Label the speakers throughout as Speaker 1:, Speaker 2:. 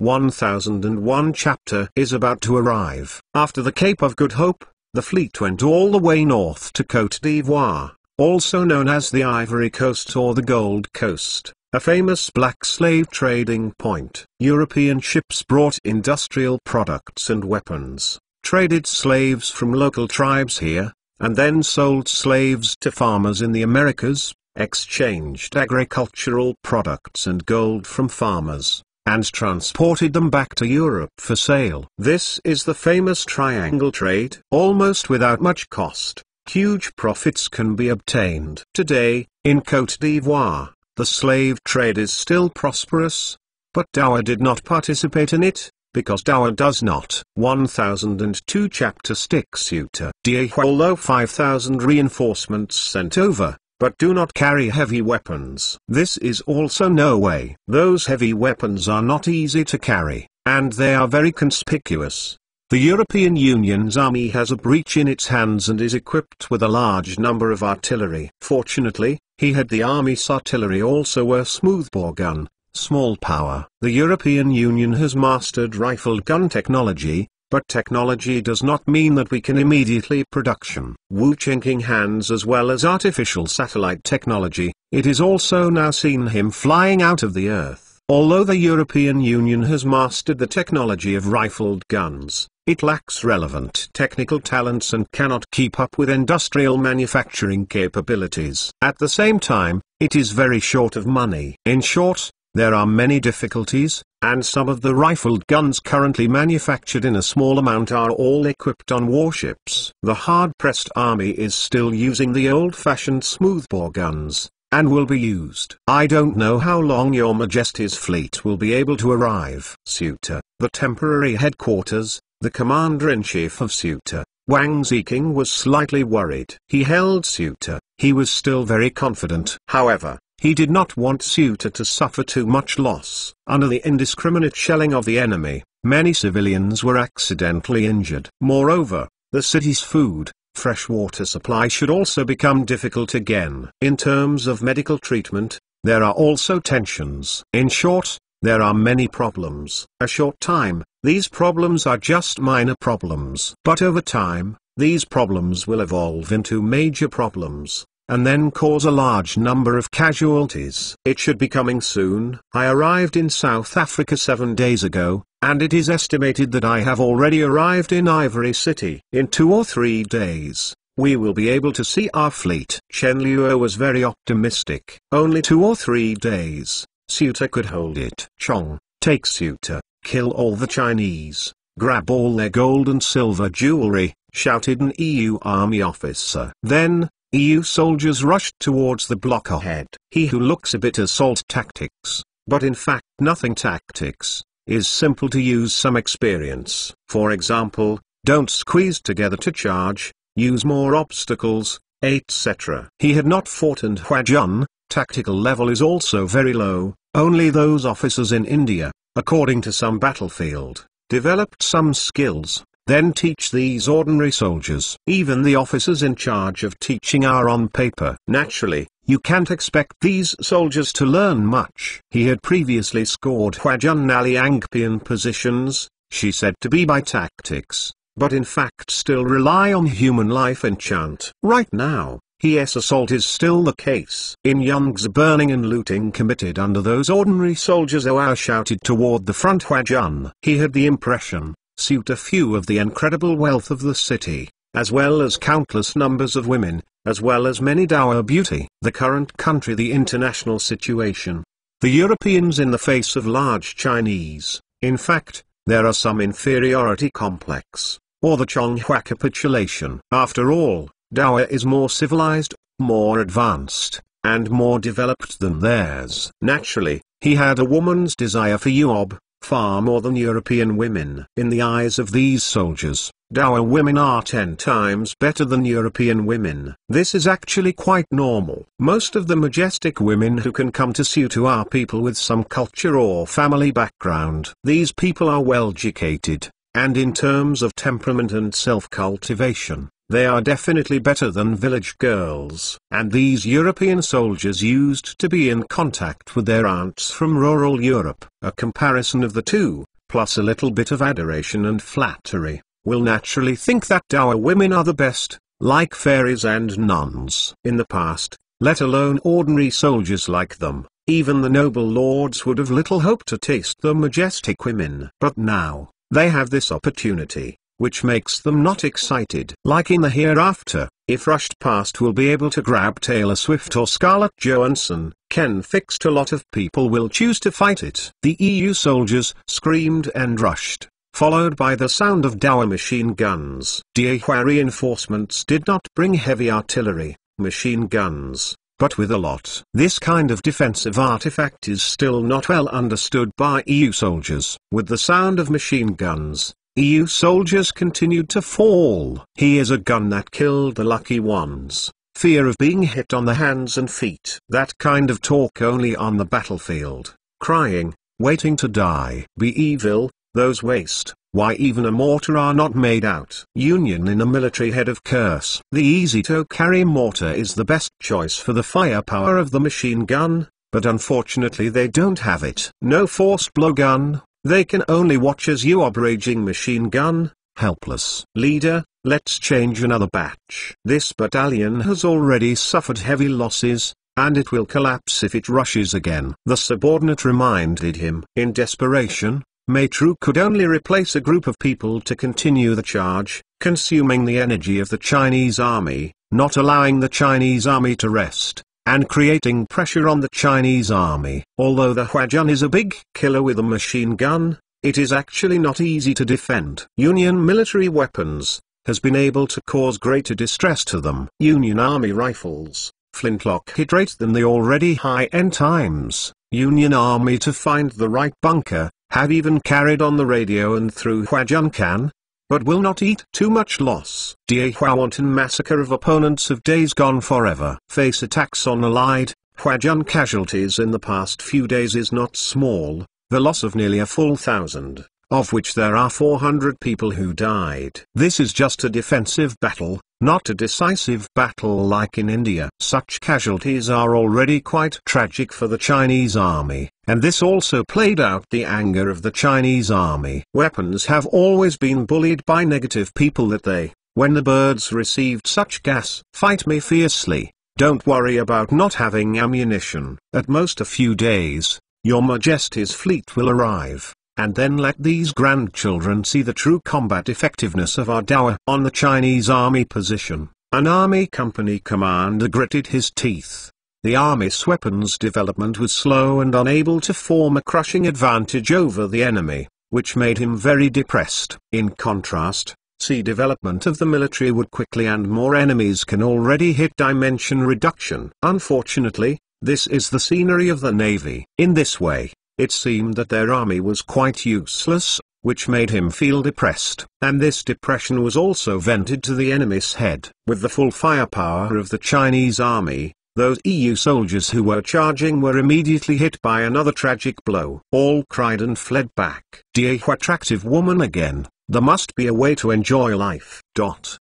Speaker 1: 1001 chapter is about to arrive. After the Cape of Good Hope, the fleet went all the way north to Cote d'Ivoire, also known as the Ivory Coast or the Gold Coast, a famous black slave trading point. European ships brought industrial products and weapons, traded slaves from local tribes here, and then sold slaves to farmers in the Americas, exchanged agricultural products and gold from farmers, and transported them back to Europe for sale. This is the famous triangle trade. Almost without much cost, huge profits can be obtained. Today, in Cote d'Ivoire, the slave trade is still prosperous, but Dawa did not participate in it, because Dawa does not. 1002 Chapter Sticks Suta Although 5000 reinforcements sent over, but do not carry heavy weapons. This is also no way. Those heavy weapons are not easy to carry, and they are very conspicuous. The European Union's army has a breach in its hands and is equipped with a large number of artillery. Fortunately, he had the army's artillery also a smoothbore gun, small power. The European Union has mastered rifled gun technology, but technology does not mean that we can immediately production. Wu Chengqing hands as well as artificial satellite technology, it is also now seen him flying out of the earth. Although the European Union has mastered the technology of rifled guns, it lacks relevant technical talents and cannot keep up with industrial manufacturing capabilities. At the same time, it is very short of money. In short, there are many difficulties, and some of the rifled guns currently manufactured in a small amount are all equipped on warships. The hard-pressed army is still using the old-fashioned smoothbore guns, and will be used. I don't know how long your majesty's fleet will be able to arrive. Suta, the temporary headquarters, the commander-in-chief of Suta, Wang Ziking was slightly worried. He held Suta, he was still very confident. However, he did not want Suta to suffer too much loss. Under the indiscriminate shelling of the enemy, many civilians were accidentally injured. Moreover, the city's food, fresh water supply should also become difficult again. In terms of medical treatment, there are also tensions. In short, there are many problems. A short time, these problems are just minor problems. But over time, these problems will evolve into major problems, and then cause a large number of casualties. It should be coming soon. I arrived in South Africa seven days ago, and it is estimated that I have already arrived in Ivory City. In two or three days, we will be able to see our fleet. Chen Liu was very optimistic. Only two or three days, Suta could hold it. Chong, take Suta, kill all the Chinese, grab all their gold and silver jewelry, shouted an EU army officer. Then, EU soldiers rushed towards the block ahead. He who looks a bit assault tactics, but in fact nothing tactics, is simple to use some experience. For example, don't squeeze together to charge, use more obstacles, etc. He had not fought and Huajun, tactical level is also very low, only those officers in India, according to some battlefield, developed some skills, then teach these ordinary soldiers. Even the officers in charge of teaching are on paper. Naturally, you can't expect these soldiers to learn much. He had previously scored Huajun Naliangpian positions, she said to be by tactics, but in fact still rely on human life enchant. Right now, Yes assault is still the case. In Yangtze burning and looting committed under those ordinary soldiers Oao shouted toward the front Huajun. He had the impression, suit a few of the incredible wealth of the city, as well as countless numbers of women, as well as many dower beauty. The current country the international situation. The Europeans in the face of large Chinese, in fact, there are some inferiority complex, or the Chonghua capitulation. After all, Dawa is more civilized, more advanced, and more developed than theirs. Naturally, he had a woman's desire for Yuob, far more than European women. In the eyes of these soldiers, Dawa women are ten times better than European women. This is actually quite normal. Most of the majestic women who can come to Sutu are people with some culture or family background. These people are well educated, and in terms of temperament and self-cultivation, They are definitely better than village girls. And these European soldiers used to be in contact with their aunts from rural Europe. A comparison of the two, plus a little bit of adoration and flattery, will naturally think that our women are the best, like fairies and nuns. In the past, let alone ordinary soldiers like them, even the noble lords would have little hope to taste the majestic women. But now, they have this opportunity which makes them not excited. Like in the hereafter, if rushed past will be able to grab Taylor Swift or Scarlett Johansson, Ken fixed a lot of people will choose to fight it. The EU soldiers screamed and rushed, followed by the sound of Dower machine guns. Dihua reinforcements did not bring heavy artillery, machine guns, but with a lot. This kind of defensive artifact is still not well understood by EU soldiers. With the sound of machine guns, EU soldiers continued to fall. He is a gun that killed the lucky ones. Fear of being hit on the hands and feet. That kind of talk only on the battlefield. Crying, waiting to die. Be evil, those waste. Why even a mortar are not made out. Union in a military head of curse. The easy to carry mortar is the best choice for the firepower of the machine gun, but unfortunately they don't have it. No forced blow gun, they can only watch as you are raging machine gun, helpless. Leader, let's change another batch. This battalion has already suffered heavy losses, and it will collapse if it rushes again. The subordinate reminded him. In desperation, Maitrew could only replace a group of people to continue the charge, consuming the energy of the Chinese army, not allowing the Chinese army to rest and creating pressure on the Chinese army. Although the Huajun is a big killer with a machine gun, it is actually not easy to defend. Union military weapons has been able to cause greater distress to them. Union Army rifles, flintlock hit rate than the already high end times. Union Army to find the right bunker, have even carried on the radio and through Huajun can, but will not eat too much loss. Dihua wanton massacre of opponents of days gone forever. Face attacks on allied, Huajun casualties in the past few days is not small, the loss of nearly a full thousand, of which there are 400 people who died. This is just a defensive battle, not a decisive battle like in India. Such casualties are already quite tragic for the Chinese army, and this also played out the anger of the Chinese army. Weapons have always been bullied by negative people that they, when the birds received such gas, fight me fiercely. Don't worry about not having ammunition. At most a few days, your Majesty's fleet will arrive and then let these grandchildren see the true combat effectiveness of our Dower. On the Chinese army position, an army company commander gritted his teeth. The army's weapons development was slow and unable to form a crushing advantage over the enemy, which made him very depressed. In contrast, see development of the military would quickly and more enemies can already hit dimension reduction. Unfortunately, this is the scenery of the navy. In this way, it seemed that their army was quite useless, which made him feel depressed. And this depression was also vented to the enemy's head. With the full firepower of the Chinese army, those EU soldiers who were charging were immediately hit by another tragic blow. All cried and fled back. Dear attractive woman again, there must be a way to enjoy life. Dot.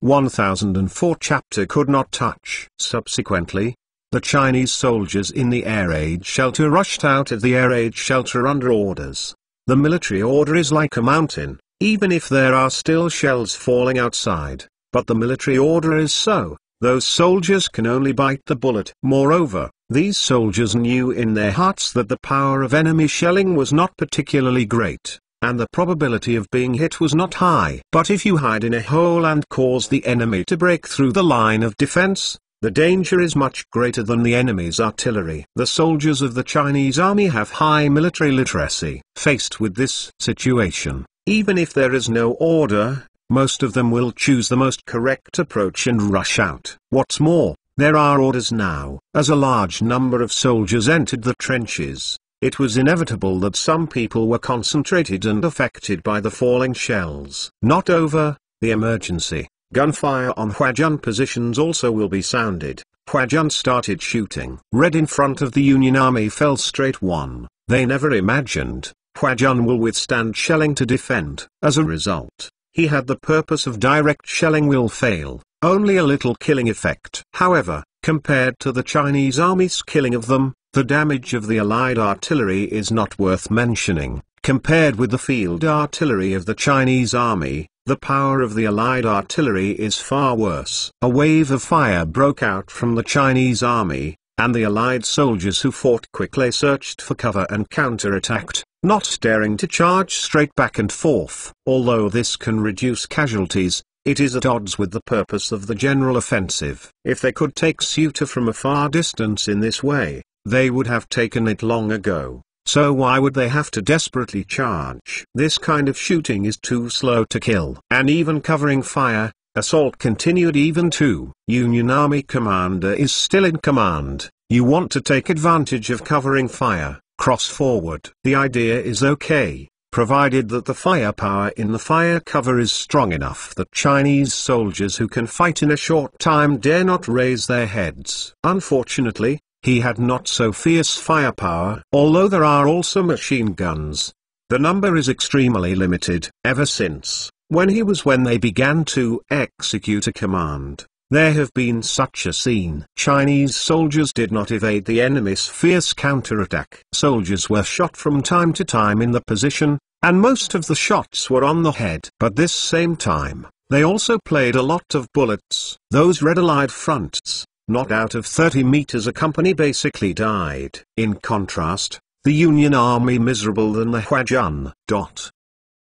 Speaker 1: 1004 chapter could not touch. Subsequently, the Chinese soldiers in the air raid shelter rushed out of the air raid shelter under orders. The military order is like a mountain, even if there are still shells falling outside, but the military order is so, those soldiers can only bite the bullet. Moreover, these soldiers knew in their hearts that the power of enemy shelling was not particularly great, and the probability of being hit was not high. But if you hide in a hole and cause the enemy to break through the line of defense, the danger is much greater than the enemy's artillery. The soldiers of the Chinese army have high military literacy. Faced with this situation, even if there is no order, most of them will choose the most correct approach and rush out. What's more, there are orders now. As a large number of soldiers entered the trenches, it was inevitable that some people were concentrated and affected by the falling shells. Not over, the emergency. Gunfire on Huajun positions also will be sounded. Huajun started shooting. Red in front of the Union Army fell straight one. They never imagined, Huajun will withstand shelling to defend. As a result, he had the purpose of direct shelling will fail, only a little killing effect. However, compared to the Chinese army's killing of them, the damage of the Allied artillery is not worth mentioning. Compared with the field artillery of the Chinese army, the power of the Allied artillery is far worse. A wave of fire broke out from the Chinese army, and the Allied soldiers who fought quickly searched for cover and counterattacked, not daring to charge straight back and forth. Although this can reduce casualties, it is at odds with the purpose of the general offensive. If they could take Ceuta from a far distance in this way, they would have taken it long ago. So why would they have to desperately charge? This kind of shooting is too slow to kill. And even covering fire, assault continued even to Union Army commander is still in command. You want to take advantage of covering fire, cross forward. The idea is okay, provided that the firepower in the fire cover is strong enough that Chinese soldiers who can fight in a short time dare not raise their heads. Unfortunately, he had not so fierce firepower. Although there are also machine guns, the number is extremely limited. Ever since, when he was when they began to execute a command, there have been such a scene. Chinese soldiers did not evade the enemy's fierce counterattack. Soldiers were shot from time to time in the position, and most of the shots were on the head. But this same time, they also played a lot of bullets. Those red allied fronts, not out of 30 meters a company basically died. In contrast, the Union Army miserable than the Huajun. Dot.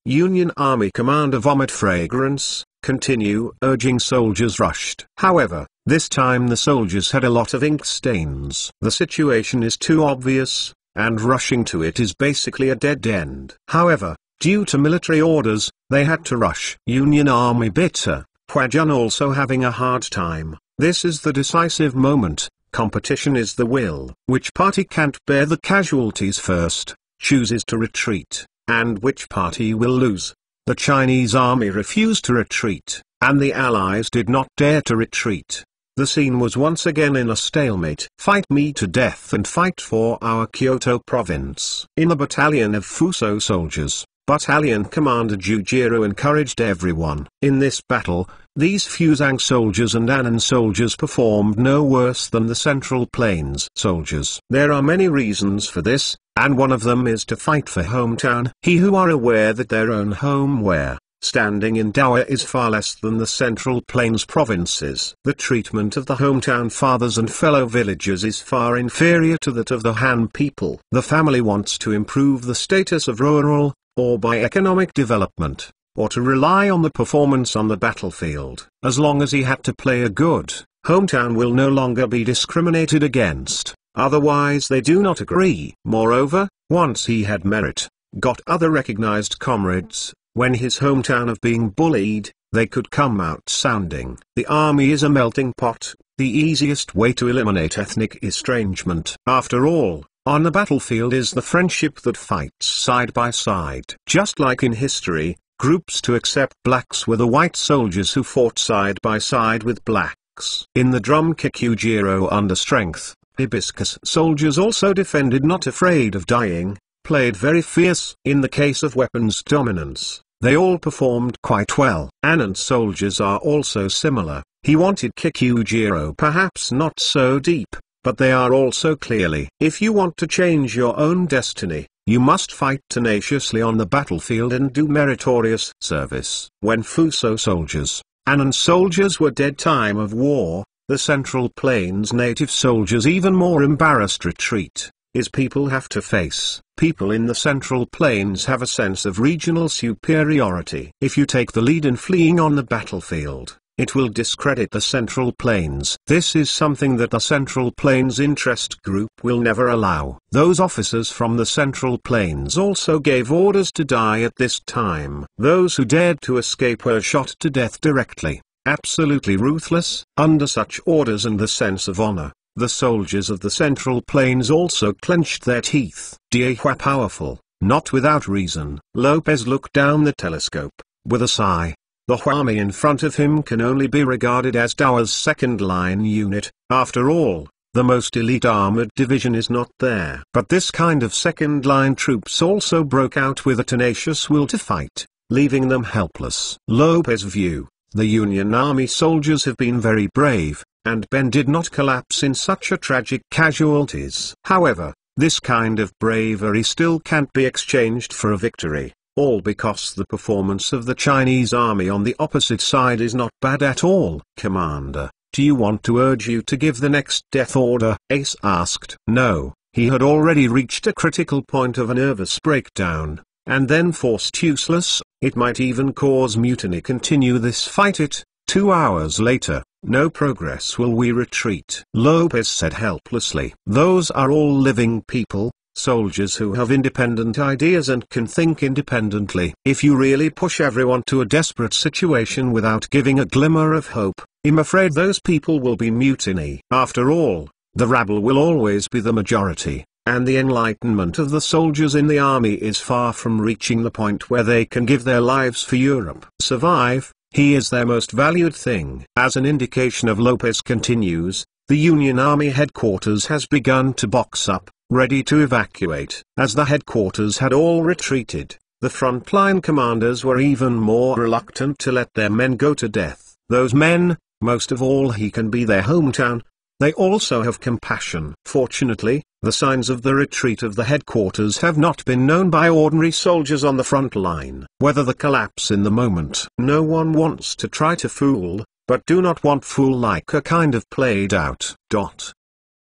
Speaker 1: Union Army Commander Vomit Fragrance, continue urging soldiers rushed. However, this time the soldiers had a lot of ink stains. The situation is too obvious, and rushing to it is basically a dead end. However, due to military orders, they had to rush. Union Army bitter, Huajun also having a hard time. This is the decisive moment, competition is the will. Which party can't bear the casualties first, chooses to retreat, and which party will lose. The Chinese army refused to retreat, and the Allies did not dare to retreat. The scene was once again in a stalemate. Fight me to death and fight for our Kyoto province. In the battalion of Fuso soldiers, Battalion Commander Jujiro encouraged everyone. In this battle, these Fusang soldiers and Annan soldiers performed no worse than the Central Plains soldiers. There are many reasons for this, and one of them is to fight for hometown. He who are aware that their own home where, standing in Dowa is far less than the Central Plains provinces. The treatment of the hometown fathers and fellow villagers is far inferior to that of the Han people. The family wants to improve the status of rural, or by economic development, or to rely on the performance on the battlefield. As long as he had to play a good, hometown will no longer be discriminated against. Otherwise they do not agree. Moreover, once he had merit, got other recognized comrades, when his hometown of being bullied, they could come out sounding. The army is a melting pot, the easiest way to eliminate ethnic estrangement. After all, on the battlefield is the friendship that fights side by side. Just like in history, groups to accept blacks were the white soldiers who fought side by side with blacks. In the drum Kikujiro under strength, Hibiscus soldiers also defended not afraid of dying, played very fierce. In the case of weapons dominance, they all performed quite well. Annan soldiers are also similar. He wanted Kikujiro perhaps not so deep, but they are also clearly. If you want to change your own destiny, you must fight tenaciously on the battlefield and do meritorious service. When Fuso soldiers, Annan soldiers were dead time of war, the Central Plains native soldiers even more embarrassed retreat, is people have to face. People in the Central Plains have a sense of regional superiority. If you take the lead in fleeing on the battlefield, it will discredit the Central Plains. This is something that the Central Plains interest group will never allow. Those officers from the Central Plains also gave orders to die at this time. Those who dared to escape were shot to death directly absolutely ruthless. Under such orders and the sense of honor, the soldiers of the Central Plains also clenched their teeth. Diehua powerful, not without reason. Lopez looked down the telescope, with a sigh. The Huami in front of him can only be regarded as Dowa's second-line unit, after all, the most elite armored division is not there. But this kind of second-line troops also broke out with a tenacious will to fight. leaving them helpless. Lopez view, the Union Army soldiers have been very brave, and Ben did not collapse in such a tragic casualties. However, this kind of bravery still can't be exchanged for a victory, all because the performance of the Chinese army on the opposite side is not bad at all. Commander, do you want to urge you to give the next death order? Ace asked. No, he had already reached a critical point of a nervous breakdown, and then forced useless, it might even cause mutiny. Continue this fight it, two hours later, no progress will we retreat. Lopez said helplessly. Those are all living people, soldiers who have independent ideas and can think independently. If you really push everyone to a desperate situation without giving a glimmer of hope, I'm afraid those people will be mutiny. After all, the rabble will always be the majority, and the enlightenment of the soldiers in the army is far from reaching the point where they can give their lives for Europe. Survive, he is their most valued thing. As an indication of Lopez continues, the Union Army headquarters has begun to box up, ready to evacuate. As the headquarters had all retreated, the frontline commanders were even more reluctant to let their men go to death. Those men, most of all he can be their hometown, they also have compassion. Fortunately, the signs of the retreat of the headquarters have not been known by ordinary soldiers on the front line. Whether the collapse in the moment. No one wants to try to fool, but do not want fool like a kind of played out. Dot.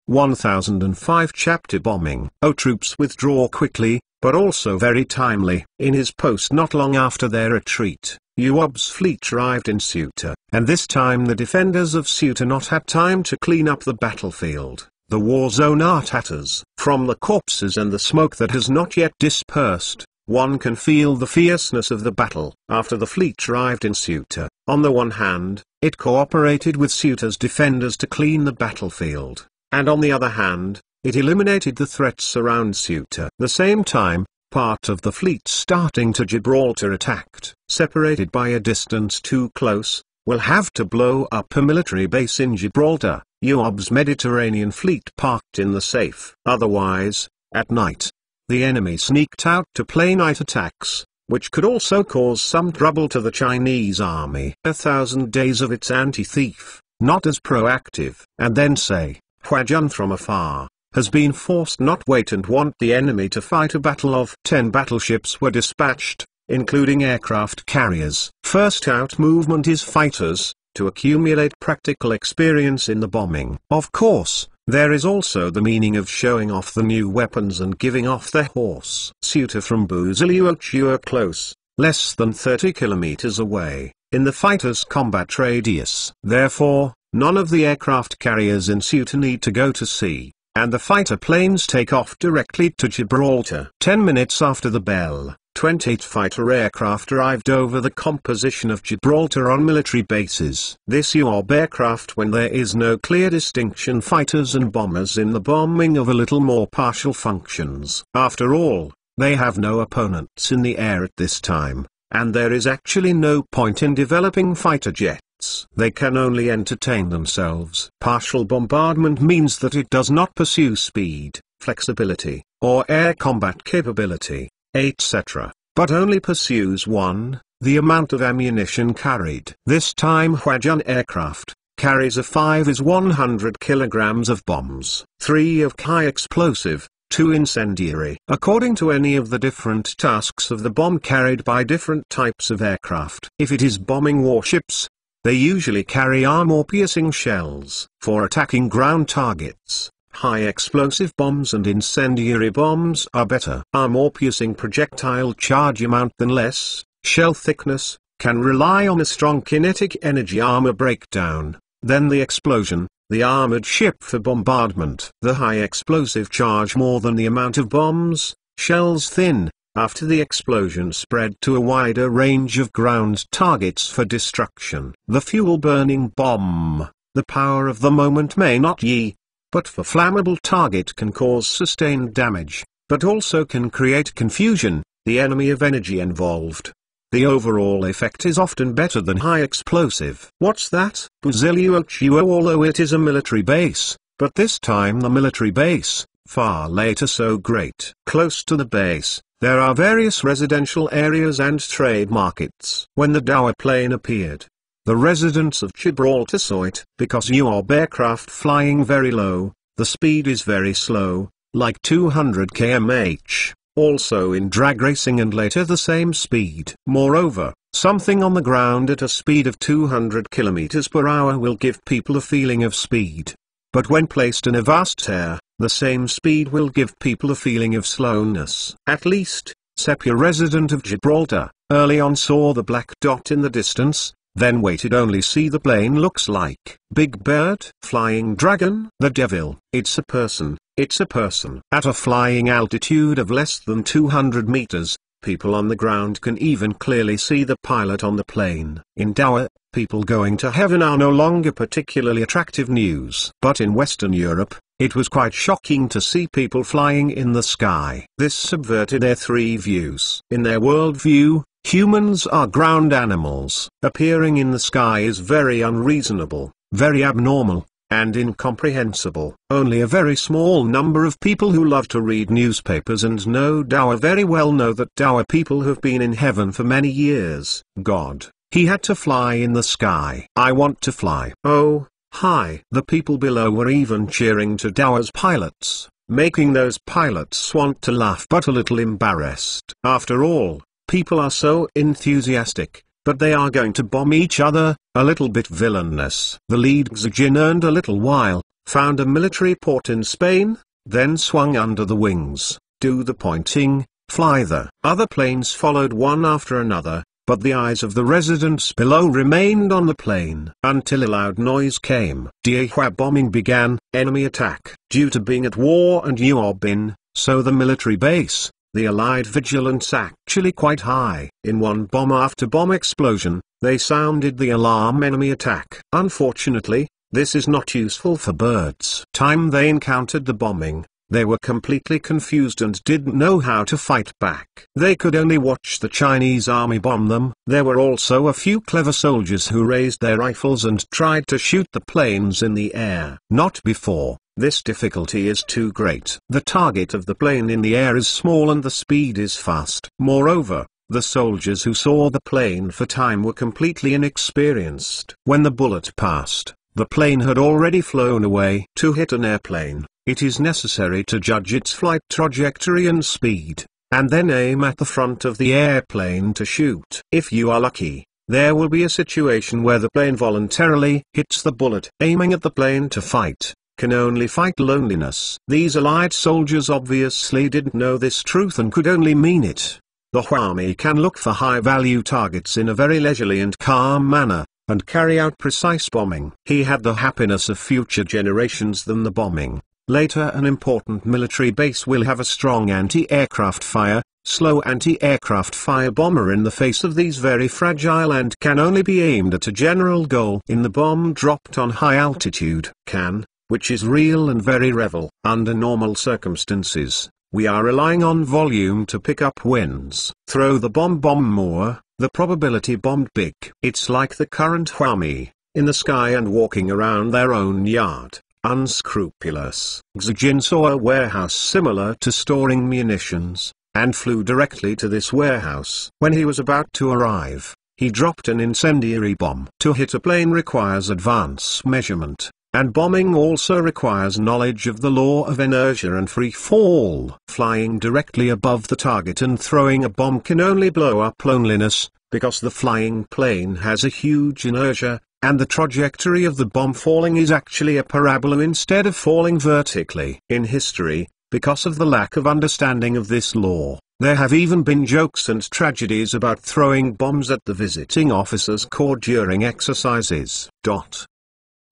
Speaker 1: 1005 Chapter Bombing. O troops withdraw quickly, but also very timely. In his post not long after their retreat, Yuob's fleet arrived in Ceuta, and this time the defenders of Ceuta not had time to clean up the battlefield. The war zone are tatters. From the corpses and the smoke that has not yet dispersed, one can feel the fierceness of the battle. After the fleet arrived in Ceuta, on the one hand, it cooperated with Ceuta's defenders to clean the battlefield, and on the other hand, it eliminated the threats around Ceuta. The same time, part of the fleet starting to Gibraltar attacked, separated by a distance too close, will have to blow up a military base in Gibraltar, Yuob's Mediterranean fleet parked in the safe. Otherwise, at night, the enemy sneaked out to play night attacks, which could also cause some trouble to the Chinese army. A thousand days of its anti-thief, not as proactive, and then say, Huajun from afar, has been forced not wait and want the enemy to fight a battle of 10 battleships were dispatched, including aircraft carriers. First out movement is fighters, to accumulate practical experience in the bombing. Of course, there is also the meaning of showing off the new weapons and giving off the horse. Ceuta from Buzuluochua close, less than 30 kilometers away, in the fighter's combat radius. Therefore, none of the aircraft carriers in Ceuta need to go to sea and the fighter planes take off directly to Gibraltar. Ten minutes after the bell, 28 fighter aircraft arrived over the composition of Gibraltar on military bases. This Yuob aircraft when there is no clear distinction fighters and bombers in the bombing of a little more partial functions. After all, they have no opponents in the air at this time, and there is actually no point in developing fighter jets they can only entertain themselves. Partial bombardment means that it does not pursue speed, flexibility, or air combat capability, etc., but only pursues one, the amount of ammunition carried. This time Huajun aircraft, carries a 5 is 100 kilograms of bombs, 3 of high explosive, 2 incendiary. According to any of the different tasks of the bomb carried by different types of aircraft. If it is bombing warships, they usually carry armor-piercing shells. For attacking ground targets, high explosive bombs and incendiary bombs are better. Armor-piercing projectile charge amount than less, shell thickness, can rely on a strong kinetic energy armor breakdown, then the explosion, the armored ship for bombardment. The high explosive charge more than the amount of bombs, shells thin, after the explosion spread to a wider range of ground targets for destruction. The fuel-burning bomb, the power of the moment may not ye, but for flammable target can cause sustained damage, but also can create confusion, the enemy of energy involved. The overall effect is often better than high explosive. What's that? Buzuluochua although it is a military base, but this time the military base, far later so great. Close to the base, There are various residential areas and trade markets. When the Dower plane appeared, the residents of Gibraltar saw it, because you are aircraft flying very low, the speed is very slow, like 200 kmh, also in drag racing and later the same speed. Moreover, something on the ground at a speed of 200 km per hour will give people a feeling of speed. But when placed in a vast air, the same speed will give people a feeling of slowness. At least, Sepia resident of Gibraltar, early on saw the black dot in the distance, then waited only see the plane looks like. Big bird, flying dragon, the devil, it's a person, it's a person. At a flying altitude of less than 200 meters, people on the ground can even clearly see the pilot on the plane. In Dower, people going to heaven are no longer particularly attractive news. But in Western Europe, it was quite shocking to see people flying in the sky. This subverted their three views. In their worldview, humans are ground animals. Appearing in the sky is very unreasonable, very abnormal, and incomprehensible. Only a very small number of people who love to read newspapers and know Dawa very well know that Dawa people have been in heaven for many years. God, he had to fly in the sky. I want to fly. Oh, Hi! The people below were even cheering to Dower's pilots, making those pilots want to laugh but a little embarrassed. After all, people are so enthusiastic, but they are going to bomb each other, a little bit villainous. The lead Xijin earned a little while, found a military port in Spain, then swung under the wings, do the pointing, fly the other planes followed one after another, but the eyes of the residents below remained on the plane until a loud noise came. Dieppe bombing began, enemy attack. Due to being at war and Bin, so the military base, the Allied vigilance actually quite high. In one bomb after bomb explosion, they sounded the alarm enemy attack. Unfortunately, this is not useful for birds. Time they encountered the bombing, they were completely confused and didn't know how to fight back. They could only watch the Chinese army bomb them. There were also a few clever soldiers who raised their rifles and tried to shoot the planes in the air. Not before. This difficulty is too great. The target of the plane in the air is small and the speed is fast. Moreover, the soldiers who saw the plane for time were completely inexperienced. When the bullet passed, the plane had already flown away. To hit an airplane, it is necessary to judge its flight trajectory and speed, and then aim at the front of the airplane to shoot. If you are lucky, there will be a situation where the plane voluntarily hits the bullet. Aiming at the plane to fight, can only fight loneliness. These allied soldiers obviously didn't know this truth and could only mean it. The Hwami can look for high-value targets in a very leisurely and calm manner, and carry out precise bombing. He had the happiness of future generations than the bombing. Later an important military base will have a strong anti-aircraft fire, slow anti-aircraft fire bomber in the face of these very fragile and can only be aimed at a general goal in the bomb dropped on high altitude. Can, which is real and very revel. Under normal circumstances, we are relying on volume to pick up wins. Throw the bomb bomb more, the probability bombed big. It's like the current Hwami, in the sky and walking around their own yard unscrupulous. Xijin saw a warehouse similar to storing munitions, and flew directly to this warehouse. When he was about to arrive, he dropped an incendiary bomb. To hit a plane requires advance measurement, and bombing also requires knowledge of the law of inertia and free fall. Flying directly above the target and throwing a bomb can only blow up loneliness, because the flying plane has a huge inertia, and the trajectory of the bomb falling is actually a parabola instead of falling vertically. In history, because of the lack of understanding of this law, there have even been jokes and tragedies about throwing bombs at the visiting officer's corps during exercises. Dot.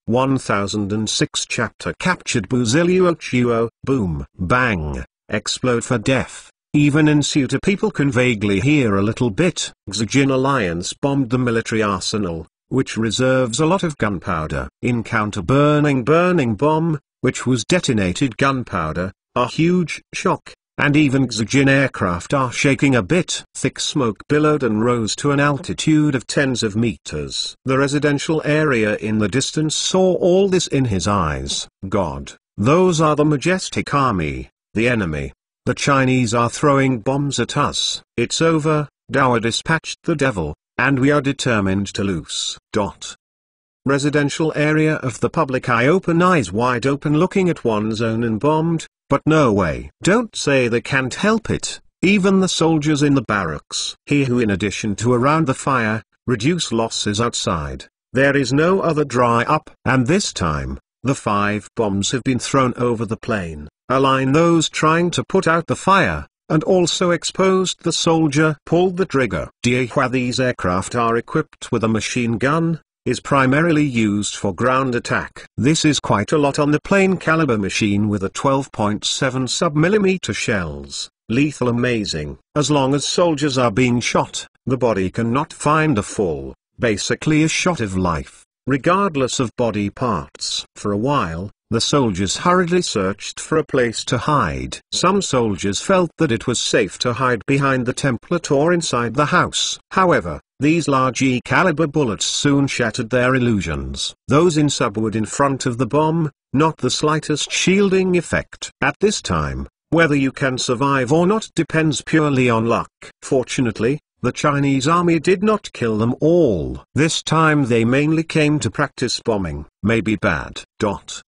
Speaker 1: 1006 chapter captured Buzilio boom, bang, explode for death. Even in Ceuta people can vaguely hear a little bit. Xijin Alliance bombed the military arsenal, which reserves a lot of gunpowder. In counter-burning burning bomb, which was detonated gunpowder, a huge shock, and even Xijin aircraft are shaking a bit. Thick smoke billowed and rose to an altitude of tens of meters. The residential area in the distance saw all this in his eyes. God, those are the majestic army, the enemy. the Chinese are throwing bombs at us. It's over, Dower dispatched the devil, and we are determined to lose. Dot. Residential area of the public eye open eyes wide open looking at one's own and bombed, but no way. Don't say they can't help it, even the soldiers in the barracks. He who in addition to around the fire, reduce losses outside. There is no other dry up. And this time, the five bombs have been thrown over the plane, align those trying to put out the fire, and also exposed the soldier pulled the trigger. Dihua these aircraft are equipped with a machine gun, is primarily used for ground attack. This is quite a lot on the plane caliber machine with a 12.7 sub-millimeter shells, lethal amazing. As long as soldiers are being shot, the body cannot find a full, basically a shot of life, regardless of body parts. For a while, the soldiers hurriedly searched for a place to hide. Some soldiers felt that it was safe to hide behind the template or inside the house. However, these large E-caliber bullets soon shattered their illusions. Those in subwood in front of the bomb, not the slightest shielding effect. At this time, whether you can survive or not depends purely on luck. Fortunately, the Chinese army did not kill them all. This time they mainly came to practice bombing. Maybe bad. Dot.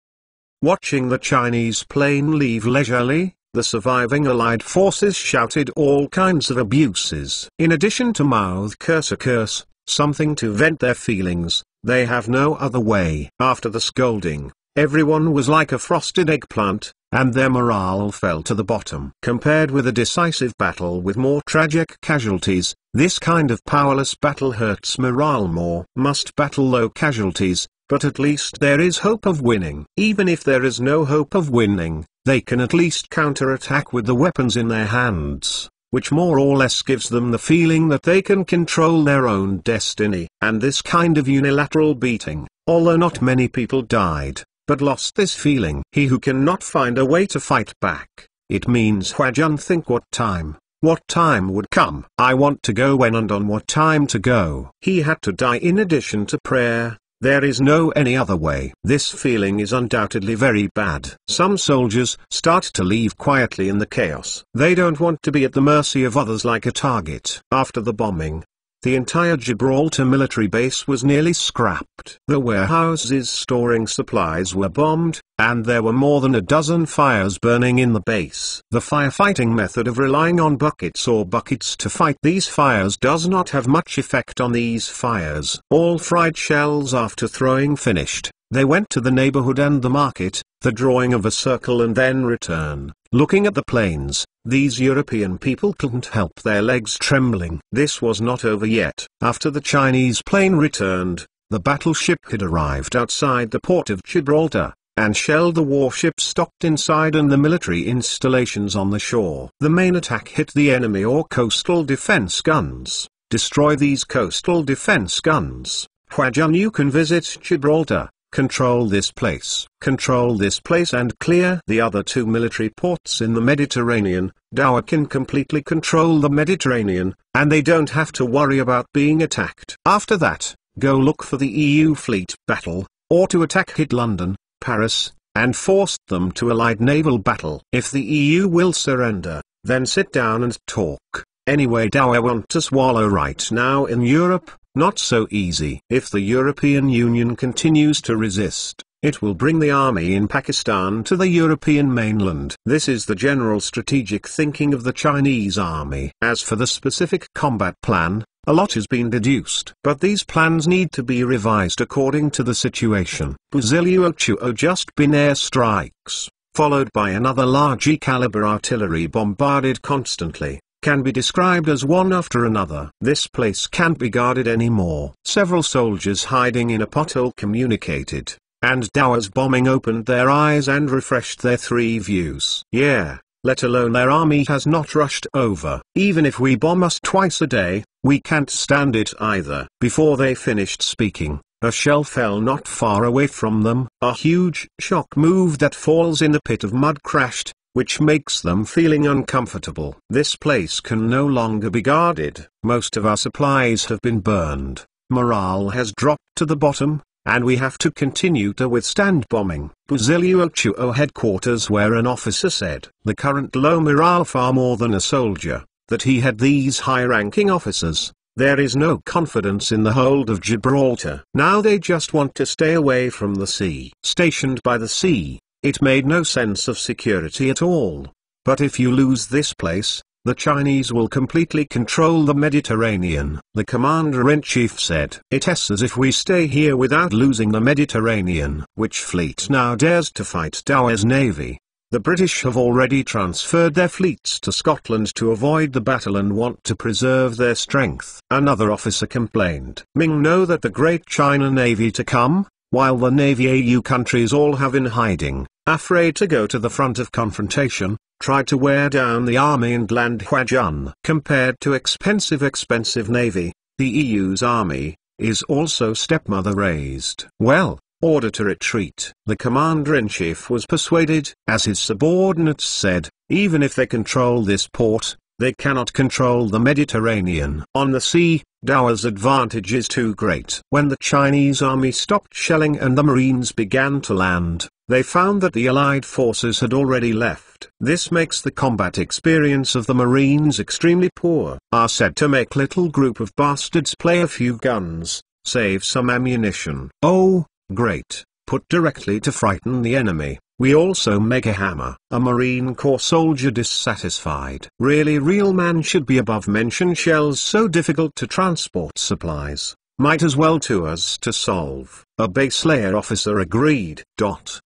Speaker 1: Watching the Chinese plane leave leisurely, the surviving Allied forces shouted all kinds of abuses. In addition to mouth curse a curse, something to vent their feelings, they have no other way. After the scolding, everyone was like a frosted eggplant, and their morale fell to the bottom. Compared with a decisive battle with more tragic casualties, this kind of powerless battle hurts morale more. Must battle low casualties, but at least there is hope of winning. Even if there is no hope of winning, they can at least counterattack with the weapons in their hands, which more or less gives them the feeling that they can control their own destiny. And this kind of unilateral beating, although not many people died, but lost this feeling. He who cannot find a way to fight back, it means Huajun think what time, what time would come. I want to go when and on what time to go. He had to die in addition to prayer, there is no any other way. This feeling is undoubtedly very bad. Some soldiers start to leave quietly in the chaos. They don't want to be at the mercy of others like a target. After the bombing, the entire Gibraltar military base was nearly scrapped. The warehouses storing supplies were bombed, and there were more than a dozen fires burning in the base. The firefighting method of relying on buckets or buckets to fight these fires does not have much effect on these fires. All fried shells after throwing finished, they went to the neighborhood and the market, the drawing of a circle and then return. Looking at the planes, these European people couldn't help their legs trembling. This was not over yet. After the Chinese plane returned, the battleship had arrived outside the port of Gibraltar, and shelled the warships stocked inside and the military installations on the shore. The main attack hit the enemy or coastal defense guns. Destroy these coastal defense guns. Huajun you can visit Gibraltar, Control this place. Control this place and clear the other two military ports in the Mediterranean. Dower can completely control the Mediterranean, and they don't have to worry about being attacked. After that, go look for the EU fleet battle, or to attack hit London, Paris, and force them to allied naval battle. If the EU will surrender, then sit down and talk. Anyway Dower want to swallow right now in Europe, not so easy. If the European Union continues to resist, it will bring the army in Pakistan to the European mainland. This is the general strategic thinking of the Chinese army. As for the specific combat plan, a lot has been deduced. But these plans need to be revised according to the situation. Buzilio just been air strikes, followed by another large e caliber artillery bombarded constantly can be described as one after another. This place can't be guarded anymore. Several soldiers hiding in a pothole communicated, and Dower's bombing opened their eyes and refreshed their three views. Yeah, let alone their army has not rushed over. Even if we bomb us twice a day, we can't stand it either. Before they finished speaking, a shell fell not far away from them. A huge shock move that falls in the pit of mud crashed, which makes them feeling uncomfortable. This place can no longer be guarded. Most of our supplies have been burned. Morale has dropped to the bottom, and we have to continue to withstand bombing. Buzilio headquarters where an officer said, the current low morale far more than a soldier, that he had these high-ranking officers. There is no confidence in the hold of Gibraltar. Now they just want to stay away from the sea. Stationed by the sea, it made no sense of security at all. But if you lose this place, the Chinese will completely control the Mediterranean. The commander-in-chief said, It is as if we stay here without losing the Mediterranean. Which fleet now dares to fight Dowa's navy? The British have already transferred their fleets to Scotland to avoid the battle and want to preserve their strength. Another officer complained. Ming know that the Great China Navy to come, while the Navy AU countries all have in hiding, afraid to go to the front of confrontation, tried to wear down the army and land Huajun. Compared to expensive expensive navy, the EU's army, is also stepmother raised. Well, order to retreat. The commander-in-chief was persuaded, as his subordinates said, even if they control this port, they cannot control the Mediterranean. On the sea, Dowa's advantage is too great. When the Chinese army stopped shelling and the Marines began to land, they found that the Allied forces had already left. This makes the combat experience of the Marines extremely poor. Are said to make little group of bastards play a few guns, save some ammunition. Oh, great, put directly to frighten the enemy. We also make a hammer. A Marine Corps soldier dissatisfied. Really real man should be above mention shells so difficult to transport supplies. Might as well to us to solve. A base layer officer agreed. Dot.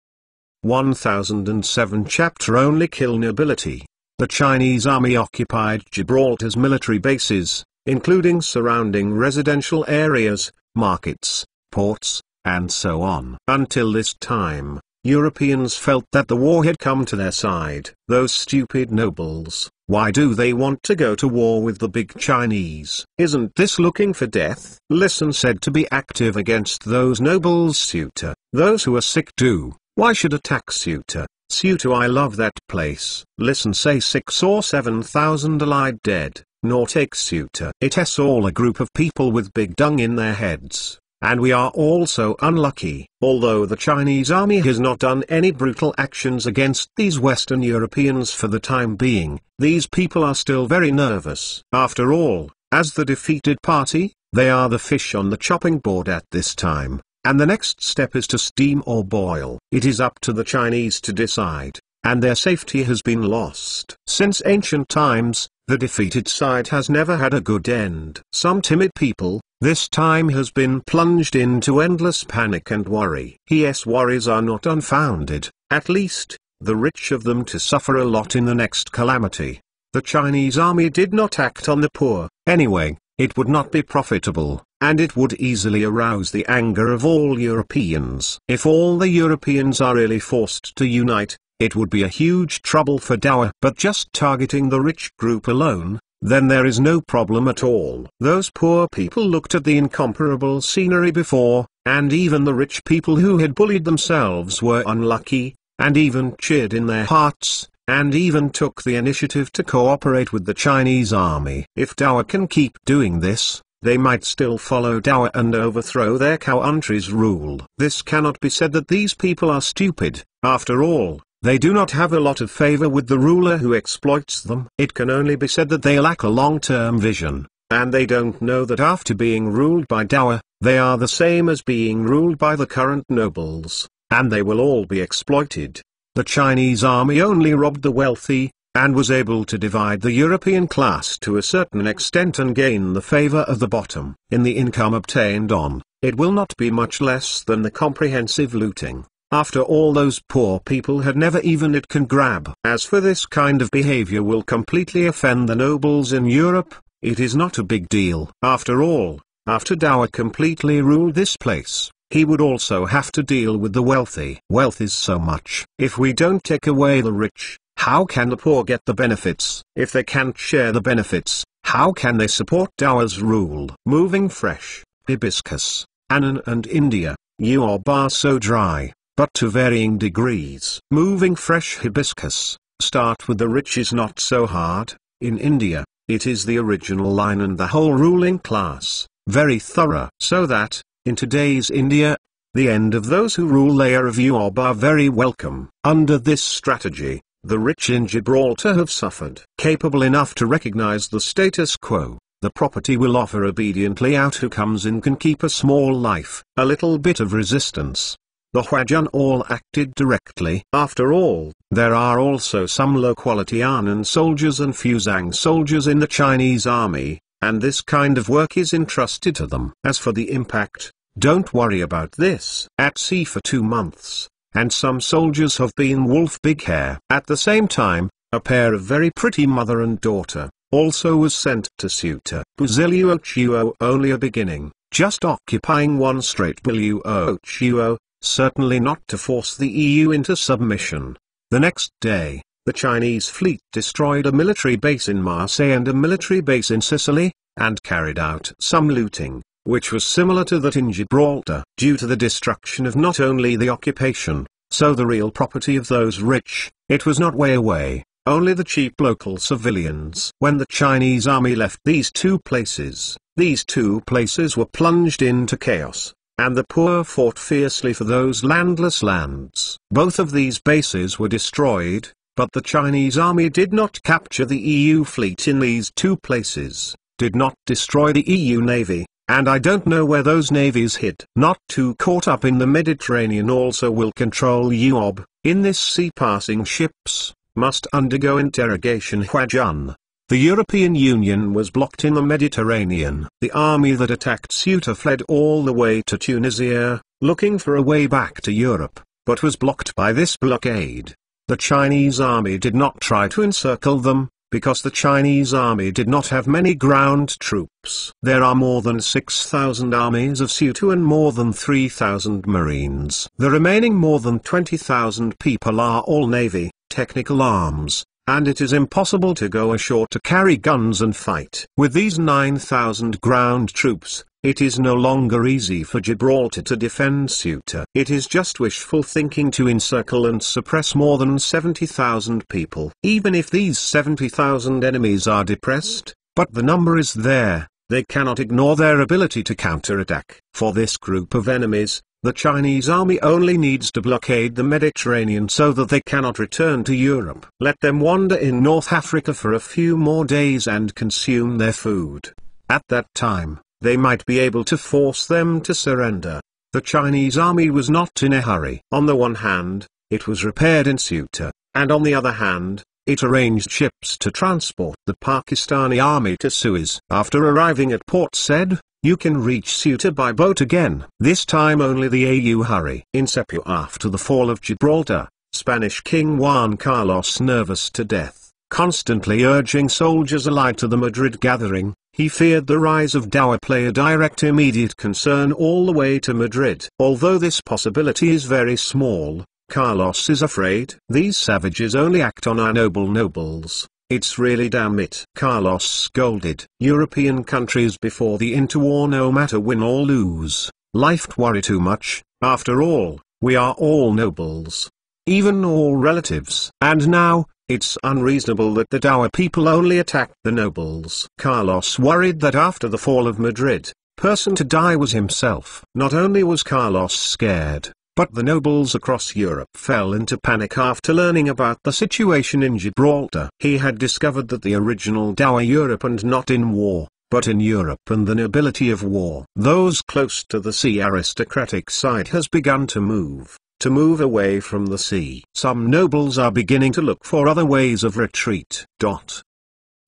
Speaker 1: 1007 Chapter Only Kill Nobility The Chinese army occupied Gibraltar's military bases, including surrounding residential areas, markets, ports, and so on. Until this time, Europeans felt that the war had come to their side. Those stupid nobles, why do they want to go to war with the big Chinese? Isn't this looking for death? Listen said to be active against those nobles Ceuta. Those who are sick do. Why should attack Ceuta? Ceuta I love that place. Listen say six or seven thousand allied dead, nor take Ceuta. It is all a group of people with big dung in their heads. And we are also unlucky. Although the Chinese army has not done any brutal actions against these Western Europeans for the time being, these people are still very nervous. After all, as the defeated party, they are the fish on the chopping board at this time. And the next step is to steam or boil. It is up to the Chinese to decide, and their safety has been lost. Since ancient times, the defeated side has never had a good end. Some timid people, this time has been plunged into endless panic and worry. Yes worries are not unfounded, at least, the rich of them to suffer a lot in the next calamity. The Chinese army did not act on the poor, anyway, it would not be profitable, and it would easily arouse the anger of all Europeans. If all the Europeans are really forced to unite, it would be a huge trouble for Dowa. But just targeting the rich group alone, then there is no problem at all. Those poor people looked at the incomparable scenery before, and even the rich people who had bullied themselves were unlucky, and even cheered in their hearts, and even took the initiative to cooperate with the Chinese army. If Dowa can keep doing this, they might still follow Dowa and overthrow their country's rule. This cannot be said that these people are stupid, after all, they do not have a lot of favor with the ruler who exploits them. It can only be said that they lack a long-term vision, and they don't know that after being ruled by Dowa, they are the same as being ruled by the current nobles, and they will all be exploited. The Chinese army only robbed the wealthy, and was able to divide the European class to a certain extent and gain the favor of the bottom. In the income obtained on, it will not be much less than the comprehensive looting. After all those poor people had never even it can grab. As for this kind of behavior will completely offend the nobles in Europe, it is not a big deal. After all, after Dowa completely ruled this place, he would also have to deal with the wealthy. Wealth is so much. If we don't take away the rich, how can the poor get the benefits? If they can't share the benefits, how can they support Dowa's rule? Moving fresh, hibiscus, Annan and India, you are bar so dry, but to varying degrees. Moving fresh hibiscus, start with the rich is not so hard, in India, it is the original line and the whole ruling class, very thorough. So that, in today's India, the end of those who rule layer of Uob are very welcome. Under this strategy, the rich in Gibraltar have suffered. Capable enough to recognize the status quo, the property will offer obediently out who comes in can keep a small life, a little bit of resistance. The Huajun all acted directly. After all, there are also some low-quality Anan soldiers and Fuzang soldiers in the Chinese army, and this kind of work is entrusted to them. As for the impact, don't worry about this. At sea for two months, and some soldiers have been wolf big hair. At the same time, a pair of very pretty mother and daughter, also was sent to Ceuta. Buzilio Chuo only a beginning, just occupying one straight Bilio certainly not to force the EU into submission. The next day, the Chinese fleet destroyed a military base in Marseille and a military base in Sicily, and carried out some looting, which was similar to that in Gibraltar. Due to the destruction of not only the occupation, so the real property of those rich, it was not way away, only the cheap local civilians. When the Chinese army left these two places, these two places were plunged into chaos, and the poor fought fiercely for those landless lands. Both of these bases were destroyed, but the Chinese army did not capture the EU fleet in these two places, did not destroy the EU navy, and I don't know where those navies hid. Not too caught up in the Mediterranean also will control Uob, in this sea passing ships, must undergo interrogation Huajun. The European Union was blocked in the Mediterranean. The army that attacked Ceuta fled all the way to Tunisia, looking for a way back to Europe, but was blocked by this blockade. The Chinese army did not try to encircle them, because the Chinese army did not have many ground troops. There are more than 6,000 armies of Ceuta and more than 3,000 marines. The remaining more than 20,000 people are all navy, technical arms, and it is impossible to go ashore to carry guns and fight. With these 9,000 ground troops, it is no longer easy for Gibraltar to defend Ceuta. It is just wishful thinking to encircle and suppress more than 70,000 people. Even if these 70,000 enemies are depressed, but the number is there, they cannot ignore their ability to counterattack. For this group of enemies, the Chinese army only needs to blockade the Mediterranean so that they cannot return to Europe. Let them wander in North Africa for a few more days and consume their food. At that time, they might be able to force them to surrender. The Chinese army was not in a hurry. On the one hand, it was repaired in Ceuta, and on the other hand, it arranged ships to transport the Pakistani army to Suez. After arriving at Port Said, you can reach Ceuta by boat again. This time only the AU hurry. In Sepu after the fall of Gibraltar, Spanish King Juan Carlos nervous to death, constantly urging soldiers allied to the Madrid gathering, he feared the rise of Dawa play a direct immediate concern all the way to Madrid. Although this possibility is very small, Carlos is afraid. These savages only act on our noble nobles. It's really damn it. Carlos scolded. European countries before the interwar no matter win or lose, life worry too much, after all, we are all nobles. Even all relatives. And now, it's unreasonable that the Dawa people only attacked the nobles. Carlos worried that after the fall of Madrid, person to die was himself. Not only was Carlos scared, but the nobles across Europe fell into panic after learning about the situation in Gibraltar. He had discovered that the original Dawa Europe and not in war, but in Europe and the nobility of war. Those close to the sea aristocratic side has begun to move to move away from the sea. Some nobles are beginning to look for other ways of retreat. Dot.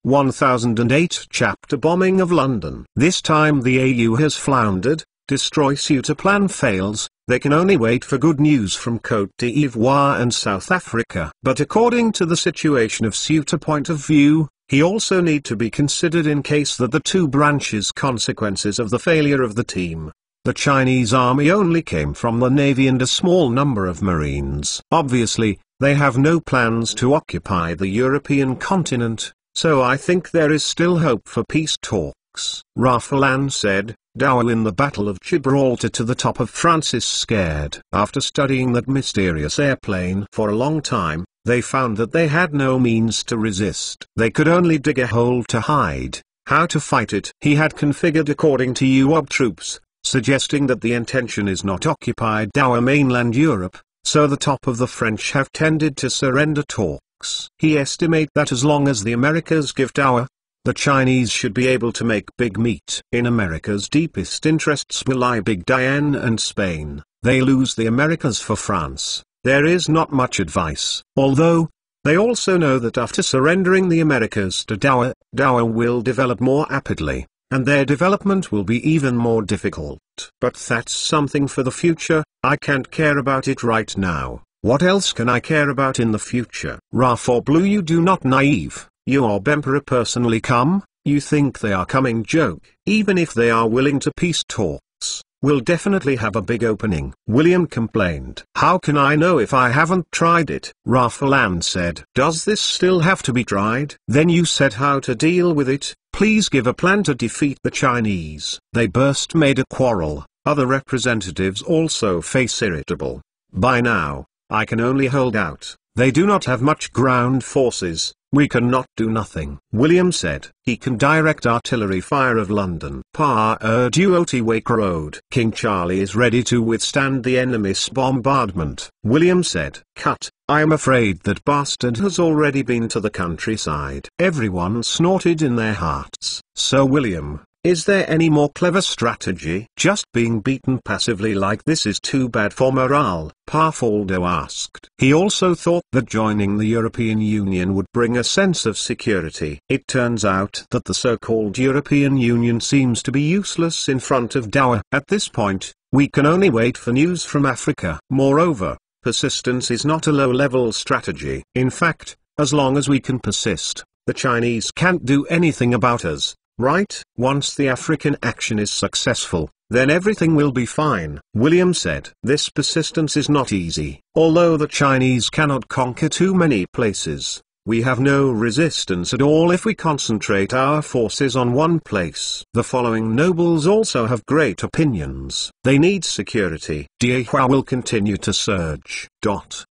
Speaker 1: 1008 Chapter Bombing of London This time the AU has floundered, destroy Ceuta plan fails, they can only wait for good news from Cote d'Ivoire and South Africa. But according to the situation of Ceuta point of view, he also need to be considered in case that the two branches consequences of the failure of the team. The Chinese army only came from the navy and a small number of marines. Obviously, they have no plans to occupy the European continent, so I think there is still hope for peace talks. Raffalan said, Dawa in the Battle of Gibraltar to the top of France is scared. After studying that mysterious airplane for a long time, they found that they had no means to resist. They could only dig a hole to hide. How to fight it? He had configured according to UOB troops, suggesting that the intention is not occupied Dower mainland Europe, so the top of the French have tended to surrender talks. He estimate that as long as the Americas give Dower, the Chinese should be able to make big meat. In America's deepest interests will lie Big Diane and Spain. They lose the Americas for France. There is not much advice. Although, they also know that after surrendering the Americas to Dower, Dower will develop more rapidly and their development will be even more difficult. But that's something for the future, I can't care about it right now. What else can I care about in the future? Ra for Blue you do not naive, your Emperor personally come, you think they are coming joke. Even if they are willing to peace talks, we'll definitely have a big opening. William complained. How can I know if I haven't tried it? Rafaland said. Does this still have to be tried? Then you said how to deal with it, Please give a plan to defeat the Chinese. They burst made a quarrel, other representatives also face irritable. By now, I can only hold out. They do not have much ground forces, we cannot do nothing. William said, he can direct artillery fire of London. Pa Duoti Wake Road. King Charlie is ready to withstand the enemy's bombardment. William said, cut, I am afraid that bastard has already been to the countryside. Everyone snorted in their hearts. Sir William, is there any more clever strategy? Just being beaten passively like this is too bad for morale, Parfaldo asked. He also thought that joining the European Union would bring a sense of security. It turns out that the so-called European Union seems to be useless in front of Dower. At this point, we can only wait for news from Africa. Moreover, persistence is not a low-level strategy. In fact, as long as we can persist, the Chinese can't do anything about us. Right? Once the African action is successful, then everything will be fine. William said. This persistence is not easy. Although the Chinese cannot conquer too many places, we have no resistance at all if we concentrate our forces on one place. The following nobles also have great opinions. They need security. Diehua will continue to surge. Dot.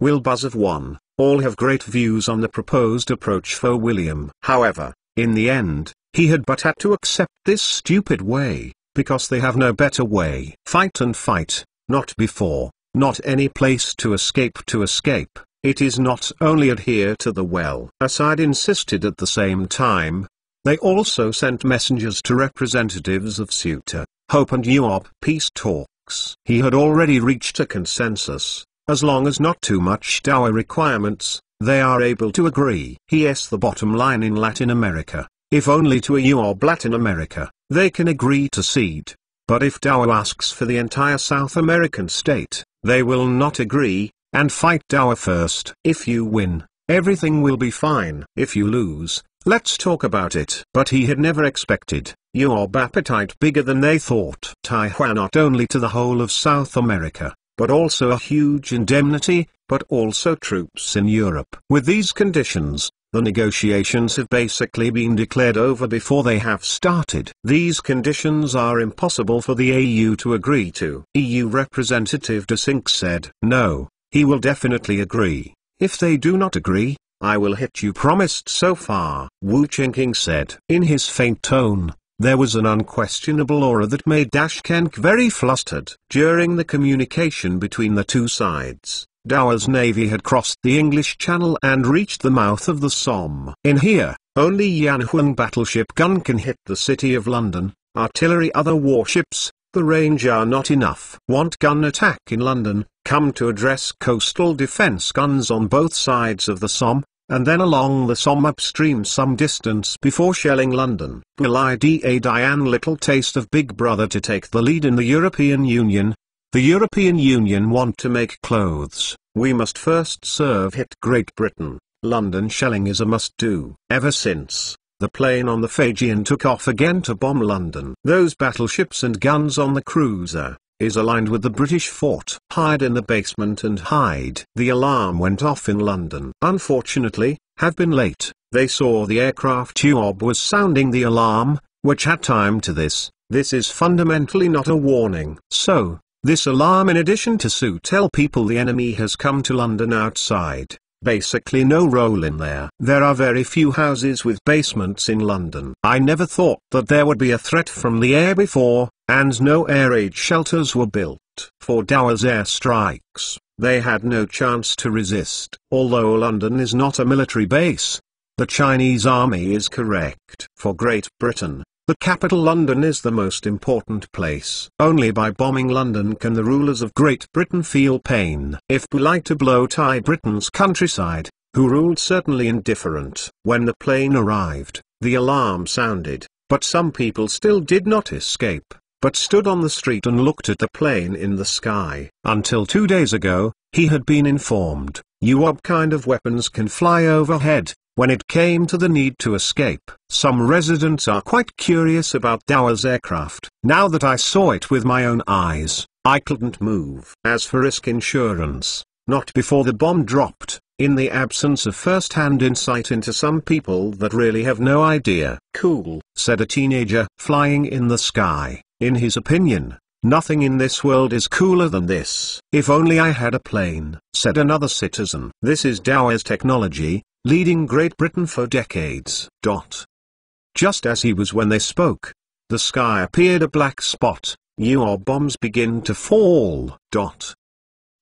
Speaker 1: Will Buzz of 1. All have great views on the proposed approach for William. However, in the end, he had but had to accept this stupid way, because they have no better way. Fight and fight, not before, not any place to escape to escape. It is not only adhere to the well. Asad insisted at the same time. They also sent messengers to representatives of Ceuta, Hope and Uob peace talks. He had already reached a consensus. As long as not too much dower requirements, they are able to agree. He yes the bottom line in Latin America, if only to a UOB Latin America, they can agree to cede. But if Dower asks for the entire South American state, they will not agree, and fight Dower first. If you win, everything will be fine. If you lose, let's talk about it. But he had never expected, UOB appetite bigger than they thought. Taiwan not only to the whole of South America, but also a huge indemnity, but also troops in Europe. With these conditions, the negotiations have basically been declared over before they have started. These conditions are impossible for the AU to agree to. EU Representative De Sink said, no, he will definitely agree. If they do not agree, I will hit you promised so far. Wu Qingqing said. In his faint tone, there was an unquestionable aura that made Dashkenk very flustered. During the communication between the two sides, Dower's navy had crossed the English Channel and reached the mouth of the Somme. In here, only Yanhuang battleship gun can hit the city of London, artillery other warships, the range are not enough. Want gun attack in London, come to address coastal defense guns on both sides of the Somme, and then along the Somme upstream some distance before shelling London. Will IDA Diane little taste of Big Brother to take the lead in the European Union, the European Union want to make clothes, we must first serve hit Great Britain, London shelling is a must-do. Ever since, the plane on the Phrygian took off again to bomb London. Those battleships and guns on the cruiser, is aligned with the British fort. Hide in the basement and hide. The alarm went off in London. Unfortunately, have been late, they saw the aircraft tube was sounding the alarm, which had time to this, this is fundamentally not a warning. So, this alarm in addition to Sue tell people the enemy has come to London outside, basically no role in there. There are very few houses with basements in London. I never thought that there would be a threat from the air before, and no air raid shelters were built. For Dowa's air strikes, they had no chance to resist. Although London is not a military base, the Chinese army is correct. For Great Britain, the capital London is the most important place. Only by bombing London can the rulers of Great Britain feel pain. If we like to blow tie Britain's countryside, who ruled certainly indifferent. When the plane arrived, the alarm sounded, but some people still did not escape, but stood on the street and looked at the plane in the sky. Until two days ago, he had been informed, UOB kind of weapons can fly overhead, when it came to the need to escape, some residents are quite curious about Dowa's aircraft. Now that I saw it with my own eyes, I couldn't move. As for risk insurance, not before the bomb dropped, in the absence of first-hand insight into some people that really have no idea. Cool, said a teenager, flying in the sky. In his opinion, Nothing in this world is cooler than this. If only I had a plane, said another citizen. This is Dowa's technology, leading Great Britain for decades. Dot. Just as he was when they spoke, the sky appeared a black spot, UOB bombs begin to fall. Dot.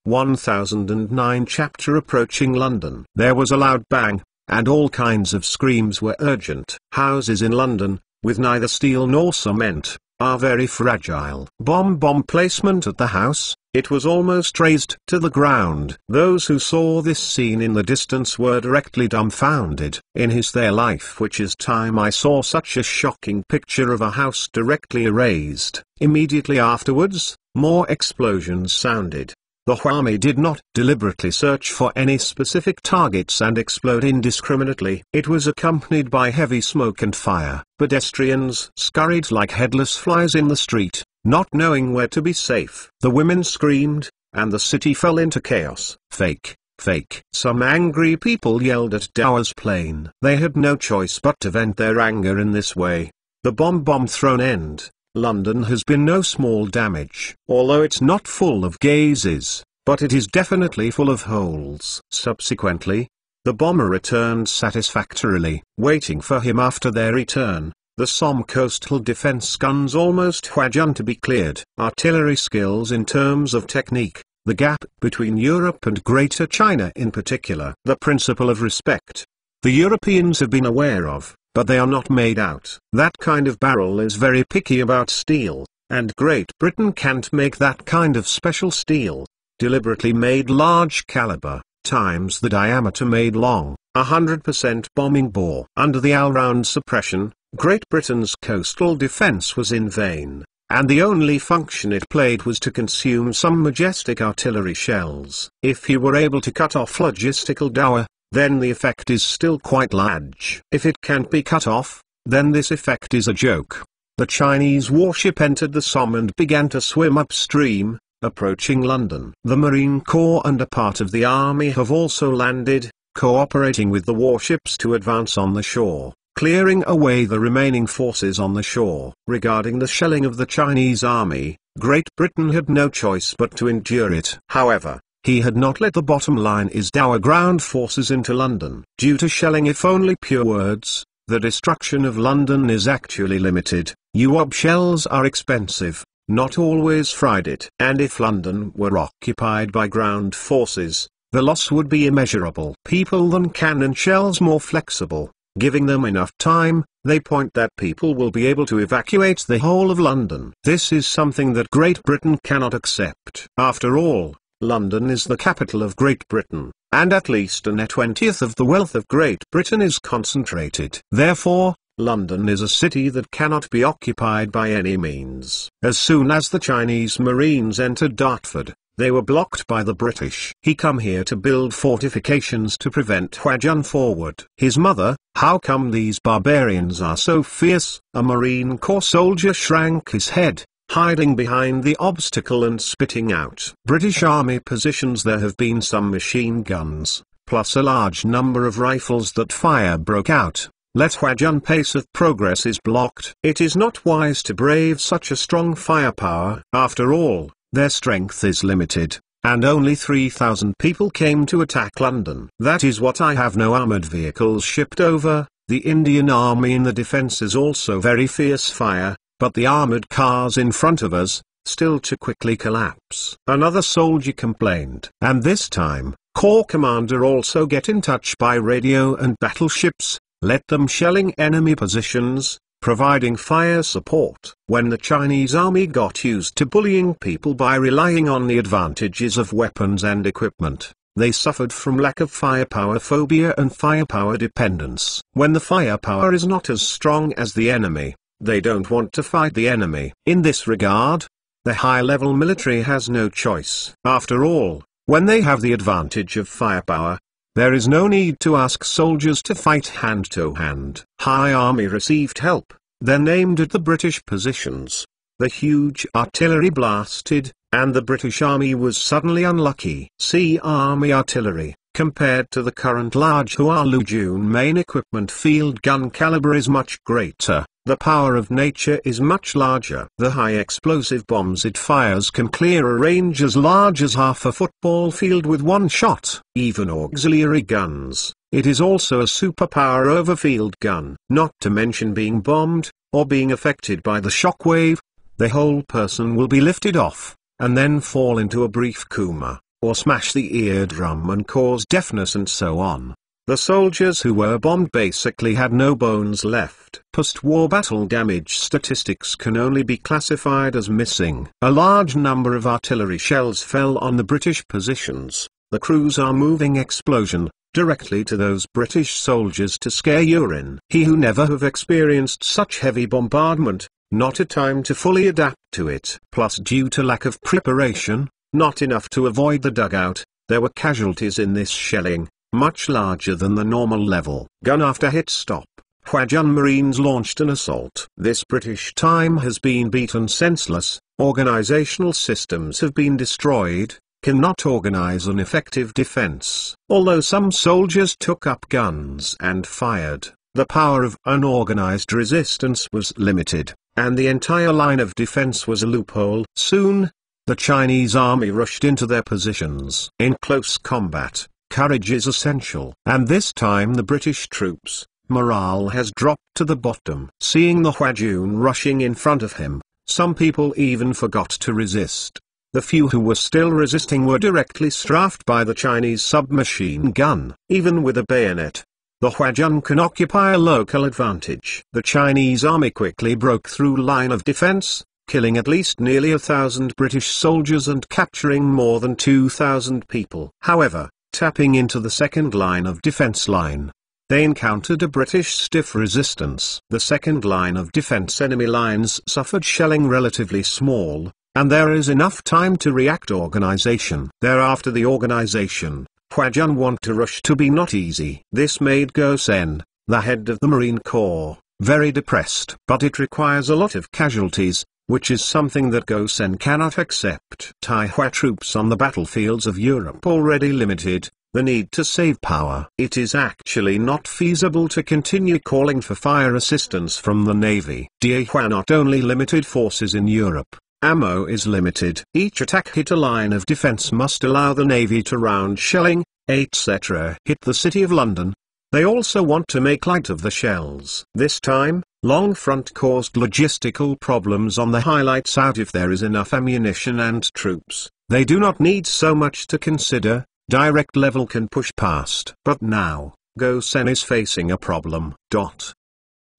Speaker 1: 1009 chapter approaching London. There was a loud bang, and all kinds of screams were urgent. Houses in London, with neither steel nor cement, are very fragile. Bomb bomb placement at the house, it was almost razed to the ground. Those who saw this scene in the distance were directly dumbfounded. In his their life which is time I saw such a shocking picture of a house directly erased. Immediately afterwards, more explosions sounded. The Huami did not deliberately search for any specific targets and explode indiscriminately. It was accompanied by heavy smoke and fire. Pedestrians scurried like headless flies in the street, not knowing where to be safe. The women screamed, and the city fell into chaos. Fake, fake. Some angry people yelled at Dowa's plane. They had no choice but to vent their anger in this way. The bomb bomb thrown end, London has been no small damage. Although it's not full of gazes, but it is definitely full of holes. Subsequently, the bomber returned satisfactorily. Waiting for him after their return, the Somme coastal defense guns almost Huajian to be cleared. Artillery skills in terms of technique, the gap between Europe and Greater China in particular. The principle of respect. The Europeans have been aware of, but they are not made out. That kind of barrel is very picky about steel, and Great Britain can't make that kind of special steel, deliberately made large caliber, times the diameter made long, 100% bombing bore. Under the all-round suppression, Great Britain's coastal defense was in vain, and the only function it played was to consume some majestic artillery shells. If you were able to cut off logistical Dowa, then the effect is still quite large. If it can't be cut off, then this effect is a joke. The Chinese warship entered the Somme and began to swim upstream, approaching London. The Marine Corps and a part of the army have also landed, cooperating with the warships to advance on the shore, clearing away the remaining forces on the shore. Regarding the shelling of the Chinese army, Great Britain had no choice but to endure it. However, he had not let the bottom line is Dowa ground forces into London. Due to shelling if only pure words, the destruction of London is actually limited. UOB shells are expensive, not always fried it. And if London were occupied by ground forces, the loss would be immeasurable. People than cannon shells more flexible, giving them enough time, they point that people will be able to evacuate the whole of London. This is something that Great Britain cannot accept. After all, London is the capital of Great Britain, and at least a twentieth of the wealth of Great Britain is concentrated. Therefore, London is a city that cannot be occupied by any means. As soon as the Chinese Marines entered Dartford, they were blocked by the British. He come here to build fortifications to prevent Huajian forward. His mother, how come these barbarians are so fierce? A Marine Corps soldier shrank his head, hiding behind the obstacle and spitting out. British Army positions there have been some machine guns, plus a large number of rifles that fire broke out. Let Huajian pace of progress is blocked. It is not wise to brave such a strong firepower. After all, their strength is limited, and only 3,000 people came to attack London. That is what I have no armored vehicles shipped over. The Indian army in the defense is also very fierce fire, but the armored cars in front of us, still to quickly collapse. Another soldier complained. And this time, Corps Commander also get in touch by radio and battleships, let them shelling enemy positions, providing fire support. When the Chinese army got used to bullying people by relying on the advantages of weapons and equipment, they suffered from lack of firepower phobia and firepower dependence. When the firepower is not as strong as the enemy, they don't want to fight the enemy. In this regard, the high-level military has no choice. After all, when they have the advantage of firepower, there is no need to ask soldiers to fight hand-to-hand. High Army received help, then aimed at the British positions. The huge artillery blasted, and the British Army was suddenly unlucky. See Army artillery. Compared to the current large Hualujun main equipment field gun caliber is much greater. The power of nature is much larger. The high explosive bombs it fires can clear a range as large as half a football field with one shot. Even auxiliary guns. It is also a superpower over field gun. Not to mention being bombed, or being affected by the shock wave, the whole person will be lifted off, and then fall into a brief coma or smash the eardrum and cause deafness and so on. The soldiers who were bombed basically had no bones left. Post-war battle damage statistics can only be classified as missing. A large number of artillery shells fell on the British positions. The crews are moving explosion, directly to those British soldiers to scare urine. He who never have experienced such heavy bombardment, not a time to fully adapt to it. Plus due to lack of preparation, not enough to avoid the dugout, there were casualties in this shelling, much larger than the normal level. Gun after hit stop. Huajun Marines launched an assault. This British time has been beaten senseless, organizational systems have been destroyed, cannot organize an effective defense. Although some soldiers took up guns and fired, the power of unorganized resistance was limited, and the entire line of defense was a loophole. Soon, the Chinese army rushed into their positions. In close combat, courage is essential. And this time the British troops, morale has dropped to the bottom. Seeing the Huajun rushing in front of him, some people even forgot to resist. The few who were still resisting were directly strafed by the Chinese submachine gun. Even with a bayonet, the Huajun can occupy a local advantage. The Chinese army quickly broke through line of defense, killing at least nearly a thousand British soldiers and capturing more than 2,000 people. However, tapping into the second line of defense line, they encountered a British stiff resistance. The second line of defense enemy lines suffered shelling relatively small, and there is enough time to react organization. Thereafter the organization, Huajun want to rush to be not easy. This made Go Sen, the head of the Marine Corps, very depressed. But it requires a lot of casualties, which is something that Gosen cannot accept. Taihua troops on the battlefields of Europe already limited, the need to save power. It is actually not feasible to continue calling for fire assistance from the Navy. Taihua not only limited forces in Europe, ammo is limited. Each attack hit a line of defense must allow the Navy to round shelling, etc. hit the City of London. They also want to make light of the shells. This time, Long front caused logistical problems on the highlights out if there is enough ammunition and troops. They do not need so much to consider, direct level can push past. But now, Gosen is facing a problem. Dot.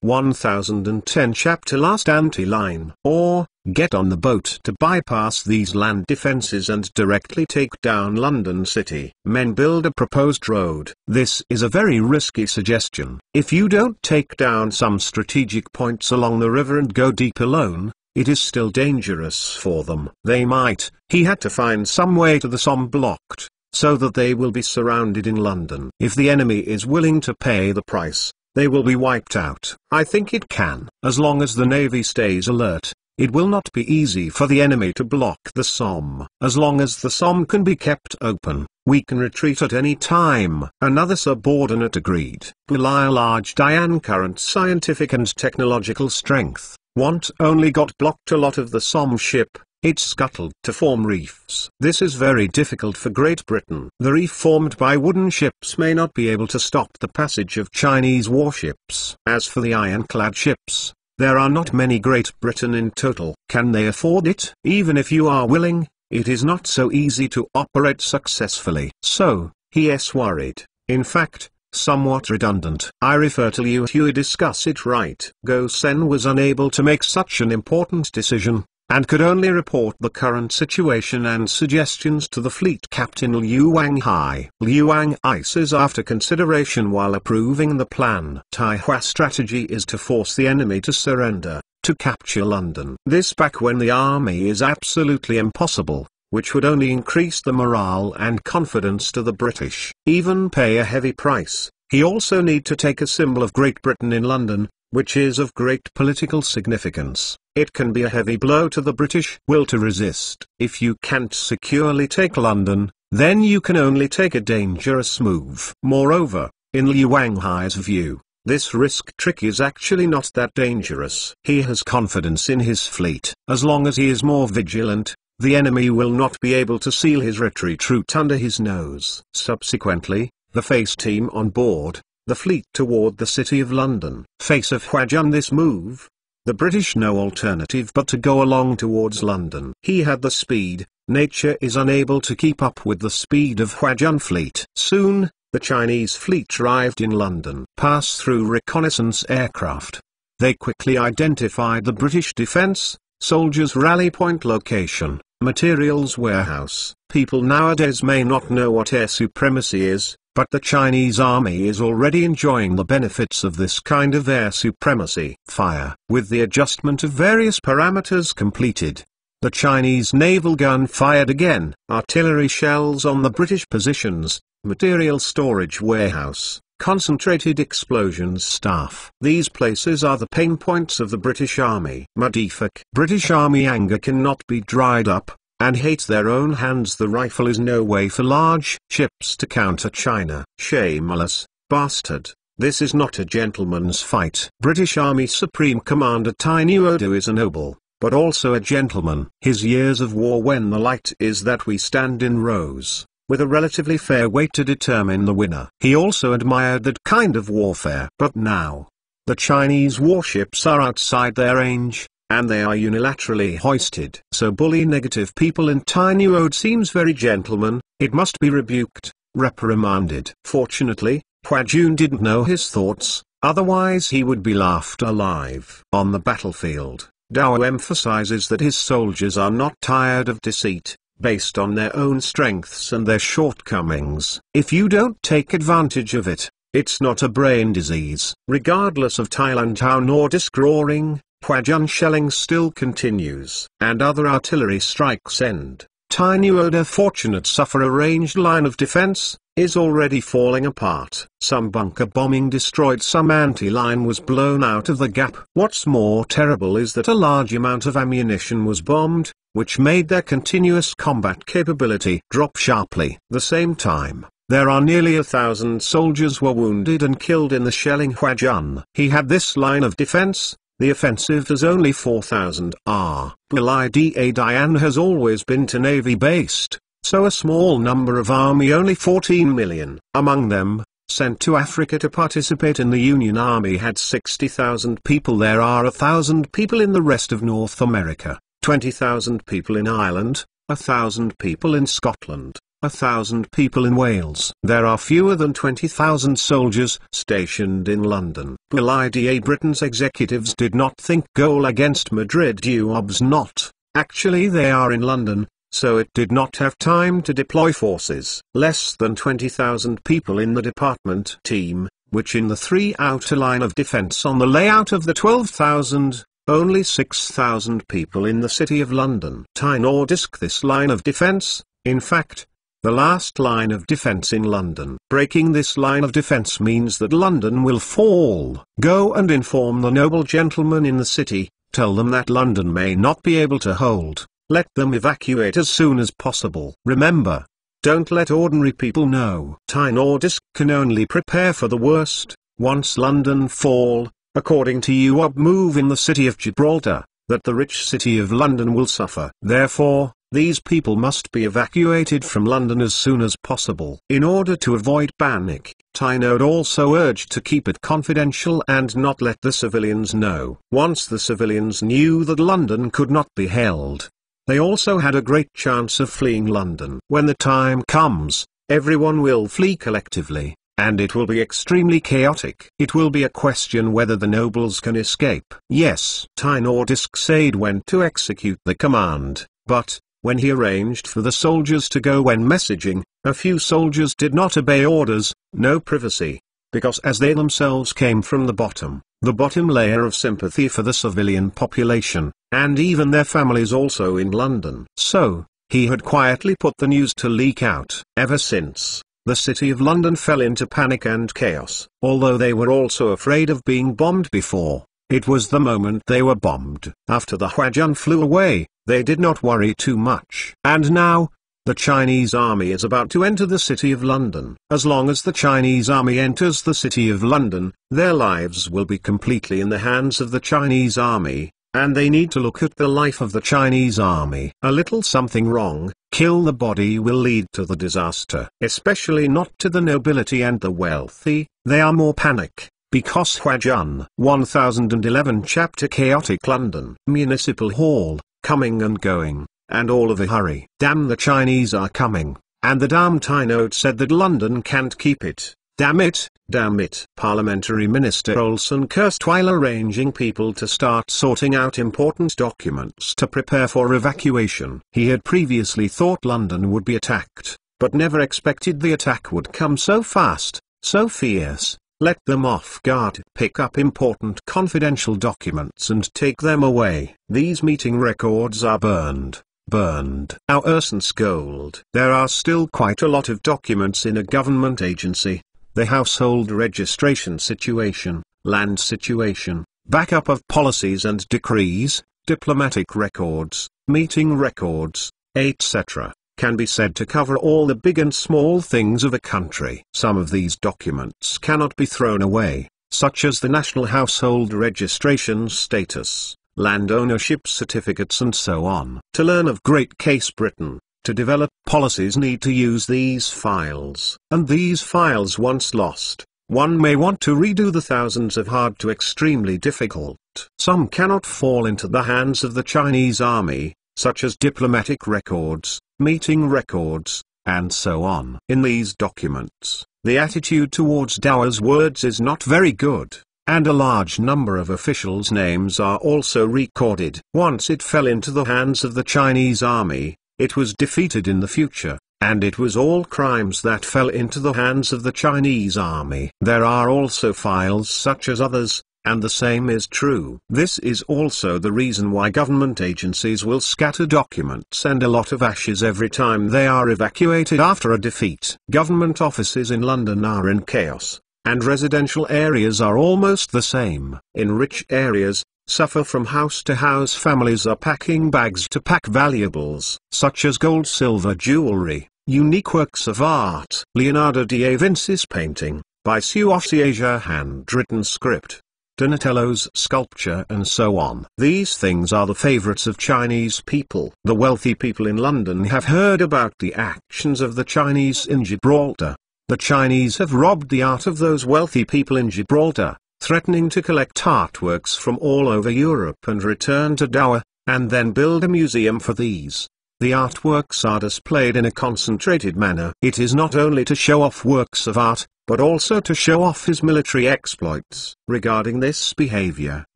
Speaker 1: 1010 Chapter Last Anti-Line Or, get on the boat to bypass these land defenses and directly take down London City. Men build a proposed road. This is a very risky suggestion. If you don't take down some strategic points along the river and go deep alone, it is still dangerous for them. They might, he had to find some way to the Somme blocked, so that they will be surrounded in London. If the enemy is willing to pay the price, they will be wiped out. I think it can. As long as the Navy stays alert, it will not be easy for the enemy to block the Somme. As long as the Somme can be kept open, we can retreat at any time. Another subordinate agreed. Rely large Diane current scientific and technological strength. Want only got blocked a lot of the Somme ship, it scuttled to form reefs. This is very difficult for Great Britain. The reef formed by wooden ships may not be able to stop the passage of Chinese warships. As for the ironclad ships, There are not many Great Britain in total. Can they afford it? Even if you are willing, it is not so easy to operate successfully. So, he is worried. In fact, somewhat redundant. I refer to Liu Hui discuss it right. Go Sen was unable to make such an important decision, and could only report the current situation and suggestions to the fleet captain Liu Wanghai. Liu Wanghai says after consideration while approving the plan. Taihua's strategy is to force the enemy to surrender, to capture London. This back when the army is absolutely impossible, which would only increase the morale and confidence to the British. Even pay a heavy price. He also need to take a symbol of Great Britain in London, which is of great political significance. It can be a heavy blow to the British will to resist. If you can't securely take London, then you can only take a dangerous move. Moreover, in Liu Wanghai's view, this risk trick is actually not that dangerous. He has confidence in his fleet. As long as he is more vigilant, the enemy will not be able to seal his retreat route under his nose. Subsequently, the face team on board, the fleet toward the city of London. Face of Huajun this move, the British no alternative but to go along towards London. He had the speed, nature is unable to keep up with the speed of Huajun fleet. Soon, the Chinese fleet arrived in London. Pass through reconnaissance aircraft. They quickly identified the British defense, soldiers rally point location, materials warehouse. People nowadays may not know what air supremacy is, but the Chinese army is already enjoying the benefits of this kind of air supremacy. Fire. With the adjustment of various parameters completed, the Chinese naval gun fired again. Artillery shells on the British positions, material storage warehouse, concentrated explosions staff. These places are the pain points of the British Army. Madifak. British Army anger cannot be dried up, and hate their own hands the rifle is no way for large ships to counter China. Shameless, bastard, this is not a gentleman's fight. British Army Supreme Commander Tiny Odo is a noble, but also a gentleman. His years of war when the light is that we stand in rows, with a relatively fair weight to determine the winner. He also admired that kind of warfare. But now, the Chinese warships are outside their range, and they are unilaterally hoisted. So bully negative people in Tiny Road seems very gentleman, it must be rebuked, reprimanded. Fortunately, Huajun didn't know his thoughts, otherwise he would be laughed alive. On the battlefield, Dao emphasizes that his soldiers are not tired of deceit, based on their own strengths and their shortcomings. If you don't take advantage of it, it's not a brain disease. Regardless of Thailand town or roaring, Huajun shelling still continues, and other artillery strikes end. Tiny Oda fortunate suffer a ranged line of defense, is already falling apart. Some bunker bombing destroyed some anti-line was blown out of the gap. What's more terrible is that a large amount of ammunition was bombed, which made their continuous combat capability drop sharply. The same time, there are nearly a thousand soldiers were wounded and killed in the shelling Huajun. He had this line of defense, the offensive has only 4,000 R. Ida Diane has always been to Navy-based, so a small number of Army only 14 million. Among them, sent to Africa to participate in the Union Army had 60,000 people. There are a thousand people in the rest of North America, 20,000 people in Ireland, a thousand people in Scotland, a thousand people in Wales. There are fewer than 20,000 soldiers stationed in London. Ida Britain's executives did not think goal against Madrid Duobs not. Actually they are in London, so it did not have time to deploy forces. Less than 20,000 people in the department team, which in the three outer line of defence on the layout of the 12,000, only 6,000 people in the city of London. Tyne Nordisk this line of defence, in fact, the last line of defense in London. Breaking this line of defense means that London will fall. Go and inform the noble gentlemen in the city, tell them that London may not be able to hold, let them evacuate as soon as possible. Remember, don't let ordinary people know. Tyne Nordisk can only prepare for the worst, once London fall, according to UOB move in the city of Gibraltar, that the rich city of London will suffer. Therefore, these people must be evacuated from London as soon as possible. In order to avoid panic, Tynode also urged to keep it confidential and not let the civilians know. Once the civilians knew that London could not be held, they also had a great chance of fleeing London. When the time comes, everyone will flee collectively, and it will be extremely chaotic. It will be a question whether the nobles can escape. Yes, Tynordisk went to execute the command, but, when he arranged for the soldiers to go when messaging, a few soldiers did not obey orders, no privacy, because as they themselves came from the bottom, the bottom layer of sympathy for the civilian population, and even their families also in London. So, he had quietly put the news to leak out. Ever since, the city of London fell into panic and chaos. Although they were also afraid of being bombed before, it was the moment they were bombed. After the Huajun flew away, they did not worry too much. And now, the Chinese army is about to enter the city of London. As long as the Chinese army enters the city of London, their lives will be completely in the hands of the Chinese army, and they need to look at the life of the Chinese army. A little something wrong, kill the body will lead to the disaster. Especially not to the nobility and the wealthy, they are more panic. Because Huajun 1011 Chapter Chaotic London Municipal Hall, coming and going and all of a hurry. Damn the Chinese are coming, and the damn Tynode said that London can't keep it. Damn it, damn it. Parliamentary Minister Olson cursed while arranging people to start sorting out important documents to prepare for evacuation. He had previously thought London would be attacked, but never expected the attack would come so fast, so fierce. Let them off guard. Pick up important confidential documents and take them away. These meeting records are burned burned. Our Urson's gold. There are still quite a lot of documents in a government agency. The household registration situation, land situation, backup of policies and decrees, diplomatic records, meeting records, etc., can be said to cover all the big and small things of a country. Some of these documents cannot be thrown away, such as the National Household Registration Status, land ownership certificates and so on. To learn of Great Case Britain, to develop policies need to use these files. And these files once lost, one may want to redo the thousands of hard to extremely difficult. Some cannot fall into the hands of the Chinese army, such as diplomatic records, meeting records, and so on. In these documents, the attitude towards Dao's words is not very good and a large number of officials' names are also recorded. Once it fell into the hands of the Chinese army, it was defeated in the future, and it was all crimes that fell into the hands of the Chinese army. There are also files such as others, and the same is true. This is also the reason why government agencies will scatter documents and a lot of ashes every time they are evacuated after a defeat. Government offices in London are in chaos and residential areas are almost the same. In rich areas, suffer from house to house families are packing bags to pack valuables, such as gold silver jewelry, unique works of art. Leonardo da Vinci's painting, by Suofciasia handwritten script. Donatello's sculpture and so on. These things are the favorites of Chinese people. The wealthy people in London have heard about the actions of the Chinese in Gibraltar. The Chinese have robbed the art of those wealthy people in Gibraltar, threatening to collect artworks from all over Europe and return to Dowa, and then build a museum for these. The artworks are displayed in a concentrated manner. It is not only to show off works of art, but also to show off his military exploits. Regarding this behavior,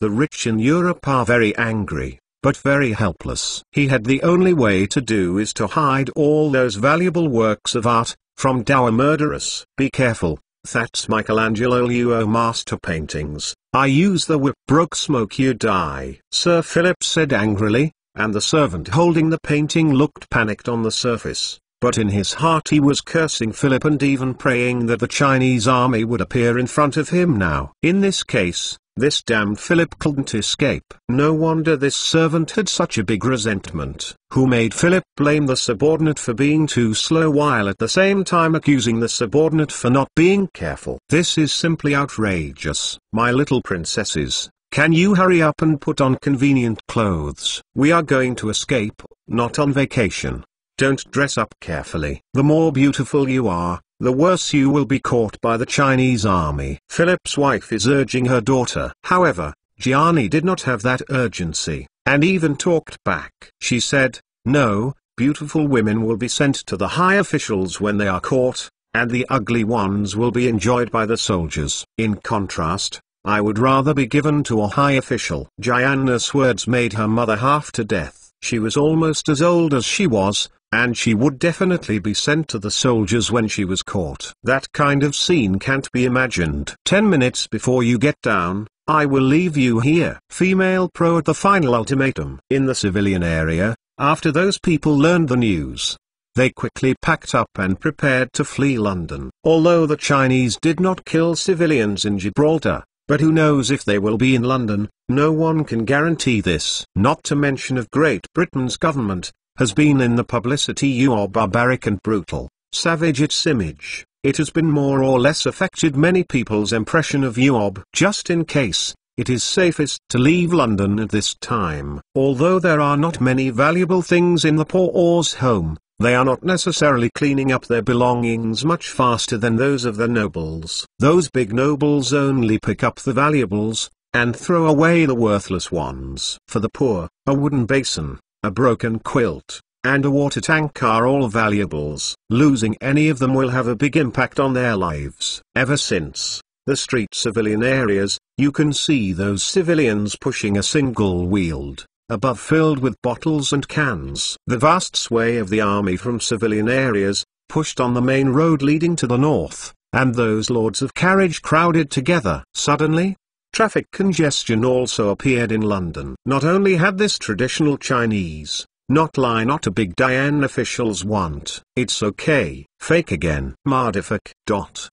Speaker 1: the rich in Europe are very angry, but very helpless. He had the only way to do is to hide all those valuable works of art, from Dower murderous. Be careful, that's Michelangelo Luo master paintings. I use the whip broke smoke you die. Sir Philip said angrily, and the servant holding the painting looked panicked on the surface. But in his heart he was cursing Philip and even praying that the Chinese army would appear in front of him now. In this case, this damned Philip couldn't escape. No wonder this servant had such a big resentment, who made Philip blame the subordinate for being too slow while at the same time accusing the subordinate for not being careful. This is simply outrageous. My little princesses, can you hurry up and put on convenient clothes? We are going to escape, not on vacation. Don't dress up carefully. The more beautiful you are, the worse you will be caught by the Chinese army. Philip's wife is urging her daughter. However, Gianni did not have that urgency, and even talked back. She said, no, beautiful women will be sent to the high officials when they are caught, and the ugly ones will be enjoyed by the soldiers. In contrast, I would rather be given to a high official. Gianna's words made her mother half to death. She was almost as old as she was, and she would definitely be sent to the soldiers when she was caught. That kind of scene can't be imagined. Ten minutes before you get down, I will leave you here. Female pro at the final ultimatum. In the civilian area, after those people learned the news, they quickly packed up and prepared to flee London. Although the Chinese did not kill civilians in Gibraltar, but who knows if they will be in London, no one can guarantee this. Not to mention of Great Britain's government, has been in the publicity you are barbaric and brutal, savage its image, it has been more or less affected many people's impression of UOB. Just in case, it is safest to leave London at this time. Although there are not many valuable things in the poor's home, they are not necessarily cleaning up their belongings much faster than those of the nobles. Those big nobles only pick up the valuables, and throw away the worthless ones. For the poor, a wooden basin, a broken quilt, and a water tank are all valuables. Losing any of them will have a big impact on their lives. Ever since, the street civilian areas, you can see those civilians pushing a single-wheeled, above filled with bottles and cans. The vast sway of the army from civilian areas, pushed on the main road leading to the north, and those lords of carriage crowded together. Suddenly, traffic congestion also appeared in London. Not only had this traditional Chinese, not lie not a big Diane officials want, it's okay, fake again. Mardifak. Dot.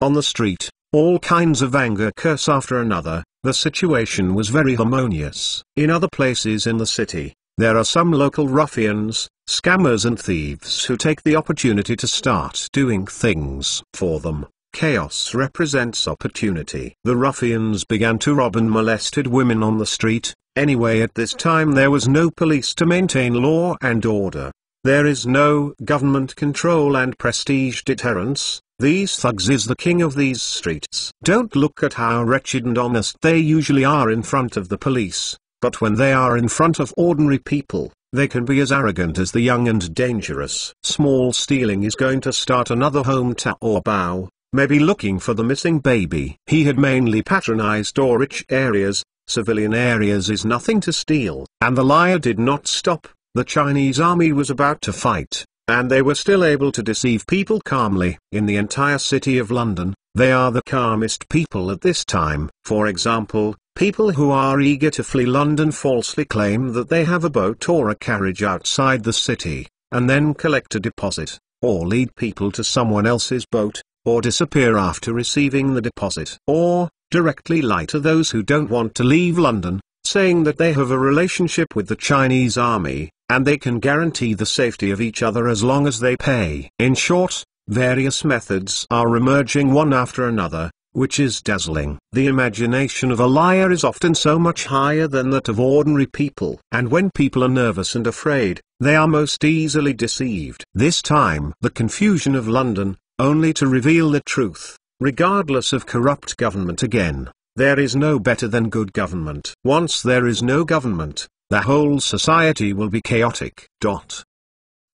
Speaker 1: On the street, all kinds of anger curse after another, the situation was very harmonious. In other places in the city, there are some local ruffians, scammers and thieves who take the opportunity to start doing things for them. Chaos represents opportunity. The ruffians began to rob and molested women on the street, anyway at this time there was no police to maintain law and order. There is no government control and prestige deterrence, these thugs is the king of these streets. Don't look at how wretched and honest they usually are in front of the police, but when they are in front of ordinary people, they can be as arrogant as the young and dangerous. Small stealing is going to start another home or bow, maybe looking for the missing baby. He had mainly patronized or rich areas, civilian areas is nothing to steal. And the liar did not stop, the Chinese army was about to fight. And they were still able to deceive people calmly. In the entire city of London, they are the calmest people at this time. For example, people who are eager to flee London falsely claim that they have a boat or a carriage outside the city, and then collect a deposit, or lead people to someone else's boat, or disappear after receiving the deposit. Or, directly lie to those who don't want to leave London, saying that they have a relationship with the Chinese army, and they can guarantee the safety of each other as long as they pay. In short, various methods are emerging one after another, which is dazzling. The imagination of a liar is often so much higher than that of ordinary people. And when people are nervous and afraid, they are most easily deceived. This time the confusion of London, only to reveal the truth, regardless of corrupt government again. There is no better than good government. Once there is no government, the whole society will be chaotic. Dot.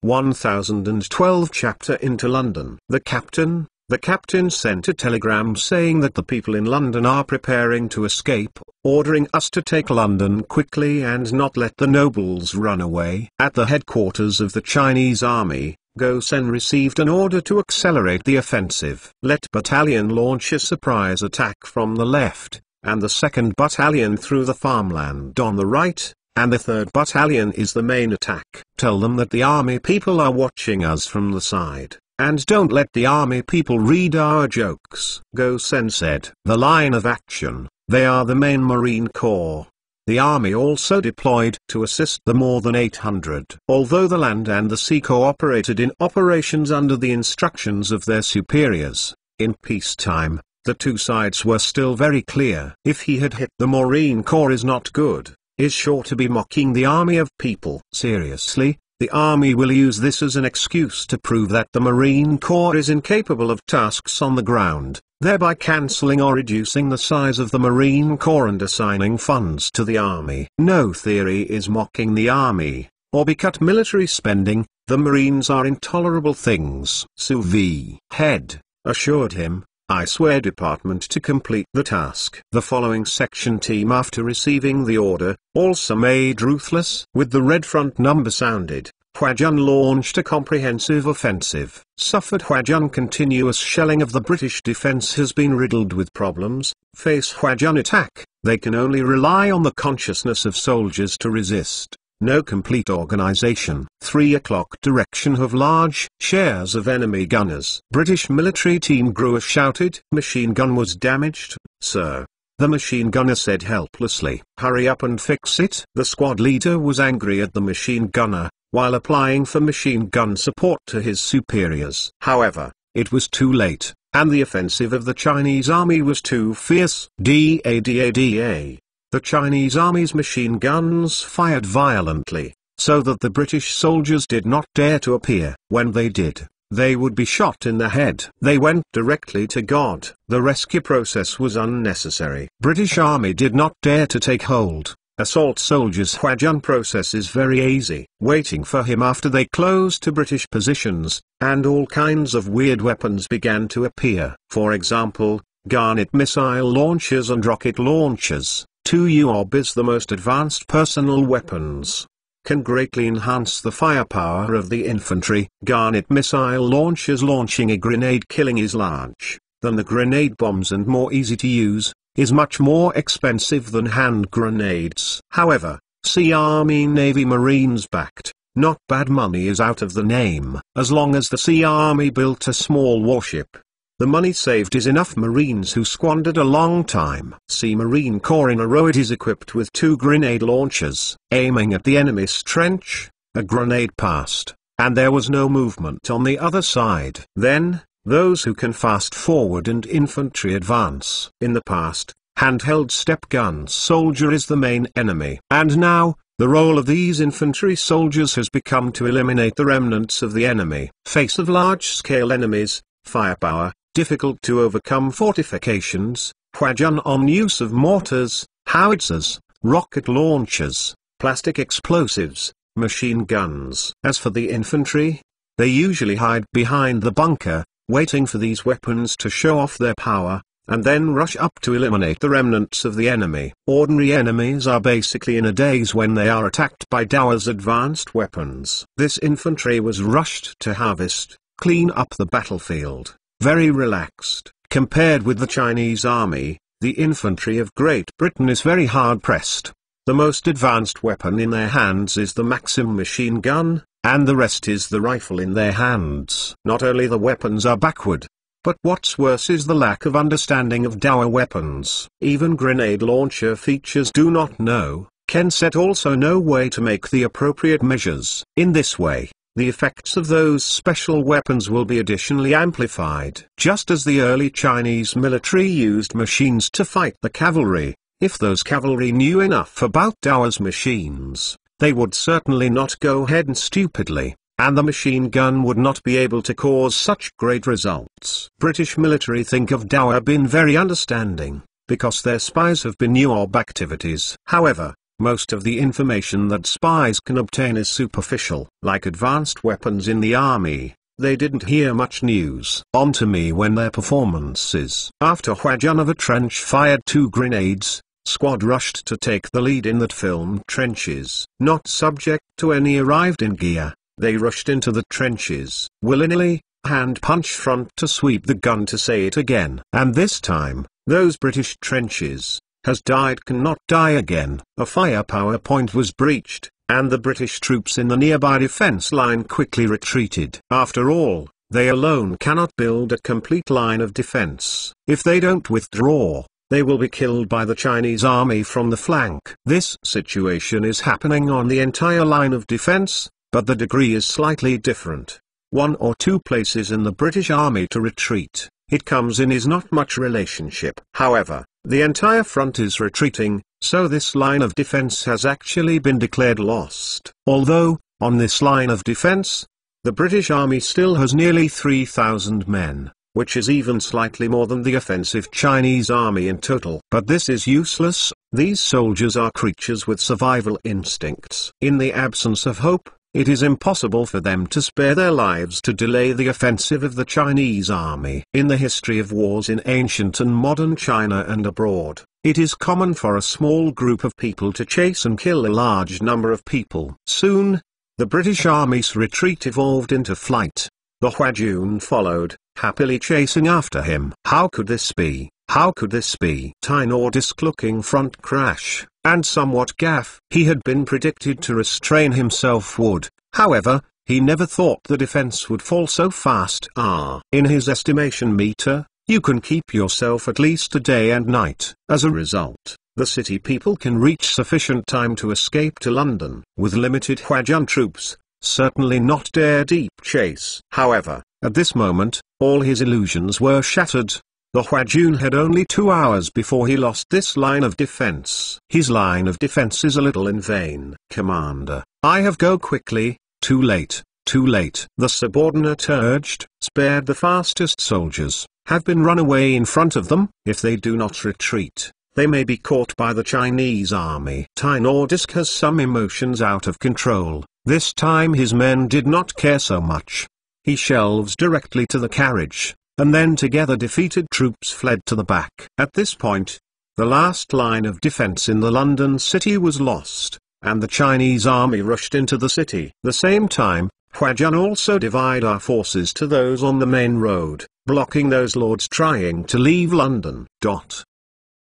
Speaker 1: 1012 Chapter into London. The captain, the captain sent a telegram saying that the people in London are preparing to escape, ordering us to take London quickly and not let the nobles run away. At the headquarters of the Chinese army, Go Sen received an order to accelerate the offensive. Let battalion launch a surprise attack from the left, and the second battalion through the farmland on the right, and the 3rd Battalion is the main attack. Tell them that the army people are watching us from the side, and don't let the army people read our jokes. Go Sen said. The line of action, they are the main Marine Corps. The army also deployed to assist the more than 800. Although the land and the sea cooperated in operations under the instructions of their superiors, in peacetime, the two sides were still very clear. If he had hit the Marine Corps is not good, is sure to be mocking the army of people. Seriously, The army will use this as an excuse to prove that the Marine Corps is incapable of tasks on the ground, thereby cancelling or reducing the size of the Marine Corps and assigning funds to the army. No theory is mocking the army, or be cut military spending, the Marines are intolerable things. Su V. Head, assured him, I swear department to complete the task. The following section team after receiving the order, also made ruthless. With the red front number sounded, Huajun launched a comprehensive offensive. Suffered Huajun continuous shelling of the British defense has been riddled with problems. Face Huajun attack, they can only rely on the consciousness of soldiers to resist no complete organization. 3 o'clock direction of large shares of enemy gunners. British military team Grua shouted. Machine gun was damaged, sir. The machine gunner said helplessly. Hurry up and fix it. The squad leader was angry at the machine gunner, while applying for machine gun support to his superiors. However, it was too late, and the offensive of the Chinese army was too fierce. DADADA. The Chinese army's machine guns fired violently, so that the British soldiers did not dare to appear. When they did, they would be shot in the head. They went directly to God. The rescue process was unnecessary. British army did not dare to take hold. Assault soldiers Huajun process is very easy. Waiting for him after they closed to British positions, and all kinds of weird weapons began to appear. For example, Garnet missile launchers and rocket launchers. 2 UOB is the most advanced personal weapons. Can greatly enhance the firepower of the infantry. Garnet missile launchers launching a grenade killing is large, than the grenade bombs and more easy to use, is much more expensive than hand grenades. However, Sea Army Navy Marines backed, not bad money is out of the name. As long as the Sea Army built a small warship, the money saved is enough Marines who squandered a long time. See Marine Corps in a row it is equipped with two grenade launchers. Aiming at the enemy's trench, a grenade passed, and there was no movement on the other side. Then, those who can fast forward and infantry advance. In the past, handheld step gun soldier is the main enemy. And now, the role of these infantry soldiers has become to eliminate the remnants of the enemy. Face of large-scale enemies, firepower, difficult to overcome fortifications, Huajun on use of mortars, howitzers, rocket launchers, plastic explosives, machine guns. As for the infantry, they usually hide behind the bunker, waiting for these weapons to show off their power, and then rush up to eliminate the remnants of the enemy. Ordinary enemies are basically in a daze when they are attacked by Dawa's advanced weapons. This infantry was rushed to harvest, clean up the battlefield, very relaxed. Compared with the Chinese army, the infantry of Great Britain is very hard pressed. The most advanced weapon in their hands is the Maxim machine gun, and the rest is the rifle in their hands. Not only the weapons are backward, but what's worse is the lack of understanding of Dawa weapons. Even grenade launcher features do not know, Ken set also no way to make the appropriate measures. In this way, the effects of those special weapons will be additionally amplified. Just as the early Chinese military used machines to fight the cavalry, if those cavalry knew enough about Dawa's machines, they would certainly not go ahead stupidly, and the machine gun would not be able to cause such great results. British military think of Dawa been very understanding, because their spies have been UOB activities. However, most of the information that spies can obtain is superficial. Like advanced weapons in the army, they didn't hear much news. On to me when their performances. After Huajanova Trench fired two grenades, squad rushed to take the lead in that film trenches. Not subject to any arrived in gear, they rushed into the trenches. Willy-nilly, hand punch front to sweep the gun to say it again. And this time, those British trenches, has died cannot die again. A firepower point was breached, and the British troops in the nearby defense line quickly retreated. After all, they alone cannot build a complete line of defense. If they don't withdraw, they will be killed by the Chinese army from the flank. This situation is happening on the entire line of defense, but the degree is slightly different. One or two places in the British army to retreat, it comes in is not much relationship. However, the entire front is retreating, so this line of defense has actually been declared lost. Although, On this line of defense, the British Army still has nearly 3,000 men, which is even slightly more than the offensive Chinese army in total. But this is useless, these soldiers are creatures with survival instincts. In the absence of hope, it is impossible for them to spare their lives to delay the offensive of the Chinese army. In the history of wars in ancient and modern China and abroad, it is common for a small group of people to chase and kill a large number of people. Soon, the British Army's retreat evolved into flight. The Huajun followed, happily chasing after him. How could this be? How could this be? Tynordisk looking front crash, and somewhat gaff. He had been predicted to restrain himself would, however, he never thought the defense would fall so fast. Ah, in his estimation meter, you can keep yourself at least a day and night. As a result, the city people can reach sufficient time to escape to London. With limited Huajun troops, certainly not dare deep chase. However, at this moment, all his illusions were shattered. The Huajun had only two hours before he lost this line of defense. His line of defense is a little in vain. Commander, I have go quickly, too late, too late. The subordinate urged, spared the fastest soldiers, have been run away in front of them. If they do not retreat, they may be caught by the Chinese army. Tynordisk has some emotions out of control. This time his men did not care so much. He shelves directly to the carriage, and then together defeated troops fled to the back. At this point, the last line of defense in the London city was lost, and the Chinese army rushed into the city. The same time, Huajun also divide our forces to those on the main road, blocking those lords trying to leave London. Dot.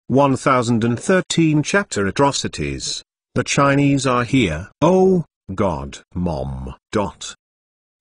Speaker 1: 1013 Chapter Atrocities. The Chinese are here. Oh, God. Mom. Dot.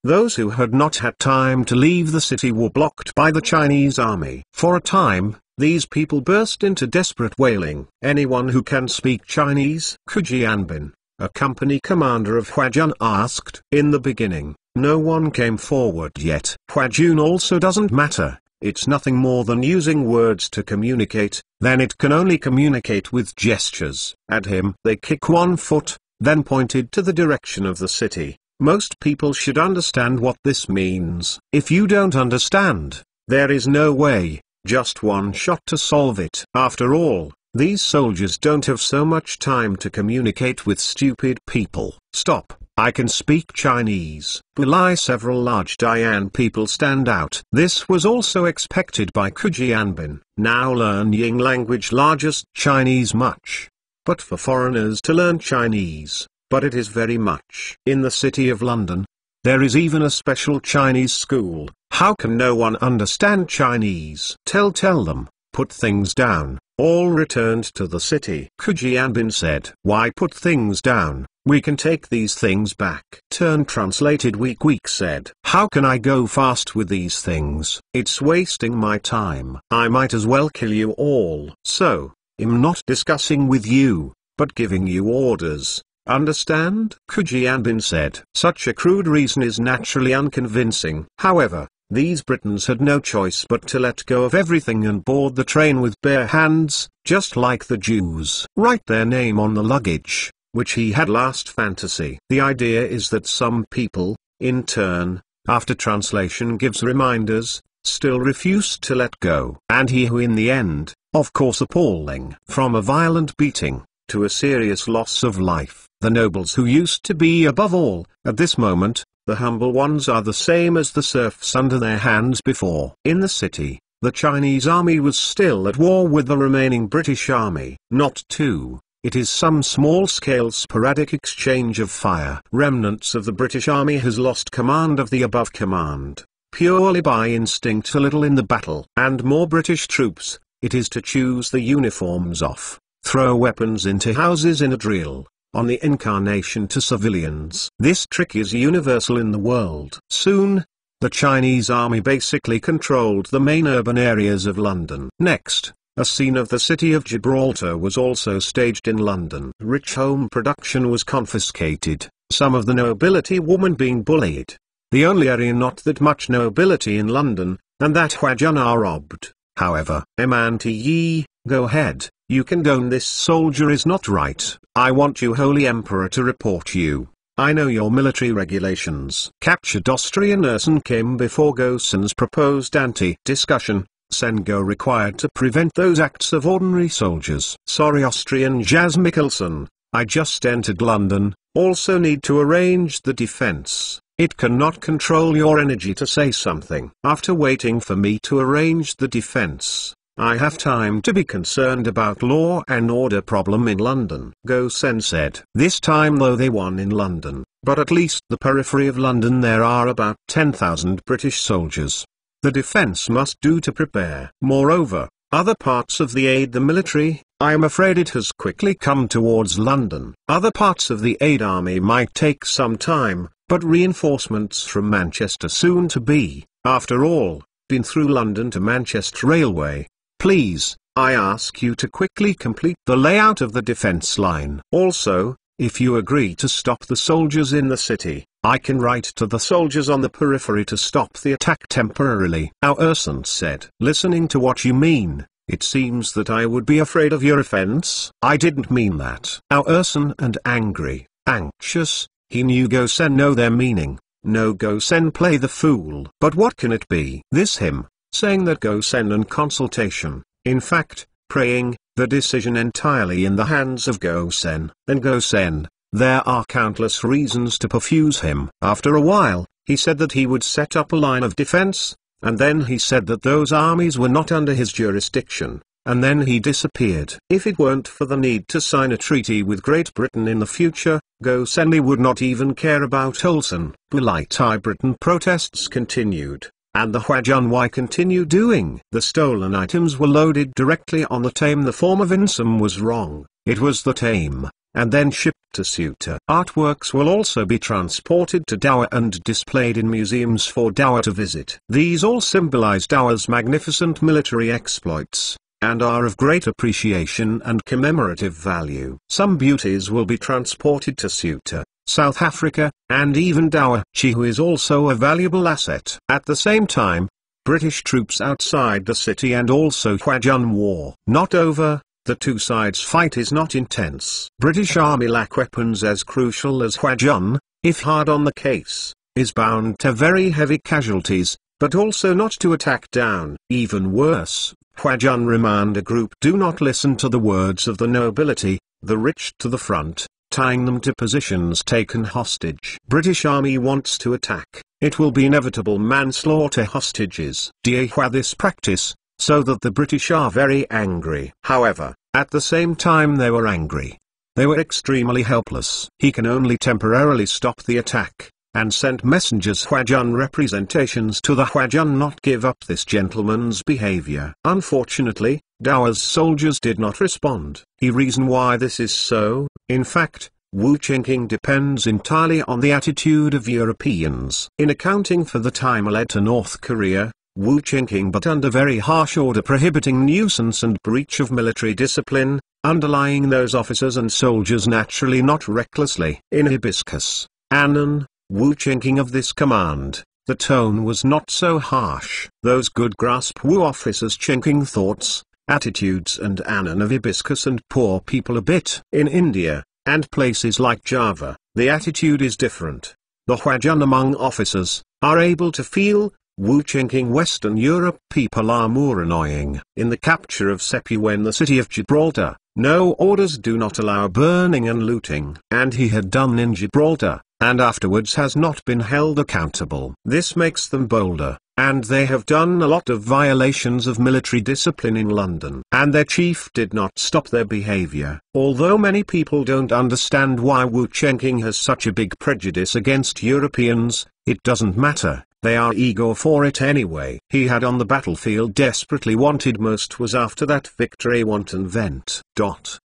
Speaker 1: Those who had not had time to leave the city were blocked by the Chinese army. For a time, these people burst into desperate wailing. Anyone who can speak Chinese? Kujianbin, a company commander of Huajun asked. In the beginning, no one came forward yet. Huajun also doesn't matter. It's nothing more than using words to communicate, then it can only communicate with gestures. At him, they kick one foot, then pointed to the direction of the city. Most people should understand what this means. If you don't understand, there is no way, just one shot to solve it. After all, these soldiers don't have so much time to communicate with stupid people. Stop, I can speak Chinese. Bulai several large Dian people stand out. This was also expected by Kujianbin. Now learn Ying language largest Chinese much. But for foreigners to learn Chinese, but it is very much. In the city of London, there is even a special Chinese school. How can no one understand Chinese? Tell tell them, put things down. All returned to the city. Kujianbin said, Why put things down? We can take these things back. Turn translated weak weak said, How can I go fast with these things? It's wasting my time. I might as well kill you all. So, I'm not discussing with you, but giving you orders. Understand? Kujianbin said. Such a crude reason is naturally unconvincing. However, these Britons had no choice but to let go of everything and board the train with bare hands, just like the Jews. Write their name on the luggage, which he had last fantasy. The idea is that some people, in turn, after translation gives reminders, still refuse to let go. And he who in the end, of course appalling, from a violent beating, to a serious loss of life. The nobles who used to be above all, at this moment, the humble ones are the same as the serfs under their hands before. In the city, the Chinese army was still at war with the remaining British army. Not two, it is some small-scale sporadic exchange of fire. Remnants of the British army has lost command of the above command, purely by instinct a little in the battle. And more British troops, it is to choose the uniforms off throw weapons into houses in a drill, on the incarnation to civilians. This trick is universal in the world. Soon, the Chinese army basically controlled the main urban areas of London. Next, a scene of the city of Gibraltar was also staged in London. Rich home production was confiscated, some of the nobility woman being bullied. The only area not that much nobility in London, and that Huajun are robbed. However, Emanti go ahead. You condone this soldier is not right. I want you holy emperor to report you. I know your military regulations. Captured Austrian Ursen came before Gosen's proposed anti-discussion, Sengo required to prevent those acts of ordinary soldiers. Sorry Austrian Jas Mikkelsen, I just entered London, also need to arrange the defense. It cannot control your energy to say something. After waiting for me to arrange the defense, I have time to be concerned about law and order problem in London. Gosen said. This time though they won in London, but at least the periphery of London there are about 10,000 British soldiers. The defense must do to prepare. Moreover, other parts of the aid the military, I am afraid it has quickly come towards London. Other parts of the aid army might take some time, but reinforcements from Manchester soon to be, after all, been through London to Manchester Railway, Please, I ask you to quickly complete the layout of the defense line. Also, if you agree to stop the soldiers in the city, I can write to the soldiers on the periphery to stop the attack temporarily. Our Urson said. Listening to what you mean, it seems that I would be afraid of your offense. I didn't mean that. Our Urson and angry, anxious, he knew Gosen know their meaning. No Gosen play the fool. But what can it be? This him, saying that Gosen and consultation, in fact, praying, the decision entirely in the hands of Gosen. And Gosen, there are countless reasons to perfuse him. After a while, he said that he would set up a line of defense, and then he said that those armies were not under his jurisdiction, and then he disappeared. If it weren't for the need to sign a treaty with Great Britain in the future, Go Gosenli would not even care about Olsen. Bulai Britain protests continued. And the Huajun continue doing. The stolen items were loaded directly on the Tame. The form of Insum was wrong, it was the Tame, and then shipped to Ceuta. Artworks will also be transported to Dawa and displayed in museums for Dawa to visit. These all symbolize Dawa's magnificent military exploits, and are of great appreciation and commemorative value. Some beauties will be transported to Ceuta, South Africa, and even Dowa. Chihu is also a valuable asset. At the same time, British troops outside the city and also Huajun war. Not over, the two sides fight is not intense. British army lack weapons as crucial as Huajun, if hard on the case, is bound to very heavy casualties, but also not to attack down. Even worse, Huajun remand a group do not listen to the words of the nobility, the rich to the front, tying them to positions taken hostage. British Army wants to attack, it will be inevitable manslaughter hostages. Diehua this practice, so that the British are very angry. However, at the same time they were angry. They were extremely helpless. He can only temporarily stop the attack, and sent messengers Huajun representations to the Huajun not give up this gentleman's behavior. Unfortunately, Dowa's soldiers did not respond. He reason why this is so, in fact, Wu Qingqing depends entirely on the attitude of Europeans. In accounting for the time led to North Korea, Wu Qingqing but under very harsh order prohibiting nuisance and breach of military discipline, underlying those officers and soldiers naturally not recklessly. In Hibiscus, Annan, Wu Qingqing of this command, the tone was not so harsh. Those good grasp Wu officers Qingqing thoughts, attitudes and Annan of hibiscus and poor people a bit. In India, and places like Java, the attitude is different. The Huajun among officers, are able to feel, Wu Qingqing Western Europe people are more annoying. In the capture of Seppi when the city of Gibraltar, no orders do not allow burning and looting. And he had done in Gibraltar, and afterwards has not been held accountable. This makes them bolder, and they have done a lot of violations of military discipline in London. And their chief did not stop their behavior. Although many people don't understand why Wu Qingqing has such a big prejudice against Europeans, it doesn't matter, they are eager for it anyway. He had on the battlefield desperately wanted most was after that victory wanton vent. Dot.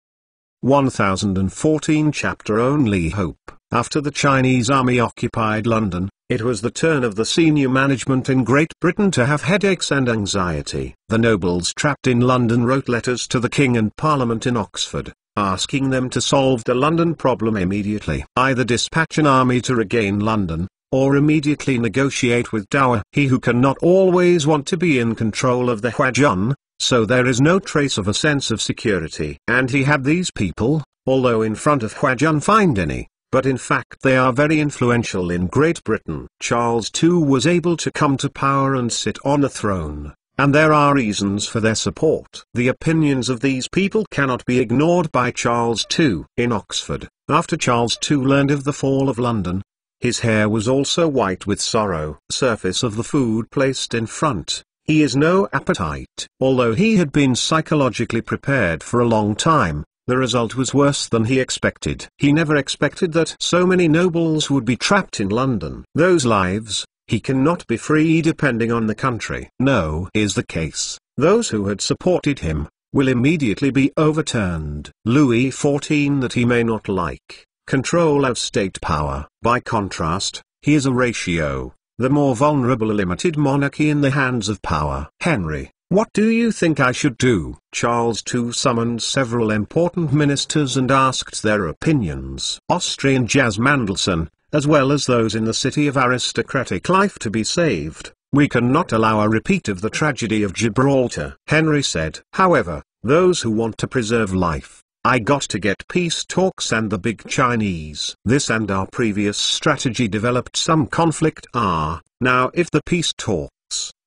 Speaker 1: 1014 Chapter Only Hope After the Chinese army occupied London, it was the turn of the senior management in Great Britain to have headaches and anxiety. The nobles trapped in London wrote letters to the King and Parliament in Oxford, asking them to solve the London problem immediately. Either dispatch an army to regain London, or immediately negotiate with Dower. He who cannot always want to be in control of the Huajun, so there is no trace of a sense of security. And he had these people, although in front of Huajun find any, but in fact they are very influential in Great Britain. Charles II was able to come to power and sit on a throne, and there are reasons for their support. The opinions of these people cannot be ignored by Charles II. In Oxford, after Charles II learned of the fall of London, his hair was also white with sorrow. Surface of the food placed in front, he is no appetite. Although he had been psychologically prepared for a long time, the result was worse than he expected. He never expected that so many nobles would be trapped in London. Those lives, he cannot be free depending on the country. No is the case. Those who had supported him, will immediately be overturned. Louis XIV that he may not like, control of state power. By contrast, he is a ratio, the more vulnerable a limited monarchy in the hands of power. Henry, what do you think I should do? Charles II summoned several important ministers and asked their opinions. Austrian Jas Mandelson, as well as those in the city of aristocratic life to be saved. We cannot allow a repeat of the tragedy of Gibraltar. Henry said. However, those who want to preserve life, I got to get peace talks and the big Chinese. This and our previous strategy developed some conflict ah, now if the peace talks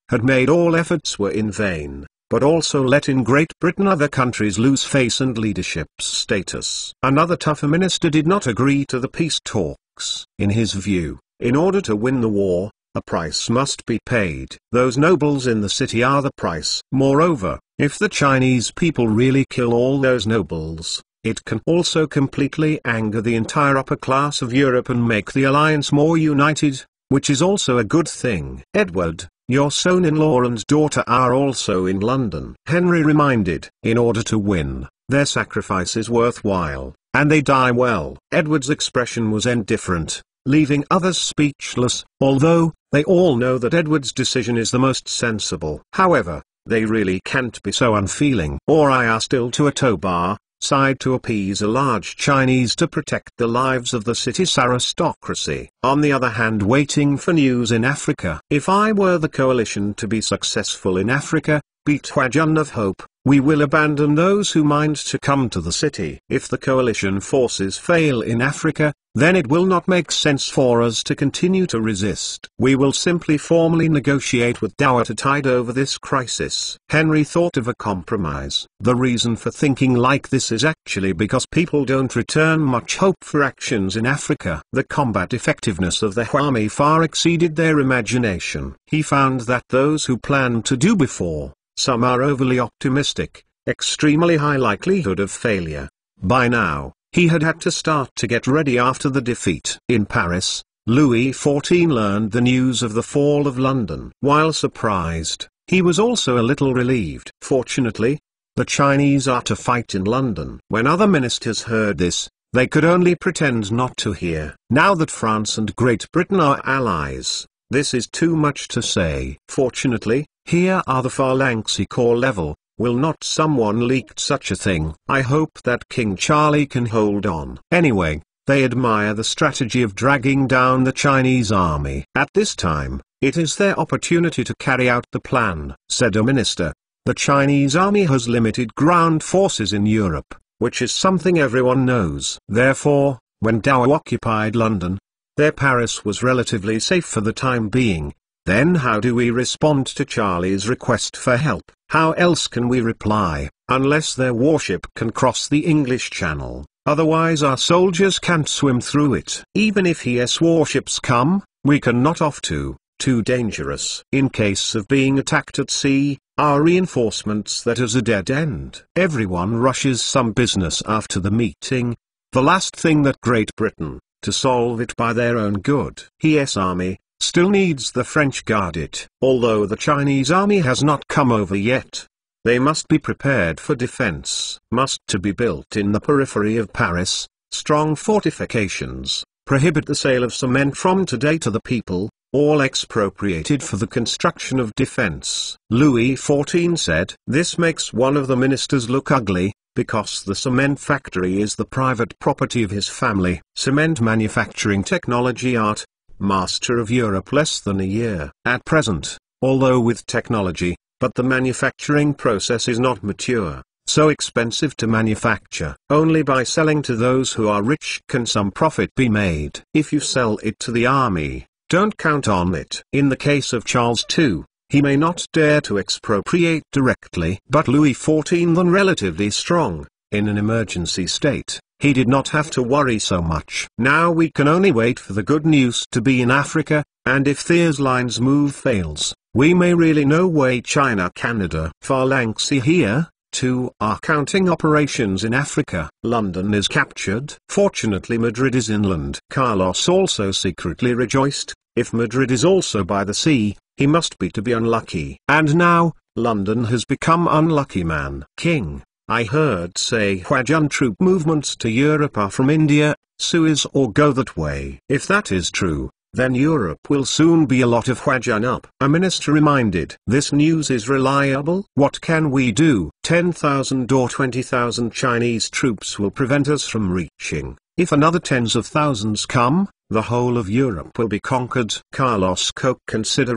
Speaker 1: had made all efforts were in vain, but also let in Great Britain other countries lose face and leadership status. Another tougher minister did not agree to the peace talks. In his view, in order to win the war, a price must be paid. Those nobles in the city are the price. Moreover, if the Chinese people really kill all those nobles, it can also completely anger the entire upper class of Europe and make the alliance more united, which is also a good thing. Edward, your son-in-law and daughter are also in London. Henry reminded, in order to win, their sacrifice is worthwhile, and they die well. Edward's expression was indifferent, leaving others speechless, although, they all know that Edward's decision is the most sensible. However, they really can't be so unfeeling. Or I are still to a tow bar, side to appease a large Chinese to protect the lives of the city's aristocracy. On the other hand waiting for news in Africa. If I were the coalition to be successful in Africa, beat Huajun of Hope, we will abandon those who mind to come to the city. If the coalition forces fail in Africa, then it will not make sense for us to continue to resist. We will simply formally negotiate with Dowa to tide over this crisis. Henry thought of a compromise. The reason for thinking like this is actually because people don't return much hope for actions in Africa. The combat effectiveness of the army far exceeded their imagination. He found that those who planned to do before, some are overly optimistic, extremely high likelihood of failure. By now, he had had to start to get ready after the defeat. In Paris, Louis XIV learned the news of the fall of London. While surprised, he was also a little relieved. Fortunately, the Chinese are to fight in London. When other ministers heard this, they could only pretend not to hear. Now that France and Great Britain are allies, this is too much to say. Fortunately, here are the Phalanxi core level, Will not someone leaked such a thing? I hope that King Charlie can hold on. Anyway, they admire the strategy of dragging down the Chinese army. At this time, it is their opportunity to carry out the plan, said a minister. The Chinese army has limited ground forces in Europe, which is something everyone knows. Therefore, when Dowa occupied London, their Paris was relatively safe for the time being, then how do we respond to Charlie's request for help? How else can we reply, unless their warship can cross the English Channel, otherwise our soldiers can't swim through it. Even if ES warships come, we cannot off to, too dangerous. In case of being attacked at sea, our reinforcements that is a dead end. Everyone rushes some business after the meeting, the last thing that Great Britain, to solve it by their own good. ES Army, still needs the French guard it. Although the Chinese army has not come over yet, they must be prepared for defense. Must to be built in the periphery of Paris, strong fortifications, prohibit the sale of cement from today to the people, all expropriated for the construction of defense. Louis XIV said, This makes one of the ministers look ugly, because the cement factory is the private property of his family. Cement manufacturing technology art, master of Europe less than a year. At present, although with technology, but the manufacturing process is not mature. so expensive to manufacture. Only by selling to those who are rich can some profit be made. If you sell it to the army, don't count on it. In the case of Charles II, he may not dare to expropriate directly. But Louis XIV then relatively strong, in an emergency state, he did not have to worry so much. Now we can only wait for the good news to be in Africa, and if Thiers line's move fails, we may really know way China Canada. Phalanx here, too are counting operations in Africa. London is captured. Fortunately Madrid is inland. Carlos also secretly rejoiced, if Madrid is also by the sea, he must be to be unlucky. And now, London has become unlucky man. King, I heard say Huajian troop movements to Europe are from India, Suez or go that way. If that is true, then Europe will soon be a lot of Huajian up. A minister reminded, this news is reliable. What can we do? 10,000 or 20,000 Chinese troops will prevent us from reaching. If another tens of thousands come, the whole of Europe will be conquered. Carlos Koch consider.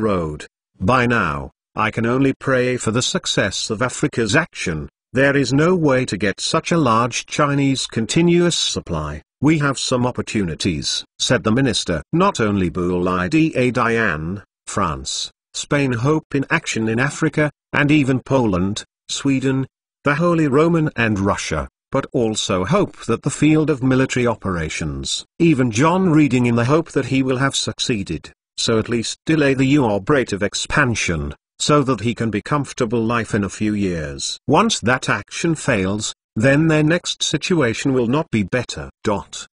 Speaker 1: By now, I can only pray for the success of Africa's action. There is no way to get such a large Chinese continuous supply. We have some opportunities, said the minister. Not only Boulaye Diane, France, Spain hope in action in Africa, and even Poland, Sweden, the Holy Roman and Russia, but also hope that the field of military operations, even John reading in the hope that he will have succeeded, so at least delay the UOB rate of expansion, so that he can be comfortable life in a few years. Once that action fails, then their next situation will not be better. Dot.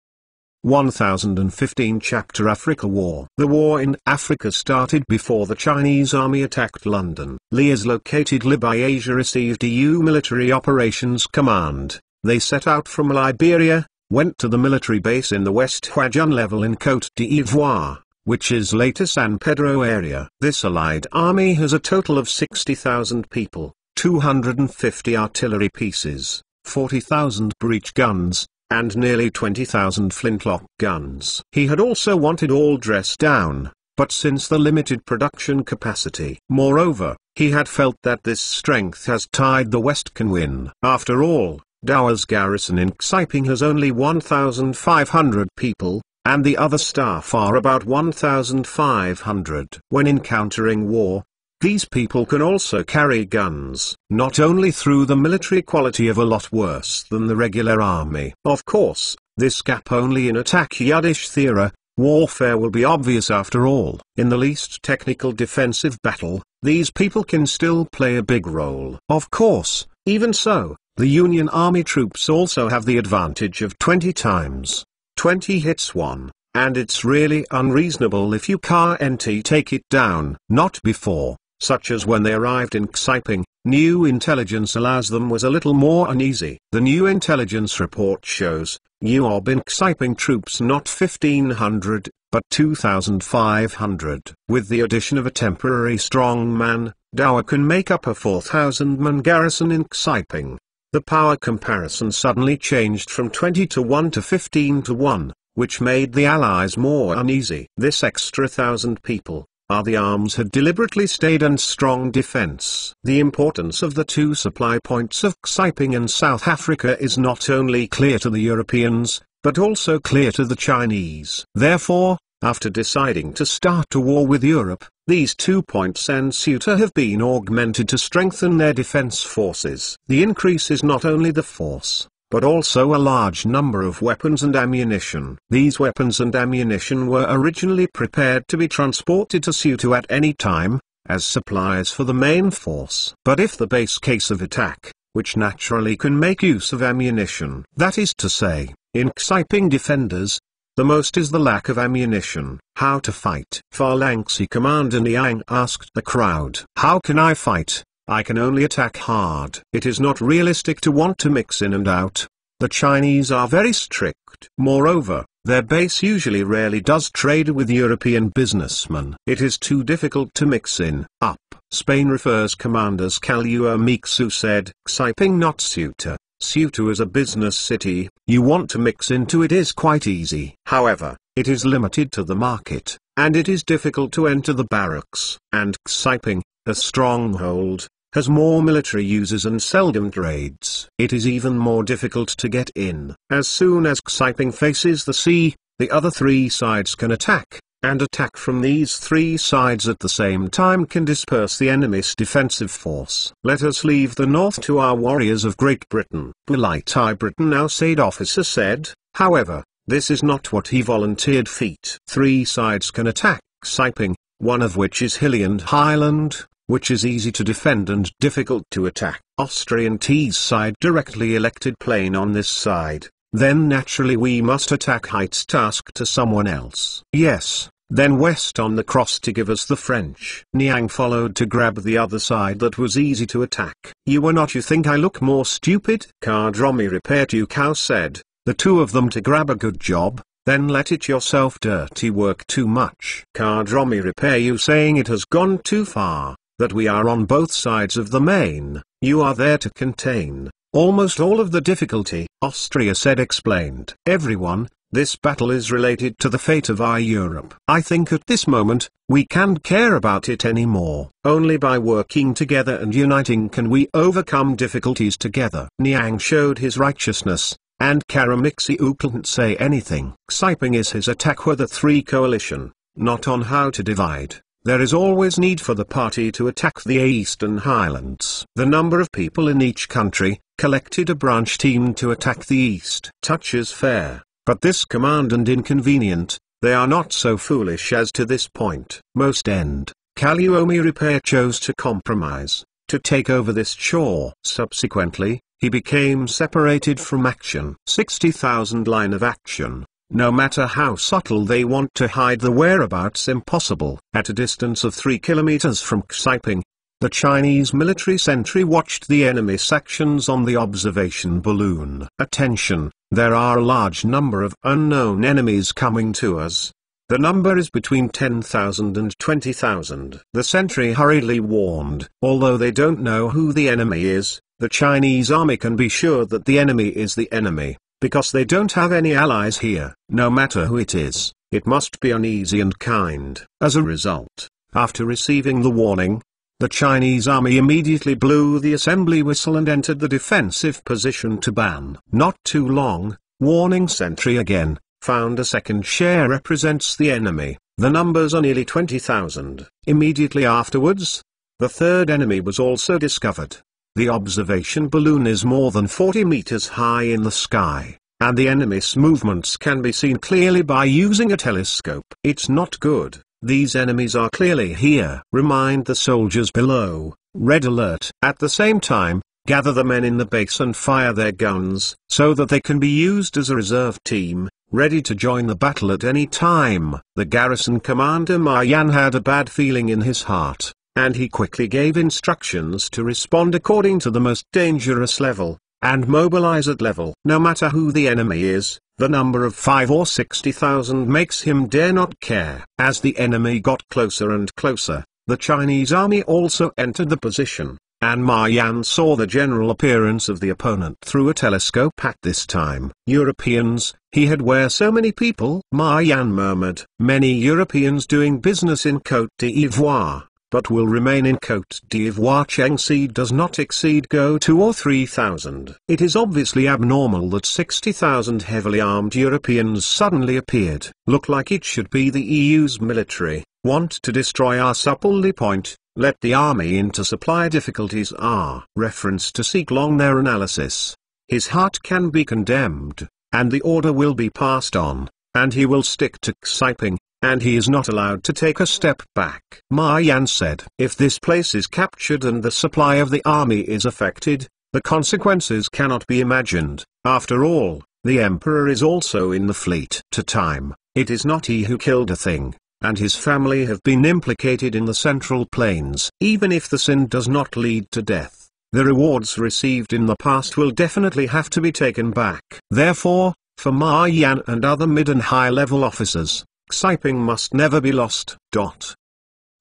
Speaker 1: 1015 Chapter Africa War The war in Africa started before the Chinese army attacked London. Liège located Libye Asia received EU Military Operations Command. They set out from Liberia, went to the military base in the West Huajian level in Côte d'Ivoire, which is later San Pedro area. This allied army has a total of 60,000 people, 250 artillery pieces, 40,000 breech guns, and nearly 20,000 flintlock guns. He had also wanted all dressed down, but since the limited production capacity. Moreover, he had felt that this strength has tied the West can win. After all, Dao's garrison in Xiping has only 1,500 people, and the other staff are about 1,500. When encountering war, these people can also carry guns, not only through the military quality of a lot worse than the regular army. Of course, this gap only in attack Yiddish theory, warfare will be obvious after all. In the least technical defensive battle, these people can still play a big role. Of course, even so, the Union Army troops also have the advantage of 20 times. 20 hits 1, and it's really unreasonable if you can't take it down. Not before such as when they arrived in Xiping, new intelligence allows them was a little more uneasy. The new intelligence report shows, UOB in Xiping troops not 1500, but 2500. With the addition of a temporary strong man, Dao can make up a 4000 man garrison in Xiping. The power comparison suddenly changed from 20 to 1 to 15 to 1, which made the Allies more uneasy. This extra thousand people, are the arms had deliberately stayed and strong defense. The importance of the two supply points of Xiping and South Africa is not only clear to the Europeans, but also clear to the Chinese. Therefore, after deciding to start a war with Europe, these two points and Ceuta have been augmented to strengthen their defense forces. The increase is not only the force, but also a large number of weapons and ammunition. These weapons and ammunition were originally prepared to be transported to Ceuta at any time, as supplies for the main force. But if the base case of attack, which naturally can make use of ammunition, that is to say, in Xiping defenders, the most is the lack of ammunition. How to fight? Phalanxi Commander Niang asked the crowd. How can I fight? I can only attack hard. It is not realistic to want to mix in and out. The Chinese are very strict. Moreover, their base usually rarely does trade with European businessmen. It is too difficult to mix in, up. Spain refers commanders Calua Mixu said, Xiping not Ceuta. Ceuta is a business city, you want to mix into it is quite easy. However, it is limited to the market, and it is difficult to enter the barracks. And Xiping, a stronghold, has more military uses and seldom trades. It is even more difficult to get in. As soon as Xiping faces the sea, the other three sides can attack, and attack from these three sides at the same time can disperse the enemy's defensive force. Let us leave the north to our warriors of Great Britain. Polite Britain Alsaid officer said, however, this is not what he volunteered feet. Three sides can attack Xiping, one of which is hilly and highland, which is easy to defend and difficult to attack. Austrian T's side directly elected plain on this side, then naturally we must attack heights task to someone else. Yes, then west on the cross to give us the French. Niang followed to grab the other side that was easy to attack. You were not you think I look more stupid? Kardromi repair to Cow said, the two of them to grab a good job, then let it yourself dirty work too much. Kardromi repair you saying it has gone too far that we are on both sides of the main, you are there to contain, almost all of the difficulty, Austria said explained. Everyone, this battle is related to the fate of our Europe. I think at this moment, we can't care about it anymore. Only by working together and uniting can we overcome difficulties together. Niang showed his righteousness, and Karamixi couldn't say anything. Xiping is his attack with the three coalition, not on how to divide. There is always need for the party to attack the Eastern Highlands. The number of people in each country, collected a branch team to attack the East. Touches fair, but this command and inconvenient, they are not so foolish as to this point. Most end, Kaluomi Repair chose to compromise, to take over this chore. Subsequently, he became separated from action. 60,000 line of action, no matter how subtle they want to hide the whereabouts impossible. At a distance of 3 kilometers from Xiping, the Chinese military sentry watched the enemy sections on the observation balloon. Attention, there are a large number of unknown enemies coming to us. The number is between 10,000 and 20,000. The sentry hurriedly warned. Although they don't know who the enemy is, the Chinese army can be sure that the enemy is the enemy because they don't have any allies here. No matter who it is, it must be uneasy and kind. As a result, after receiving the warning, the Chinese army immediately blew the assembly whistle and entered the defensive position to ban. Not too long, warning sentry again, found a second share represents the enemy. The numbers are nearly 20,000. Immediately afterwards, the third enemy was also discovered. The observation balloon is more than 40 meters high in the sky, and the enemy's movements can be seen clearly by using a telescope. It's not good, these enemies are clearly here. Remind the soldiers below, red alert. At the same time, gather the men in the base and fire their guns, so that they can be used as a reserve team, ready to join the battle at any time. The garrison commander Ma Yan had a bad feeling in his heart and he quickly gave instructions to respond according to the most dangerous level, and mobilize at level. No matter who the enemy is, the number of 5 or 60,000 makes him dare not care. As the enemy got closer and closer, the Chinese army also entered the position, and Ma Yan saw the general appearance of the opponent through a telescope at this time. Europeans, he had where so many people? Ma Yan murmured. Many Europeans doing business in Cote d'Ivoire but will remain in Cote d'Ivoire Chengsi does not exceed Go 2 or 3,000. It is obviously abnormal that 60,000 heavily armed Europeans suddenly appeared. Look like it should be the EU's military, want to destroy our supply point, let the army into supply difficulties are. Reference to seek long their analysis. His heart can be condemned, and the order will be passed on, and he will stick to Xiping, and he is not allowed to take a step back. Ma Yan said, if this place is captured and the supply of the army is affected, the consequences cannot be imagined. After all, the emperor is also in the fleet. To time, it is not he who killed a thing, and his family have been implicated in the central plains. Even if the sin does not lead to death, the rewards received in the past will definitely have to be taken back. Therefore, for Ma Yan and other mid and high level officers, Xiping must never be lost.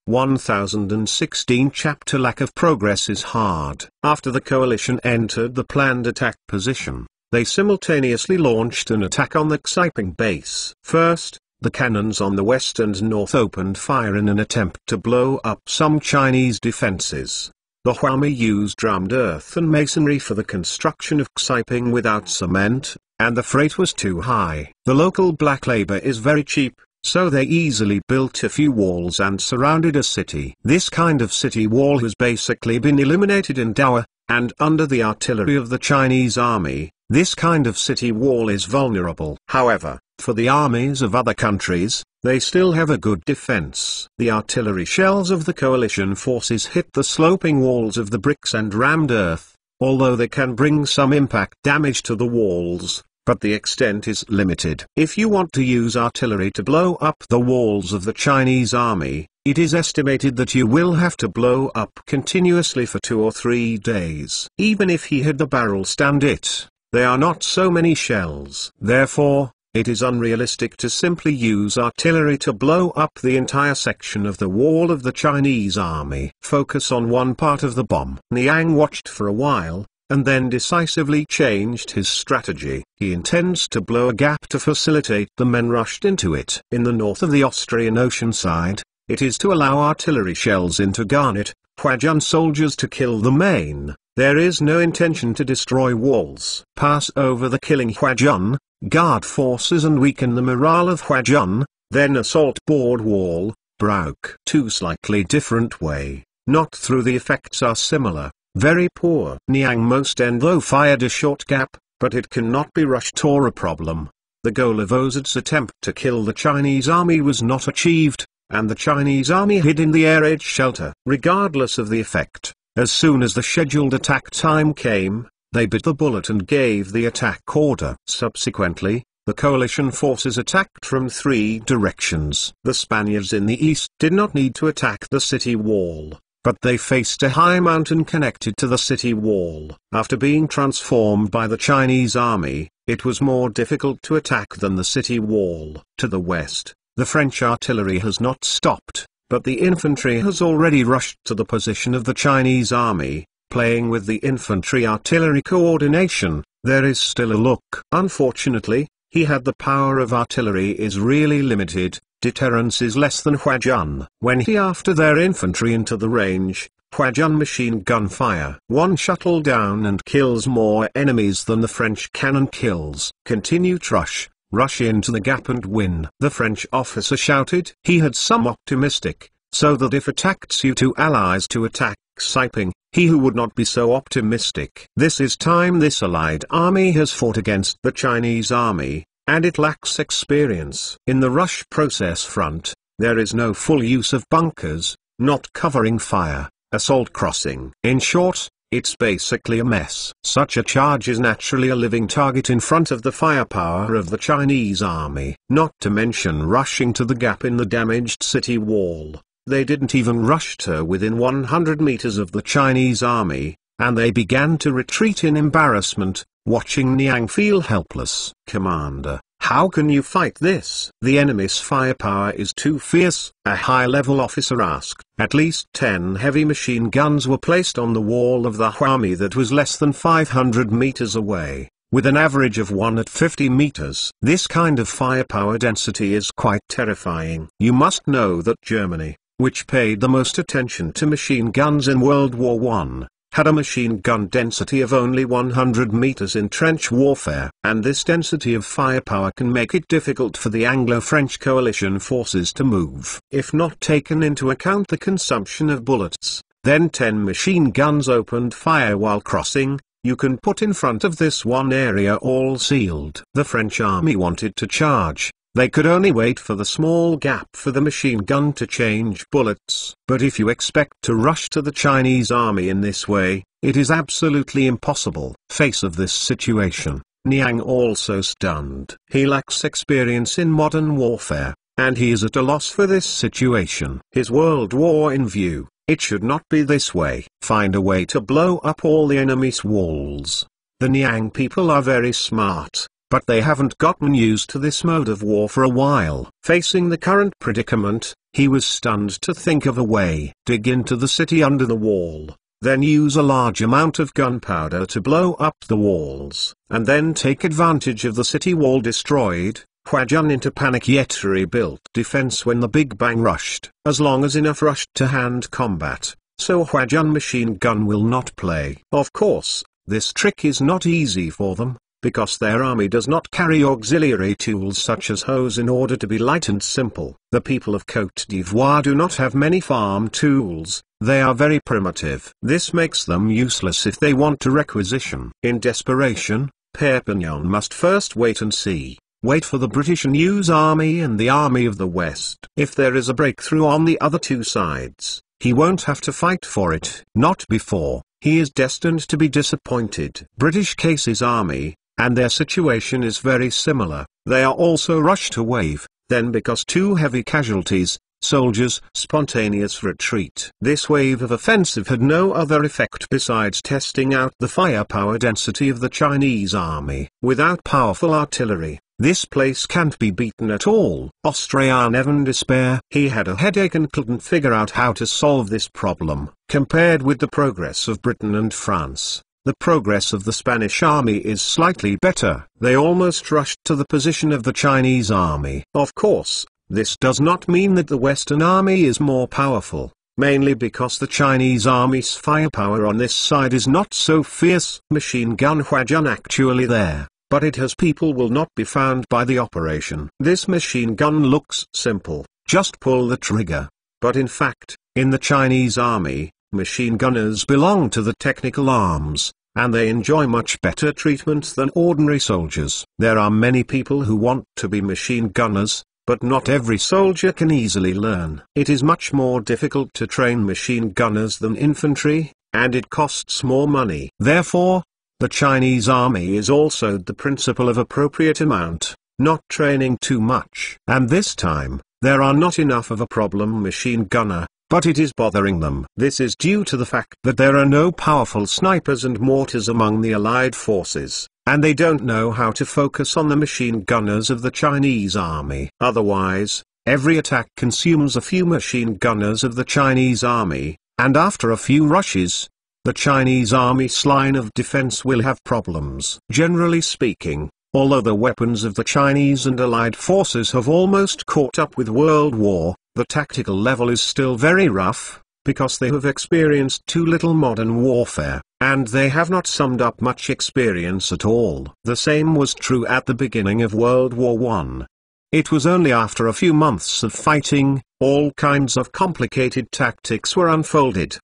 Speaker 1: 1016 Chapter Lack of progress is hard. After the coalition entered the planned attack position, they simultaneously launched an attack on the Xiping base. First, the cannons on the west and north opened fire in an attempt to blow up some Chinese defenses. The Huami used drummed earth and masonry for the construction of Xiping without cement, and the freight was too high. The local black labor is very cheap, so they easily built a few walls and surrounded a city. This kind of city wall has basically been eliminated in Dawa, and under the artillery of the Chinese army, this kind of city wall is vulnerable. However, for the armies of other countries, they still have a good defense. The artillery shells of the coalition forces hit the sloping walls of the bricks and rammed earth, although they can bring some impact damage to the walls, but the extent is limited. If you want to use artillery to blow up the walls of the Chinese army, it is estimated that you will have to blow up continuously for two or three days. Even if he had the barrel stand it, there are not so many shells. Therefore, it is unrealistic to simply use artillery to blow up the entire section of the wall of the Chinese army. Focus on one part of the bomb. Niang watched for a while, and then decisively changed his strategy. He intends to blow a gap to facilitate the men rushed into it. In the north of the Austrian ocean side, it is to allow artillery shells into Garnet, Huajun soldiers to kill the main. There is no intention to destroy walls. Pass over the killing Huajun, guard forces and weaken the morale of Huajun, then assault board wall, Brouk. Two slightly different way, not through the effects are similar. Very poor. Niang Most Endo fired a short gap, but it cannot be rushed or a problem. The goal of Ozad's attempt to kill the Chinese army was not achieved, and the Chinese army hid in the air raid shelter. Regardless of the effect, as soon as the scheduled attack time came, they bit the bullet and gave the attack order. Subsequently, the coalition forces attacked from three directions. The Spaniards in the east did not need to attack the city wall but they faced a high mountain connected to the city wall. After being transformed by the Chinese army, it was more difficult to attack than the city wall. To the west, the French artillery has not stopped, but the infantry has already rushed to the position of the Chinese army, playing with the infantry-artillery coordination, there is still a look. Unfortunately, he had the power of artillery is really limited, deterrence is less than Huajun. When he after their infantry into the range, Huajun machine gun fire. One shuttle down and kills more enemies than the French cannon kills. Continue trush, rush into the gap and win. The French officer shouted. He had some optimistic, so that if attacked you two allies to attack Xiping, he who would not be so optimistic. This is time this allied army has fought against the Chinese army, and it lacks experience. In the rush process front, there is no full use of bunkers, not covering fire, assault crossing. In short, it's basically a mess. Such a charge is naturally a living target in front of the firepower of the Chinese army. Not to mention rushing to the gap in the damaged city wall. They didn't even rush to within 100 meters of the Chinese army, and they began to retreat in embarrassment, Watching Niang feel helpless. Commander, how can you fight this? The enemy's firepower is too fierce, a high-level officer asked. At least 10 heavy machine guns were placed on the wall of the Huami that was less than 500 meters away, with an average of 1 at 50 meters. This kind of firepower density is quite terrifying. You must know that Germany, which paid the most attention to machine guns in World War I, had a machine gun density of only 100 meters in trench warfare. And this density of firepower can make it difficult for the Anglo-French coalition forces to move. If not taken into account the consumption of bullets, then 10 machine guns opened fire while crossing, you can put in front of this one area all sealed. The French army wanted to charge, they could only wait for the small gap for the machine gun to change bullets. But if you expect to rush to the Chinese army in this way, it is absolutely impossible. Face of this situation, Niang also stunned. He lacks experience in modern warfare, and he is at a loss for this situation. His world war in view, it should not be this way. Find a way to blow up all the enemy's walls. The Niang people are very smart but they haven't gotten used to this mode of war for a while. Facing the current predicament, he was stunned to think of a way. Dig into the city under the wall, then use a large amount of gunpowder to blow up the walls, and then take advantage of the city wall destroyed, Huajun into panic yet rebuilt defense when the Big Bang rushed. As long as enough rushed to hand combat, so Huajun machine gun will not play. Of course, this trick is not easy for them, because their army does not carry auxiliary tools such as hoes in order to be light and simple. The people of Cote d'Ivoire do not have many farm tools, they are very primitive. This makes them useless if they want to requisition. In desperation, Perpignan must first wait and see. Wait for the British News Army and the Army of the West. If there is a breakthrough on the other two sides, he won't have to fight for it. Not before, he is destined to be disappointed. British Case's army, and their situation is very similar. They are also rushed to wave, then because too heavy casualties, soldiers spontaneous retreat. This wave of offensive had no other effect besides testing out the firepower density of the Chinese army. Without powerful artillery, this place can't be beaten at all. Austrian Evan despair. He had a headache and couldn't figure out how to solve this problem. Compared with the progress of Britain and France, the progress of the Spanish army is slightly better. They almost rushed to the position of the Chinese army. Of course, this does not mean that the Western army is more powerful, mainly because the Chinese army's firepower on this side is not so fierce. Machine gun Huajun actually there, but it has people will not be found by the operation. This machine gun looks simple, just pull the trigger. But in fact, in the Chinese army, Machine gunners belong to the technical arms, and they enjoy much better treatment than ordinary soldiers. There are many people who want to be machine gunners, but not every soldier can easily learn. It is much more difficult to train machine gunners than infantry, and it costs more money. Therefore, the Chinese army is also the principle of appropriate amount, not training too much. And this time, there are not enough of a problem machine gunner, but it is bothering them. This is due to the fact that there are no powerful snipers and mortars among the Allied forces, and they don't know how to focus on the machine gunners of the Chinese army. Otherwise, every attack consumes a few machine gunners of the Chinese army, and after a few rushes, the Chinese army's line of defense will have problems. Generally speaking, although the weapons of the Chinese and Allied forces have almost caught up with World War the tactical level is still very rough, because they have experienced too little modern warfare, and they have not summed up much experience at all. The same was true at the beginning of World War I. It was only after a few months of fighting, all kinds of complicated tactics were unfolded.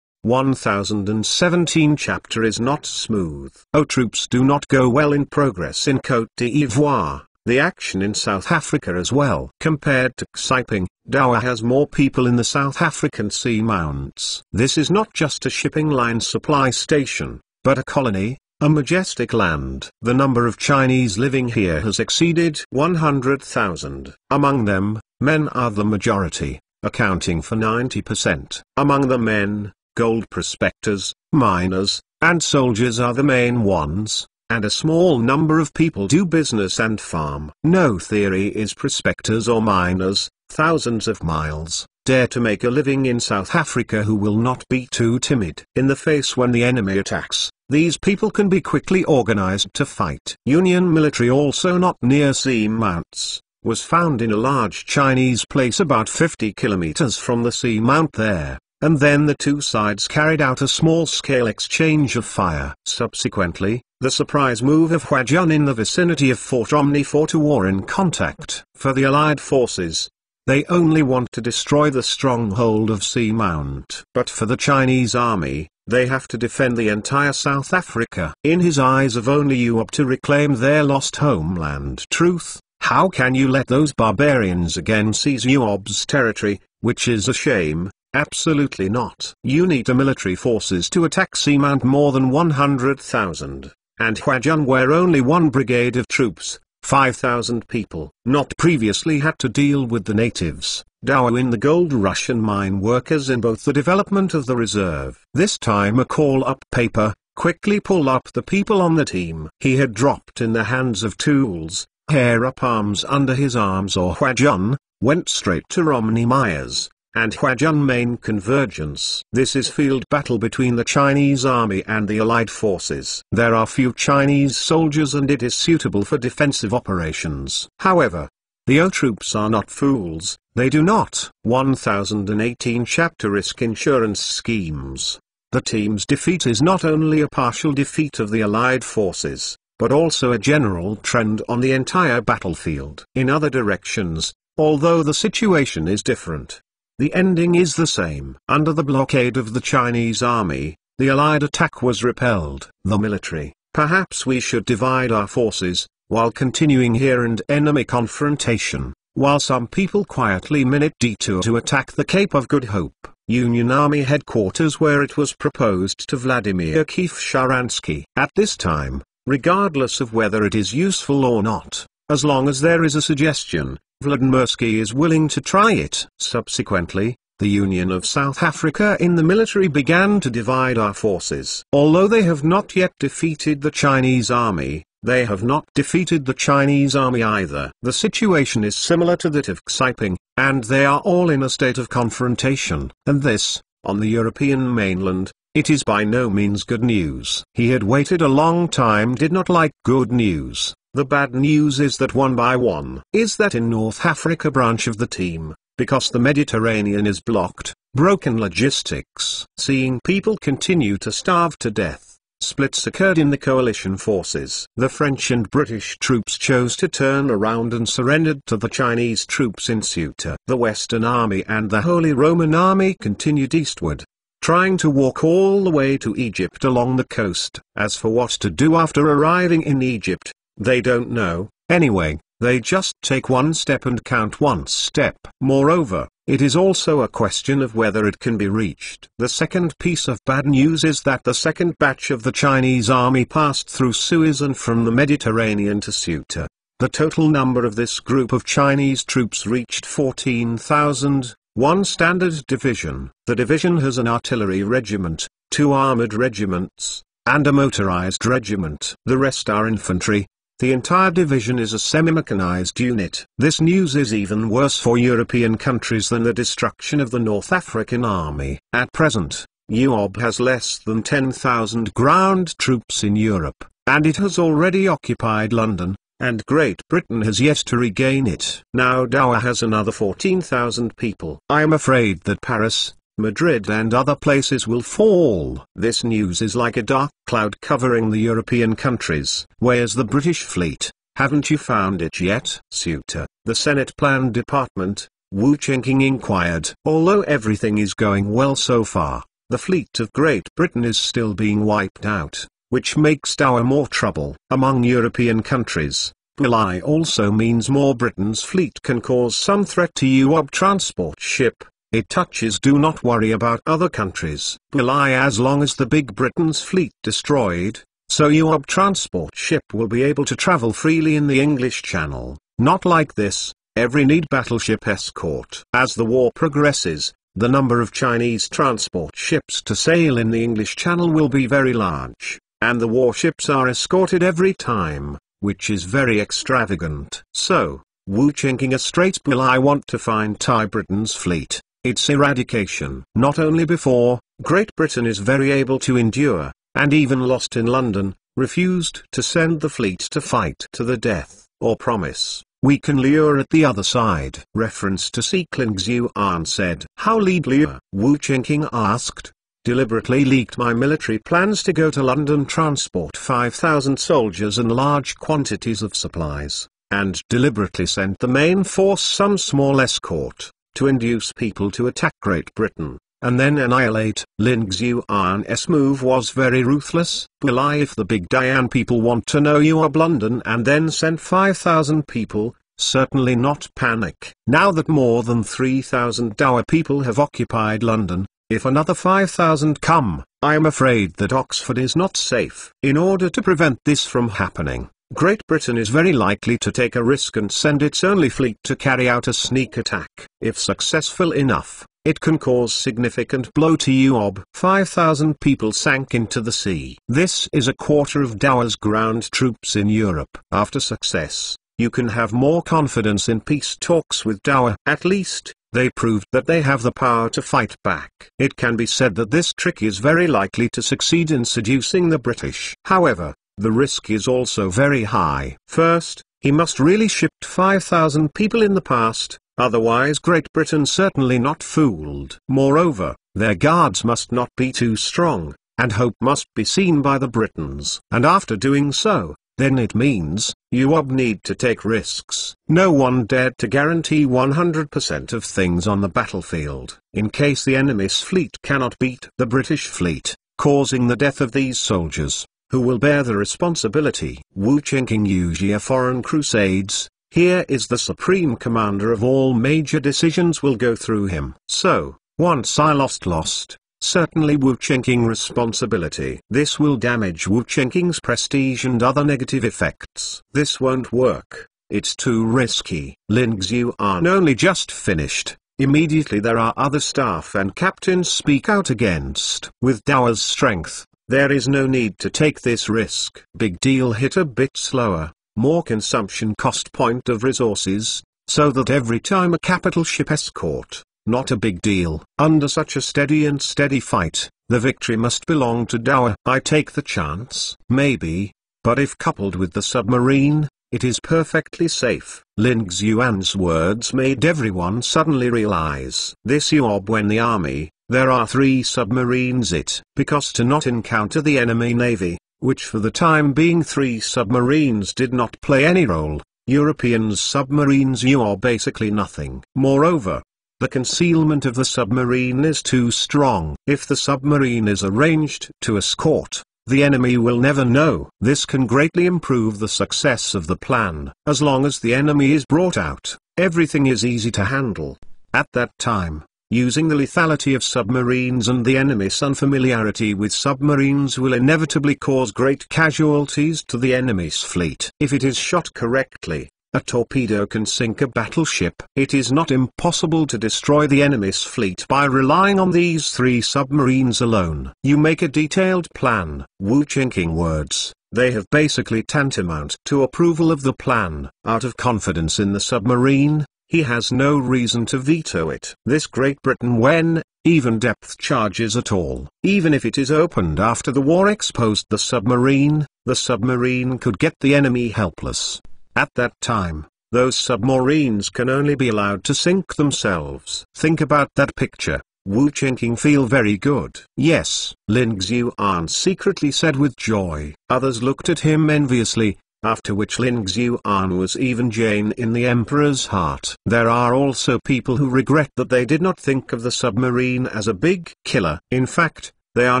Speaker 1: 1017 chapter is not smooth. O troops do not go well in progress in Côte d'Ivoire the action in South Africa as well. Compared to Xiping, Dowa has more people in the South African sea mounts. This is not just a shipping line supply station, but a colony, a majestic land. The number of Chinese living here has exceeded 100,000. Among them, men are the majority, accounting for 90%. Among the men, gold prospectors, miners, and soldiers are the main ones, and a small number of people do business and farm. No theory is prospectors or miners, thousands of miles, dare to make a living in South Africa who will not be too timid. In the face when the enemy attacks, these people can be quickly organized to fight. Union military also not near sea mounts, was found in a large Chinese place about 50 kilometers from the sea mount there and then the two sides carried out a small-scale exchange of fire. Subsequently, the surprise move of Huajun in the vicinity of Fort Romney fought a war in contact. For the Allied forces, they only want to destroy the stronghold of Sea Mount. But for the Chinese army, they have to defend the entire South Africa. In his eyes of only you up to reclaim their lost homeland. Truth, how can you let those barbarians again seize Uob's territory, which is a shame, Absolutely not. You need a military forces to attack Seamount more than 100,000, and Huajun where only one brigade of troops, 5,000 people, not previously had to deal with the natives, Dow in the gold rush and mine workers in both the development of the reserve. This time a call-up paper, quickly pull up the people on the team. He had dropped in the hands of tools, hair up arms under his arms or Huajun, went straight to Romney Myers, and Huajun main convergence. This is field battle between the Chinese army and the Allied forces. There are few Chinese soldiers and it is suitable for defensive operations. However, The O troops are not fools, they do not. 1018 Chapter Risk Insurance Schemes. The team's defeat is not only a partial defeat of the Allied forces, but also a general trend on the entire battlefield. In other directions, although the situation is different, the ending is the same. Under the blockade of the Chinese army, the Allied attack was repelled. The military, perhaps we should divide our forces, while continuing here and enemy confrontation, while some people quietly minute detour to attack the Cape of Good Hope, Union Army headquarters where it was proposed to Vladimir Keith Sharansky. At this time, regardless of whether it is useful or not, as long as there is a suggestion, Vladimirsky is willing to try it. Subsequently, the Union of South Africa in the military began to divide our forces. Although they have not yet defeated the Chinese army, they have not defeated the Chinese army either. The situation is similar to that of Xiping, and they are all in a state of confrontation. And this, on the European mainland, it is by no means good news. He had waited a long time did not like good news. The bad news is that one by one is that in North Africa branch of the team, because the Mediterranean is blocked, broken logistics, seeing people continue to starve to death Splits occurred in the coalition forces. The French and British troops chose to turn around and surrendered to the Chinese troops in Ceuta. The Western Army and the Holy Roman Army continued eastward, trying to walk all the way to Egypt along the coast. As for what to do after arriving in Egypt, they don't know. Anyway, they just take one step and count one step. Moreover, it is also a question of whether it can be reached. The second piece of bad news is that the second batch of the Chinese army passed through Suez and from the Mediterranean to Ceuta. The total number of this group of Chinese troops reached 14,000, one standard division. The division has an artillery regiment, two armored regiments, and a motorized regiment. The rest are infantry, the entire division is a semi-mechanized unit. This news is even worse for European countries than the destruction of the North African army. At present, UOB has less than 10,000 ground troops in Europe, and it has already occupied London, and Great Britain has yet to regain it. Now Dowa has another 14,000 people. I am afraid that Paris, Madrid and other places will fall. This news is like a dark cloud covering the European countries. Where's the British fleet? Haven't you found it yet? Ceuta, the Senate Plan Department, Wu Chengqing inquired. Although everything is going well so far, the fleet of Great Britain is still being wiped out, which makes Dowa more trouble. Among European countries, Bulai also means more Britain's fleet can cause some threat to UOB transport ship, it touches do not worry about other countries. Rely as long as the Big Britain's fleet destroyed, so your transport ship will be able to travel freely in the English Channel. Not like this, every need battleship escort. As the war progresses, the number of Chinese transport ships to sail in the English Channel will be very large, and the warships are escorted every time, which is very extravagant. So, Wu Chinking a straight bill I want to find Thai Britain's fleet its eradication. Not only before, Great Britain is very able to endure, and even lost in London, refused to send the fleet to fight to the death, or promise, we can lure at the other side. Reference to Seekling An said, How lead lure? Wu Chenking asked, deliberately leaked my military plans to go to London transport 5,000 soldiers and large quantities of supplies, and deliberately sent the main force some small escort to induce people to attack Great Britain, and then annihilate. Lin Xuan's move was very ruthless. Bulai if the Big Dian people want to know you are London and then send 5,000 people, certainly not panic. Now that more than 3,000 Dowa people have occupied London, if another 5,000 come, I am afraid that Oxford is not safe. In order to prevent this from happening, Great Britain is very likely to take a risk and send its only fleet to carry out a sneak attack. If successful enough, it can cause significant blow to UOB. 5,000 people sank into the sea. This is a quarter of Dowa's ground troops in Europe. After success, you can have more confidence in peace talks with Dowa. At least, they proved that they have the power to fight back. It can be said that this trick is very likely to succeed in seducing the British. However, the risk is also very high. First, he must really shipped 5,000 people in the past, otherwise Great Britain certainly not fooled. Moreover, their guards must not be too strong, and hope must be seen by the Britons. And after doing so, then it means, you ob need to take risks. No one dared to guarantee 100% of things on the battlefield, in case the enemy's fleet cannot beat the British fleet, causing the death of these soldiers, who will bear the responsibility. Wu Qingking Yuzhia Foreign Crusades, here is the supreme commander of all major decisions will go through him. So, once I lost lost, certainly Wu Qingking responsibility. This will damage Wu Qingking's prestige and other negative effects. This won't work, it's too risky. Lin Xuan only just finished. Immediately there are other staff and captains speak out against. With Dao's strength, there is no need to take this risk. Big deal hit a bit slower, more consumption cost point of resources, so that every time a capital ship escort, not a big deal. Under such a steady and steady fight, the victory must belong to Dao. I take the chance. Maybe, but if coupled with the submarine, it is perfectly safe. Lin Xuan's words made everyone suddenly realize this Yob when the army, there are three submarines it, because to not encounter the enemy navy, which for the time being three submarines did not play any role, Europeans submarines you are basically nothing. Moreover, the concealment of the submarine is too strong. If the submarine is arranged to escort, the enemy will never know. This can greatly improve the success of the plan. As long as the enemy is brought out, everything is easy to handle. At that time, using the lethality of submarines and the enemy's unfamiliarity with submarines will inevitably cause great casualties to the enemy's fleet. If it is shot correctly, a torpedo can sink a battleship. It is not impossible to destroy the enemy's fleet by relying on these three submarines alone. You make a detailed plan. Wu Qingking words, they have basically tantamount to approval of the plan. Out of confidence in the submarine, he has no reason to veto it. This Great Britain when, even depth charges at all. Even if it is opened after the war exposed the submarine, the submarine could get the enemy helpless. At that time, those submarines can only be allowed to sink themselves. Think about that picture. Wu Qingking feel very good. Yes, Lin Xuan secretly said with joy. Others looked at him enviously, after which Lin Xuan was even Jane in the emperor's heart. There are also people who regret that they did not think of the submarine as a big killer. In fact, they are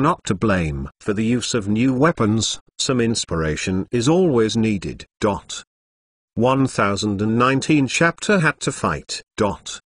Speaker 1: not to blame. For the use of new weapons, some inspiration is always needed. Dot. 1019 chapter had to fight. Dot.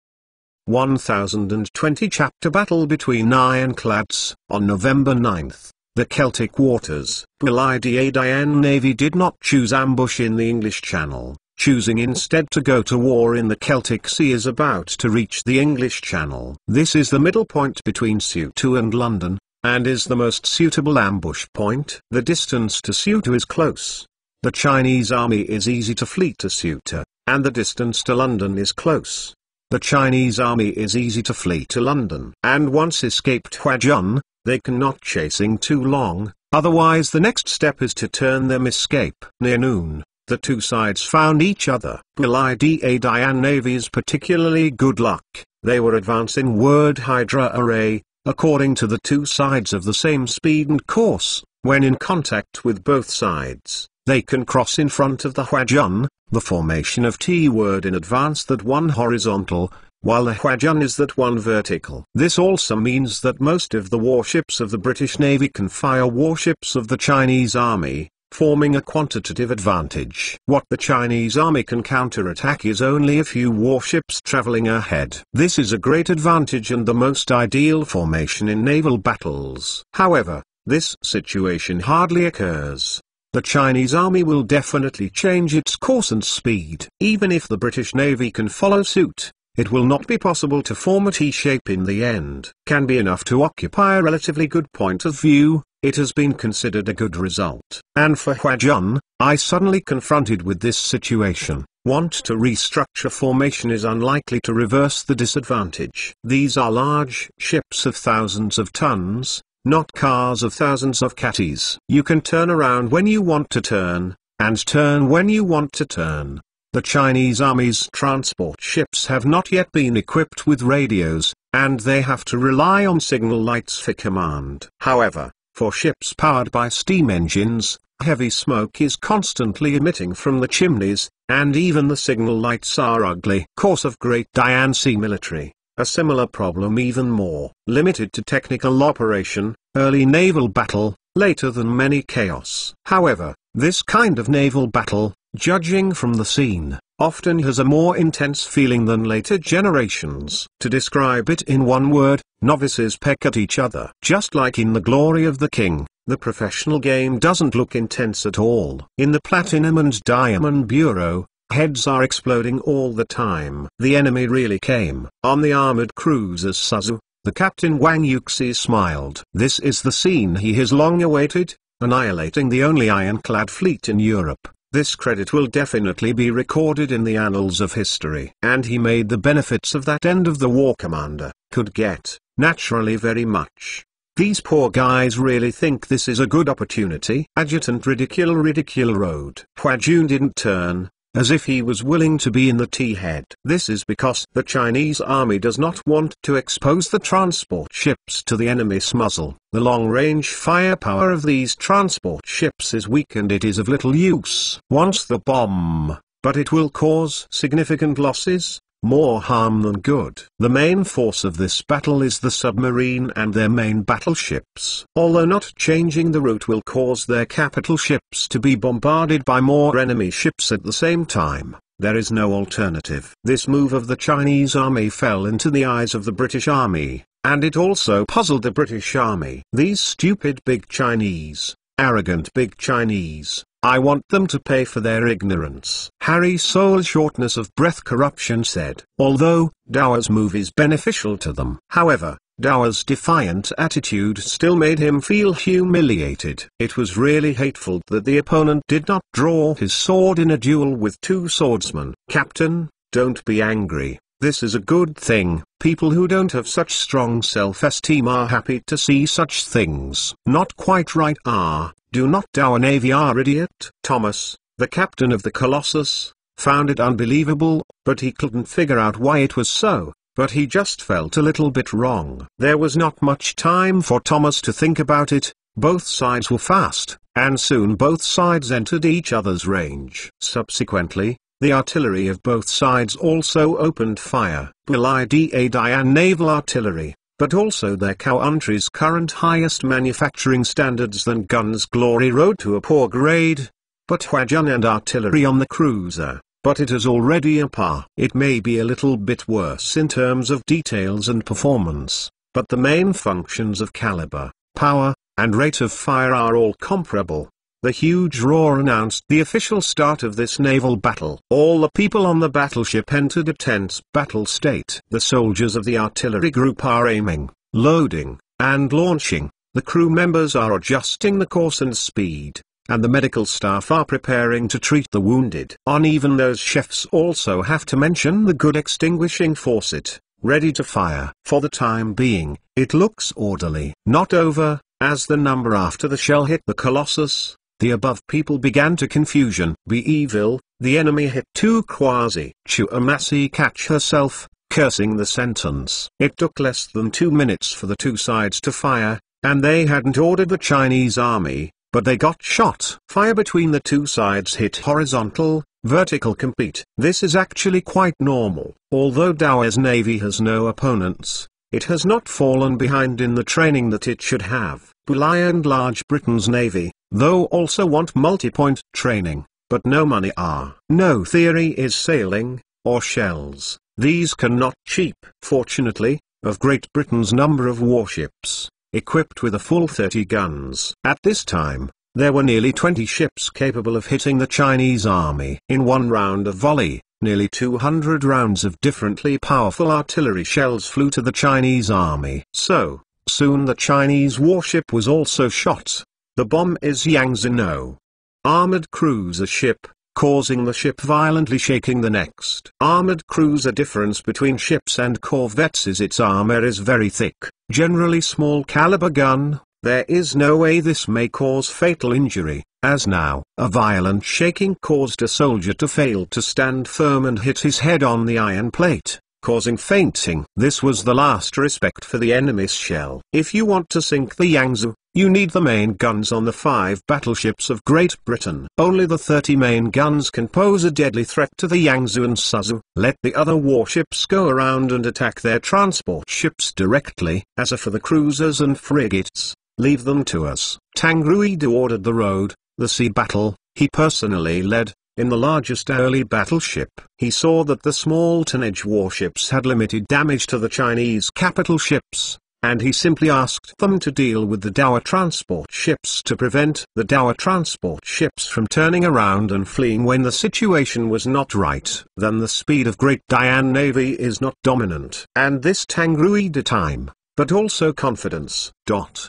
Speaker 1: 1020 chapter battle between ironclads. On November 9, the Celtic waters. Diane Navy did not choose ambush in the English Channel, choosing instead to go to war in the Celtic Sea is about to reach the English Channel. This is the middle point between Ceuta and London, and is the most suitable ambush point. The distance to Ceuta is close, the Chinese army is easy to flee to Ceuta, and the distance to London is close. The Chinese army is easy to flee to London. And once escaped Huajun, they cannot chasing too long, otherwise the next step is to turn them escape. Near noon, the two sides found each other. Ida Diane navies particularly good luck, they were advancing word Hydra array, according to the two sides of the same speed and course, when in contact with both sides. They can cross in front of the Huajun, the formation of T-word in advance that one horizontal, while the Huajun is that one vertical. This also means that most of the warships of the British Navy can fire warships of the Chinese Army, forming a quantitative advantage. What the Chinese Army can counterattack is only a few warships traveling ahead. This is a great advantage and the most ideal formation in naval battles. However, this situation hardly occurs. The Chinese army will definitely change its course and speed. Even if the British Navy can follow suit, it will not be possible to form a T-shape in the end. Can be enough to occupy a relatively good point of view, it has been considered a good result. And for Huajun, I suddenly confronted with this situation. Want to restructure formation is unlikely to reverse the disadvantage. These are large ships of thousands of tons, not cars of thousands of catties. You can turn around when you want to turn, and turn when you want to turn. The Chinese Army's transport ships have not yet been equipped with radios, and they have to rely on signal lights for command. However, for ships powered by steam engines, heavy smoke is constantly emitting from the chimneys, and even the signal lights are ugly. Course of Great Dian Sea Military, a similar problem even more limited to technical operation, early naval battle, later than many chaos. However, this kind of naval battle, judging from the scene, often has a more intense feeling than later generations. To describe it in one word, novices peck at each other. Just like in The Glory of the King, the professional game doesn't look intense at all. In the Platinum and Diamond Bureau, heads are exploding all the time. The enemy really came. On the armored cruisers Suzu, the captain Wang Yuxi smiled. This is the scene he has long awaited, annihilating the only ironclad fleet in Europe. This credit will definitely be recorded in the annals of history. And he made the benefits of that end of the war commander, could get, naturally very much. These poor guys really think this is a good opportunity. Adjutant Ridicule Ridicule Road. Huajun didn't turn, as if he was willing to be in the T-head. This is because the Chinese army does not want to expose the transport ships to the enemy's muzzle. The long-range firepower of these transport ships is weak and it is of little use. Once the bomb, but it will cause significant losses, more harm than good. The main force of this battle is the submarine and their main battleships. Although not changing the route will cause their capital ships to be bombarded by more enemy ships at the same time, there is no alternative. This move of the Chinese army fell into the eyes of the British army, and it also puzzled the British army. These stupid big Chinese, arrogant big Chinese, I want them to pay for their ignorance. Harry Soule shortness of breath corruption said. Although, Dowa's move is beneficial to them. However, Dowa's defiant attitude still made him feel humiliated. It was really hateful that the opponent did not draw his sword in a duel with two swordsmen. Captain, don't be angry. This is a good thing. People who don't have such strong self-esteem are happy to see such things. Not quite right are, do not our navy are idiot. Thomas, the captain of the Colossus, found it unbelievable, but he couldn't figure out why it was so, but he just felt a little bit wrong. There was not much time for Thomas to think about it, both sides were fast, and soon both sides entered each other's range. Subsequently, the artillery of both sides also opened fire. Bulida Dian Naval Artillery, but also their country's current highest manufacturing standards than guns Glory Road to a poor grade, but Huajun and artillery on the cruiser, but it is already a par. It may be a little bit worse in terms of details and performance, but the main functions of caliber, power, and rate of fire are all comparable. The huge roar announced the official start of this naval battle. All the people on the battleship entered a tense battle state. The soldiers of the artillery group are aiming, loading, and launching. The crew members are adjusting the course and speed, and the medical staff are preparing to treat the wounded. On even those chefs also have to mention the good extinguishing faucet, ready to fire. For the time being, it looks orderly. Not over, as the number after the shell hit the Colossus, the above people began to confusion. Be evil, the enemy hit two quasi. Chuamasi catch herself, cursing the sentence. It took less than two minutes for the two sides to fire, and they hadn't ordered the Chinese army, but they got shot. Fire between the two sides hit horizontal, vertical compete. This is actually quite normal. Although Dowa's navy has no opponents, it has not fallen behind in the training that it should have. Bulai and Large Britain's navy, though also want multi-point training, but no money are. No theory is sailing, or shells, these cannot cheap. Fortunately, of Great Britain's number of warships, equipped with a full 30 guns. At this time, there were nearly 20 ships capable of hitting the Chinese army. In one round of volley, nearly 200 rounds of differently powerful artillery shells flew to the Chinese army. So, soon the Chinese warship was also shot, the bomb is Yang Zino. Armored cruiser ship, causing the ship violently shaking the next. Armored cruiser difference between ships and corvettes is its armor is very thick, generally small caliber gun, There is no way this may cause fatal injury, as now, a violent shaking caused a soldier to fail to stand firm and hit his head on the iron plate, causing fainting. This was the last respect for the enemy's shell. If you want to sink the Yangtze, you need the main guns on the five battleships of Great Britain. Only the 30 main guns can pose a deadly threat to the Yangtze and Suzhou. Let the other warships go around and attack their transport ships directly. As for the cruisers and frigates, leave them to us. Tangruido ordered the road, the sea battle, he personally led, in the largest early battleship. He saw that the small tonnage warships had limited damage to the Chinese capital ships, and he simply asked them to deal with the Dowa transport ships to prevent the Dowa transport ships from turning around and fleeing when the situation was not right. Then the speed of Great Diane Navy is not dominant. And this Tangruido time, but also confidence. Dot.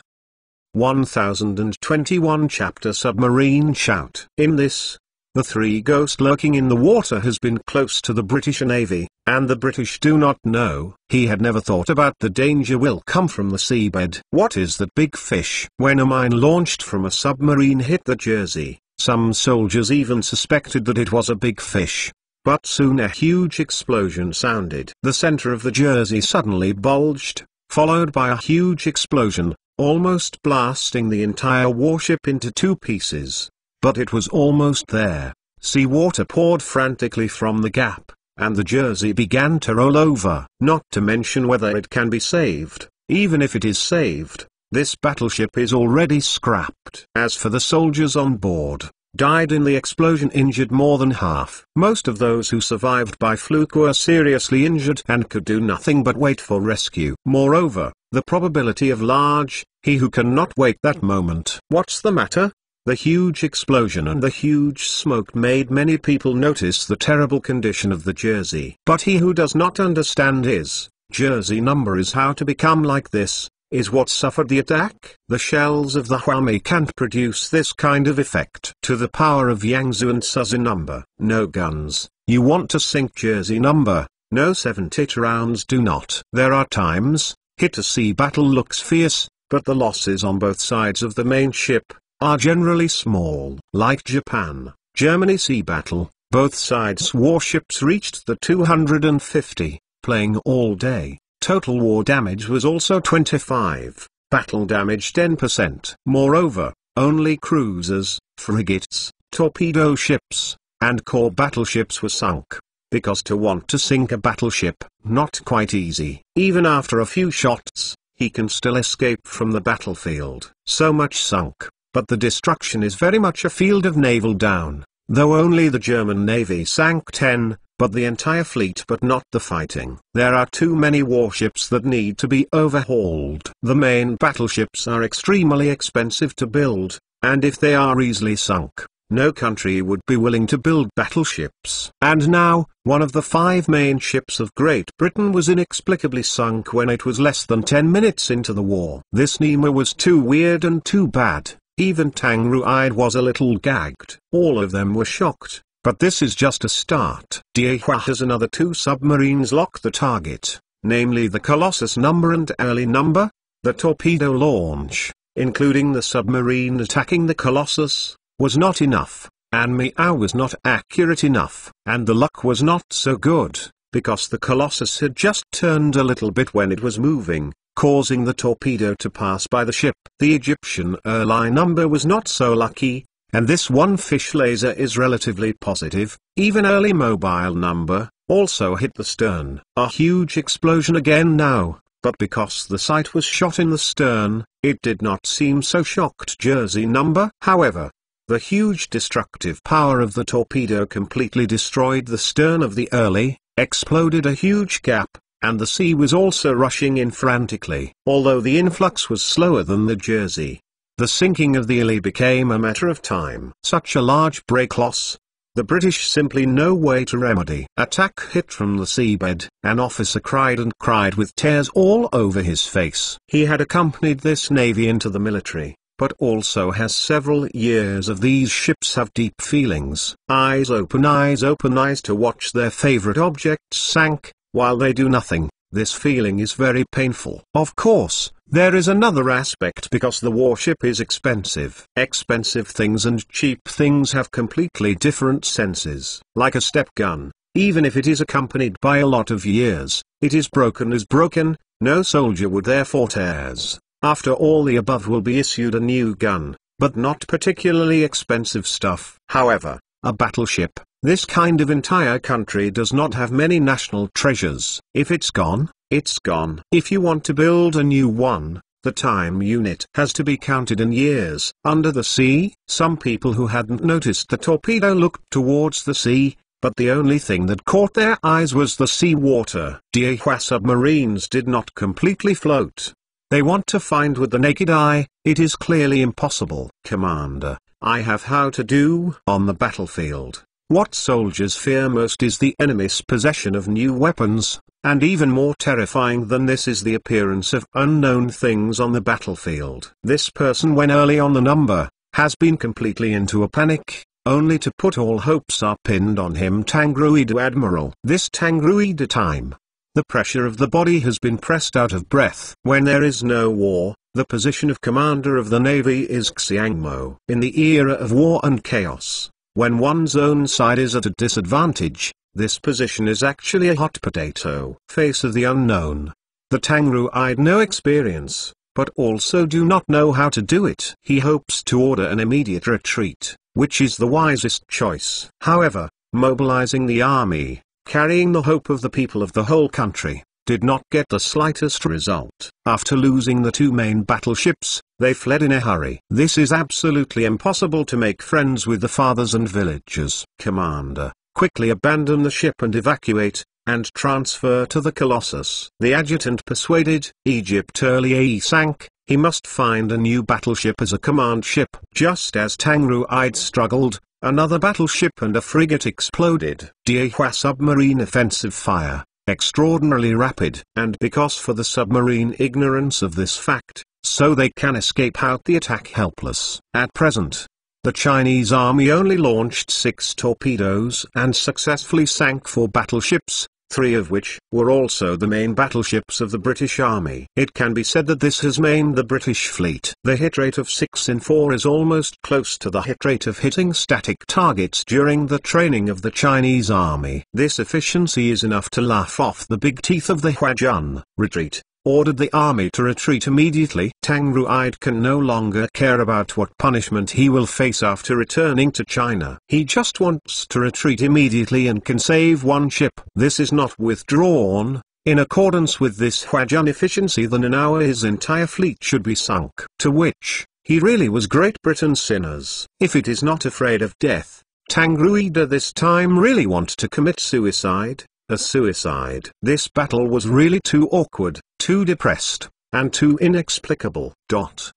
Speaker 1: 1021 Chapter Submarine Shout In this, the three ghost lurking in the water has been close to the British Navy, and the British do not know. He had never thought about the danger will come from the seabed. What is that big fish? When a mine launched from a submarine hit the Jersey, some soldiers even suspected that it was a big fish. But soon a huge explosion sounded. The center of the Jersey suddenly bulged, followed by a huge explosion, almost blasting the entire warship into two pieces. But it was almost there. Sea water poured frantically from the gap, and the Jersey began to roll over. Not to mention whether it can be saved. Even if it is saved, this battleship is already scrapped. As for the soldiers on board, died in the explosion injured more than half. Most of those who survived by fluke were seriously injured and could do nothing but wait for rescue. Moreover, the probability of large, he who cannot wait that moment. What's the matter? The huge explosion and the huge smoke made many people notice the terrible condition of the Jersey. But he who does not understand his Jersey number is how to become like this, is what suffered the attack. The shells of the Huami can't produce this kind of effect. To the power of Yangtze and Suzu number, no guns, you want to sink Jersey number, no 7-tit rounds do not. There are times, hit a sea battle looks fierce, but the losses on both sides of the main ship, are generally small. Like Japan, Germany sea battle, both sides warships reached the 250, playing all day. Total war damage was also 25, battle damage 10%. Moreover, only cruisers, frigates, torpedo ships, and core battleships were sunk. Because to want to sink a battleship, not quite easy. Even after a few shots, he can still escape from the battlefield. So much sunk, but the destruction is very much a field of naval down, though only the German navy sank 10, but the entire fleet but not the fighting. There are too many warships that need to be overhauled. The main battleships are extremely expensive to build, and if they are easily sunk, no country would be willing to build battleships. And now, one of the five main ships of Great Britain was inexplicably sunk when it was less than 10 minutes into the war. This Nemo was too weird and too bad. Even Tangruide was a little gagged. All of them were shocked, but this is just a start. Diehua has another two submarines lock the target, namely the Colossus number and early number, the torpedo launch, including the submarine attacking the Colossus, was not enough, and Miao was not accurate enough, and the luck was not so good, because the Colossus had just turned a little bit when it was moving, causing the torpedo to pass by the ship. The Egyptian early number was not so lucky, and this one fish laser is relatively positive, even early mobile number, also hit the stern. A huge explosion again now, but because the sight was shot in the stern, it did not seem so shocked Jersey number. However, the huge destructive power of the torpedo completely destroyed the stern of the early, exploded a huge gap, and the sea was also rushing in frantically. Although the influx was slower than the Jersey, the sinking of the Illy became a matter of time. Such a large break loss, the British simply no way to remedy. Attack hit from the seabed. An officer cried and cried with tears all over his face. He had accompanied this navy into the military, but also has several years of these ships have deep feelings. Eyes open eyes open eyes to watch their favorite objects sank, while they do nothing, This feeling is very painful. Of course, there is another aspect because the warship is expensive. Expensive things and cheap things have completely different senses. Like a step gun, even if it is accompanied by a lot of years, it is broken as broken, no soldier would therefore tears. After all the above will be issued a new gun, but not particularly expensive stuff. However, a battleship, this kind of entire country does not have many national treasures. If it's gone, it's gone. If you want to build a new one, the time unit has to be counted in years. Under the sea, some people who hadn't noticed the torpedo looked towards the sea, but the only thing that caught their eyes was the sea water. Dihua submarines did not completely float. They want to find with the naked eye, it is clearly impossible. Commander, I have how to do on the battlefield. What soldiers fear most is the enemy's possession of new weapons, and even more terrifying than this is the appearance of unknown things on the battlefield. This person when early on the number, has been completely into a panic, only to put all hopes are pinned on him Tangruida Admiral. This Tangruida time. The pressure of the body has been pressed out of breath. When there is no war, the position of commander of the navy is Xiangmo. In the era of war and chaos, when one's own side is at a disadvantage, this position is actually a hot potato. Face of the unknown. The Tangruide no experience, but also do not know how to do it. He hopes to order an immediate retreat which is the wisest choice. However, mobilizing the army, carrying the hope of the people of the whole country, did not get the slightest result. After losing the two main battleships, they fled in a hurry. This is absolutely impossible to make friends with the fathers and villagers. Commander, quickly abandon the ship and evacuate, and transfer to the Colossus. The adjutant persuaded, Egypt early sank, he must find a new battleship as a command ship. Just as Tangruide struggled, another battleship and a frigate exploded. Dihua submarine offensive fire, extraordinarily rapid. And because for the submarine ignorance of this fact, so they can escape out the attack helpless. At present, the Chinese army only launched six torpedoes and successfully sank four battleships, three of which were also the main battleships of the British Army. It can be said that this has maimed the British fleet. The hit rate of 6 in 4 is almost close to the hit rate of hitting static targets during the training of the Chinese Army. This efficiency is enough to laugh off the big teeth of the Huajun. Retreat ordered the army to retreat immediately. Tangruide can no longer care about what punishment he will face after returning to China. He just wants to retreat immediately and can save one ship. This is not withdrawn. In accordance with this Huajun efficiency then in hour his entire fleet should be sunk. To which, he really was Great Britain sinners. If it is not afraid of death, Tangruida this time really want to commit suicide, a suicide. This battle was really too awkward, too depressed, and too inexplicable. Dot.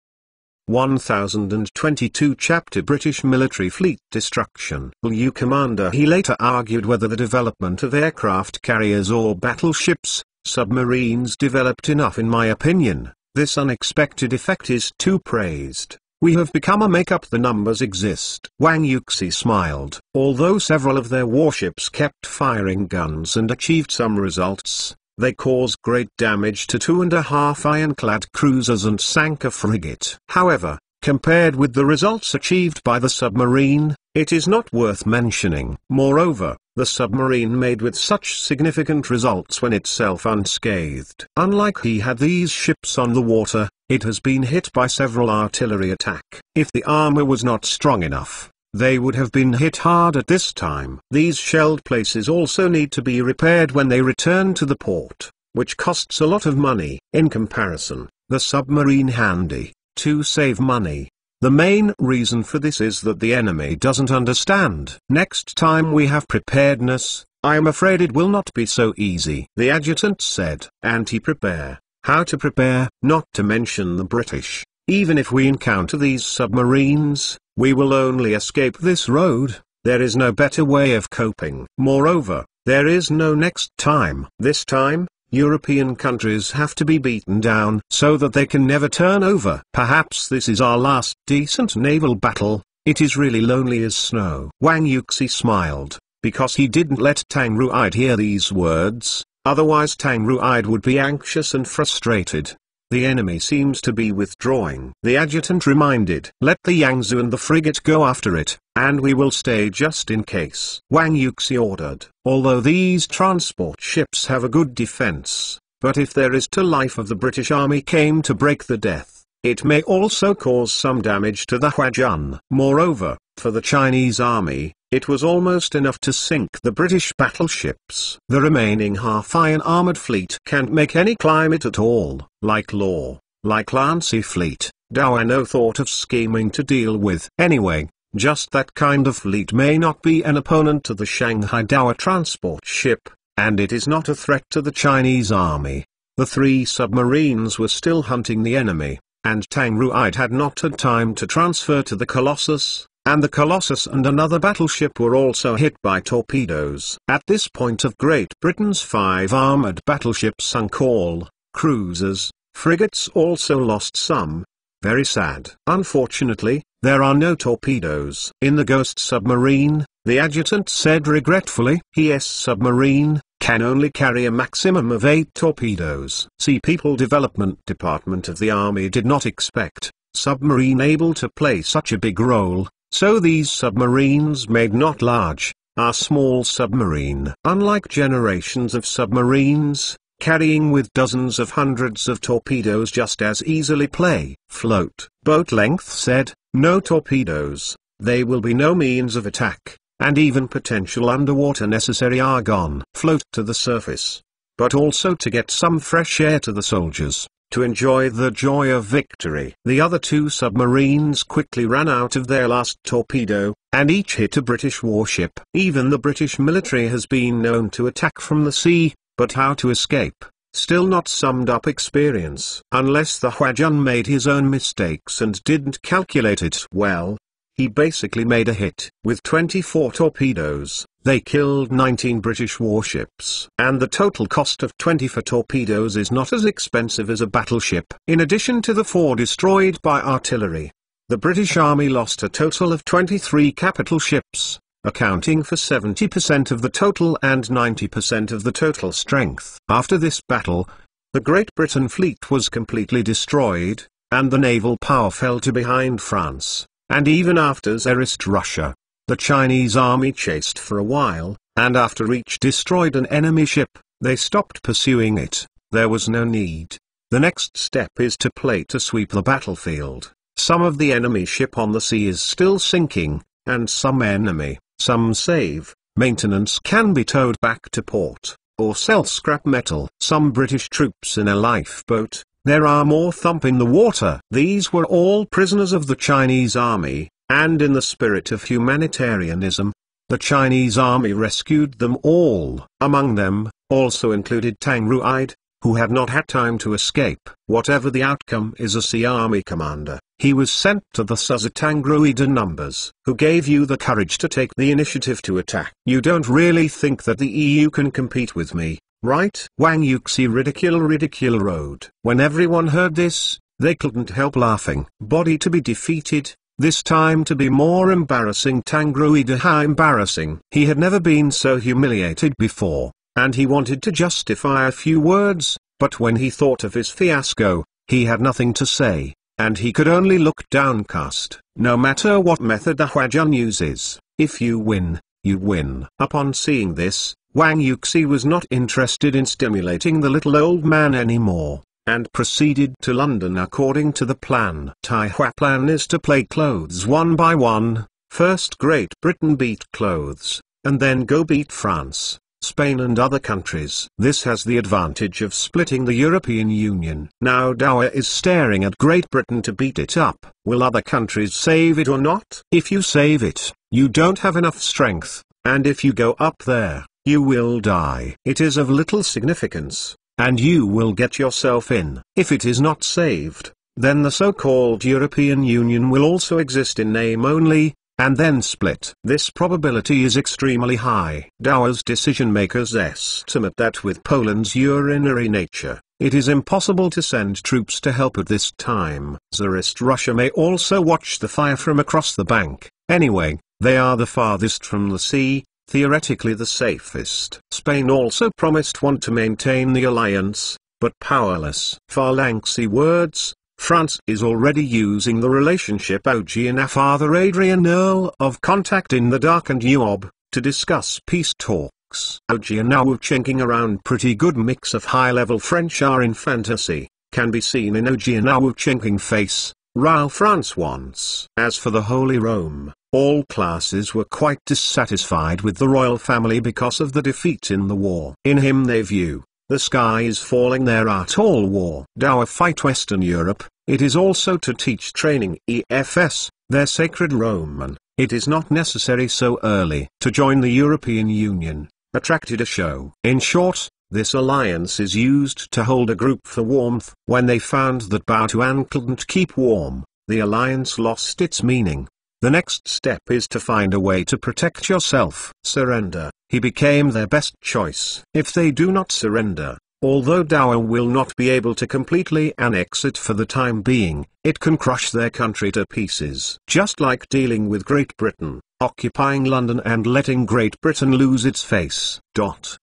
Speaker 1: 1022 Chapter British Military Fleet Destruction U Commander He later argued whether the development of aircraft carriers or battleships, submarines developed enough in my opinion, this unexpected effect is too praised. We have become a make-up the numbers exist. Wang Yuxi smiled. Although several of their warships kept firing guns and achieved some results, they caused great damage to two and a half ironclad cruisers and sank a frigate. However, compared with the results achieved by the submarine, it is not worth mentioning. Moreover, the submarine made with such significant results when itself unscathed. Unlike he had these ships on the water, it has been hit by several artillery attack. If the armor was not strong enough, they would have been hit hard at this time. These shelled places also need to be repaired when they return to the port, which costs a lot of money. In comparison, the submarine handy, to save money, the main reason for this is that the enemy doesn't understand. Next time we have preparedness, I am afraid it will not be so easy. The adjutant said, anti-prepare. How to prepare, not to mention the British. Even if we encounter these submarines, we will only escape this road, there is no better way of coping. Moreover, there is no next time. This time, European countries have to be beaten down so that they can never turn over. Perhaps this is our last decent naval battle, it is really lonely as snow. Wang Yuxi smiled, because he didn't let Tang Ruide hear these words, otherwise Tang Ruide would be anxious and frustrated. The enemy seems to be withdrawing. The adjutant reminded, let the Yangtze and the frigate go after it, and we will stay just in case. Wang Yuxi ordered, although these transport ships have a good defense, but if there is to life of the British army came to break the death, it may also cause some damage to the Huajun. Moreover, for the Chinese army, it was almost enough to sink the British battleships. The remaining half-iron armored fleet can't make any climate at all, like Law, like Lancy fleet, Dowa no thought of scheming to deal with. Anyway, just that kind of fleet may not be an opponent to the Shanghai Dowa transport ship, and it is not a threat to the Chinese army. The three submarines were still hunting the enemy, and Tang Ruide had not had time to transfer to the Colossus, and the Colossus and another battleship were also hit by torpedoes. At this point of Great Britain's five armoured battleships sunk all, cruisers, frigates also lost some. Very sad. Unfortunately, there are no torpedoes. In the Ghost submarine, the adjutant said regretfully, ES submarine, can only carry a maximum of 8 torpedoes. See People Development Department of the Army did not expect, submarine able to play such a big role, so these submarines made not large, are small submarine. Unlike generations of submarines, carrying with dozens of hundreds of torpedoes just as easily play, float. Boat length said, no torpedoes, they will be no means of attack, and even potential underwater necessary are gone. Float to the surface. But also to get some fresh air to the soldiers to enjoy the joy of victory. The other two submarines quickly ran out of their last torpedo, and each hit a British warship. Even the British military has been known to attack from the sea, but how to escape? Still not summed up experience. Unless the Huajun made his own mistakes and didn't calculate it well, he basically made a hit. With 24 torpedoes, they killed 19 British warships. And the total cost of 24 torpedoes is not as expensive as a battleship. In addition to the four destroyed by artillery, the British Army lost a total of 23 capital ships, accounting for 70% of the total and 90% of the total strength. After this battle, the Great Britain fleet was completely destroyed, and the naval power fell to behind France. And even after Tsarist Russia, the Chinese army chased for a while, and after each destroyed an enemy ship, they stopped pursuing it. There was no need. The next step is to play to sweep the battlefield. Some of the enemy ship on the sea is still sinking, and some enemy, some save, maintenance can be towed back to port, or sell scrap metal. Some British troops in a lifeboat, there are more thump in the water. These were all prisoners of the Chinese army, and in the spirit of humanitarianism, the Chinese army rescued them all. Among them, also included Tang Ruide, who had not had time to escape. Whatever the outcome is a Sea Army commander, he was sent to the Suzatang Ruide numbers, who gave you the courage to take the initiative to attack. You don't really think that the EU can compete with me, Right? Wang Yuxi ridicule ridicule road. When everyone heard this, they couldn't help laughing. Body to be defeated, this time to be more embarrassing Tang Ruide how embarrassing. He had never been so humiliated before, and he wanted to justify a few words, but when he thought of his fiasco, he had nothing to say, and he could only look downcast. No matter what method the Huajun uses, if you win, you win. Upon seeing this, Wang Yuxi was not interested in stimulating the little old man anymore, and proceeded to London according to the plan. Tai Hua plan is to play clothes one by one, first Great Britain beat clothes, and then go beat France, Spain and other countries. This has the advantage of splitting the European Union. Now Dowa is staring at Great Britain to beat it up. Will other countries save it or not? If you save it, you don't have enough strength, and if you go up there, you will die. It is of little significance, and you will get yourself in. If it is not saved, then the so-called European Union will also exist in name only, and then split. This probability is extremely high. Dowa's decision-makers estimate that with Poland's urinary nature, it is impossible to send troops to help at this time. Tsarist Russia may also watch the fire from across the bank. Anyway, they are the farthest from the sea, theoretically the safest. Spain also promised one to maintain the alliance, but powerless. Phalanxy words, France is already using the relationship OG and Father Adrian Earl of Contact in the Dark and UOB, to discuss peace talks. OG and chinking around pretty good mix of high-level French are in fantasy, can be seen in OG and chinking face, Ryle France once. As for the Holy Rome, all classes were quite dissatisfied with the royal family because of the defeat in the war. In him they view, the sky is falling there at all war. Dower fight Western Europe, it is also to teach training EFS, their sacred Roman, it is not necessary so early to join the European Union, attracted a show. In short, this alliance is used to hold a group for warmth. When they found that Batuan couldn't keep warm, the alliance lost its meaning. The next step is to find a way to protect yourself. Surrender. He became their best choice. If they do not surrender, although Dower will not be able to completely annex it for the time being, it can crush their country to pieces. Just like dealing with Great Britain, occupying London and letting Great Britain lose its face. Dot.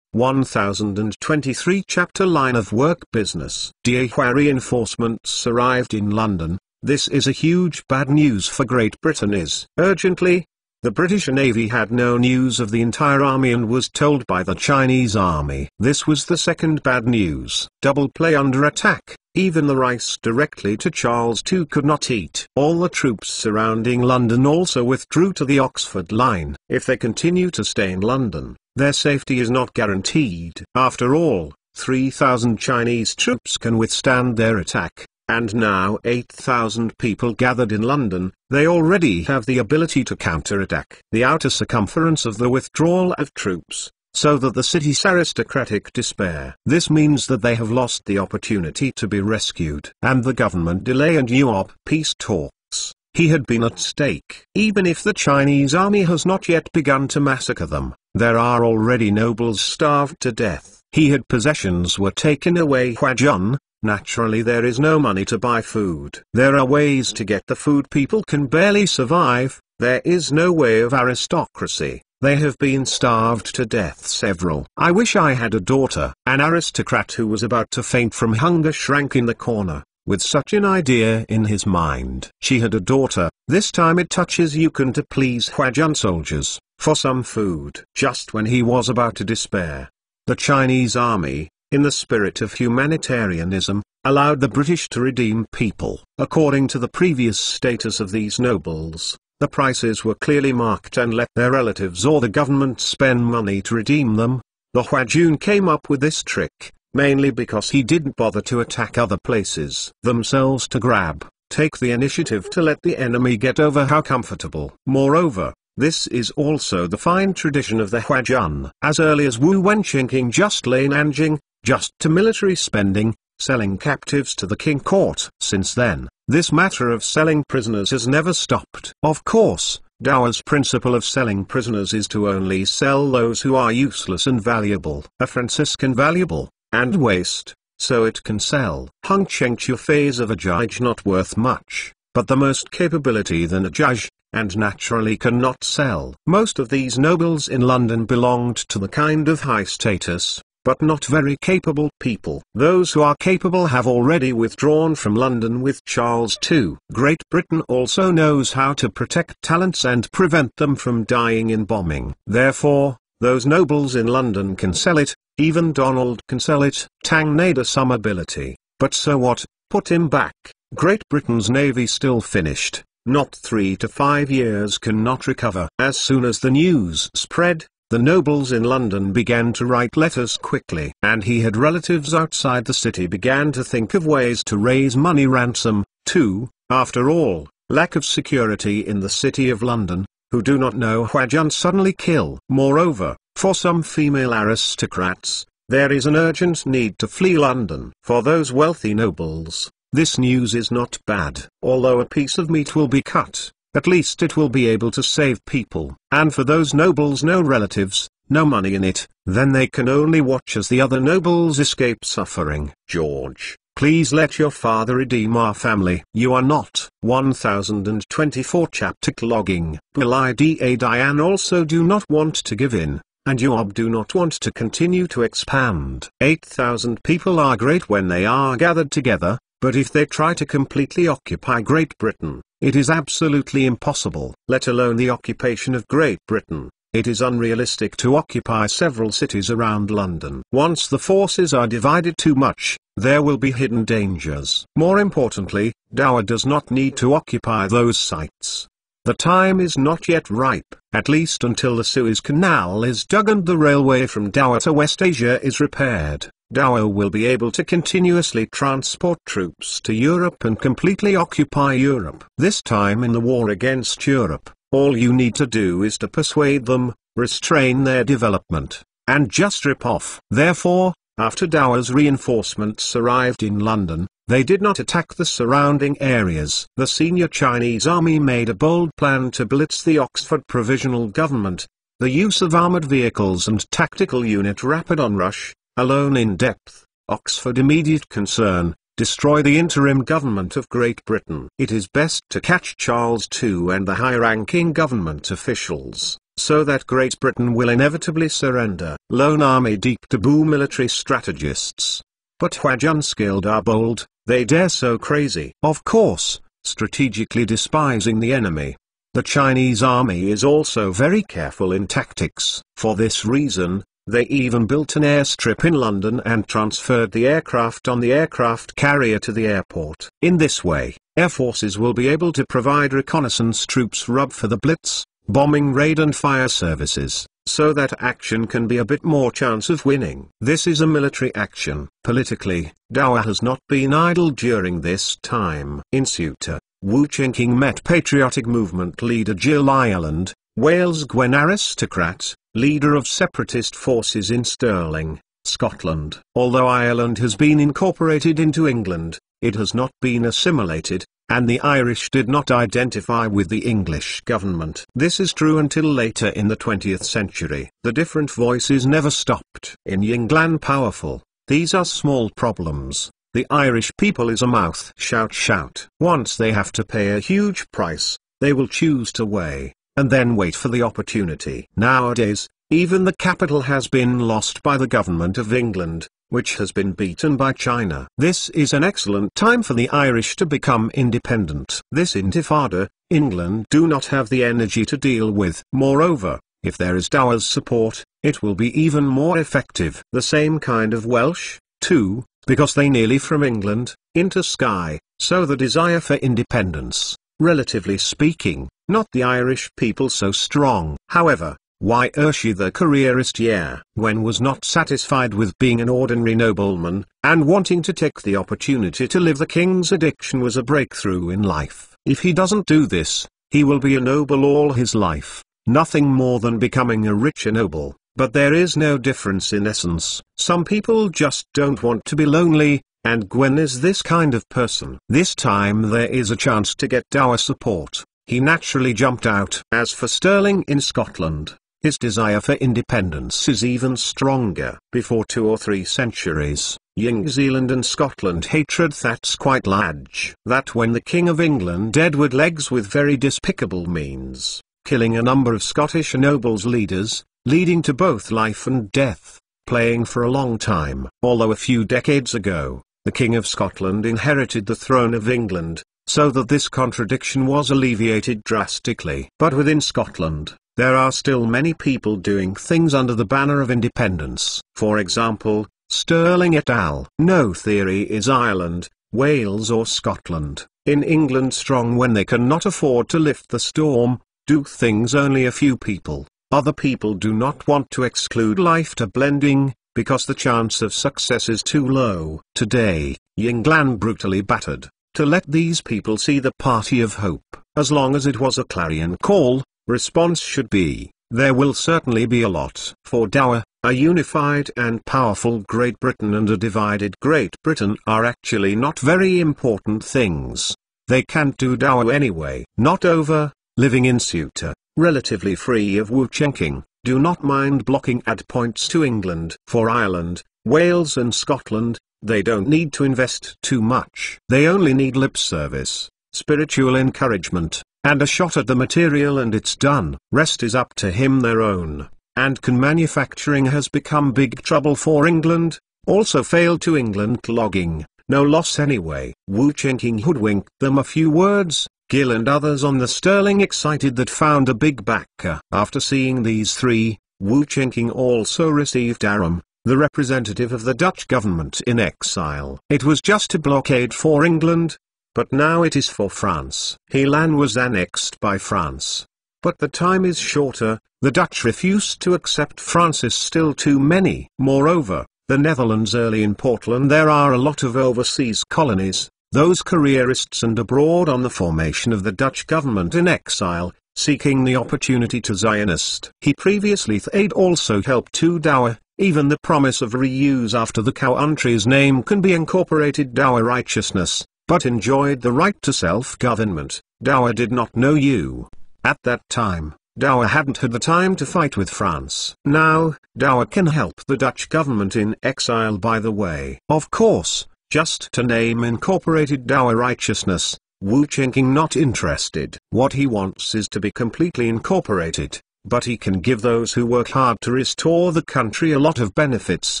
Speaker 1: 1023 Chapter Line of Work Business Dieua reinforcements arrived in London, this is a huge bad news for Great Britain is urgently. The British Navy had no news of the entire army and was told by the Chinese army. This was the second bad news. Double play under attack. Even the rice directly to Charles II could not eat. All the troops surrounding London also withdrew to the Oxford line. If they continue to stay in London, their safety is not guaranteed. After all, 3,000 Chinese troops can withstand their attack and now 8,000 people gathered in London, they already have the ability to counterattack the outer circumference of the withdrawal of troops, so that the city's aristocratic despair. This means that they have lost the opportunity to be rescued. And the government delay and UOP peace talks. He had been at stake. Even if the Chinese army has not yet begun to massacre them, there are already nobles starved to death. He had possessions were taken away Huajun, Naturally there is no money to buy food. There are ways to get the food people can barely survive, there is no way of aristocracy. They have been starved to death several. I wish I had a daughter. An aristocrat who was about to faint from hunger shrank in the corner, with such an idea in his mind. She had a daughter, this time it touches Yukon to please Huajun soldiers, for some food. Just when he was about to despair, the Chinese army, in the spirit of humanitarianism, allowed the British to redeem people. According to the previous status of these nobles, the prices were clearly marked and let their relatives or the government spend money to redeem them. The Huajun came up with this trick, mainly because he didn't bother to attack other places themselves to grab, take the initiative to let the enemy get over how comfortable. Moreover, this is also the fine tradition of the Huajun. As early as Wu Wenqing King just lay Nanjing, just to military spending, selling captives to the king court. Since then, this matter of selling prisoners has never stopped. Of course, Dower's principle of selling prisoners is to only sell those who are useless and valuable. A Franciscan valuable, and waste, so it can sell. Hung Chengchu phase of a judge not worth much, but the most capability than a judge, and naturally cannot sell. Most of these nobles in London belonged to the kind of high status, but not very capable people. Those who are capable have already withdrawn from London with Charles II. Great Britain also knows how to protect talents and prevent them from dying in bombing. Therefore, those nobles in London can sell it, even Donald can sell it. Tang Nada some ability, but so what, put him back. Great Britain's navy still finished, not three to five years cannot recover. As soon as the news spread, the nobles in London began to write letters quickly, and he had relatives outside the city began to think of ways to raise money ransom, too, after all, lack of security in the city of London, who do not know Huajun suddenly kill. Moreover, for some female aristocrats, there is an urgent need to flee London. For those wealthy nobles, this news is not bad. Although a piece of meat will be cut, at least it will be able to save people. And for those nobles no relatives, no money in it, then they can only watch as the other nobles escape suffering. George, Please let your father redeem our family. You are not. 1024 chapter logging. Bulida Diane also do not want to give in, and Yoab do not want to continue to expand. 8,000 people are great when they are gathered together, but if they try to completely occupy Great Britain, it is absolutely impossible. Let alone the occupation of Great Britain. It is unrealistic to occupy several cities around London. Once the forces are divided too much, there will be hidden dangers. More importantly, Dower does not need to occupy those sites. The time is not yet ripe, at least until the Suez Canal is dug and the railway from Dower to West Asia is repaired. Dower will be able to continuously transport troops to Europe and completely occupy Europe. This time in the war against Europe, all you need to do is to persuade them, restrain their development, and just rip off. Therefore, after Dower's reinforcements arrived in London, they did not attack the surrounding areas. The senior Chinese army made a bold plan to blitz the Oxford Provisional Government, the use of armoured vehicles and tactical unit rapid onrush, alone in depth, Oxford immediate concern, destroy the interim government of Great Britain. It is best to catch Charles II and the high-ranking government officials, so that Great Britain will inevitably surrender. Lone army deep taboo military strategists. But Hwaj skilled are bold, they dare so crazy. Of course, strategically despising the enemy. The Chinese army is also very careful in tactics. For this reason, they even built an airstrip in London and transferred the aircraft on the aircraft carrier to the airport. In this way, air forces will be able to provide reconnaissance troops rub for the blitz, bombing raid and fire services, so that action can be a bit more chance of winning. This is a military action. Politically, Dawa has not been idle during this time. In Ceuta, Wu Chenking met patriotic movement leader Jill Ireland, Wales Gwen aristocrat, leader of separatist forces in Stirling, Scotland. Although Ireland has been incorporated into England, it has not been assimilated, and the Irish did not identify with the English government. This is true until later in the 20th century. The different voices never stopped. In Yinglan powerful, these are small problems. The Irish people is a mouth shout shout. Once they have to pay a huge price, they will choose to weigh and then wait for the opportunity. Nowadays, even the capital has been lost by the government of England, which has been beaten by China. This is an excellent time for the Irish to become independent. This intifada, England do not have the energy to deal with. Moreover, if there is Dower's support, it will be even more effective. The same kind of Welsh, too, because they nearly from England, into Skye, so the desire for independence, relatively speaking, not the Irish people so strong. However, why Urshi the careerist yeah when was not satisfied with being an ordinary nobleman, and wanting to take the opportunity to live the king's addiction was a breakthrough in life. If he doesn't do this, he will be a noble all his life, nothing more than becoming a richer noble. But there is no difference in essence. Some people just don't want to be lonely, and Gwen is this kind of person. This time there is a chance to get Dower support he naturally jumped out. As for Stirling in Scotland, his desire for independence is even stronger. Before two or three centuries, New Zealand and Scotland hatred that's quite large. That when the King of England Edward Legs with very despicable means, killing a number of Scottish nobles leaders, leading to both life and death, playing for a long time. Although a few decades ago, the King of Scotland inherited the throne of England, so that this contradiction was alleviated drastically. But within Scotland, there are still many people doing things under the banner of independence. For example, Stirling et al. No theory is Ireland, Wales or Scotland, in England strong when they cannot afford to lift the storm, do things only a few people, other people do not want to exclude life to blending, because the chance of success is too low. Today, Yinglan brutally battered, to let these people see the party of hope. As long as it was a clarion call, response should be, there will certainly be a lot. For Dower, a unified and powerful Great Britain and a divided Great Britain are actually not very important things. They can't do Dower anyway. Not over, living in Ceuta, relatively free of Wu Chenking, do not mind blocking at points to England. For Ireland, Wales and Scotland, they don't need to invest too much. They only need lip service, spiritual encouragement, and a shot at the material and it's done. Rest is up to him their own. And can manufacturing has become big trouble for England, also failed to England logging, no loss anyway. Wu Chenking hoodwinked them a few words, Gill and others on the Stirling excited that found a big backer. After seeing these three, Wu Chenking also received Aram, the representative of the Dutch government in exile. It was just a blockade for England, but now it is for France. Helan was annexed by France. But the time is shorter, the Dutch refused to accept France is still too many. Moreover, the Netherlands early in Portland there are a lot of overseas colonies, those careerists and abroad on the formation of the Dutch government in exile, seeking the opportunity to Zionist. He previously they'd also helped to Dower, even the promise of reuse after the cow country's name can be incorporated Dower righteousness, but enjoyed the right to self-government. Dower did not know you. At that time, Dower hadn't had the time to fight with France. Now, Dower can help the Dutch government in exile by the way. Of course, just to name incorporated Dower righteousness, Wu Chenking not interested. What he wants is to be completely incorporated, but he can give those who work hard to restore the country a lot of benefits,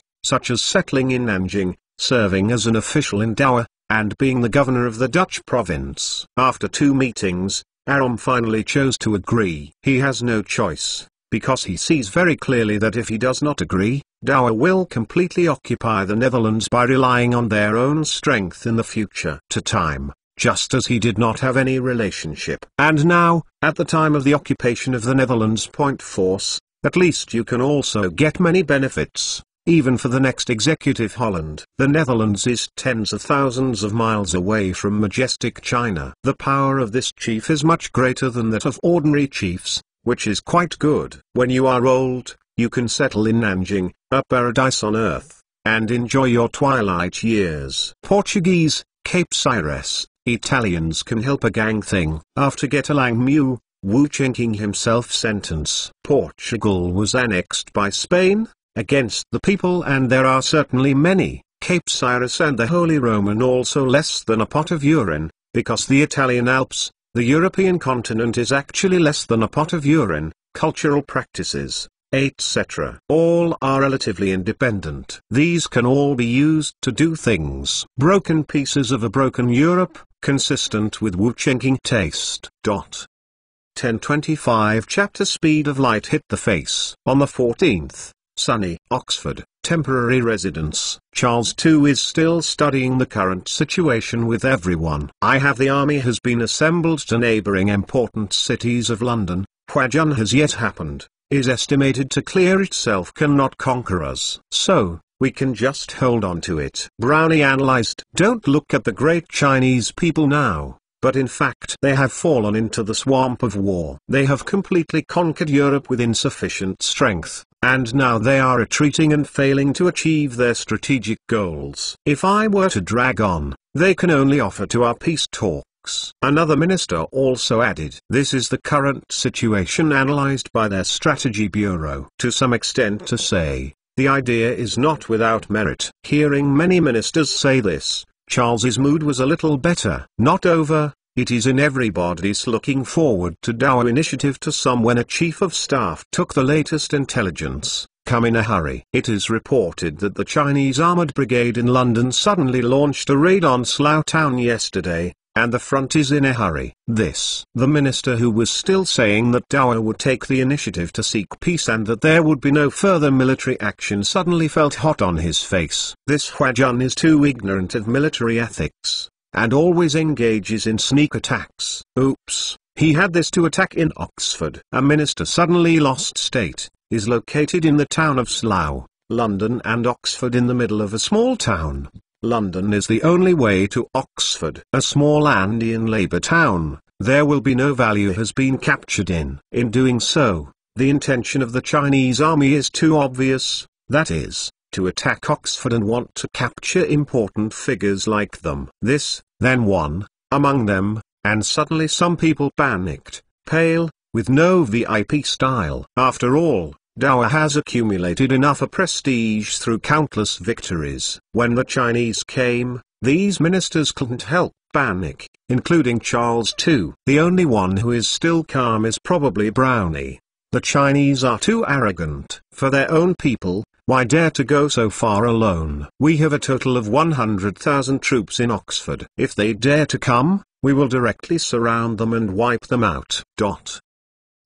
Speaker 1: such as settling in Nanjing, serving as an official in Dower, and being the governor of the Dutch province. After two meetings, Aram finally chose to agree. He has no choice, because he sees very clearly that if he does not agree, Dower will completely occupy the Netherlands by relying on their own strength in the future. To time, just as he did not have any relationship. And now, at the time of the occupation of the Netherlands point force, at least you can also get many benefits, even for the next executive Holland. The Netherlands is tens of thousands of miles away from majestic China. The power of this chief is much greater than that of ordinary chiefs, which is quite good. When you are old, you can settle in Nanjing, a paradise on earth, and enjoy your twilight years. Portuguese, Cape Cyrus, Italians can help a gang thing. After Getalang Mu, Wu Chenking himself sentence. Portugal was annexed by Spain, against the people and there are certainly many, Cape Cyrus and the Holy Roman also less than a pot of urine, because the Italian Alps, the European continent is actually less than a pot of urine, cultural practices, etc. All are relatively independent. These can all be used to do things. Broken pieces of a broken Europe, consistent with Wu Chenking taste. Dot. 1025 Chapter Speed of light hit the face. On the 14th, sunny, Oxford, temporary residence. Charles II is still studying the current situation with everyone. I have the army has been assembled to neighbouring important cities of London, Huajun has yet happened, is estimated to clear itself cannot conquer us. So, we can just hold on to it. Brownie analyzed. Don't look at the great Chinese people now, but in fact they have fallen into the swamp of war. They have completely conquered Europe with insufficient strength, and now they are retreating and failing to achieve their strategic goals. If I were to drag on, they can only offer to our peace talk Another minister also added, This is the current situation analyzed by their strategy bureau. To some extent to say, the idea is not without merit. Hearing many ministers say this, Charles's mood was a little better. Not over, it is in everybody's looking forward to Dower initiative to some when a chief of staff took the latest intelligence, come in a hurry. It is reported that the Chinese armored brigade in London suddenly launched a raid on Slough town yesterday, and the front is in a hurry. This, the minister who was still saying that Dower would take the initiative to seek peace and that there would be no further military action suddenly felt hot on his face. This Huajun is too ignorant of military ethics, and always engages in sneak attacks. Oops, he had this to attack in Oxford. A minister suddenly lost state, is located in the town of Slough, London and Oxford in the middle of a small town. London is the only way to Oxford. A small Andean labour town, there will be no value has been captured in. In doing so, the intention of the Chinese army is too obvious, that is, to attack Oxford and want to capture important figures like them. This, then one, among them, and suddenly some people panicked, pale, with no VIP style. After all, Dower has accumulated enough prestige through countless victories. When the Chinese came, these ministers couldn't help panic, including Charles II. The only one who is still calm is probably Brownie. The Chinese are too arrogant. For their own people, why dare to go so far alone? We have a total of 100,000 troops in Oxford. If they dare to come, we will directly surround them and wipe them out. Dot.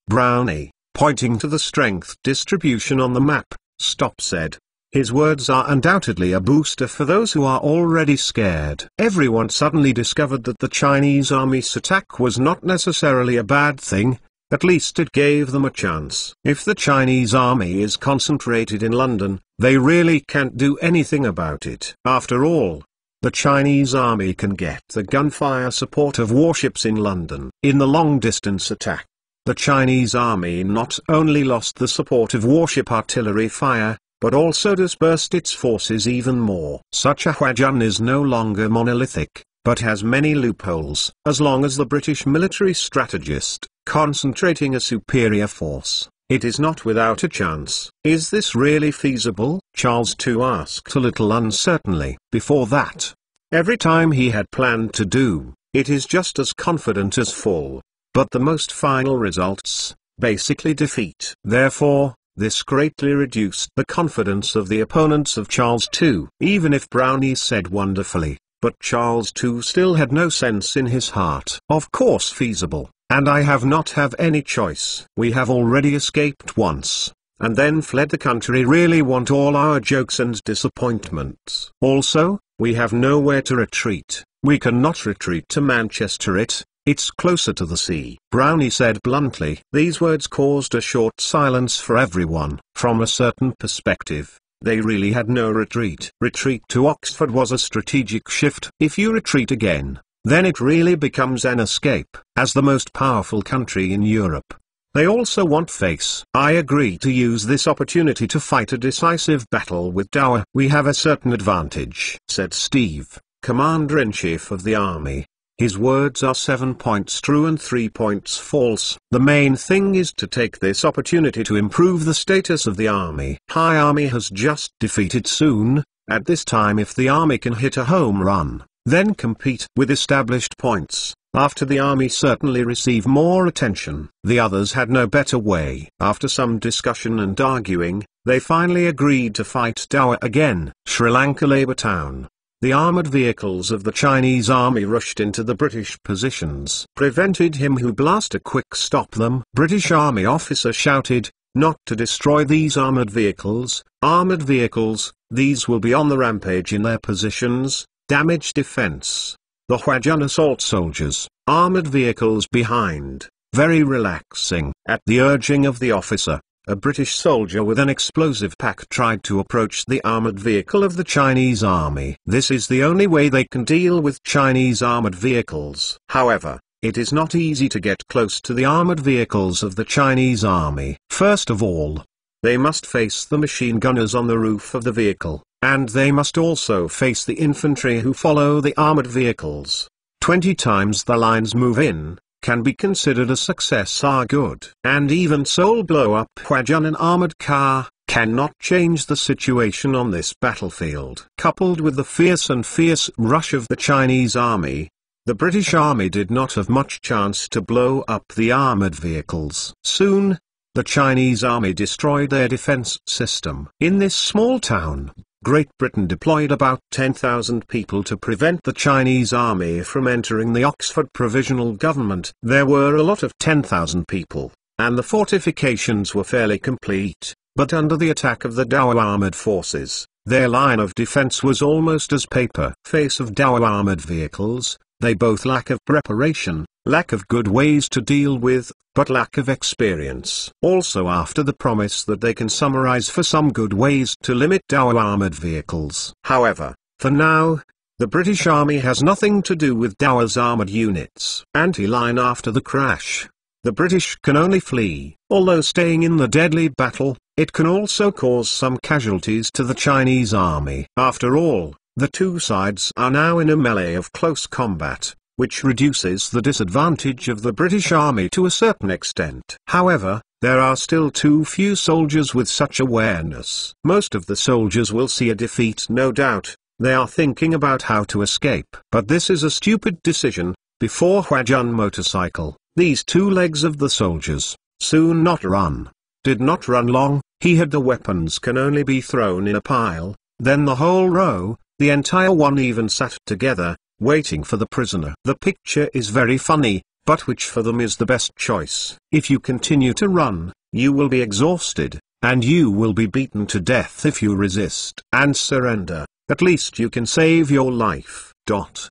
Speaker 1: Brownie, pointing to the strength distribution on the map, Stop said. His words are undoubtedly a booster for those who are already scared. Everyone suddenly discovered that the Chinese army's attack was not necessarily a bad thing, at least it gave them a chance. If the Chinese army is concentrated in London, they really can't do anything about it. After all, the Chinese army can get the gunfire support of warships in London. In the long-distance attack, the Chinese army not only lost the support of warship artillery fire, but also dispersed its forces even more. Such a Huajun is no longer monolithic, but has many loopholes. As long as the British military strategist, concentrating a superior force, it is not without a chance. Is this really feasible? Charles II asked a little uncertainly. Before that, every time he had planned to do, it is just as confident as full. But the most final results, basically defeat. Therefore, this greatly reduced the confidence of the opponents of Charles II. Even if Brownie said wonderfully, but Charles II still had no sense in his heart. Of course feasible, and I have not have any choice. We have already escaped once, and then fled the country really want all our jokes and disappointments. Also, we have nowhere to retreat. We cannot retreat to Manchester it, it's closer to the sea. Brownie said bluntly. These words caused a short silence for everyone. From a certain perspective, they really had no retreat. Retreat to Oxford was a strategic shift. If you retreat again, then it really becomes an escape. As the most powerful country in Europe, they also want face. I agree to use this opportunity to fight a decisive battle with Dower. We have a certain advantage, said Steve, Commander-in-Chief of the Army. His words are seven points true and three points false. The main thing is to take this opportunity to improve the status of the army. High Army has just defeated Soon, at this time if the army can hit a home run, then compete with established points. After the army certainly receive more attention. The others had no better way. After some discussion and arguing, they finally agreed to fight Dower again. Sri Lanka Labour Town. The armored vehicles of the Chinese army rushed into the British positions. Prevented him who blast a quick stop them. British army officer shouted, not to destroy these armored vehicles, armored vehicles, these will be on the rampage in their positions, damage defense. The Huajun assault soldiers, armored vehicles behind, very relaxing. At the urging of the officer, a British soldier with an explosive pack tried to approach the armored vehicle of the Chinese army. This is the only way they can deal with Chinese armored vehicles. However, it is not easy to get close to the armored vehicles of the Chinese army. First of all, they must face the machine gunners on the roof of the vehicle, and they must also face the infantry who follow the armored vehicles. Twenty times the lines move in, can be considered a success are good. And even Seoul blow up Huajun an armored car, cannot change the situation on this battlefield. Coupled with the fierce and fierce rush of the Chinese army, the British army did not have much chance to blow up the armored vehicles. Soon, the Chinese army destroyed their defense system. In this small town, Great Britain deployed about 10,000 people to prevent the Chinese army from entering the Oxford Provisional Government. There were a lot of 10,000 people, and the fortifications were fairly complete, but under the attack of the Dower armoured forces, their line of defence was almost as paper. Face of Dower armoured vehicles, they both lack of preparation, lack of good ways to deal with, but lack of experience. Also after the promise that they can summarize for some good ways to limit our armored vehicles. However, for now, the British Army has nothing to do with Dower's armored units. Anti-line after the crash. The British can only flee, although staying in the deadly battle, it can also cause some casualties to the Chinese army. After all, the two sides are now in a melee of close combat, which reduces the disadvantage of the British Army to a certain extent. However, there are still too few soldiers with such awareness. Most of the soldiers will see a defeat no doubt, they are thinking about how to escape. But this is a stupid decision, before Huajun motorcycle, these two legs of the soldiers, soon not run. Did not run long, he had the weapons can only be thrown in a pile, then the whole row, the entire one even sat together, waiting for the prisoner. The picture is very funny, but which for them is the best choice? If you continue to run, you will be exhausted, and you will be beaten to death if you resist and surrender. At least you can save your life. Dot.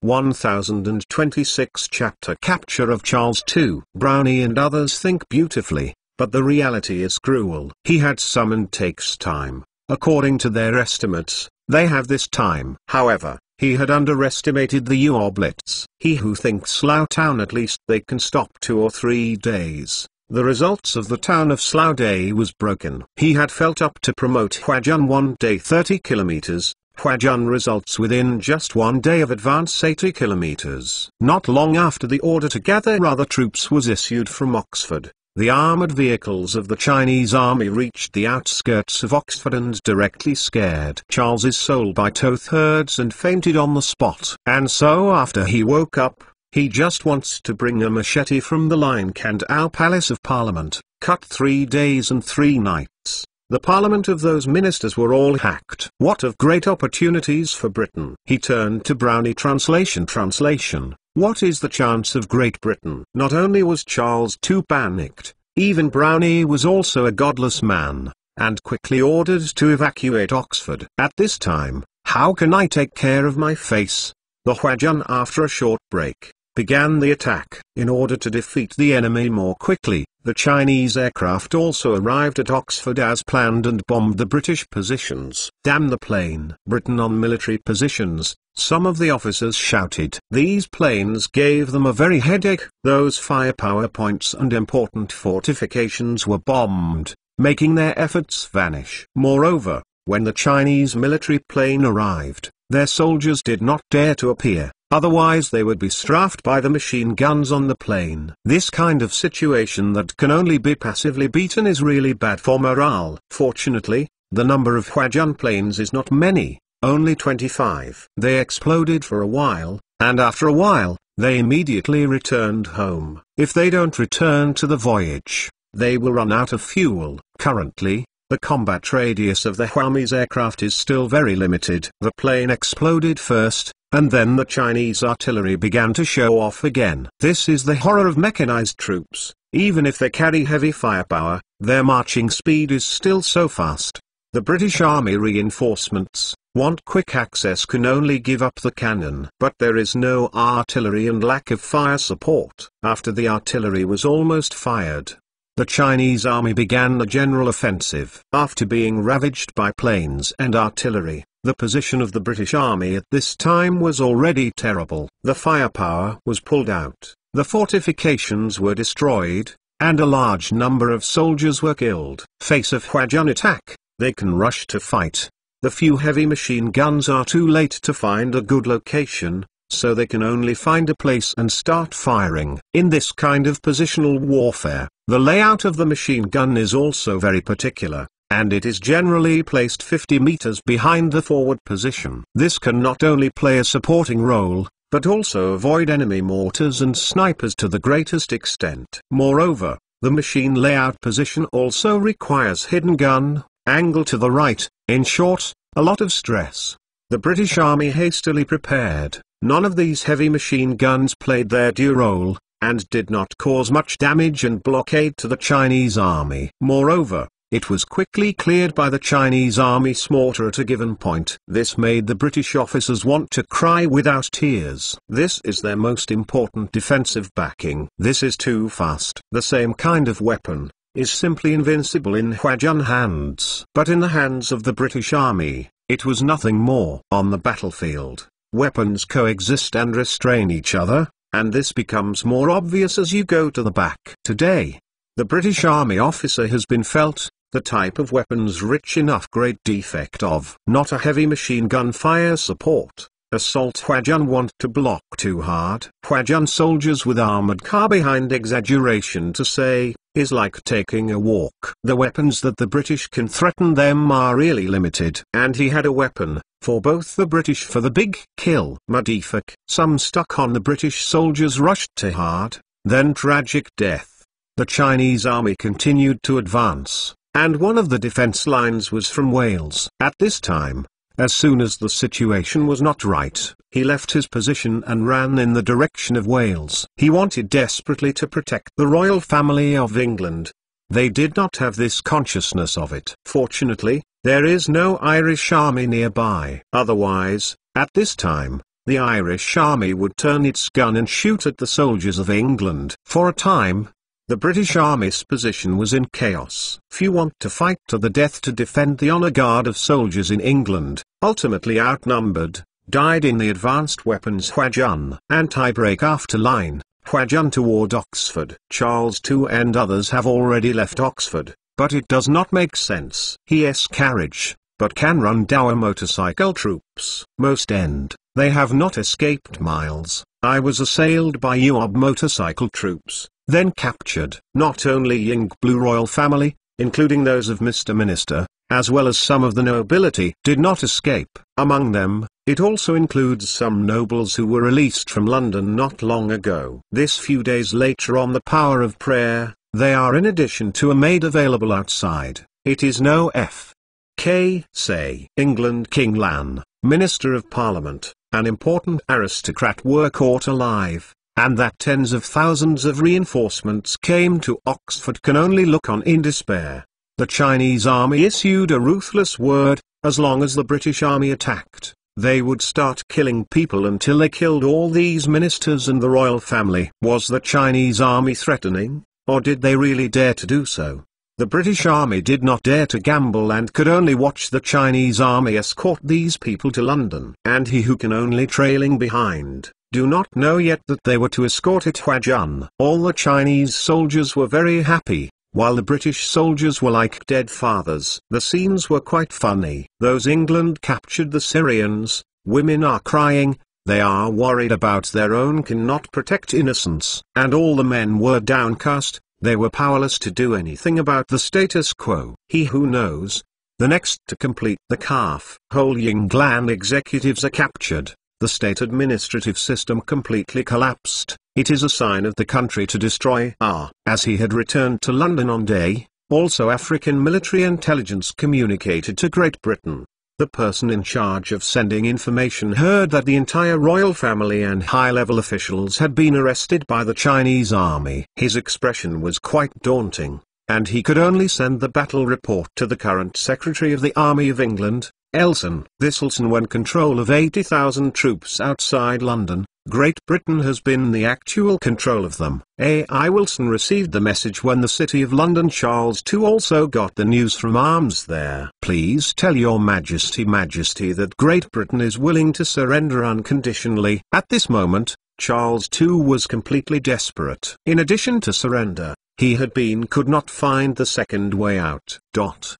Speaker 1: 1026 Chapter Capture of Charles II Brownie and others think beautifully, but the reality is cruel. He had summoned takes time. According to their estimates, they have this time. However, he had underestimated the UR Blitz. He who thinks Slough Town at least they can stop two or three days. The results of the town of Slough Day was broken. He had felt up to promote Huajun one day 30 kilometers, Huajun results within just one day of advance 80 kilometers. Not long after the order to gather other troops was issued from Oxford, the armored vehicles of the Chinese army reached the outskirts of Oxford and directly scared Charles's soul by toth herds and fainted on the spot. And so after he woke up, he just wants to bring a machete from the Lion Candau Palace of Parliament, cut three days and three nights. The parliament of those ministers were all hacked. What of great opportunities for Britain? He turned to Brownie translation translation. What is the chance of Great Britain? Not only was Charles too panicked, even Brownie was also a godless man, and quickly ordered to evacuate Oxford. At this time, how can I take care of my face? The Huajun after a short break, began the attack. In order to defeat the enemy more quickly, the Chinese aircraft also arrived at Oxford as planned and bombed the British positions. Damn the plane! Britain on military positions, some of the officers shouted. These planes gave them a very headache. Those firepower points and important fortifications were bombed, making their efforts vanish. Moreover, when the Chinese military plane arrived, their soldiers did not dare to appear, otherwise they would be strafed by the machine guns on the plane. This kind of situation that can only be passively beaten is really bad for morale. Fortunately, the number of Huajun planes is not many, only 25. They exploded for a while, and after a while, they immediately returned home. If they don't return to the voyage, they will run out of fuel. Currently, the combat radius of the Huami's aircraft is still very limited. The plane exploded first, and then the Chinese artillery began to show off again. This is the horror of mechanized troops. Even if they carry heavy firepower, their marching speed is still so fast. The British Army reinforcements, want quick access can only give up the cannon. But there is no artillery and lack of fire support. After the artillery was almost fired, the Chinese army began the general offensive. After being ravaged by planes and artillery, the position of the British army at this time was already terrible. The firepower was pulled out, the fortifications were destroyed, and a large number of soldiers were killed. Face of Huajun attack, they can rush to fight, the few heavy machine guns are too late to find a good location, so they can only find a place and start firing. In this kind of positional warfare, the layout of the machine gun is also very particular, and it is generally placed 50 meters behind the forward position. This can not only play a supporting role, but also avoid enemy mortars and snipers to the greatest extent. Moreover, the machine layout position also requires hidden gun, angle to the right, in short, a lot of stress. The British Army hastily prepared, none of these heavy machine guns played their due role, and did not cause much damage and blockade to the Chinese army. Moreover, it was quickly cleared by the Chinese army mortar at a given point. This made the British officers want to cry without tears. This is their most important defensive backing. This is too fast. The same kind of weapon, is simply invincible in Huajun hands. But in the hands of the British Army, it was nothing more. On the battlefield, weapons coexist and restrain each other, and this becomes more obvious as you go to the back. Today, the British Army officer has been felt, the type of weapons rich enough great defect of not a heavy machine gun fire support, Assault Huajun want to block too hard. Huajun soldiers with armored car behind exaggeration to say, is like taking a walk. The weapons that the British can threaten them are really limited. And he had a weapon, for both the British for the big kill. Madifak. Some stuck on the British soldiers rushed to hard, then tragic death. The Chinese army continued to advance, and one of the defense lines was from Wales. At this time, as soon as the situation was not right, he left his position and ran in the direction of Wales. He wanted desperately to protect the royal family of England. They did not have this consciousness of it. Fortunately, there is no Irish army nearby. Otherwise, at this time, the Irish army would turn its gun and shoot at the soldiers of England. For a time, the British Army's position was in chaos. Few want to fight to the death to defend the honour guard of soldiers in England, ultimately outnumbered, died in the advanced weapons Huajun anti-break after line, Huajun toward Oxford. Charles II and others have already left Oxford, but it does not make sense. Has carriage, but can run dour motorcycle troops. Most end, they have not escaped miles. I was assailed by UOB motorcycle troops then captured. Not only Ying Blue royal family, including those of Mr. Minister, as well as some of the nobility, did not escape. Among them, it also includes some nobles who were released from London not long ago. This few days later on the power of prayer, they are in addition to a maid available outside. It is no F. K. say England King Lan, Minister of Parliament, an important aristocrat were caught alive and that tens of thousands of reinforcements came to Oxford can only look on in despair. The Chinese army issued a ruthless word, as long as the British army attacked, they would start killing people until they killed all these ministers and the royal family. Was the Chinese army threatening, or did they really dare to do so? The British army did not dare to gamble and could only watch the Chinese army escort these people to London. And he who can only trailing behind, do not know yet that they were to escort it Huajun. All the Chinese soldiers were very happy, while the British soldiers were like dead fathers. The scenes were quite funny. Those England captured the Syrians, women are crying, they are worried about their own cannot protect innocence. And all the men were downcast, they were powerless to do anything about the status quo. He who knows, the next to complete the calf. Whole Yinglan executives are captured the state administrative system completely collapsed, it is a sign of the country to destroy. Ah, as he had returned to London on day, also African military intelligence communicated to Great Britain. The person in charge of sending information heard that the entire royal family and high-level officials had been arrested by the Chinese army. His expression was quite daunting, and he could only send the battle report to the current Secretary of the Army of England, Elson. This Elson won control of 80,000 troops outside London, Great Britain has been the actual control of them. A.I. Wilson received the message when the City of London Charles II also got the news from arms there. Please tell your majesty majesty that Great Britain is willing to surrender unconditionally. At this moment, Charles II was completely desperate. In addition to surrender, he had been could not find the second way out. Dot.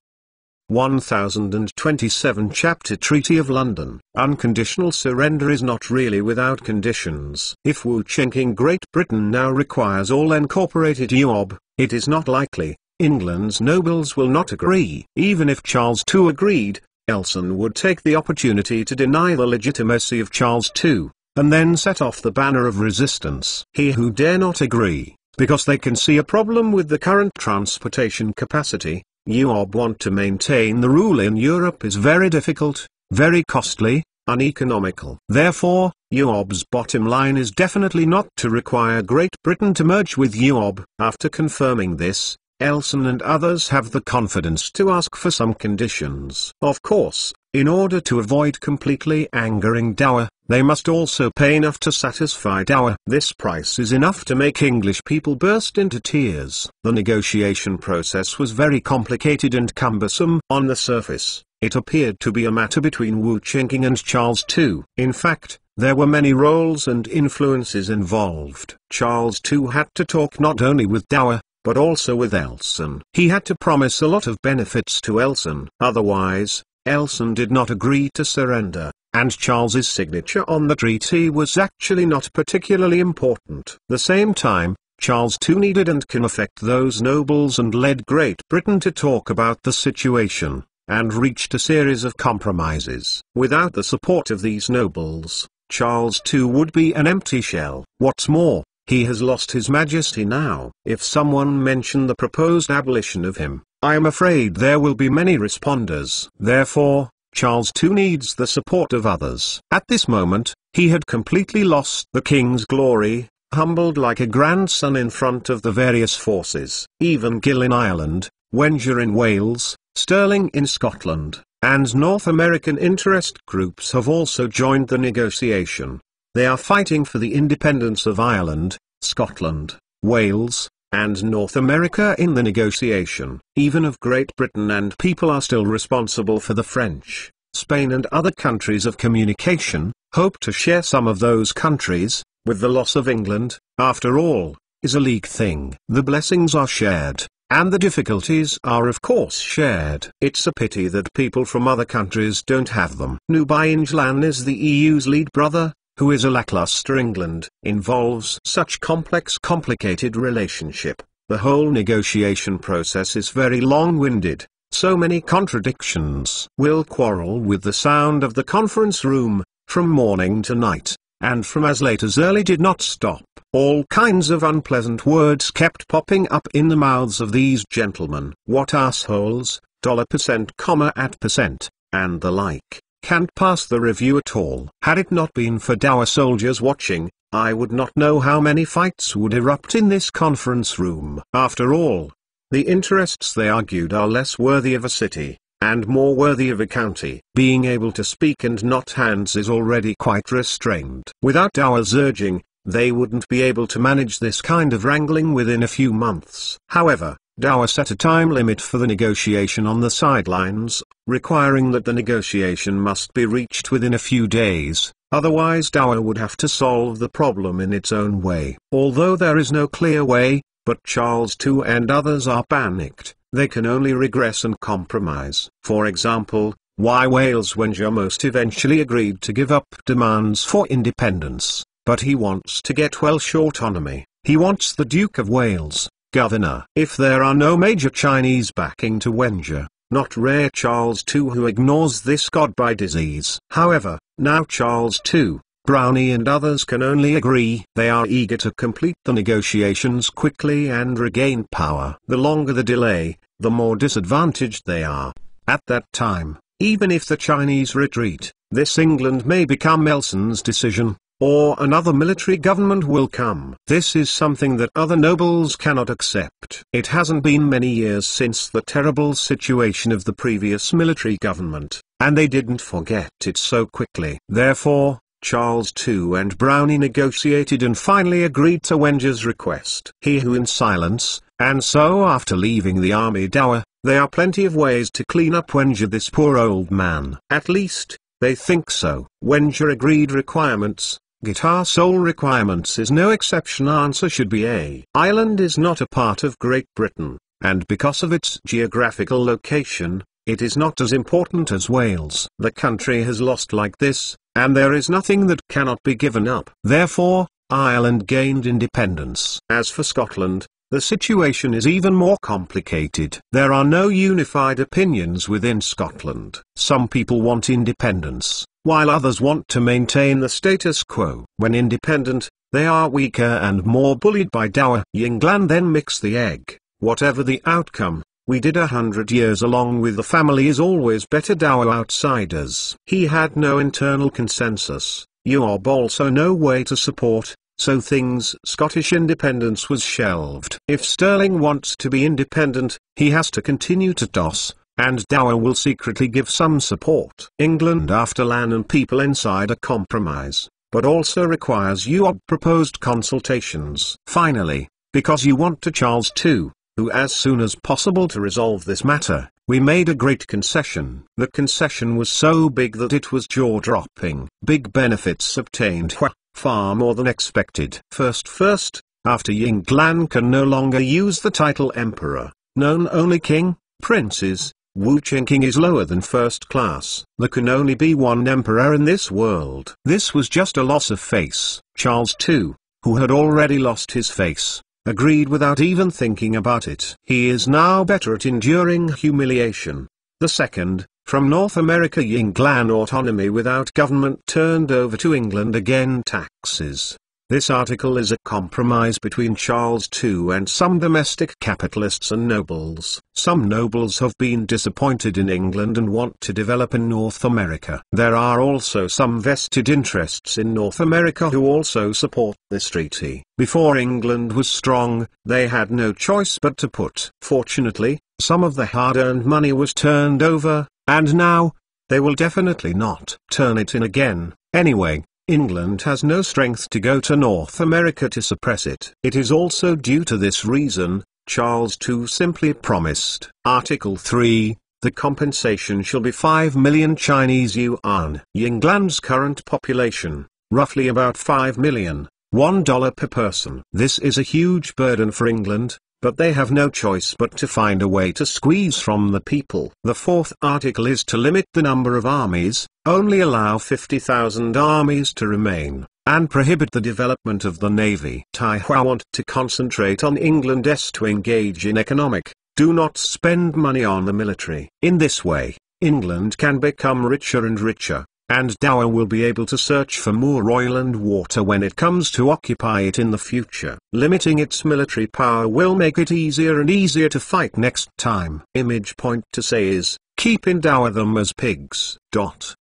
Speaker 1: 1027 Chapter Treaty of London Unconditional surrender is not really without conditions. If Wu Chengqing Great Britain now requires all incorporated UOB, it is not likely, England's nobles will not agree. Even if Charles II agreed, Elson would take the opportunity to deny the legitimacy of Charles II, and then set off the banner of resistance. He who dare not agree, because they can see a problem with the current transportation capacity, UOB want to maintain the rule in Europe is very difficult, very costly, uneconomical. Therefore, UOB's bottom line is definitely not to require Great Britain to merge with UOB. After confirming this, Elson and others have the confidence to ask for some conditions. Of course, in order to avoid completely angering Dower, they must also pay enough to satisfy Dower. This price is enough to make English people burst into tears. The negotiation process was very complicated and cumbersome. On the surface, it appeared to be a matter between Wu Chengqing and Charles II. In fact, there were many roles and influences involved. Charles II had to talk not only with Dower, but also with Elson. He had to promise a lot of benefits to Elson. Otherwise, Elson did not agree to surrender. And Charles's signature on the treaty was actually not particularly important. The same time, Charles too needed and can affect those nobles and led Great Britain to talk about the situation, and reached a series of compromises. Without the support of these nobles, Charles too would be an empty shell. What's more, he has lost his majesty now. If someone mention the proposed abolition of him, I am afraid there will be many responders. Therefore, Charles too needs the support of others. At this moment, he had completely lost the king's glory, humbled like a grandson in front of the various forces. Even Gill in Ireland, Wenger in Wales, Stirling in Scotland, and North American interest groups have also joined the negotiation. They are fighting for the independence of Ireland, Scotland, Wales, and North America in the negotiation. Even of Great Britain and people are still responsible for the French, Spain and other countries of communication, hope to share some of those countries, with the loss of England, after all, is a league thing. The blessings are shared, and the difficulties are of course shared. It's a pity that people from other countries don't have them. Nubai Injlan is the EU's lead brother, who is a lackluster England, involves such complex complicated relationship. The whole negotiation process is very long-winded, so many contradictions. Will quarrel with the sound of the conference room, from morning to night, and from as late as early did not stop. All kinds of unpleasant words kept popping up in the mouths of these gentlemen. What assholes, dollar percent comma at percent, and the like can't pass the review at all. Had it not been for Dower soldiers watching, I would not know how many fights would erupt in this conference room. After all, the interests they argued are less worthy of a city, and more worthy of a county. Being able to speak and not hands is already quite restrained. Without Dower's urging, they wouldn't be able to manage this kind of wrangling within a few months. However, Dower set a time limit for the negotiation on the sidelines, requiring that the negotiation must be reached within a few days, otherwise Dower would have to solve the problem in its own way. Although there is no clear way, but Charles II and others are panicked, they can only regress and compromise. For example, why Wales Wenger most eventually agreed to give up demands for independence, but he wants to get Welsh autonomy. He wants the Duke of Wales, governor. If there are no major Chinese backing to Wenger, not rare Charles II who ignores this god by disease. However, now Charles II, Brownie and others can only agree they are eager to complete the negotiations quickly and regain power. The longer the delay, the more disadvantaged they are. At that time, even if the Chinese retreat, this England may become Nelson's decision, or another military government will come. This is something that other nobles cannot accept. It hasn't been many years since the terrible situation of the previous military government, and they didn't forget it so quickly. Therefore, Charles II and Brownie negotiated and finally agreed to Wenger's request. He who in silence, and so after leaving the army dower, there are plenty of ways to clean up Wenger this poor old man. At least, they think so. Wenger agreed requirements, Guitar Soul requirements is no exception answer should be A. Ireland is not a part of Great Britain, and because of its geographical location, it is not as important as Wales. The country has lost like this, and there is nothing that cannot be given up. Therefore, Ireland gained independence. As for Scotland, the situation is even more complicated. There are no unified opinions within Scotland. Some people want independence, while others want to maintain the status quo. When independent, they are weaker and more bullied by Dower. Yinglan then mix the egg. Whatever the outcome, we did a hundred years along with the family is always better Dower outsiders. He had no internal consensus, Yob also no way to support, so things Scottish independence was shelved. If Stirling wants to be independent, he has to continue to toss, and Dower will secretly give some support. England after Lan and people inside a compromise, but also requires Yob proposed consultations. Finally, because you want to Charles too, who as soon as possible to resolve this matter, we made a great concession. The concession was so big that it was jaw-dropping. Big benefits obtained far more than expected. First first, after Yinglan can no longer use the title emperor, known only king, princes, Wu Qingking is lower than first class. There can only be one emperor in this world. This was just a loss of face. Charles II, who had already lost his face, agreed without even thinking about it. He is now better at enduring humiliation. The second, from North America Yinglan autonomy without government turned over to England again taxes. This article is a compromise between Charles II and some domestic capitalists and nobles. Some nobles have been disappointed in England and want to develop in North America. There are also some vested interests in North America who also support this treaty. Before England was strong, they had no choice but to put. Fortunately, some of the hard-earned money was turned over, and now, they will definitely not turn it in again. Anyway, England has no strength to go to North America to suppress it. It is also due to this reason, Charles II simply promised. Article 3, the compensation shall be 5 million Chinese yuan. Yinglan's current population, roughly about 5 million, $1 per person. This is a huge burden for England, but they have no choice but to find a way to squeeze from the people. The fourth article is to limit the number of armies, only allow 50,000 armies to remain, and prohibit the development of the navy. Taihua want to concentrate on England s to engage in economic, do not spend money on the military. In this way, England can become richer and richer, and Dowa will be able to search for more oil and water when it comes to occupy it in the future. Limiting its military power will make it easier and easier to fight next time. Image point to say is, keep in Dowa them as pigs. Dot.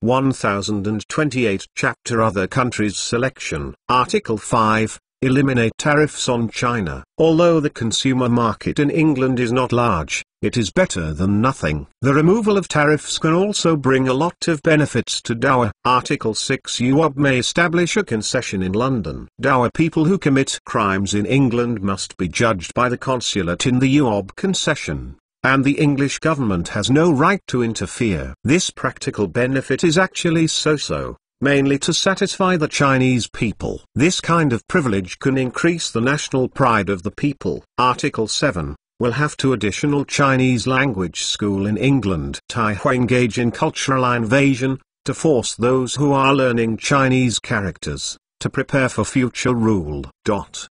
Speaker 1: 1028 Chapter Other Countries Selection Article 5 Eliminate tariffs on China. Although the consumer market in England is not large, it is better than nothing. The removal of tariffs can also bring a lot of benefits to Dowa. Article 6 UOB may establish a concession in London. Dowa people who commit crimes in England must be judged by the consulate in the UOB concession and the English government has no right to interfere. This practical benefit is actually so-so mainly to satisfy the Chinese people. This kind of privilege can increase the national pride of the people. Article 7 will have to additional Chinese language school in England. Taihua engage in cultural invasion, to force those who are learning Chinese characters, to prepare for future rule. Dot.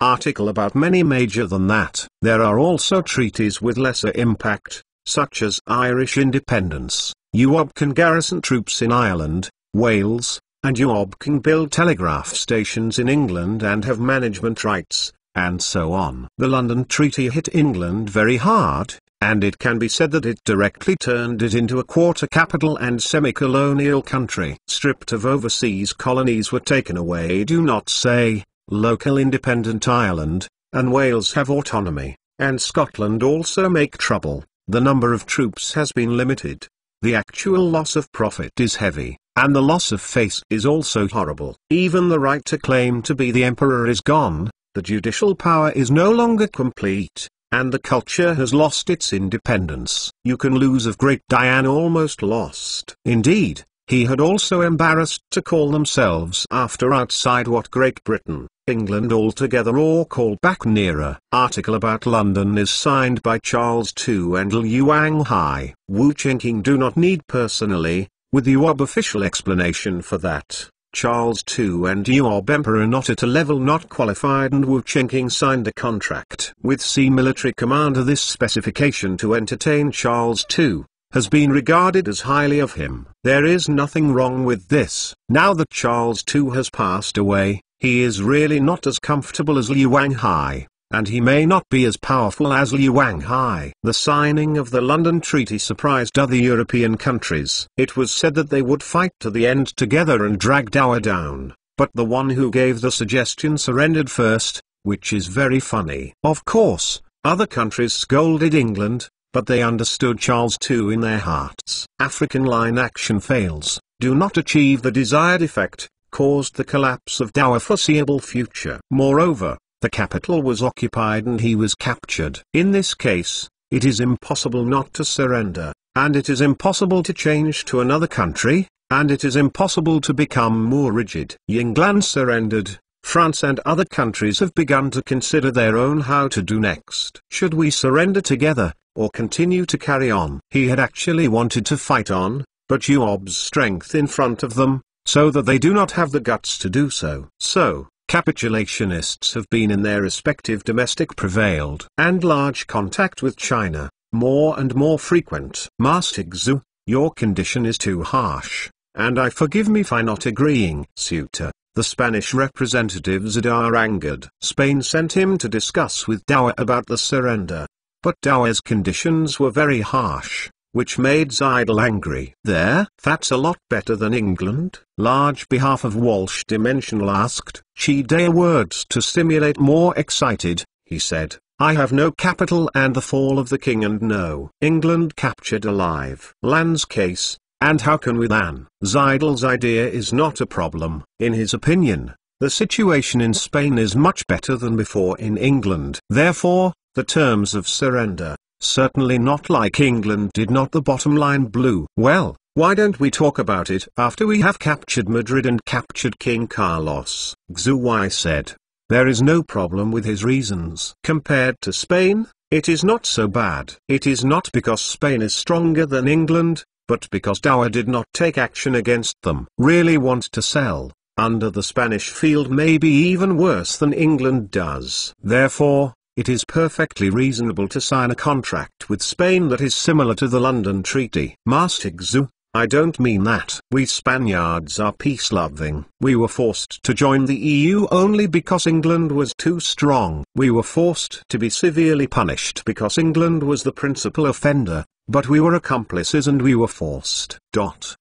Speaker 1: Article about many major than that. There are also treaties with lesser impact, such as Irish independence. UOB can garrison troops in Ireland, Wales, and UOB can build telegraph stations in England and have management rights, and so on. The London Treaty hit England very hard, and it can be said that it directly turned it into a quarter capital and semi-colonial country. Stripped of overseas colonies were taken away do not say, local independent Ireland, and Wales have autonomy, and Scotland also make trouble, the number of troops has been limited. The actual loss of profit is heavy. And the loss of face is also horrible. Even the right to claim to be the emperor is gone, the judicial power is no longer complete, and the culture has lost its independence. You can lose of Great Diane almost lost. Indeed, he had also embarrassed to call themselves after outside what Great Britain, England altogether or call back nearer. Article about London is signed by Charles II and Liu Hai. Wu Qingking do not need personally, with the UOB official explanation for that, Charles II and UOB Emperor not at a level not qualified and Wu Qingking signed a contract with C military commander this specification to entertain Charles II has been regarded as highly of him. There is nothing wrong with this. Now that Charles II has passed away, he is really not as comfortable as Liu Hai and he may not be as powerful as Liu Wanghai. The signing of the London Treaty surprised other European countries. It was said that they would fight to the end together and drag Dowa down, but the one who gave the suggestion surrendered first, which is very funny. Of course, other countries scolded England, but they understood Charles II in their hearts. African line action fails, do not achieve the desired effect, caused the collapse of Dowa foreseeable future. Moreover, the capital was occupied and he was captured. In this case, it is impossible not to surrender, and it is impossible to change to another country, and it is impossible to become more rigid. Yinglan surrendered, France and other countries have begun to consider their own how to do next. Should we surrender together, or continue to carry on. He had actually wanted to fight on, but Yuob's strength in front of them, so that they do not have the guts to do so. So, capitulationists have been in their respective domestic prevailed and large contact with China, more and more frequent. Master Xu, your condition is too harsh, and I forgive me for not agreeing. Suitor, the Spanish representatives are angered. Spain sent him to discuss with Dowa about the surrender. But Dowa's conditions were very harsh, which made Seidel angry. There, that's a lot better than England. Large behalf of Walsh Dimensional asked. Chi Daya words to stimulate more excited, he said. I have no capital and the fall of the king and no England captured alive. Land's case, and how can we then? Seidel's idea is not a problem. In his opinion, the situation in Spain is much better than before in England. Therefore, the terms of surrender, certainly not like England did not the bottom line blue. Well, why don't we talk about it after we have captured Madrid and captured King Carlos? Xuai said. There is no problem with his reasons. Compared to Spain, it is not so bad. It is not because Spain is stronger than England, but because Dowa did not take action against them. Really want to sell, under the Spanish field may be even worse than England does. Therefore, it is perfectly reasonable to sign a contract with Spain that is similar to the London Treaty. Master Xu, I don't mean that. We Spaniards are peace-loving. We were forced to join the EU only because England was too strong. We were forced to be severely punished because England was the principal offender, but we were accomplices and we were forced. Dot.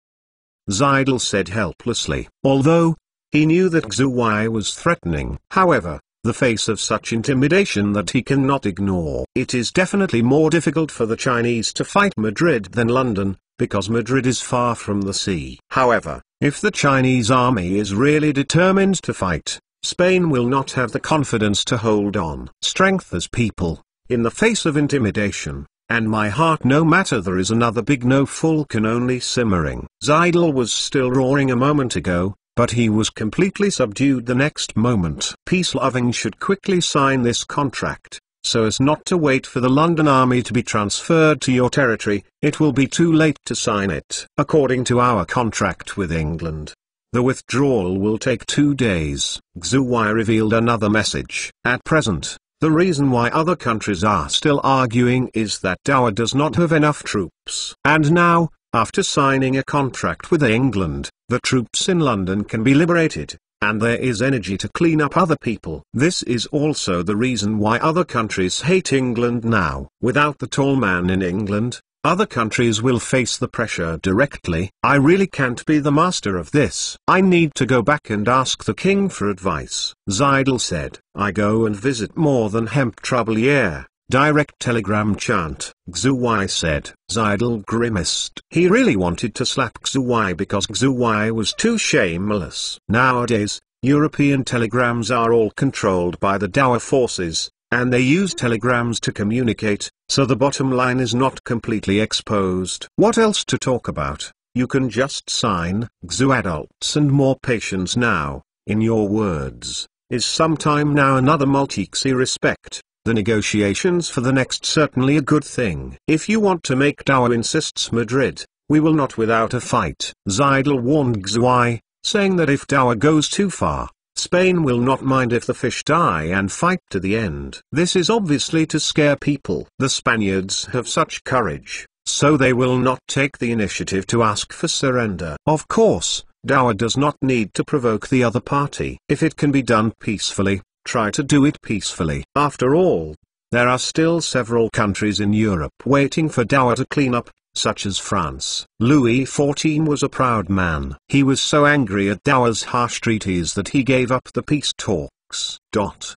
Speaker 1: Seidel said helplessly, although, he knew that Xuai was threatening. However, the face of such intimidation that he cannot ignore. It is definitely more difficult for the Chinese to fight Madrid than London, because Madrid is far from the sea. However, if the Chinese army is really determined to fight, Spain will not have the confidence to hold on. Strength as people, in the face of intimidation, and my heart no matter there is another big no full can only simmering. Seidel was still roaring a moment ago, but he was completely subdued the next moment. Peace-loving should quickly sign this contract, so as not to wait for the London army to be transferred to your territory, it will be too late to sign it. According to our contract with England, the withdrawal will take two days. Xuai revealed another message. At present, the reason why other countries are still arguing is that Dowa does not have enough troops. And now, after signing a contract with England, the troops in London can be liberated, and there is energy to clean up other people. This is also the reason why other countries hate England now. Without the tall man in England, other countries will face the pressure directly. I really can't be the master of this. I need to go back and ask the king for advice. Seidel said, I go and visit more than hemp trouble yeah. Direct telegram chant, Xuai said. Seidel grimaced. He really wanted to slap Xuai because Xuai was too shameless. Nowadays, European telegrams are all controlled by the Dowa forces, and they use telegrams to communicate, so the bottom line is not completely exposed. What else to talk about? You can just sign, Xu adults and more patience now, in your words, is sometime now another multi respect. The negotiations for the next certainly a good thing. If you want to make Dowa insists Madrid, we will not without a fight. Seidel warned Xuai, saying that if Dowa goes too far, Spain will not mind if the fish die and fight to the end. This is obviously to scare people. The Spaniards have such courage, so they will not take the initiative to ask for surrender. Of course, Dowa does not need to provoke the other party. If it can be done peacefully, try to do it peacefully. After all, there are still several countries in Europe waiting for Dowa to clean up, such as France. Louis XIV was a proud man. He was so angry at Dowa's harsh treaties that he gave up the peace talks. Dot.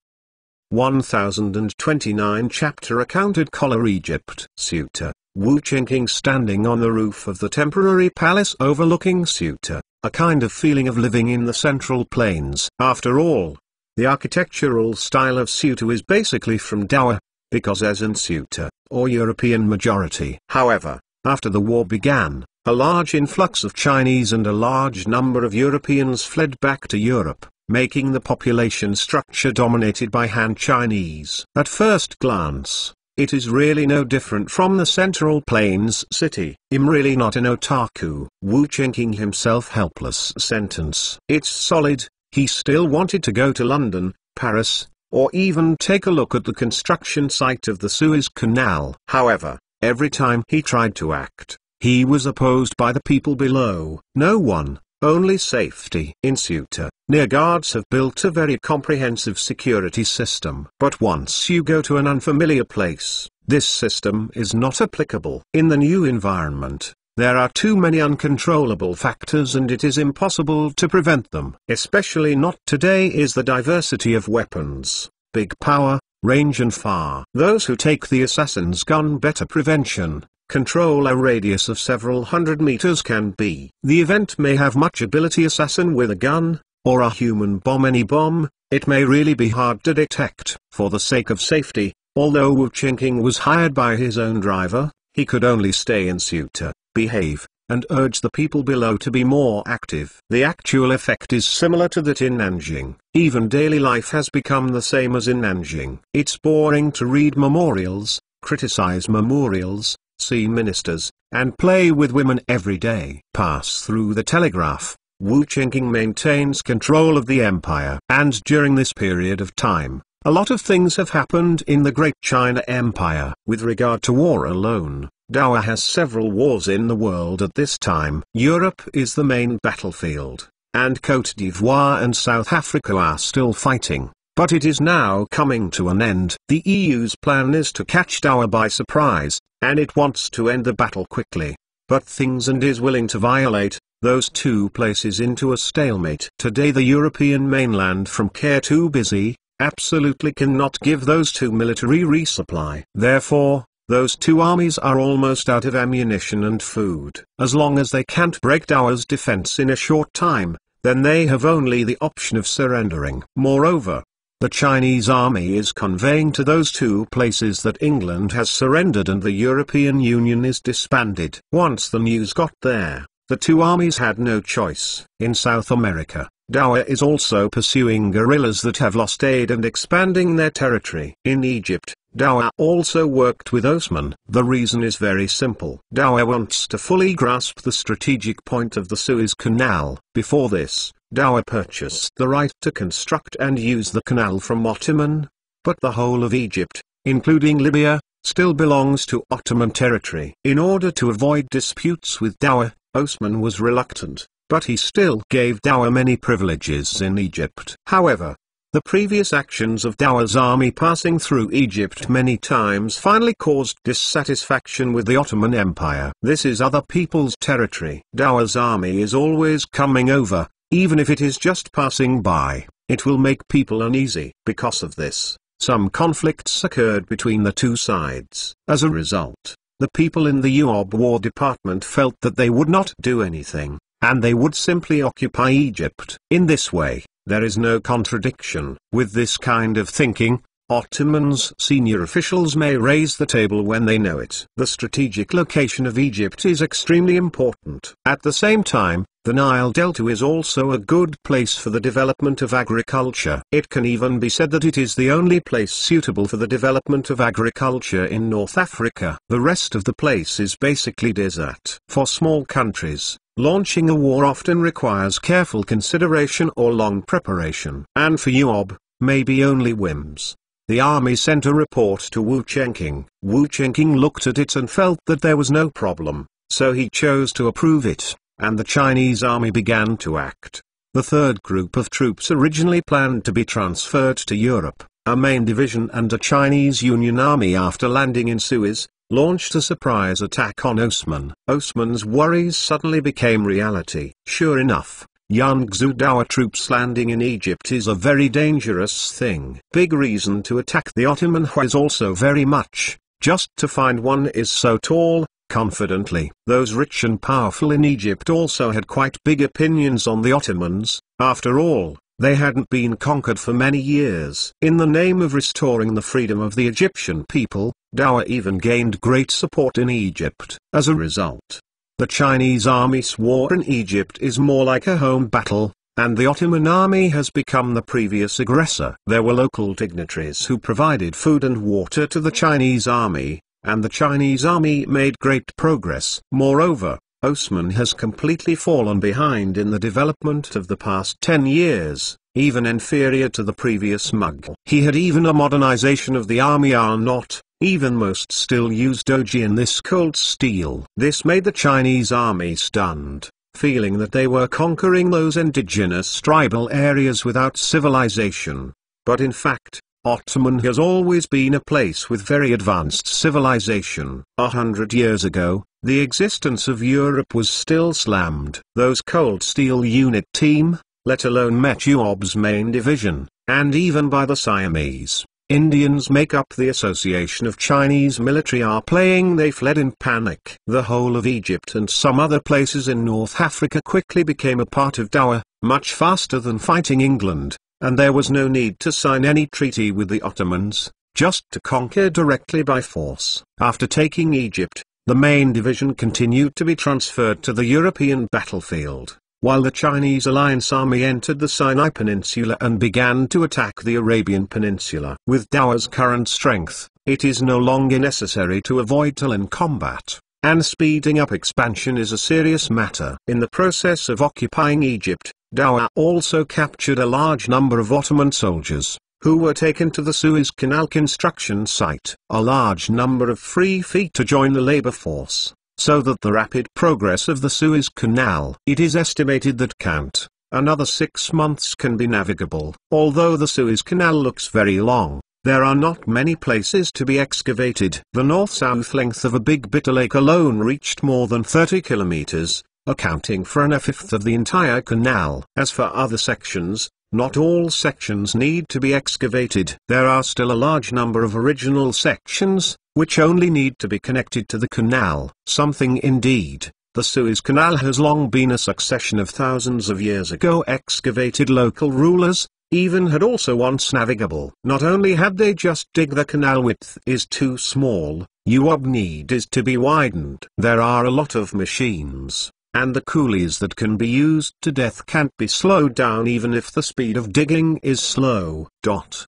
Speaker 1: 1029 chapter accounted Collar Egypt. Ceuta, Wu Chengking standing on the roof of the temporary palace overlooking Ceuta, a kind of feeling of living in the central plains. After all, the architectural style of Ceuta is basically from Dowa, because as in Ceuta, or European majority. However, after the war began, a large influx of Chinese and a large number of Europeans fled back to Europe, making the population structure dominated by Han Chinese. At first glance, It is really no different from the Central Plains city. I'm really not an otaku. Wu Chenking himself helpless sentence. It's solid, he still wanted to go to London, Paris, or even take a look at the construction site of the Suez Canal. However, every time he tried to act, he was opposed by the people below. No one, only safety. In Ceuta, near guards have built a very comprehensive security system. But once you go to an unfamiliar place, this system is not applicable. In the new environment, there are too many uncontrollable factors and it is impossible to prevent them. Especially not today is the diversity of weapons, big power, range and far. Those who take the assassin's gun better prevention, control a radius of several hundred meters can be. The event may have much ability assassin with a gun, or a human bomb any bomb, it may really be hard to detect. For the sake of safety, although Wu Chenking was hired by his own driver, he could only stay in Ceuta behave, and urge the people below to be more active. The actual effect is similar to that in Nanjing. Even daily life has become the same as in Nanjing. It's boring to read memorials, criticize memorials, see ministers, and play with women every day. Pass through the telegraph. Wu Chenking maintains control of the empire. And during this period of time, a lot of things have happened in the Great China Empire. With regard to war alone, Dawa has several wars in the world at this time. Europe is the main battlefield, and Cote d'Ivoire and South Africa are still fighting. But it is now coming to an end. The EU's plan is to catch Dawa by surprise, and it wants to end the battle quickly. But things and is willing to violate those two places into a stalemate. Today the European mainland from Care too busy, absolutely cannot give those two military resupply. Therefore, those two armies are almost out of ammunition and food. As long as they can't break Dawa's defense in a short time, then they have only the option of surrendering. Moreover, the Chinese army is conveying to those two places that England has surrendered and the European Union is disbanded. Once the news got there, the two armies had no choice. In South America, Dawa is also pursuing guerrillas that have lost aid and expanding their territory. In Egypt, Dawa also worked with Osman. The reason is very simple. Dawa wants to fully grasp the strategic point of the Suez Canal. Before this, Dawa purchased the right to construct and use the canal from Ottoman, but the whole of Egypt, including Libya, still belongs to Ottoman territory. In order to avoid disputes with Dawa, Osman was reluctant, but he still gave Dawa many privileges in Egypt. However, the previous actions of Dawa's army passing through Egypt many times finally caused dissatisfaction with the Ottoman Empire. This is other people's territory. Dawa's army is always coming over, even if it is just passing by. It will make people uneasy. Because of this, some conflicts occurred between the two sides. As a result, the people in the UOB War Department felt that they would not do anything, and they would simply occupy Egypt. In this way, there is no contradiction. With this kind of thinking, Ottoman's senior officials may raise the table when they know it. The strategic location of Egypt is extremely important. At the same time, the Nile Delta is also a good place for the development of agriculture. It can even be said that it is the only place suitable for the development of agriculture in North Africa. The rest of the place is basically desert. For small countries, Launching a war often requires careful consideration or long preparation. And for UOB, maybe only whims. The army sent a report to Wu Chenking. Wu Chenking looked at it and felt that there was no problem, so he chose to approve it, and the Chinese army began to act. The third group of troops originally planned to be transferred to Europe, a main division and a Chinese Union army after landing in Suez, launched a surprise attack on Osman. Osman's worries suddenly became reality. Sure enough, Yangzu Dawa troops landing in Egypt is a very dangerous thing. Big reason to attack the Ottoman is also very much, just to find one is so tall, confidently. Those rich and powerful in Egypt also had quite big opinions on the Ottomans, after all, they hadn't been conquered for many years. In the name of restoring the freedom of the Egyptian people, Dawa even gained great support in Egypt. As a result, the Chinese army's war in Egypt is more like a home battle, and the Ottoman army has become the previous aggressor. There were local dignitaries who provided food and water to the Chinese army, and the Chinese army made great progress. Moreover, Osman has completely fallen behind in the development of the past 10 years, even inferior to the previous Mughal. He had even a modernization of the army are not, even most still use doji in this cold steel. This made the Chinese army stunned, feeling that they were conquering those indigenous tribal areas without civilization. But in fact, Ottoman has always been a place with very advanced civilization. A hundred years ago, the existence of Europe was still slammed. Those cold steel unit team, let alone Metujob's main division, and even by the Siamese. Indians make up the association of Chinese military are playing they fled in panic. The whole of Egypt and some other places in North Africa quickly became a part of Dowa, much faster than fighting England, and there was no need to sign any treaty with the Ottomans, just to conquer directly by force. After taking Egypt, the main division continued to be transferred to the European battlefield while the Chinese alliance army entered the Sinai Peninsula and began to attack the Arabian Peninsula. With Dawa's current strength, it is no longer necessary to avoid Talon combat, and speeding up expansion is a serious matter. In the process of occupying Egypt, Dowa also captured a large number of Ottoman soldiers, who were taken to the Suez Canal construction site. A large number of free feet to join the labor force so that the rapid progress of the Suez Canal. It is estimated that count, another six months can be navigable. Although the Suez Canal looks very long, there are not many places to be excavated. The north-south length of a big bitter lake alone reached more than 30 kilometers, accounting for an a-fifth of the entire canal. As for other sections, not all sections need to be excavated. There are still a large number of original sections, which only need to be connected to the canal. Something indeed. The Suez Canal has long been a succession of thousands of years ago excavated local rulers, even had also once navigable. Not only had they just dig the canal width is too small, UOB need is to be widened. There are a lot of machines, and the coolies that can be used to death can't be slowed down even if the speed of digging is slow. Dot.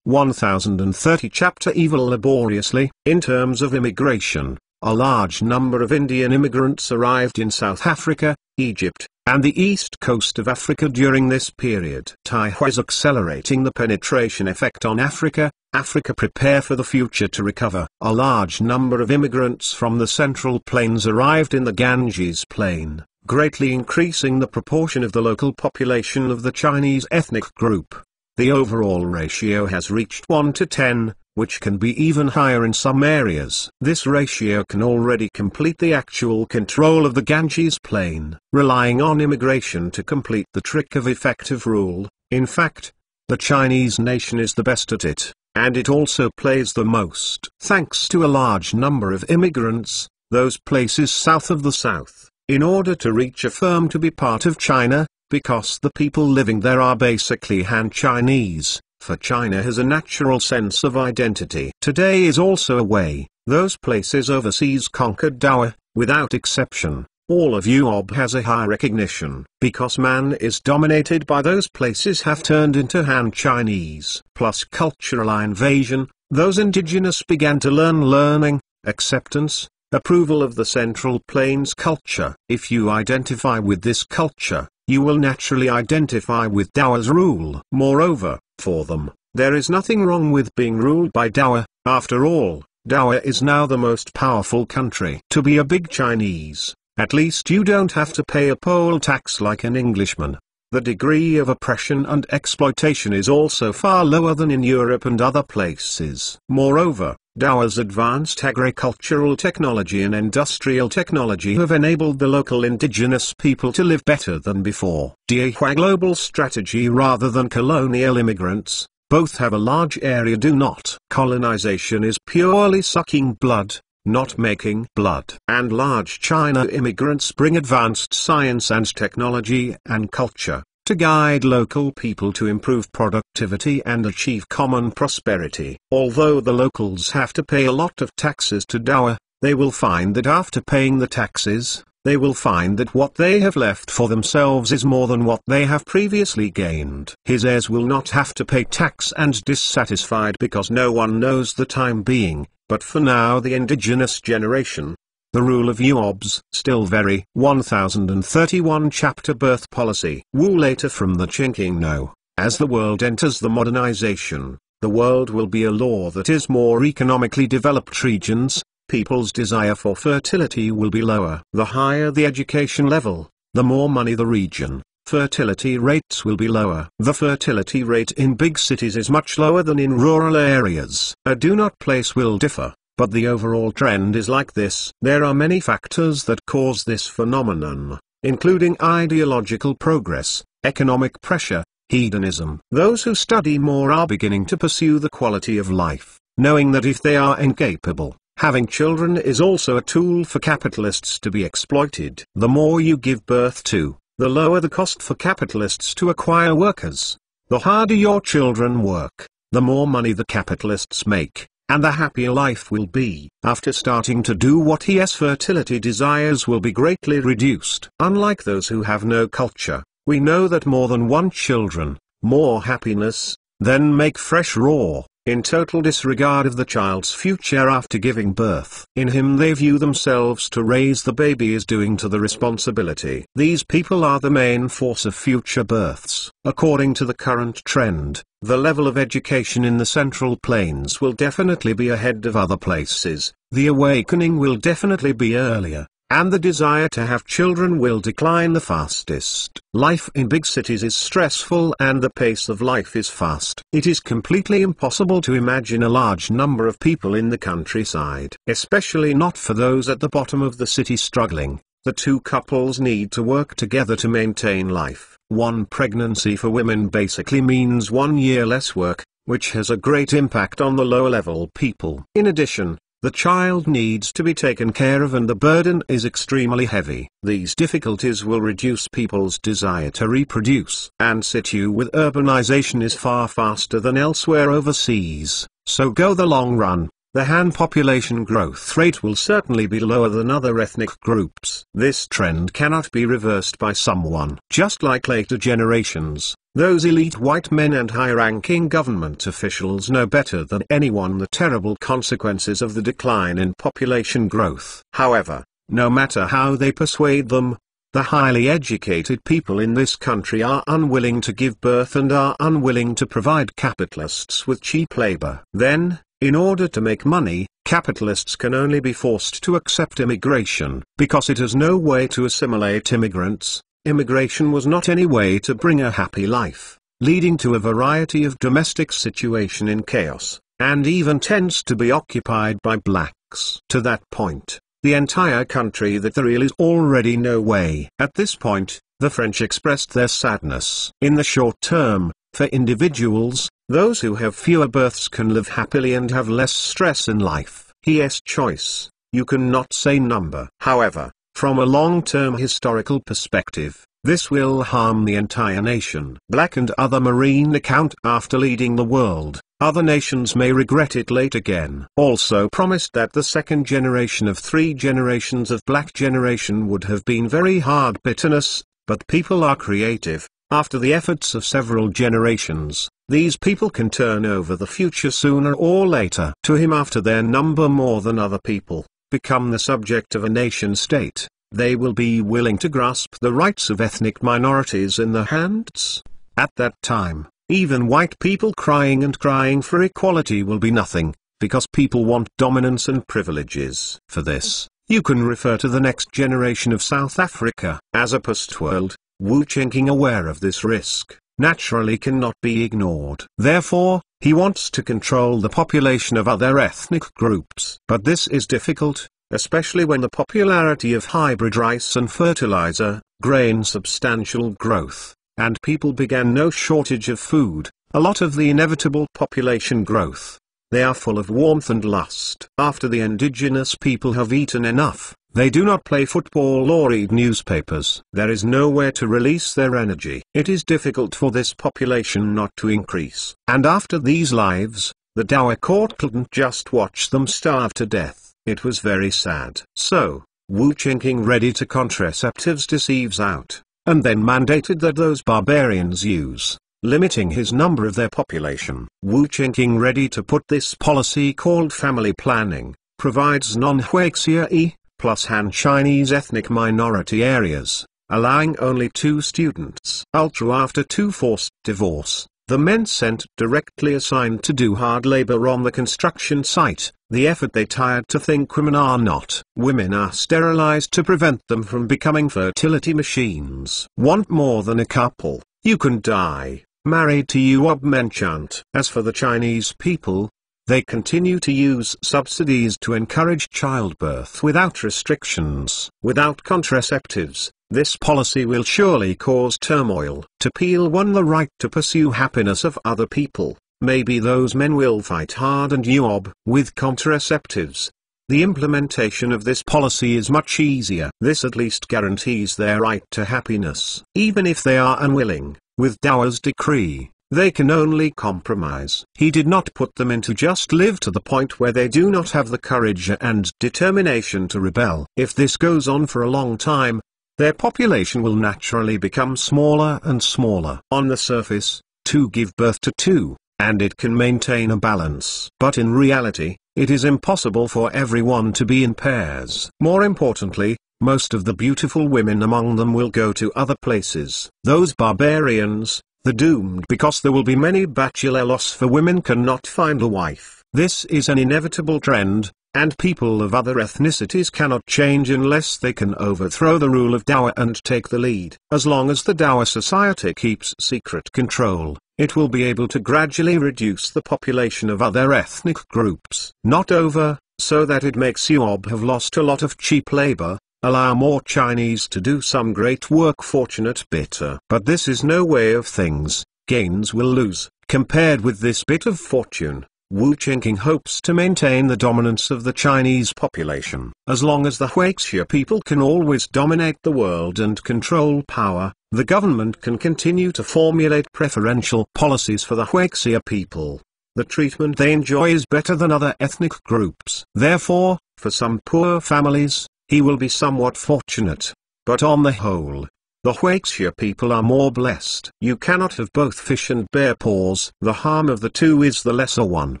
Speaker 1: 1030 Chapter Evil Laboriously In terms of immigration, a large number of Indian immigrants arrived in South Africa, Egypt, and the east coast of Africa during this period. Taiwan is accelerating the penetration effect on Africa, Africa prepare for the future to recover. A large number of immigrants from the Central Plains arrived in the Ganges Plain, greatly increasing the proportion of the local population of the Chinese ethnic group. The overall ratio has reached 1 to 10, which can be even higher in some areas. This ratio can already complete the actual control of the Ganges plain, relying on immigration to complete the trick of effective rule. In fact, the Chinese nation is the best at it, and it also plays the most. Thanks to a large number of immigrants, those places south of the south, in order to reach a firm to be part of China, because the people living there are basically Han Chinese, for China has a natural sense of identity. Today is also a way, those places overseas conquered Dawa, without exception. All of UOB has a high recognition, because man is dominated by those places have turned into Han Chinese. Plus cultural invasion, those indigenous began to learn learning, acceptance, approval of the Central Plains culture. If you identify with this culture, you will naturally identify with Dowa's rule. Moreover, for them, there is nothing wrong with being ruled by Dawa, after all, Dawa is now the most powerful country. To be a big Chinese, at least you don't have to pay a poll tax like an Englishman. The degree of oppression and exploitation is also far lower than in Europe and other places. Moreover, Dowa's advanced agricultural technology and industrial technology have enabled the local indigenous people to live better than before. Dihua global strategy rather than colonial immigrants, both have a large area do not. Colonization is purely sucking blood, not making blood. And large China immigrants bring advanced science and technology and culture to guide local people to improve productivity and achieve common prosperity. Although the locals have to pay a lot of taxes to Dowa, they will find that after paying the taxes, they will find that what they have left for themselves is more than what they have previously gained. His heirs will not have to pay tax and dissatisfied because no one knows the time being, but for now the indigenous generation, the rule of Yuobs, still very 1031 chapter birth policy. Wu later from the Chinking no. As the world enters the modernization, the world will be a law that is more economically developed regions, people's desire for fertility will be lower. The higher the education level, the more money the region, fertility rates will be lower. The fertility rate in big cities is much lower than in rural areas. A do not place will differ, but the overall trend is like this. There are many factors that cause this phenomenon, including ideological progress, economic pressure, hedonism. Those who study more are beginning to pursue the quality of life, knowing that if they are incapable, Having children is also a tool for capitalists to be exploited. The more you give birth to, the lower the cost for capitalists to acquire workers. The harder your children work, the more money the capitalists make, and the happier life will be. After starting to do what he has fertility desires will be greatly reduced. Unlike those who have no culture, we know that more than one children, more happiness, then make fresh raw, in total disregard of the child's future after giving birth. In him they view themselves to raise the baby is doing to the responsibility. These people are the main force of future births. According to the current trend, the level of education in the Central Plains will definitely be ahead of other places, the awakening will definitely be earlier, and the desire to have children will decline the fastest. Life in big cities is stressful and the pace of life is fast. It is completely impossible to imagine a large number of people in the countryside, especially not for those at the bottom of the city struggling. The two couples need to work together to maintain life. One pregnancy for women basically means one year less work, which has a great impact on the lower level people. In addition, the child needs to be taken care of and the burden is extremely heavy. These difficulties will reduce people's desire to reproduce. And situ with urbanization is far faster than elsewhere overseas, so go the long run. The Han population growth rate will certainly be lower than other ethnic groups. This trend cannot be reversed by someone. Just like later generations, those elite white men and high-ranking government officials know better than anyone the terrible consequences of the decline in population growth. However, no matter how they persuade them, the highly educated people in this country are unwilling to give birth and are unwilling to provide capitalists with cheap labor. Then, in order to make money, capitalists can only be forced to accept immigration, because it has no way to assimilate immigrants, Immigration was not any way to bring a happy life, leading to a variety of domestic situation in chaos, and even tends to be occupied by blacks. To that point, the entire country that there is already no way. At this point, the French expressed their sadness. In the short term, for individuals, those who have fewer births can live happily and have less stress in life. He choice, you cannot say number. However, from a long-term historical perspective, this will harm the entire nation. Black and other marine account after leading the world, other nations may regret it late again. Also promised that the second generation of three generations of black generation would have been very hard bitterness, but people are creative. After the efforts of several generations, these people can turn over the future sooner or later to him after their number more than other people become the subject of a nation-state, they will be willing to grasp the rights of ethnic minorities in their hands. At that time, even white people crying and crying for equality will be nothing, because people want dominance and privileges. For this, you can refer to the next generation of South Africa. As a post-world, Wu Qingqing aware of this risk, naturally cannot be ignored. Therefore, he wants to control the population of other ethnic groups. But this is difficult, especially when the popularity of hybrid rice and fertilizer, grain substantial growth, and people began no shortage of food, a lot of the inevitable population growth. They are full of warmth and lust. After the indigenous people have eaten enough, they do not play football or read newspapers. There is nowhere to release their energy. It is difficult for this population not to increase. And after these lives, the Dower court couldn't just watch them starve to death. It was very sad. So, Wu Qingking ready to contraceptives deceives out, and then mandated that those barbarians use, limiting his number of their population. Wu Qingking ready to put this policy called family planning, provides non-Huixia E, plus Han Chinese ethnic minority areas, allowing only two students. Ultra after two forced divorce, the men sent directly assigned to do hard labor on the construction site, the effort they tired to think women are not. Women are sterilized to prevent them from becoming fertility machines. Want more than a couple, you can die, married to Yuob Menchant. As for the Chinese people, they continue to use subsidies to encourage childbirth without restrictions. Without contraceptives, this policy will surely cause turmoil. To Peel one the right to pursue happiness of other people. Maybe those men will fight hard and Yuob. With contraceptives, the implementation of this policy is much easier. This at least guarantees their right to happiness. Even if they are unwilling, with Dao's decree, they can only compromise. He did not put them into just live to the point where they do not have the courage and determination to rebel. If this goes on for a long time, their population will naturally become smaller and smaller. On the surface, two give birth to two, and it can maintain a balance. But in reality, it is impossible for everyone to be in pairs. More importantly, most of the beautiful women among them will go to other places. Those barbarians, the doomed because there will be many bachelor loss for women cannot find a wife. This is an inevitable trend, and people of other ethnicities cannot change unless they can overthrow the rule of Dao and take the lead. As long as the Dao society keeps secret control, it will be able to gradually reduce the population of other ethnic groups. Not over, so that it makes Yuob have lost a lot of cheap labor, allow more Chinese to do some great work fortunate bitter. But this is no way of things, gains will lose, compared with this bit of fortune. Wu Qingking hopes to maintain the dominance of the Chinese population. As long as the Huixia people can always dominate the world and control power, the government can continue to formulate preferential policies for the Huixia people. The treatment they enjoy is better than other ethnic groups. Therefore, for some poor families, he will be somewhat fortunate. But on the whole, the Huixia people are more blessed. You cannot have both fish and bear paws. The harm of the two is the lesser one.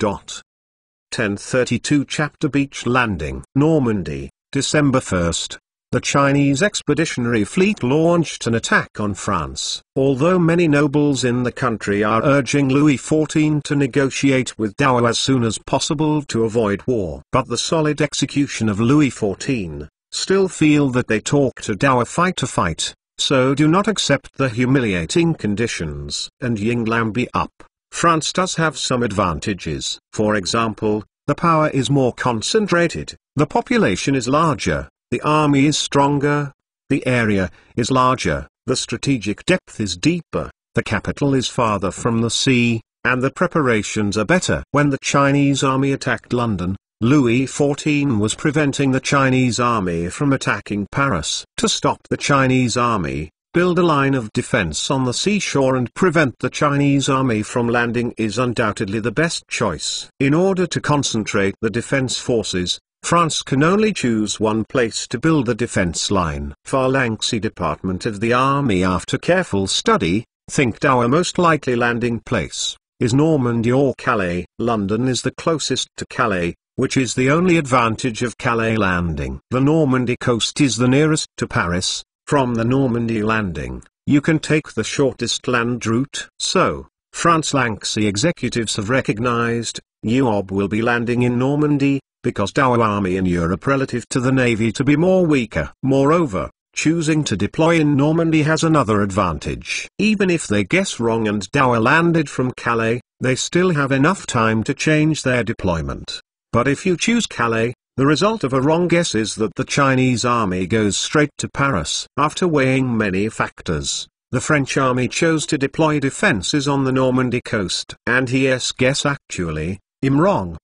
Speaker 1: Dot. 1032 Chapter Beach Landing Normandy, December 1st. The Chinese expeditionary fleet launched an attack on France. Although many nobles in the country are urging Louis XIV to negotiate with Dao as soon as possible to avoid war. But the solid execution of Louis XIV, still feel that they talk to Dao fight to fight, so do not accept the humiliating conditions. And Yinglambi up. France does have some advantages. For example, the power is more concentrated, the population is larger, the army is stronger, the area is larger, the strategic depth is deeper, the capital is farther from the sea, and the preparations are better. When the Chinese army attacked London, Louis XIV was preventing the Chinese army from attacking Paris. To stop the Chinese army, build a line of defense on the seashore and prevent the Chinese army from landing is undoubtedly the best choice. In order to concentrate the defense forces, France can only choose one place to build the defense line. Phalanxy Department of the Army after careful study, think our most likely landing place, is Normandy or Calais. London is the closest to Calais, which is the only advantage of Calais landing. The Normandy coast is the nearest to Paris, from the Normandy landing, you can take the shortest land route. So, France Lanxi executives have recognized, Yuob will be landing in Normandy, because Dao army in Europe relative to the navy to be more weaker. Moreover, choosing to deploy in Normandy has another advantage. Even if they guess wrong and Dao landed from Calais, they still have enough time to change their deployment. But if you choose Calais, the result of a wrong guess is that the Chinese army goes straight to Paris. After weighing many factors, the French army chose to deploy defenses on the Normandy coast. And yes guess actually, I'm wrong,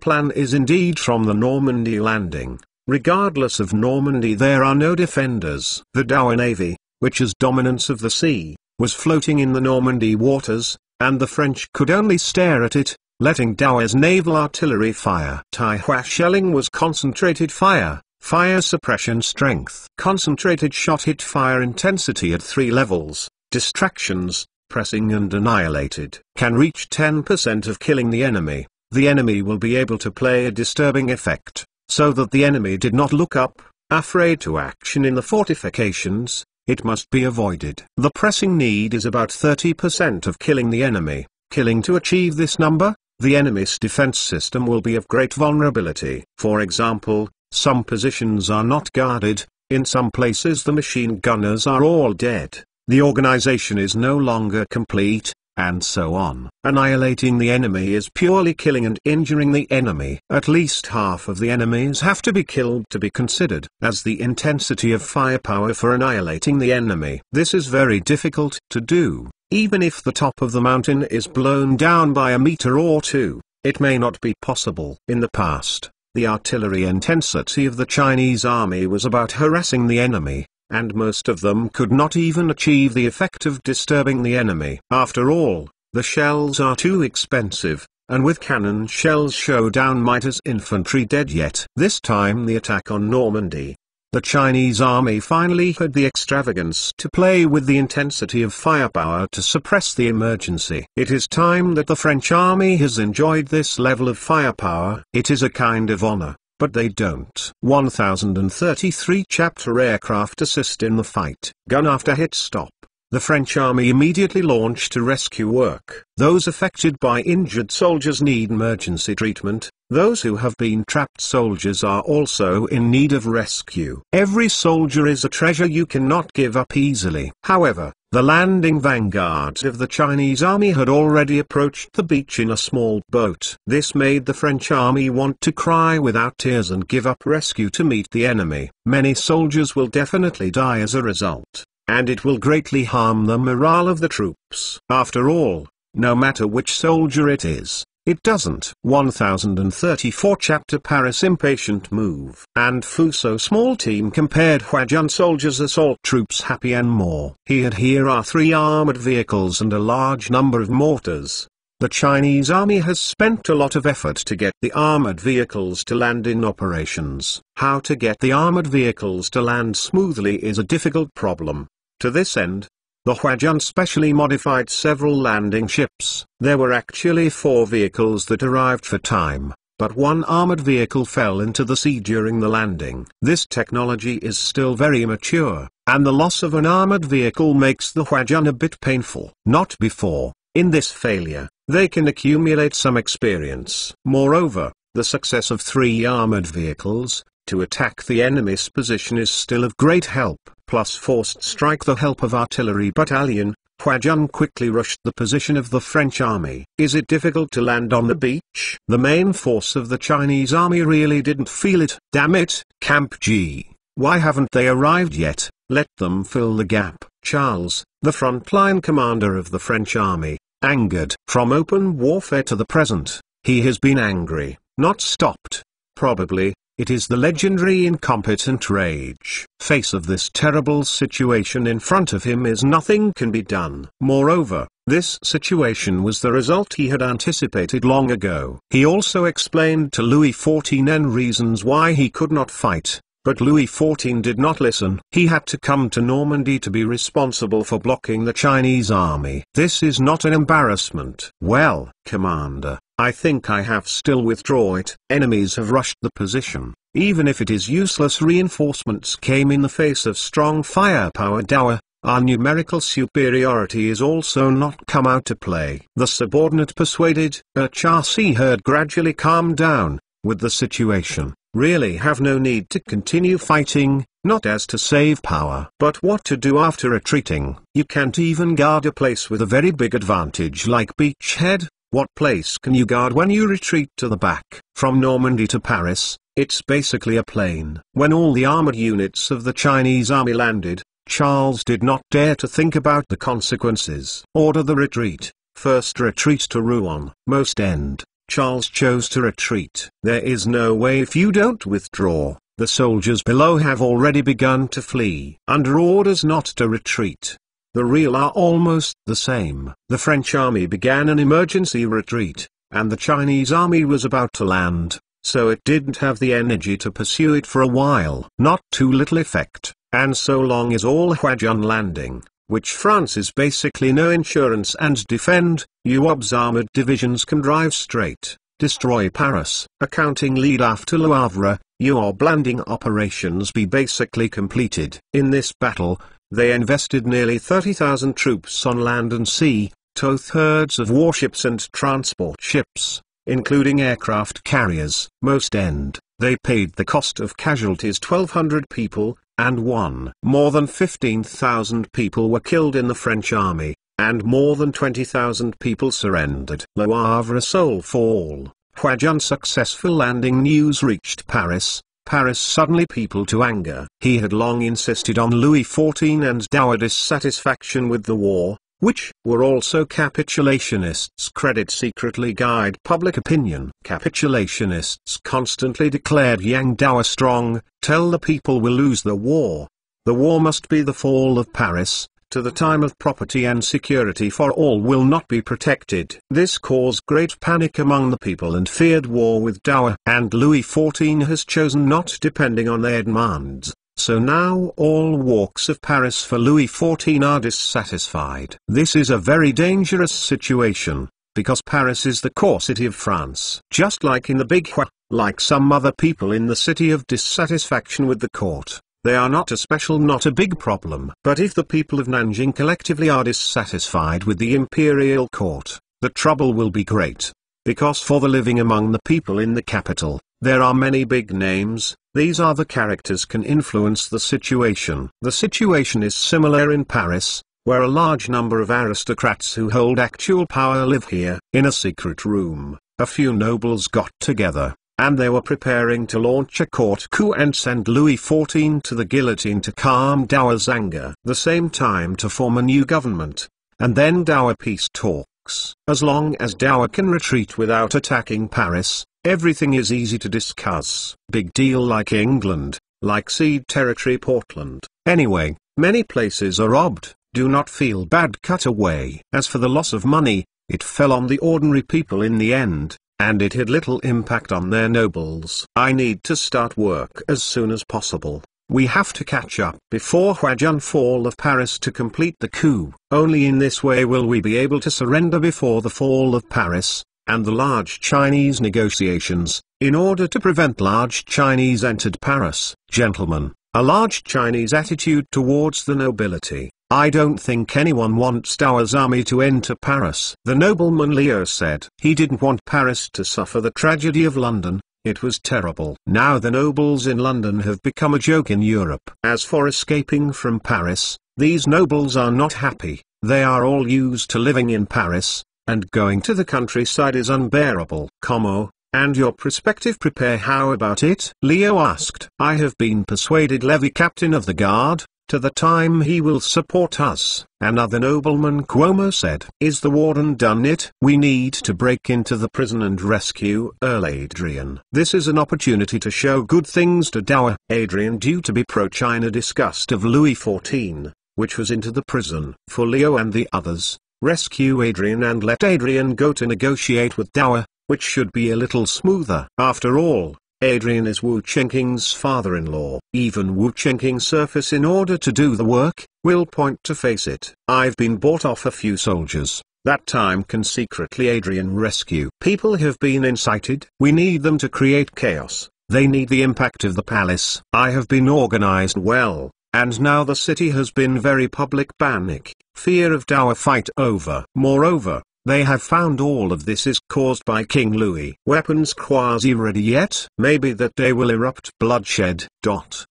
Speaker 1: plan is indeed from the Normandy landing. Regardless of Normandy there are no defenders. The Dao navy, which has dominance of the sea, was floating in the Normandy waters, and the French could only stare at it, letting Dao's naval artillery fire. Taihua shelling was concentrated fire, fire suppression strength, concentrated shot hit fire intensity at three levels, distractions, pressing and annihilated, can reach 10% of killing the enemy. The enemy will be able to play a disturbing effect, so that the enemy did not look up, afraid to action in the fortifications, it must be avoided. The pressing need is about 30% of killing the enemy. Killing to achieve this number, the enemy's defense system will be of great vulnerability. For example, some positions are not guarded, in some places the machine gunners are all dead, the organization is no longer complete, and so on. Annihilating the enemy is purely killing and injuring the enemy. At least half of the enemies have to be killed to be considered as the intensity of firepower for annihilating the enemy. This is very difficult to do. Even if the top of the mountain is blown down by a meter or two, it may not be possible. In the past, the artillery intensity of the Chinese army was about harassing the enemy, and most of them could not even achieve the effect of disturbing the enemy. After all, the shells are too expensive, and with cannon shells show down as infantry dead yet. This time the attack on Normandy. The Chinese army finally had the extravagance to play with the intensity of firepower to suppress the emergency. It is time that the French army has enjoyed this level of firepower. It is a kind of honor but they don't. 1033 chapter aircraft assist in the fight. Gun after hit stop. The French army immediately launched to rescue work. Those affected by injured soldiers need emergency treatment, those who have been trapped soldiers are also in need of rescue. Every soldier is a treasure you cannot give up easily. However, the landing vanguards of the Chinese army had already approached the beach in a small boat. This made the French army want to cry without tears and give up rescue to meet the enemy. Many soldiers will definitely die as a result, and it will greatly harm the morale of the troops. After all, no matter which soldier it is, it doesn't. 1034 Chapter Paris Impatient Move and Fuso Small Team compared Huajian soldiers assault troops happy and more. Here here are three armored vehicles and a large number of mortars. The Chinese army has spent a lot of effort to get the armored vehicles to land in operations. How to get the armored vehicles to land smoothly is a difficult problem. To this end, the Huajian specially modified several landing ships. There were actually four vehicles that arrived for time, but one armored vehicle fell into the sea during the landing. This technology is still very immature, and the loss of an armored vehicle makes the Huajian a bit painful. Not before, in this failure, they can accumulate some experience. Moreover, the success of three armored vehicles, to attack the enemy's position is still of great help plus forced strike the help of artillery battalion, Huajian quickly rushed the position of the French army. Is it difficult to land on the beach? The main force of the Chinese army really didn't feel it. Damn it, Camp G. Why haven't they arrived yet? Let them fill the gap. Charles, the frontline commander of the French army, angered. From open warfare to the present, he has been angry, not stopped. Probably, it is the legendary incompetent rage. Face of this terrible situation in front of him is nothing can be done. Moreover, this situation was the result he had anticipated long ago. He also explained to Louis XIV reasons why he could not fight, but Louis XIV did not listen. He had to come to Normandy to be responsible for blocking the Chinese army. This is not an embarrassment. Well, Commander, I think I have still withdraw it. Enemies have rushed the position. Even if it is useless reinforcements came in the face of strong firepower Dower, our numerical superiority is also not come out to play. The subordinate persuaded, a chassis herd gradually calmed down, with the situation, really have no need to continue fighting, not as to save power. But what to do after retreating? You can't even guard a place with a very big advantage like Beachhead, what place can you guard when you retreat to the back? From Normandy to Paris, it's basically a plain. When all the armored units of the Chinese army landed, Charles did not dare to think about the consequences. Order the retreat. First retreat to Rouen. Most end. Charles chose to retreat. There is no way if you don't withdraw. The soldiers below have already begun to flee. Under orders not to retreat. The real are almost the same. The French army began an emergency retreat, and the Chinese army was about to land. so it didn't have the energy to pursue it for a while. Not too little effect, and so long as all Huajun landing, which France is basically no insurance and defend, UOB's armored divisions can drive straight, destroy Paris. Accounting lead after Le Havre, UOB landing operations be basically completed. In this battle, they invested nearly 30,000 troops on land and sea, two-thirds of warships and transport ships, including aircraft carriers. Most end, they paid the cost of casualties 1,200 people, and won. More than 15,000 people were killed in the French army, and more than 20,000 people surrendered. Le Havre sole fall. Huajun successful landing news reached Paris, Paris suddenly people to anger. He had long insisted on Louis XIV and dour dissatisfaction with the war, which were also capitulationists' credit secretly guide public opinion. Capitulationists constantly declared Yang Dour strong, tell the people will lose the war. The war must be the fall of Paris, to the time of property and security for all will not be protected. This caused great panic among the people and feared war with Dour. And Louis XIV has chosen not depending on their demands, so now all walks of Paris for Louis XIV are dissatisfied. This is a very dangerous situation, because Paris is the core city of France. Just like in the Big Hua, like some other people in the city of dissatisfaction with the court, they are not a special not a big problem. But if the people of Nanjing collectively are dissatisfied with the imperial court, the trouble will be great. Because for the living among the people in the capital, there are many big names, these are the characters can influence the situation. The situation is similar in Paris, where a large number of aristocrats who hold actual power live here. In a secret room, a few nobles got together, and they were preparing to launch a court coup and send Louis XIV to the guillotine to calm Dour's anger. The same time to form a new government, and then Dour peace talks. As long as Dour can retreat without attacking Paris, everything is easy to discuss. Big deal like England, like cede territory Portland. Anyway, many places are robbed, do not feel bad cut away. As for the loss of money, it fell on the ordinary people in the end and it had little impact on their nobles. I need to start work as soon as possible. We have to catch up before Huajun fall of Paris to complete the coup. Only in this way will we be able to surrender before the fall of Paris, and the large Chinese negotiations, in order to prevent large Chinese entered Paris. Gentlemen, a large Chinese attitude towards the nobility. I don't think anyone wants Dour's army to enter Paris. The nobleman Leo said. He didn't want Paris to suffer the tragedy of London, it was terrible. Now the nobles in London have become a joke in Europe. As for escaping from Paris, these nobles are not happy, they are all used to living in Paris, and going to the countryside is unbearable. Como, and your prospective prepare how about it? Leo asked. I have been persuaded Levy captain of the guard, to the time he will support us. Another nobleman Cuomo said. Is the warden done it? We need to break into the prison and rescue Earl Adrian. This is an opportunity to show good things to Dour. Adrian due to be pro-China disgust of Louis XIV, which was into the prison. For Leo and the others, rescue Adrian and let Adrian go to negotiate with Dour, which should be a little smoother. After all, Adrian is Wu Chenqing's father-in-law. Even Wu Chenqing's surface in order to do the work, will point to face it. I've been bought off a few soldiers. That time can secretly Adrian rescue. People have been incited. We need them to create chaos. They need the impact of the palace. I have been organized well, and now the city has been very public panic. Fear of Dour fight over. Moreover, they have found all of this is caused by King Louis. Weapons quasi ready yet? Maybe that day will erupt bloodshed. Dot.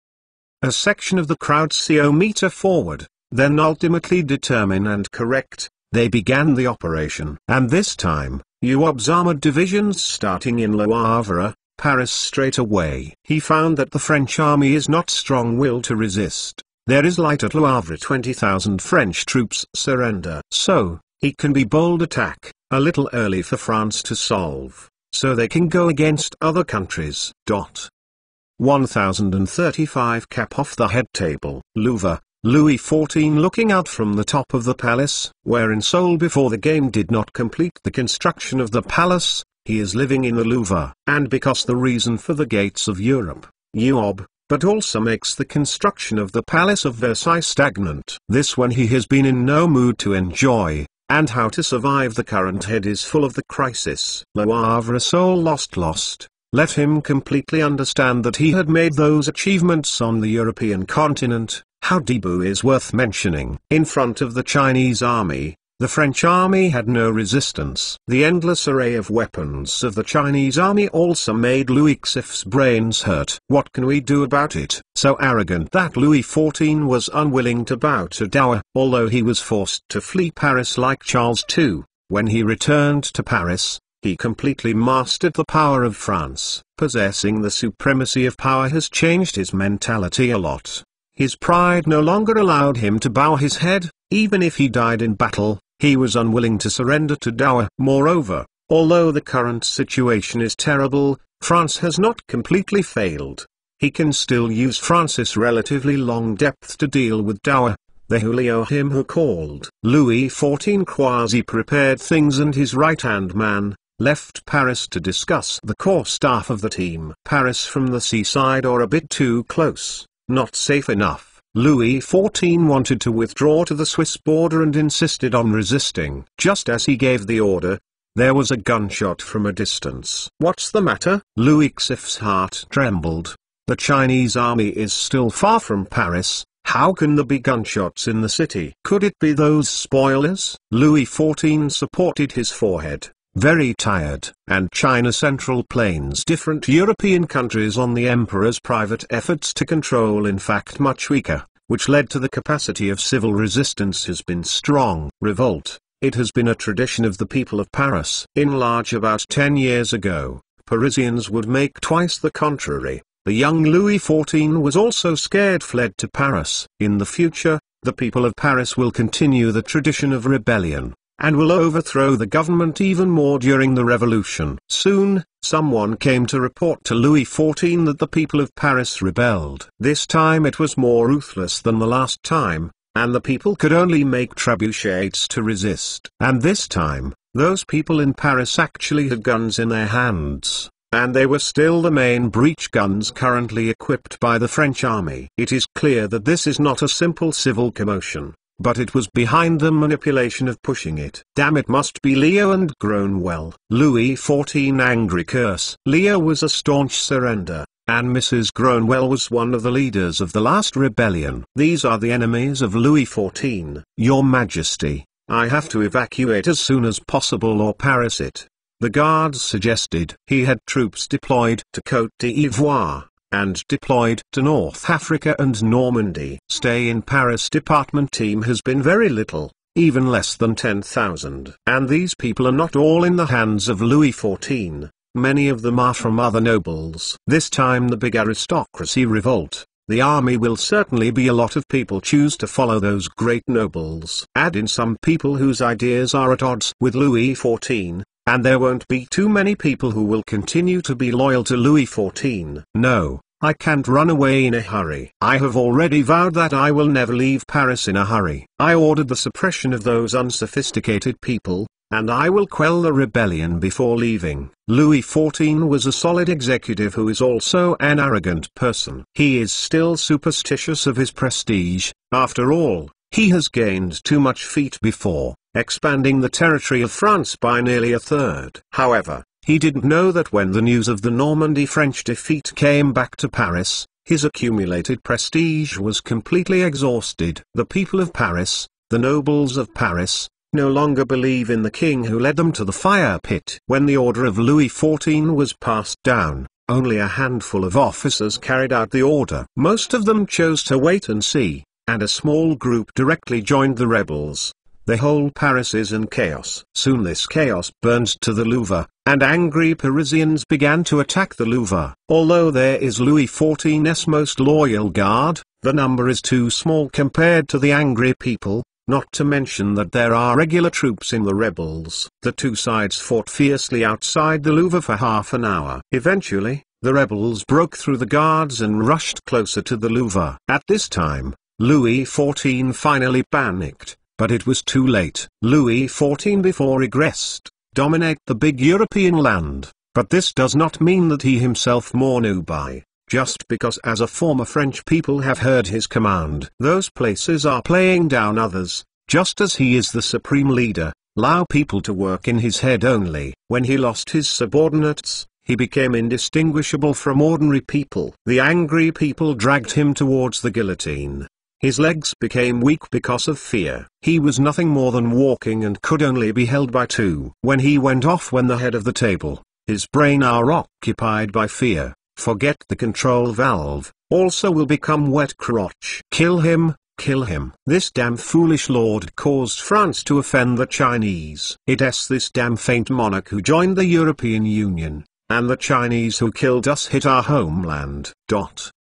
Speaker 1: A section of the crowd CO meter forward, then ultimately determine and correct, they began the operation. And this time, UOB's armored divisions starting in Havre, Paris straight away. He found that the French army is not strong-willed to resist. There is light at Havre 20,000 French troops surrender. So, he can be bold attack, a little early for France to solve, so they can go against other countries. Dot. 1035 cap off the head table. Louvre, Louis XIV looking out from the top of the palace, where in Seoul before the game did not complete the construction of the palace, he is living in the Louvre. And because the reason for the gates of Europe, Uob, but also makes the construction of the Palace of Versailles stagnant. This when he has been in no mood to enjoy, and how to survive the current head is full of the crisis. Le Havre soul lost lost. Let him completely understand that he had made those achievements on the European continent, how Debou is worth mentioning. In front of the Chinese army, the French army had no resistance. The endless array of weapons of the Chinese army also made Louis XIV's brains hurt. What can we do about it? So arrogant that Louis XIV was unwilling to bow to Dowager, although he was forced to flee Paris like Charles II. When he returned to Paris, he completely mastered the power of France. Possessing the supremacy of power has changed his mentality a lot. His pride no longer allowed him to bow his head, even if he died in battle, he was unwilling to surrender to Dowager. Moreover, although the current situation is terrible, France has not completely failed. He can still use France's relatively long depth to deal with Dowager, the Julio him who called. Louis XIV quasi-prepared things and his right-hand man, left Paris to discuss the core staff of the team. Paris from the seaside or a bit too close, not safe enough. Louis XIV wanted to withdraw to the Swiss border and insisted on resisting. Just as he gave the order, there was a gunshot from a distance. What's the matter? Louis XIV's heart trembled. The Chinese army is still far from Paris. How can there be gunshots in the city? Could it be those spoilers? Louis XIV supported his forehead very tired, and China Central Plains different European countries on the emperor's private efforts to control in fact much weaker, which led to the capacity of civil resistance has been strong. Revolt, it has been a tradition of the people of Paris. In large about 10 years ago, Parisians would make twice the contrary. The young Louis XIV was also scared fled to Paris. In the future, the people of Paris will continue the tradition of rebellion and will overthrow the government even more during the revolution. Soon, someone came to report to Louis XIV that the people of Paris rebelled. This time it was more ruthless than the last time, and the people could only make trebuchets to resist. And this time, those people in Paris actually had guns in their hands, and they were still the main breech guns currently equipped by the French army. It is clear that this is not a simple civil commotion but it was behind the manipulation of pushing it. Damn it must be Leo and Groenwell. Louis XIV angry curse. Leo was a staunch surrender, and Mrs. Groenwell was one of the leaders of the last rebellion. These are the enemies of Louis XIV. Your Majesty, I have to evacuate as soon as possible or Paris it. The guards suggested he had troops deployed to Côte d'Ivoire and deployed to North Africa and Normandy. Stay in Paris department team has been very little, even less than 10,000. And these people are not all in the hands of Louis XIV, many of them are from other nobles. This time the big aristocracy revolt. The army will certainly be a lot of people choose to follow those great nobles. Add in some people whose ideas are at odds with Louis XIV, and there won't be too many people who will continue to be loyal to Louis XIV. No, I can't run away in a hurry. I have already vowed that I will never leave Paris in a hurry. I ordered the suppression of those unsophisticated people, and I will quell the rebellion before leaving. Louis XIV was a solid executive who is also an arrogant person. He is still superstitious of his prestige, after all, he has gained too much feet before expanding the territory of France by nearly a third. However, he didn't know that when the news of the Normandy French defeat came back to Paris, his accumulated prestige was completely exhausted. The people of Paris, the nobles of Paris, no longer believe in the king who led them to the fire pit. When the order of Louis XIV was passed down, only a handful of officers carried out the order. Most of them chose to wait and see, and a small group directly joined the rebels. The whole Paris is in chaos. Soon this chaos burned to the Louvre, and angry Parisians began to attack the Louvre. Although there is Louis XIV's most loyal guard, the number is too small compared to the angry people, not to mention that there are regular troops in the rebels. The two sides fought fiercely outside the Louvre for half an hour. Eventually, the rebels broke through the guards and rushed closer to the Louvre. At this time, Louis XIV finally panicked but it was too late. Louis XIV before regressed, dominate the big European land, but this does not mean that he himself more knew by, just because as a former French people have heard his command. Those places are playing down others, just as he is the supreme leader, allow people to work in his head only. When he lost his subordinates, he became indistinguishable from ordinary people. The angry people dragged him towards the guillotine. His legs became weak because of fear. He was nothing more than walking and could only be held by two. When he went off when the head of the table, his brain are occupied by fear, forget the control valve, also will become wet crotch. Kill him, kill him. This damn foolish lord caused France to offend the Chinese. It's this damn faint monarch who joined the European Union, and the Chinese who killed us hit our homeland. Dot.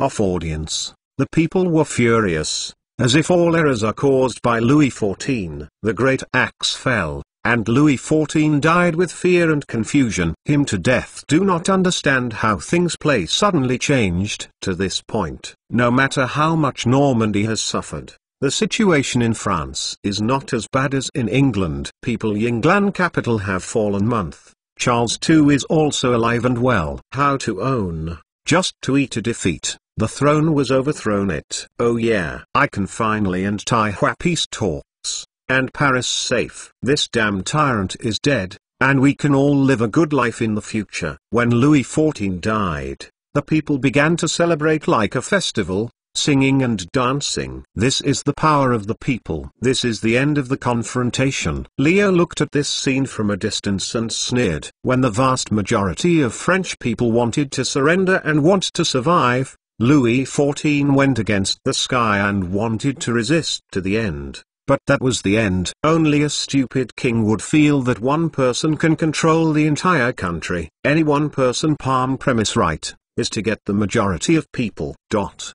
Speaker 1: Off audience. The people were furious, as if all errors are caused by Louis XIV. The great axe fell, and Louis XIV died with fear and confusion. Him to death do not understand how things play suddenly changed to this point. No matter how much Normandy has suffered, the situation in France is not as bad as in England. People Yinglan capital have fallen month. Charles II is also alive and well. How to own, just to eat a defeat. The throne was overthrown it. Oh yeah. I can finally and Taiwan peace talks, and Paris safe. This damn tyrant is dead, and we can all live a good life in the future. When Louis XIV died, the people began to celebrate like a festival, singing and dancing. This is the power of the people. This is the end of the confrontation. Leo looked at this scene from a distance and sneered. When the vast majority of French people wanted to surrender and want to survive, Louis XIV went against the sky and wanted to resist to the end. But that was the end. Only a stupid king would feel that one person can control the entire country. Any one person palm premise right, is to get the majority of people. Dot.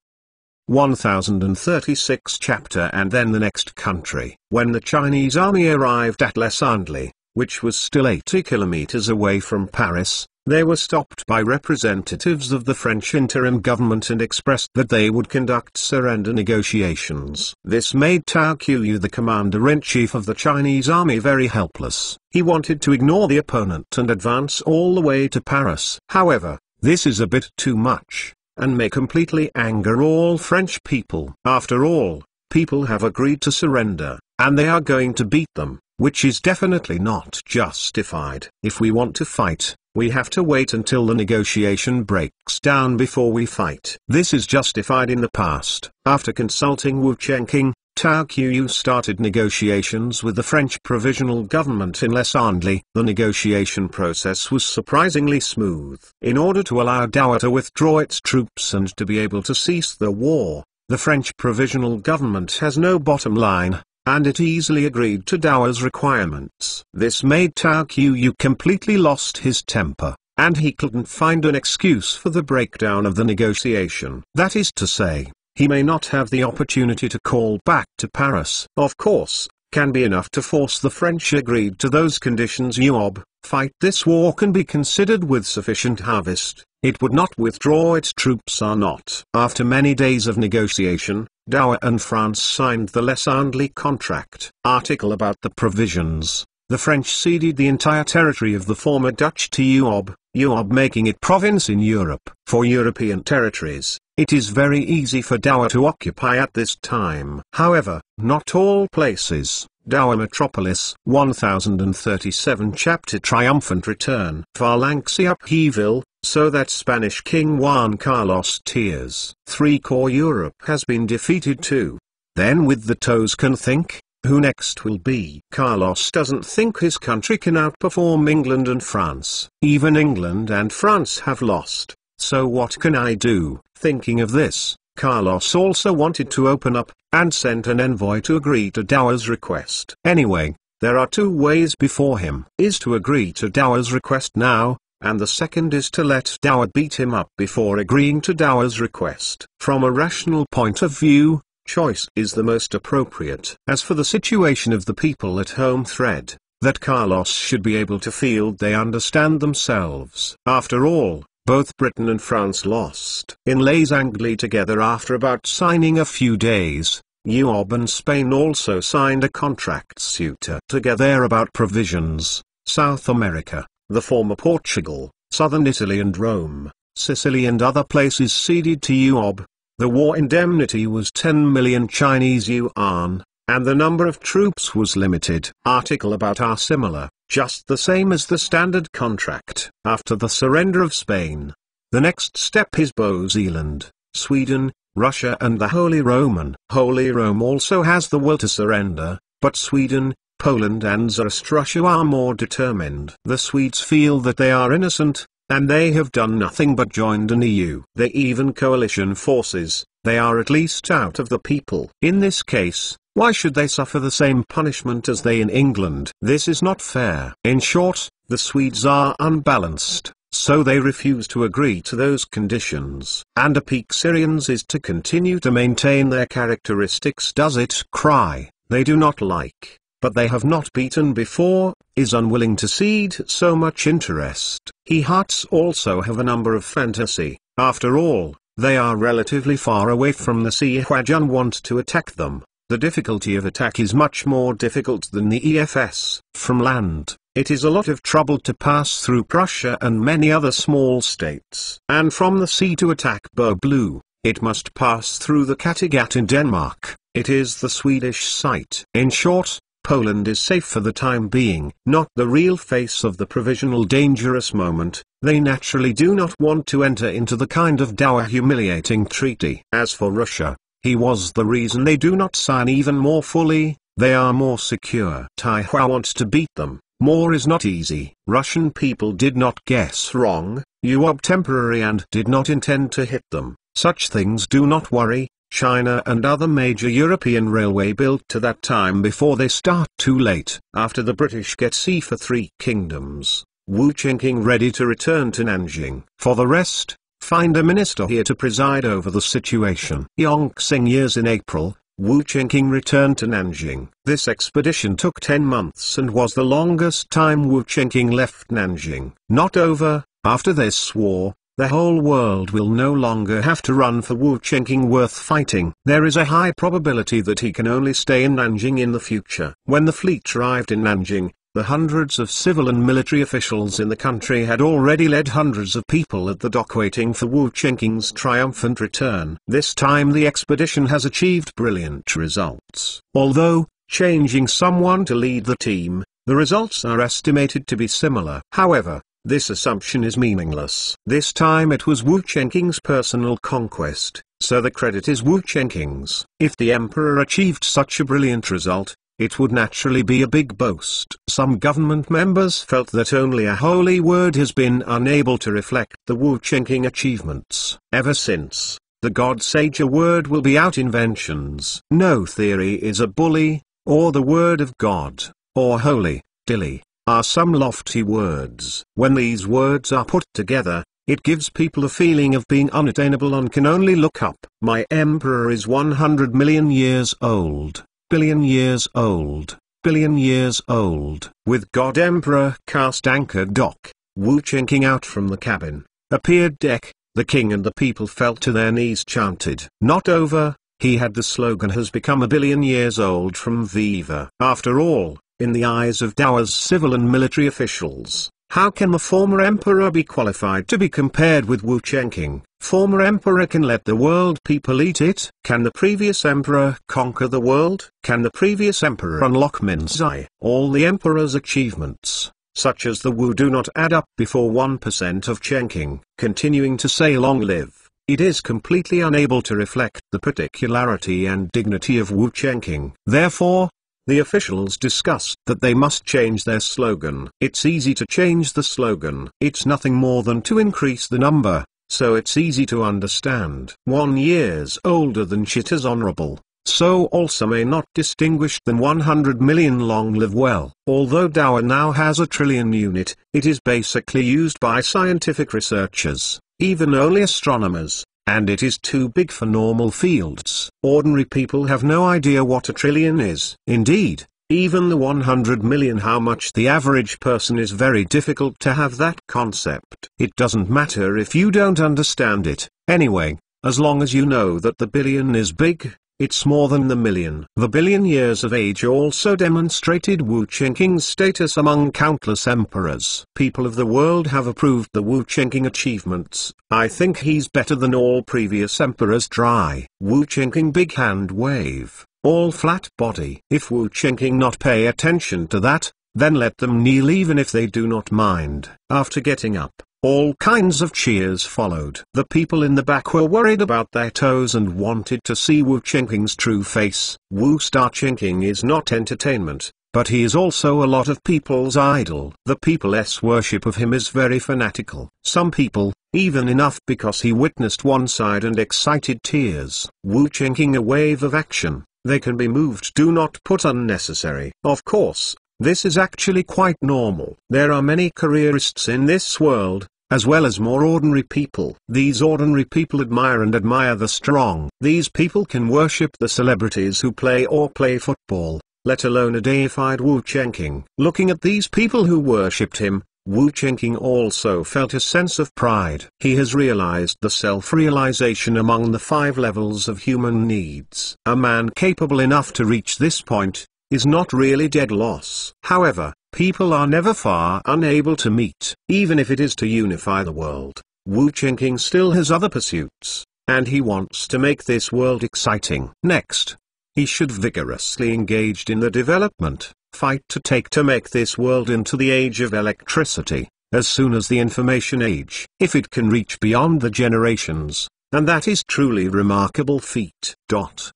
Speaker 1: 1036 chapter and then the next country. When the Chinese army arrived at Les Andelys, which was still 80 kilometers away from Paris, they were stopped by representatives of the French interim government and expressed that they would conduct surrender negotiations. This made Tao Qiuyu the commander-in-chief of the Chinese army very helpless. He wanted to ignore the opponent and advance all the way to Paris. However, this is a bit too much, and may completely anger all French people. After all, people have agreed to surrender, and they are going to beat them, which is definitely not justified. If we want to fight, we have to wait until the negotiation breaks down before we fight. This is justified in the past. After consulting Wu Chengqing, Tao Qiuyu started negotiations with the French provisional government in Les Andelys. The negotiation process was surprisingly smooth. In order to allow Dao to withdraw its troops and to be able to cease the war, the French provisional government has no bottom line, and it easily agreed to Dao's requirements. This made Tao Qiuyu completely lost his temper, and he couldn't find an excuse for the breakdown of the negotiation. That is to say, he may not have the opportunity to call back to Paris. Of course, can be enough to force the French agreed to those conditions Yuob, fight this war can be considered with sufficient harvest, it would not withdraw its troops or not. After many days of negotiation, Dao and France signed the Les Andelys contract. Article about the provisions. The French ceded the entire territory of the former Dutch to Yuob, Yuob making it province in Europe. For European territories, it is very easy for Dawa to occupy at this time. However, not all places. Dawa Metropolis 1037 Chapter Triumphant Return Phalanx upheaval, so that Spanish King Juan Carlos tears. Three core Europe has been defeated too. Then with the toes can think, who next will be? Carlos doesn't think his country can outperform England and France. Even England and France have lost, so what can I do? Thinking of this, Carlos also wanted to open up, and sent an envoy to agree to Dao's request. Anyway, there are two ways before him. Is to agree to Dao's request now, and the second is to let Dao beat him up before agreeing to Dao's request. From a rational point of view, choice is the most appropriate. As for the situation of the people at home thread, that Carlos should be able to feel they understand themselves. After all, both Britain and France lost in Les Andelys together after about signing a few days. Yuob and Spain also signed a contract suitor together about provisions, South America, the former Portugal, southern Italy and Rome, Sicily and other places ceded to UOB. The war indemnity was 10 million Chinese yuan, and the number of troops was limited. Article about are similar, just the same as the standard contract. After the surrender of Spain, the next step is Zealand, Sweden, Russia and the Holy Roman. Holy Rome also has the will to surrender, but Sweden, Poland and Tsarist are more determined. The Swedes feel that they are innocent, and they have done nothing but joined an EU. They even coalition forces, they are at least out of the people. In this case, why should they suffer the same punishment as they in England? This is not fair. In short, the Swedes are unbalanced, so they refuse to agree to those conditions. And a peak Syrians is to continue to maintain their characteristics does it cry, they do not like, but they have not beaten before, is unwilling to cede so much interest. He Huts also have a number of fantasy, after all, they are relatively far away from the sea Huajun want to attack them. The difficulty of attack is much more difficult than the EFS. From land, it is a lot of trouble to pass through Prussia and many other small states. And from the sea to attack Blue, it must pass through the Kattegat in Denmark. It is the Swedish site. In short, Poland is safe for the time being, not the real face of the provisional dangerous moment, they naturally do not want to enter into the kind of dour humiliating treaty. As for Russia, he was the reason they do not sign even more fully, they are more secure. Taihua wants to beat them, more is not easy. Russian people did not guess wrong, UOB temporary and did not intend to hit them. Such things do not worry, China and other major European railway built to that time before they start too late. After the British get sea for three kingdoms, Wu Chengqing ready to return to Nanjing. For the rest, Find a minister here to preside over the situation. Yongxing years in April, Wu Chengqing returned to Nanjing. This expedition took 10 months and was the longest time Wu Chengqing left Nanjing. Not over, after this war, the whole world will no longer have to run for Wu Chengqing worth fighting. There is a high probability that he can only stay in Nanjing in the future. When the fleet arrived in Nanjing, the hundreds of civil and military officials in the country had already led hundreds of people at the dock waiting for Wu Chengqing's triumphant return. This time the expedition has achieved brilliant results. Although, changing someone to lead the team, the results are estimated to be similar. However, this assumption is meaningless. This time it was Wu Chengqing's personal conquest, so the credit is Wu Chengqing's. If the emperor achieved such a brilliant result, it would naturally be a big boast. Some government members felt that only a holy word has been unable to reflect the Wu Chengqing achievements. Ever since, the God Sage a word will be out inventions. No theory is a bully, or the word of God, or holy, dilly, are some lofty words. When these words are put together, it gives people a feeling of being unattainable and can only look up. My emperor is 100 million years old billion years old, billion years old. With God Emperor cast anchor dock, Wu Chengqing out from the cabin, appeared deck, the king and the people fell to their knees chanted. Not over, he had the slogan has become a billion years old from Viva. After all, in the eyes of Dao's civil and military officials, how can the former emperor be qualified to be compared with Wu Chengqing? Former emperor can let the world people eat it. Can the previous emperor conquer the world? Can the previous emperor unlock Minzai? All the emperor's achievements, such as the Wu do not add up before 1% of Chengqing. Continuing to say long live, it is completely unable to reflect the particularity and dignity of Wu Chengqing. Therefore, the officials discussed that they must change their slogan. It's easy to change the slogan. It's nothing more than to increase the number, so it's easy to understand. One years older than shit is honorable, so also may not distinguish than 100 million long live well. Although Dower now has a trillion unit, it is basically used by scientific researchers, even only astronomers, and it is too big for normal fields. Ordinary people have no idea what a trillion is. Indeed, even the 100 million how much the average person is very difficult to have that concept. It doesn't matter if you don't understand it, anyway, as long as you know that the billion is big, it's more than the million. The billion years of age also demonstrated Wu Qing's status among countless emperors. People of the world have approved the Wu Qingking achievements. I think he's better than all previous emperors. Dry. Wu Qingking big hand wave. All flat body. If Wu Qingking not pay attention to that, then let them kneel even if they do not mind. After getting up, all kinds of cheers followed. The people in the back were worried about their toes and wanted to see Wu Qingking's true face. Wu Star Qingking is not entertainment, but he is also a lot of people's idol. The people's worship of him is very fanatical. Some people, even enough because he witnessed one side and excited tears. Wu Qingking a wave of action. They can be moved do not put unnecessary. Of course, this is actually quite normal. There are many careerists in this world, as well as more ordinary people. These ordinary people admire and admire the strong. These people can worship the celebrities who play or play football, let alone a deified Wu Qingking. Looking at these people who worshipped him, Wu Qingking also felt a sense of pride. He has realized the self-realization among the five levels of human needs. A man capable enough to reach this point, is not really dead loss. However, people are never far unable to meet. Even if it is to unify the world, Wu Qingking still has other pursuits, and he wants to make this world exciting. Next, he should vigorously engaged in the development fight to take to make this world into the age of electricity, as soon as the information age. If it can reach beyond the generations, and that is truly remarkable feat. Dot.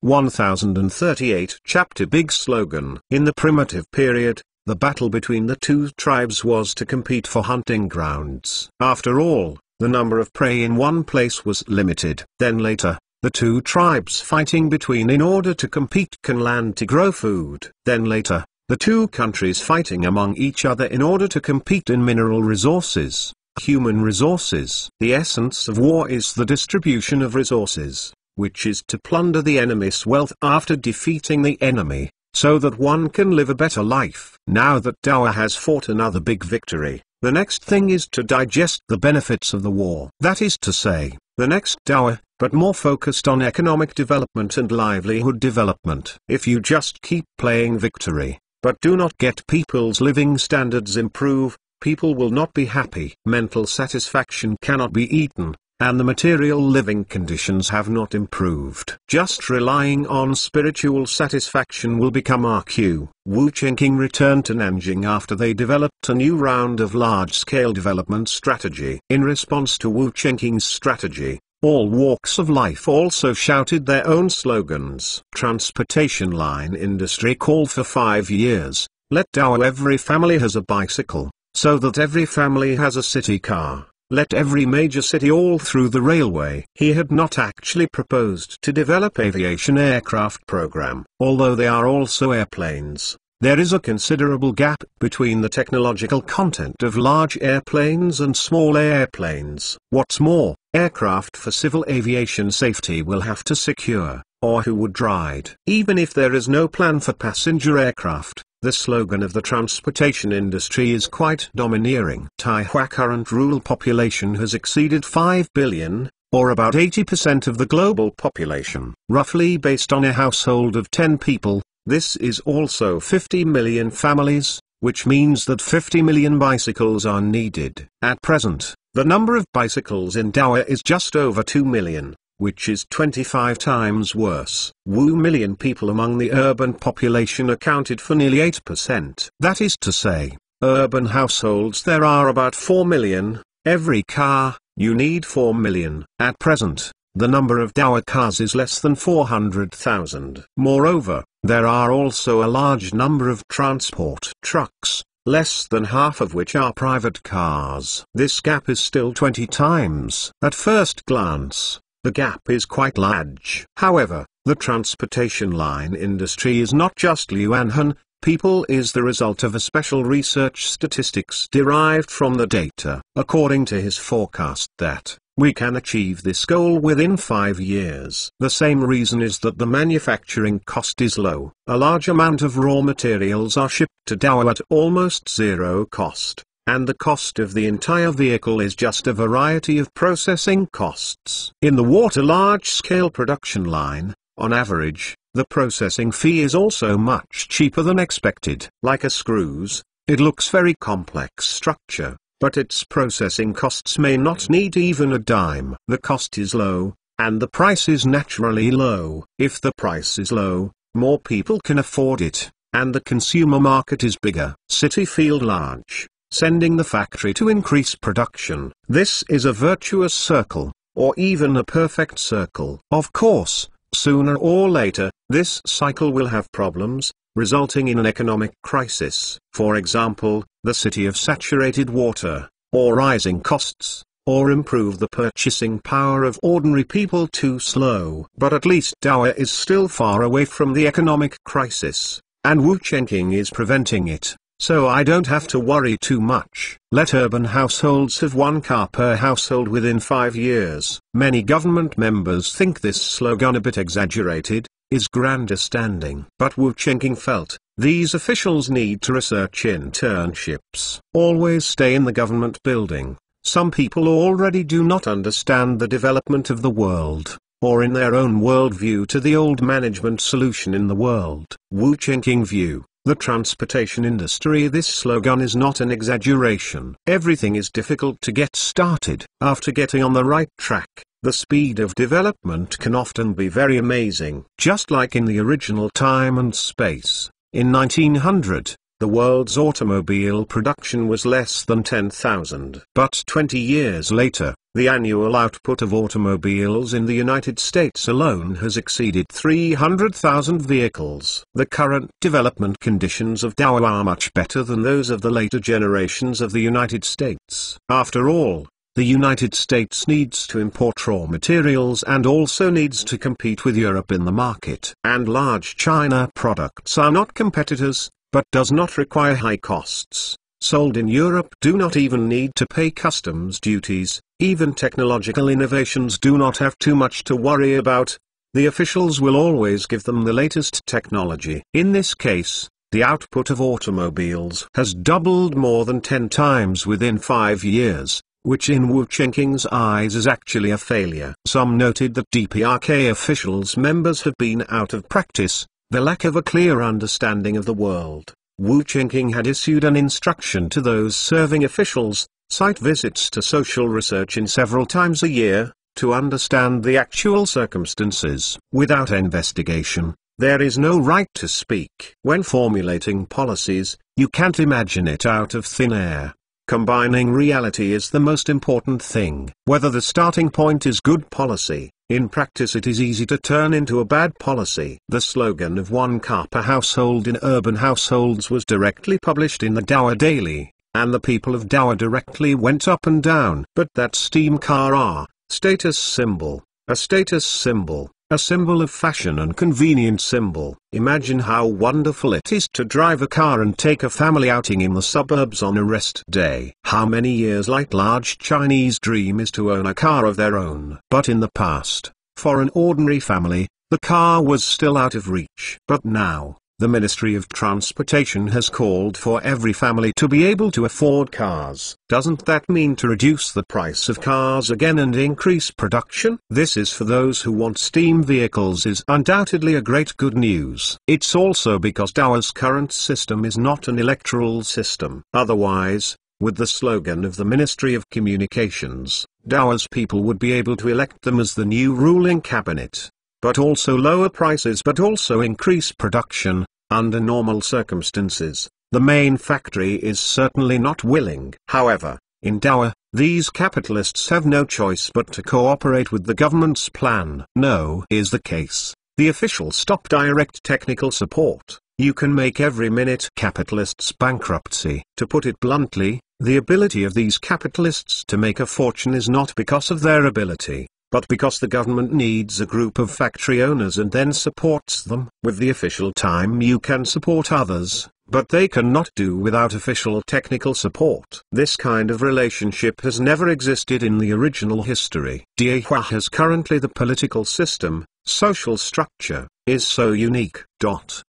Speaker 1: 1038 Chapter Big Slogan In the primitive period, the battle between the two tribes was to compete for hunting grounds. After all, the number of prey in one place was limited. Then later, the two tribes fighting between in order to compete can land to grow food. Then later, the two countries fighting among each other in order to compete in mineral resources, human resources. The essence of war is the distribution of resources, which is to plunder the enemy's wealth after defeating the enemy, so that one can live a better life. Now that Dawa has fought another big victory, the next thing is to digest the benefits of the war. That is to say, the next Dawa, but more focused on economic development and livelihood development. If you just keep playing victory, but do not get people's living standards improve, people will not be happy. Mental satisfaction cannot be eaten, and the material living conditions have not improved. Just relying on spiritual satisfaction will become RQ. Wu Qingking returned to Nanjing after they developed a new round of large-scale development strategy. In response to Wu Qingking's strategy, all walks of life also shouted their own slogans. Transportation line industry called for five years, let Dao every family has a bicycle, so that every family has a city car, let every major city all through the railway. He had not actually proposed to develop aviation aircraft program, although they are also airplanes. There is a considerable gap between the technological content of large airplanes and small airplanes. What's more, aircraft for civil aviation safety will have to secure, or who would ride. Even if there is no plan for passenger aircraft, the slogan of the transportation industry is quite domineering. Taihua current rural population has exceeded 5 billion, or about 80% of the global population. Roughly based on a household of 10 people, this is also 50 million families, which means that 50 million bicycles are needed. At present, the number of bicycles in Dawa is just over 2 million, which is 25 times worse. Wu million people among the urban population accounted for nearly 8%. That is to say, urban households there are about 4 million, every car, you need 4 million. At present, the number of Dawa cars is less than 400,000. Moreover, there are also a large number of transport trucks, less than half of which are private cars. This gap is still 20 times. At first glance, the gap is quite large. However, the transportation line industry is not just Liuanhan, people is the result of a special research statistics derived from the data. According to his forecast that, we can achieve this goal within five years. The same reason is that the manufacturing cost is low. A large amount of raw materials are shipped to Dow at almost zero cost, and the cost of the entire vehicle is just a variety of processing costs. In the water large-scale production line, On average, the processing fee is also much cheaper than expected. Like a screws, it looks very complex structure, but its processing costs may not need even a dime. The cost is low, and the price is naturally low. If the price is low, more people can afford it, and the consumer market is bigger. City Field large, sending the factory to increase production. This is a virtuous circle, or even a perfect circle. Of course, sooner or later, this cycle will have problems, resulting in an economic crisis. For example, the city of saturated water, or rising costs, or improve the purchasing power of ordinary people too slow. But at least Dawa is still far away from the economic crisis, and Wu Chengqing is preventing it, so I don't have to worry too much. Let urban households have one car per household within five years. Many government members think this slogan a bit exaggerated, is grandstanding. But Wu Chengqing felt, these officials need to research internships. Always stay in the government building. Some people already do not understand the development of the world, or in their own worldview to the old management solution in the world. Wu Chengqing view. The transportation industry This slogan is not an exaggeration. Everything is difficult to get started. After getting on the right track, the speed of development can often be very amazing. Just like in the original time and space, in 1900, the world's automobile production was less than 10,000. But 20 years later, the annual output of automobiles in the United States alone has exceeded 300,000 vehicles. The current development conditions of Dow are much better than those of the later generations of the United States. After all, the United States needs to import raw materials and also needs to compete with Europe in the market. And large China products are not competitors, but does not require high costs. Sold in Europe do not even need to pay customs duties, even technological innovations do not have too much to worry about. The officials will always give them the latest technology. In this case, the output of automobiles has doubled more than 10 times within 5 years, which in Wu Chengqing's eyes is actually a failure. Some noted that DPRK officials' members have been out of practice, the lack of a clear understanding of the world. Wu Chengqing had issued an instruction to those serving officials, site visits to social research in several times a year, to understand the actual circumstances. Without investigation, there is no right to speak. When formulating policies, you can't imagine it out of thin air. Combining reality is the most important thing. Whether the starting point is good policy, in practice it is easy to turn into a bad policy. The slogan of one car per household in urban households was directly published in the Dowa Daily, and the people of Dowa directly went up and down. But that steam car are, status symbol, a status symbol, a symbol of fashion and convenient symbol. Imagine how wonderful it is to drive a car and take a family outing in the suburbs on a rest day. How many years like large Chinese dream is to own a car of their own. But in the past, for an ordinary family, the car was still out of reach. But now, the Ministry of Transportation has called for every family to be able to afford cars. Doesn't that mean to reduce the price of cars again and increase production? This is for those who want steam vehicles is undoubtedly a great good news. It's also because Dowa's current system is not an electoral system. Otherwise, with the slogan of the Ministry of Communications, Dowa's people would be able to elect them as the new ruling cabinet but also lower prices but also increase production, under normal circumstances, the main factory is certainly not willing. However, in Dowa, these capitalists have no choice but to cooperate with the government's plan. No is the case. The officials stop direct technical support. You can make every minute capitalists' bankruptcy. To put it bluntly, the ability of these capitalists to make a fortune is not because of their ability, but because the government needs a group of factory owners and then supports them. With the official time you can support others, but they cannot do without official technical support. This kind of relationship has never existed in the original history. Diehua has currently the political system, social structure, is so unique. Dot.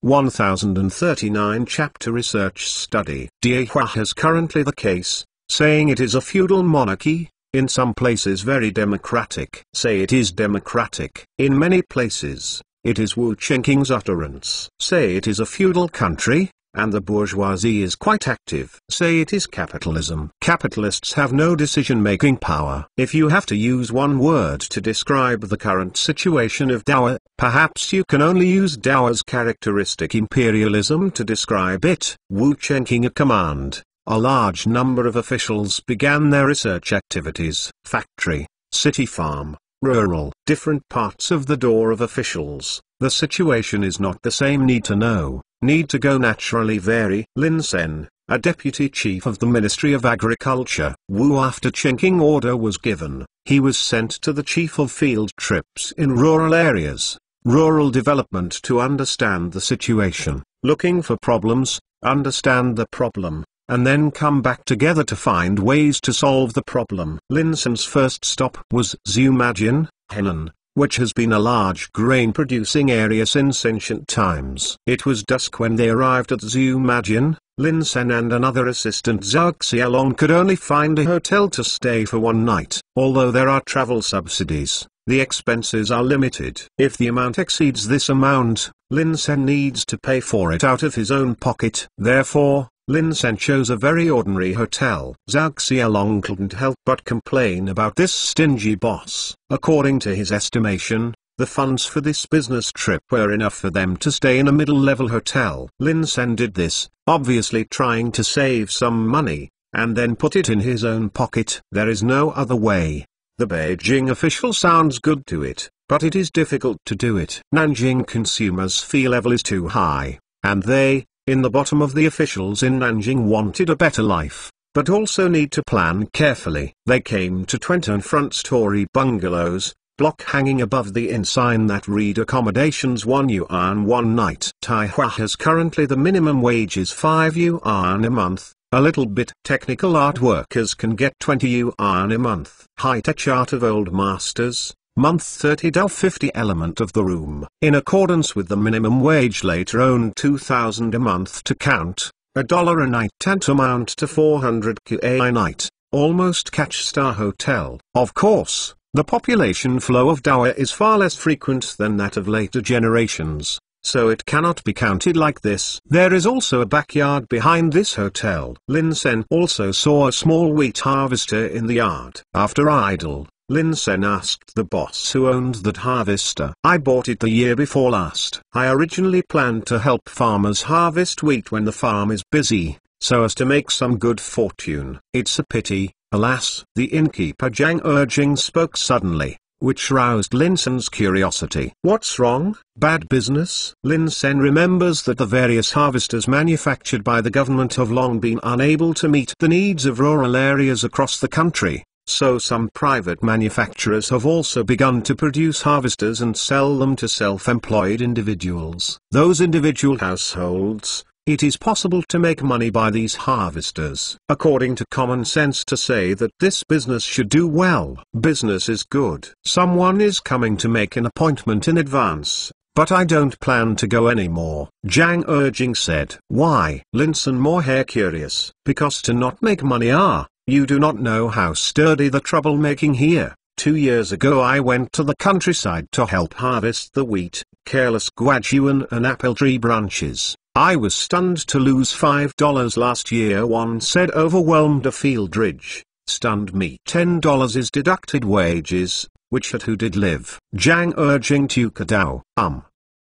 Speaker 1: 1039 Chapter Research Study Diehua has currently the case, saying it is a feudal monarchy, in some places very democratic. Say it is democratic. In many places, it is Wu Chenking's utterance. Say it is a feudal country, and the bourgeoisie is quite active. Say it is capitalism. Capitalists have no decision-making power. If you have to use one word to describe the current situation of Dawa, perhaps you can only use Dawa's characteristic imperialism to describe it. Wu Chenking a command, a large number of officials began their research activities. Factory, city farm, rural. Different parts of the door of officials. The situation is not the same need to know need to go naturally vary. Lin Sen, a deputy chief of the Ministry of Agriculture, Wu after Chenking order was given, he was sent to the chief of field trips in rural areas, rural development to understand the situation, looking for problems, understand the problem, and then come back together to find ways to solve the problem. Lin Sen's first stop was Zhumajin, Henan, which has been a large grain-producing area since ancient times. It was dusk when they arrived at Zhumajin, Linsen and another assistant Zhao Xiaolong could only find a hotel to stay for one night. Although there are travel subsidies, the expenses are limited. If the amount exceeds this amount, Linsen needs to pay for it out of his own pocket. Therefore, Lin Sen chose a very ordinary hotel. Zhao Xiaolong couldn't help but complain about this stingy boss. According to his estimation, the funds for this business trip were enough for them to stay in a middle-level hotel. Lin Sen did this, obviously trying to save some money, and then put it in his own pocket. There is no other way. The Beijing official sounds good to it, but it is difficult to do it. Nanjing consumers' fee level is too high, and they, in the bottom of the officials in Nanjing wanted a better life, but also need to plan carefully. They came to 20 front-story bungalows, block hanging above the inn sign that read accommodations 1 yuan one night. Taihua has currently the minimum wage is 5 yuan a month, a little bit technical art workers can get 20 yuan a month. High-tech art of old masters, month 30 Dell 50 element of the room. In accordance with the minimum wage later owned 2000 a month to count, a dollar a night tantamount to 400 QA a night, almost catch star hotel. Of course, the population flow of Dowa is far less frequent than that of later generations, so it cannot be counted like this. There is also a backyard behind this hotel. Lin Sen also saw a small wheat harvester in the yard. After idle, Lin Sen asked the boss who owned that harvester. I bought it the year before last. I originally planned to help farmers harvest wheat when the farm is busy, so as to make some good fortune. It's a pity, alas. The innkeeper Zhang Erjing spoke suddenly, which roused Lin Sen's curiosity. What's wrong? Bad business? Lin Sen remembers that the various harvesters manufactured by the government have long been unable to meet the needs of rural areas across the country. So some private manufacturers have also begun to produce harvesters and sell them to self-employed individuals. Those individual households, it is possible to make money by these harvesters. According to common sense to say that this business should do well. Business is good. Someone is coming to make an appointment in advance, but I don't plan to go anymore. Zhang Erjing said. Why? Lin Sen more hair curious. Because to not make money ah, you do not know how sturdy the troublemaking here. Two years ago I went to the countryside to help harvest the wheat, careless guajuan and apple tree branches. I was stunned to lose $5 last year one said overwhelmed a field ridge. Stunned me. $10 is deducted wages, which at who did live. Zhang Erjing Tukadao, um.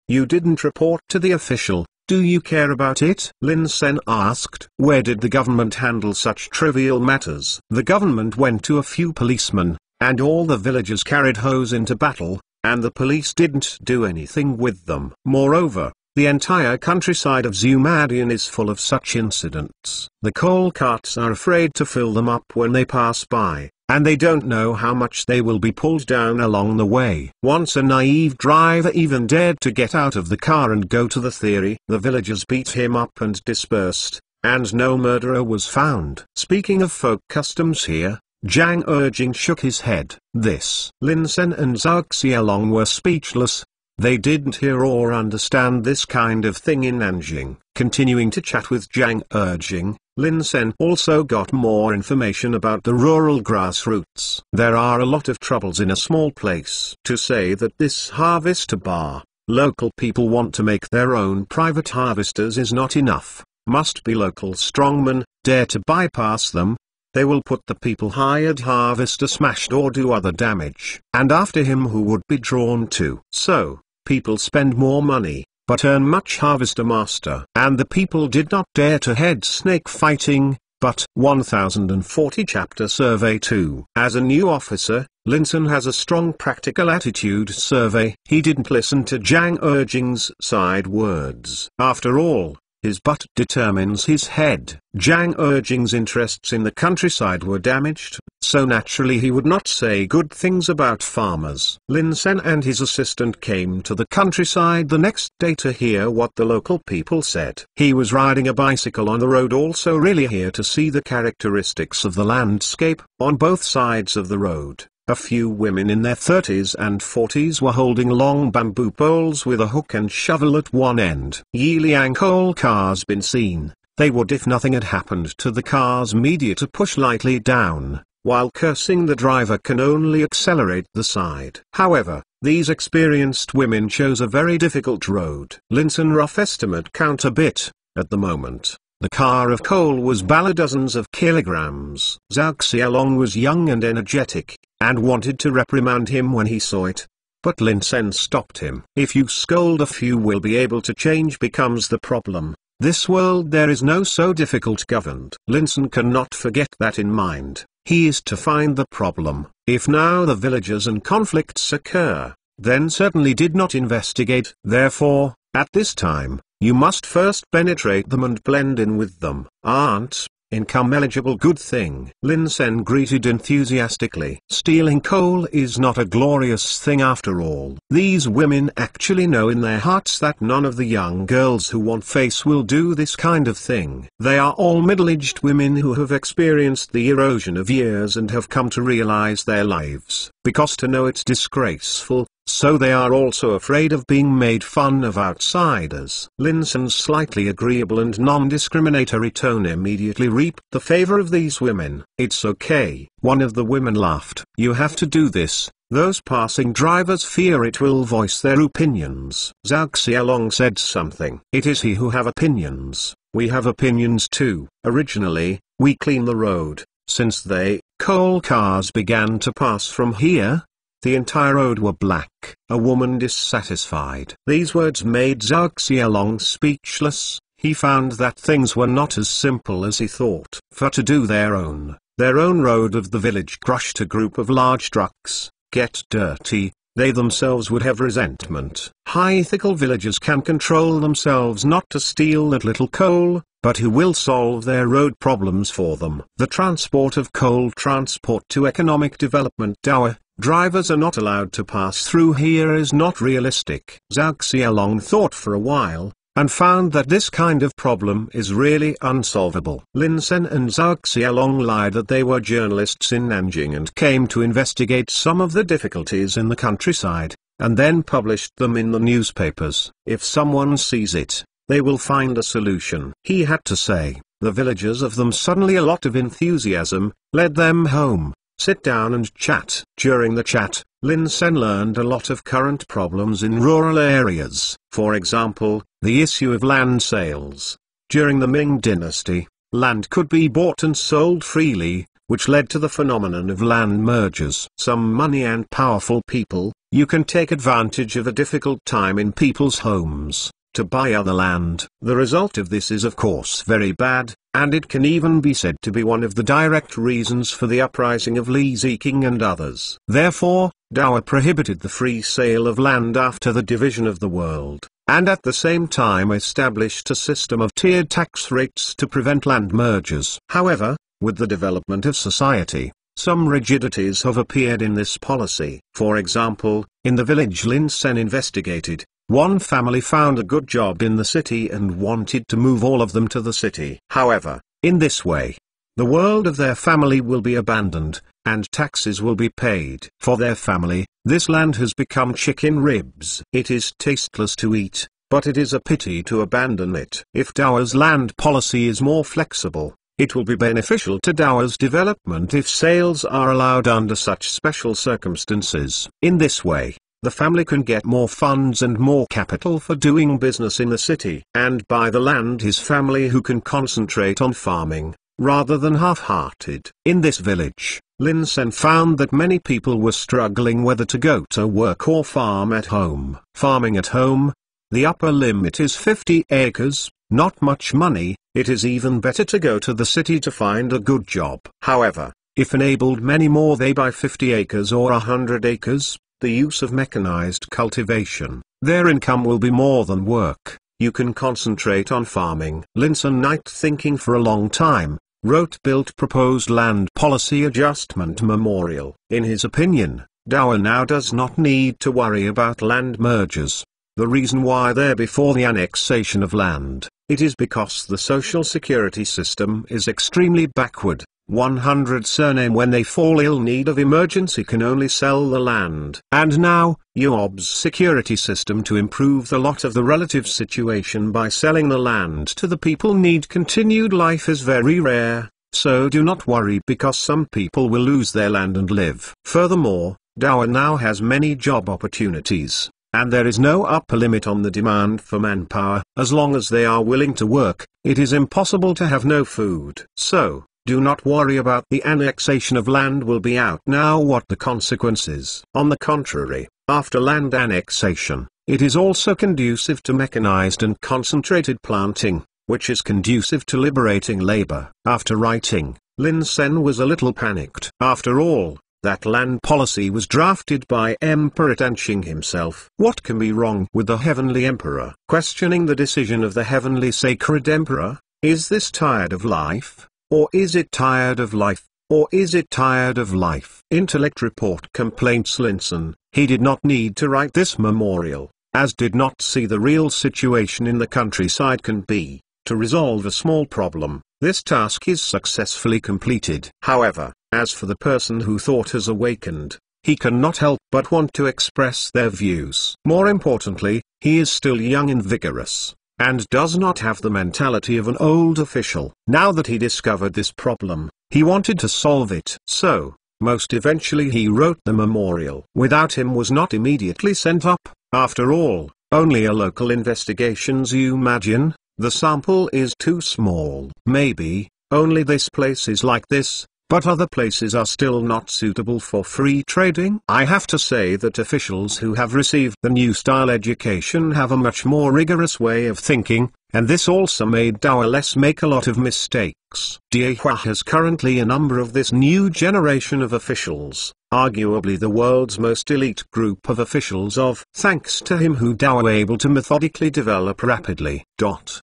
Speaker 1: You didn't report to the official, do you care about it? Lin Sen asked. Where did the government handle such trivial matters? The government went to a few policemen, and all the villagers carried hoes into battle, and the police didn't do anything with them. Moreover, the entire countryside of Zhumadian is full of such incidents. The coal carts are afraid to fill them up when they pass by, and they don't know how much they will be pulled down along the way. Once a naive driver even dared to get out of the car and go to the theory. The villagers beat him up and dispersed, and no murderer was found. Speaking of folk customs here, Zhang Erjing shook his head. This. Lin Sen and Zhao Xiaolong were speechless. They didn't hear or understand this kind of thing in Nanjing. Continuing to chat with Zhang Erjing, Lin Sen also got more information about the rural grassroots. There are a lot of troubles in a small place. To say that this harvester bar, local people want to make their own private harvesters is not enough. Must be local strongmen, dare to bypass them, they will put the people hired harvester smashed or do other damage. And after him who would be drawn to. So, people spend more money, but earn much harvester master. And the people did not dare to head snake fighting, but 1040 Chapter Survey 2 As a new officer, Lin Sen has a strong practical attitude survey. He didn't listen to Zhang Erjing's side words. After all, his butt determines his head. Zhang Erjing's interests in the countryside were damaged, so naturally he would not say good things about farmers. Lin Sen and his assistant came to the countryside the next day to hear what the local people said. He was riding a bicycle on the road also really here to see the characteristics of the landscape, on both sides of the road. A few women in their 30s and 40s were holding long bamboo poles with a hook and shovel at one end. Yiliang coal cars been seen, they would if nothing had happened to the car's media to push lightly down, while cursing the driver can only accelerate the side. However, these experienced women chose a very difficult road. Lin Sen rough estimate count a bit, at the moment. The car of coal was bala dozens of kilograms. Zhao Xiaolong was young and energetic, and wanted to reprimand him when he saw it. But Lin Sen stopped him. If you scold a few will be able to change becomes the problem. This world there is no so difficult governed. Lin Sen cannot forget that in mind. He is to find the problem. If now the villages and conflicts occur, then certainly did not investigate. Therefore, at this time, you must first penetrate them and blend in with them. Aren't, income eligible good thing. Lin Sen greeted enthusiastically. Stealing coal is not a glorious thing after all. These women actually know in their hearts that none of the young girls who want face will do this kind of thing. They are all middle-aged women who have experienced the erosion of years and have come to realize their lives. Because to know it's disgraceful, so they are also afraid of being made fun of outsiders. Lin Sen's slightly agreeable and non-discriminatory tone immediately reaped the favor of these women. It's okay, one of the women laughed. You have to do this, those passing drivers fear it will voice their opinions. Zhao Xiaolong said something. It is he who have opinions, we have opinions too. Originally, we clean the road, since they, coal cars began to pass from here, the entire road were black. A woman dissatisfied. These words made Zhao Xiaolong speechless. He found that things were not as simple as he thought. For to do their own, their own road of the village crushed a group of large trucks, get dirty, they themselves would have resentment. High ethical villagers can control themselves not to steal that little coal, but who will solve their road problems for them. The transport of coal transport to economic development Dower, Drivers are not allowed to pass through here is not realistic. Zhao Xiaolong thought for a while, and found that this kind of problem is really unsolvable. Lin Sen and Zhao Xiaolong lied that they were journalists in Nanjing and came to investigate some of the difficulties in the countryside, and then published them in the newspapers. If someone sees it, they will find a solution. He had to say, the villagers of them suddenly a lot of enthusiasm, led them home sit down and chat. During the chat, Lin Sen learned a lot of current problems in rural areas, for example, the issue of land sales. During the Ming dynasty, land could be bought and sold freely, which led to the phenomenon of land mergers. Some money and powerful people, you can take advantage of a difficult time in people's homes, to buy other land. The result of this is of course very bad, and it can even be said to be one of the direct reasons for the uprising of Li Zicheng and others. Therefore, Dower prohibited the free sale of land after the division of the world, and at the same time established a system of tiered tax rates to prevent land mergers. However, with the development of society, some rigidities have appeared in this policy. For example, in the village Lin Sen investigated, one family found a good job in the city and wanted to move all of them to the city. However, in this way, the world of their family will be abandoned, and taxes will be paid. For their family, this land has become chicken ribs. It is tasteless to eat, but it is a pity to abandon it. If Dawa's land policy is more flexible, it will be beneficial to Dawa's development if sales are allowed under such special circumstances. In this way, the family can get more funds and more capital for doing business in the city and buy the land his family who can concentrate on farming, rather than half-hearted. In this village, Lin Sen found that many people were struggling whether to go to work or farm at home. Farming at home, the upper limit is 50 acres, not much money, it is even better to go to the city to find a good job. However, if enabled many more they buy 50 acres or 100 acres, the use of mechanized cultivation, their income will be more than work. You can concentrate on farming. Lin Sen Knight thinking for a long time, wrote built proposed land policy adjustment memorial. In his opinion, Dower now does not need to worry about land mergers. The reason why they're before the annexation of land, it is because the social security system is extremely backward. 100 surname when they fall ill need of emergency can only sell the land. And now, UOB's security system to improve the lot of the relative situation by selling the land to the people need continued life is very rare, so do not worry because some people will lose their land and live. Furthermore, Dower now has many job opportunities, and there is no upper limit on the demand for manpower. As long as they are willing to work, it is impossible to have no food. So, do not worry about the annexation of land will be out now what the consequences. On the contrary, after land annexation, it is also conducive to mechanized and concentrated planting, which is conducive to liberating labor. After writing, Lin Sen was a little panicked. After all, that land policy was drafted by Emperor Tanqing himself. What can be wrong with the Heavenly Emperor? Questioning the decision of the Heavenly Sacred Emperor, is this tired of life? Or is it tired of life? Or is it tired of life? Intellect Report Complaints Lin Sen, he did not need to write this memorial, as did not see the real situation in the countryside can be. To resolve a small problem, this task is successfully completed. However, as for the person who thought has awakened, he cannot help but want to express their views. More importantly, he is still young and vigorous and does not have the mentality of an old official. Now that he discovered this problem, he wanted to solve it. So, most eventually he wrote the memorial. Without him was not immediately sent up, after all, only a local investigations you imagine, the sample is too small. Maybe, only this place is like this, but other places are still not suitable for free trading. I have to say that officials who have received the new style education have a much more rigorous way of thinking, and this also made Dower less make a lot of mistakes. Diehua has currently a number of this new generation of officials, arguably the world's most elite group of officials of thanks to him who Dower able to methodically develop rapidly. Dot.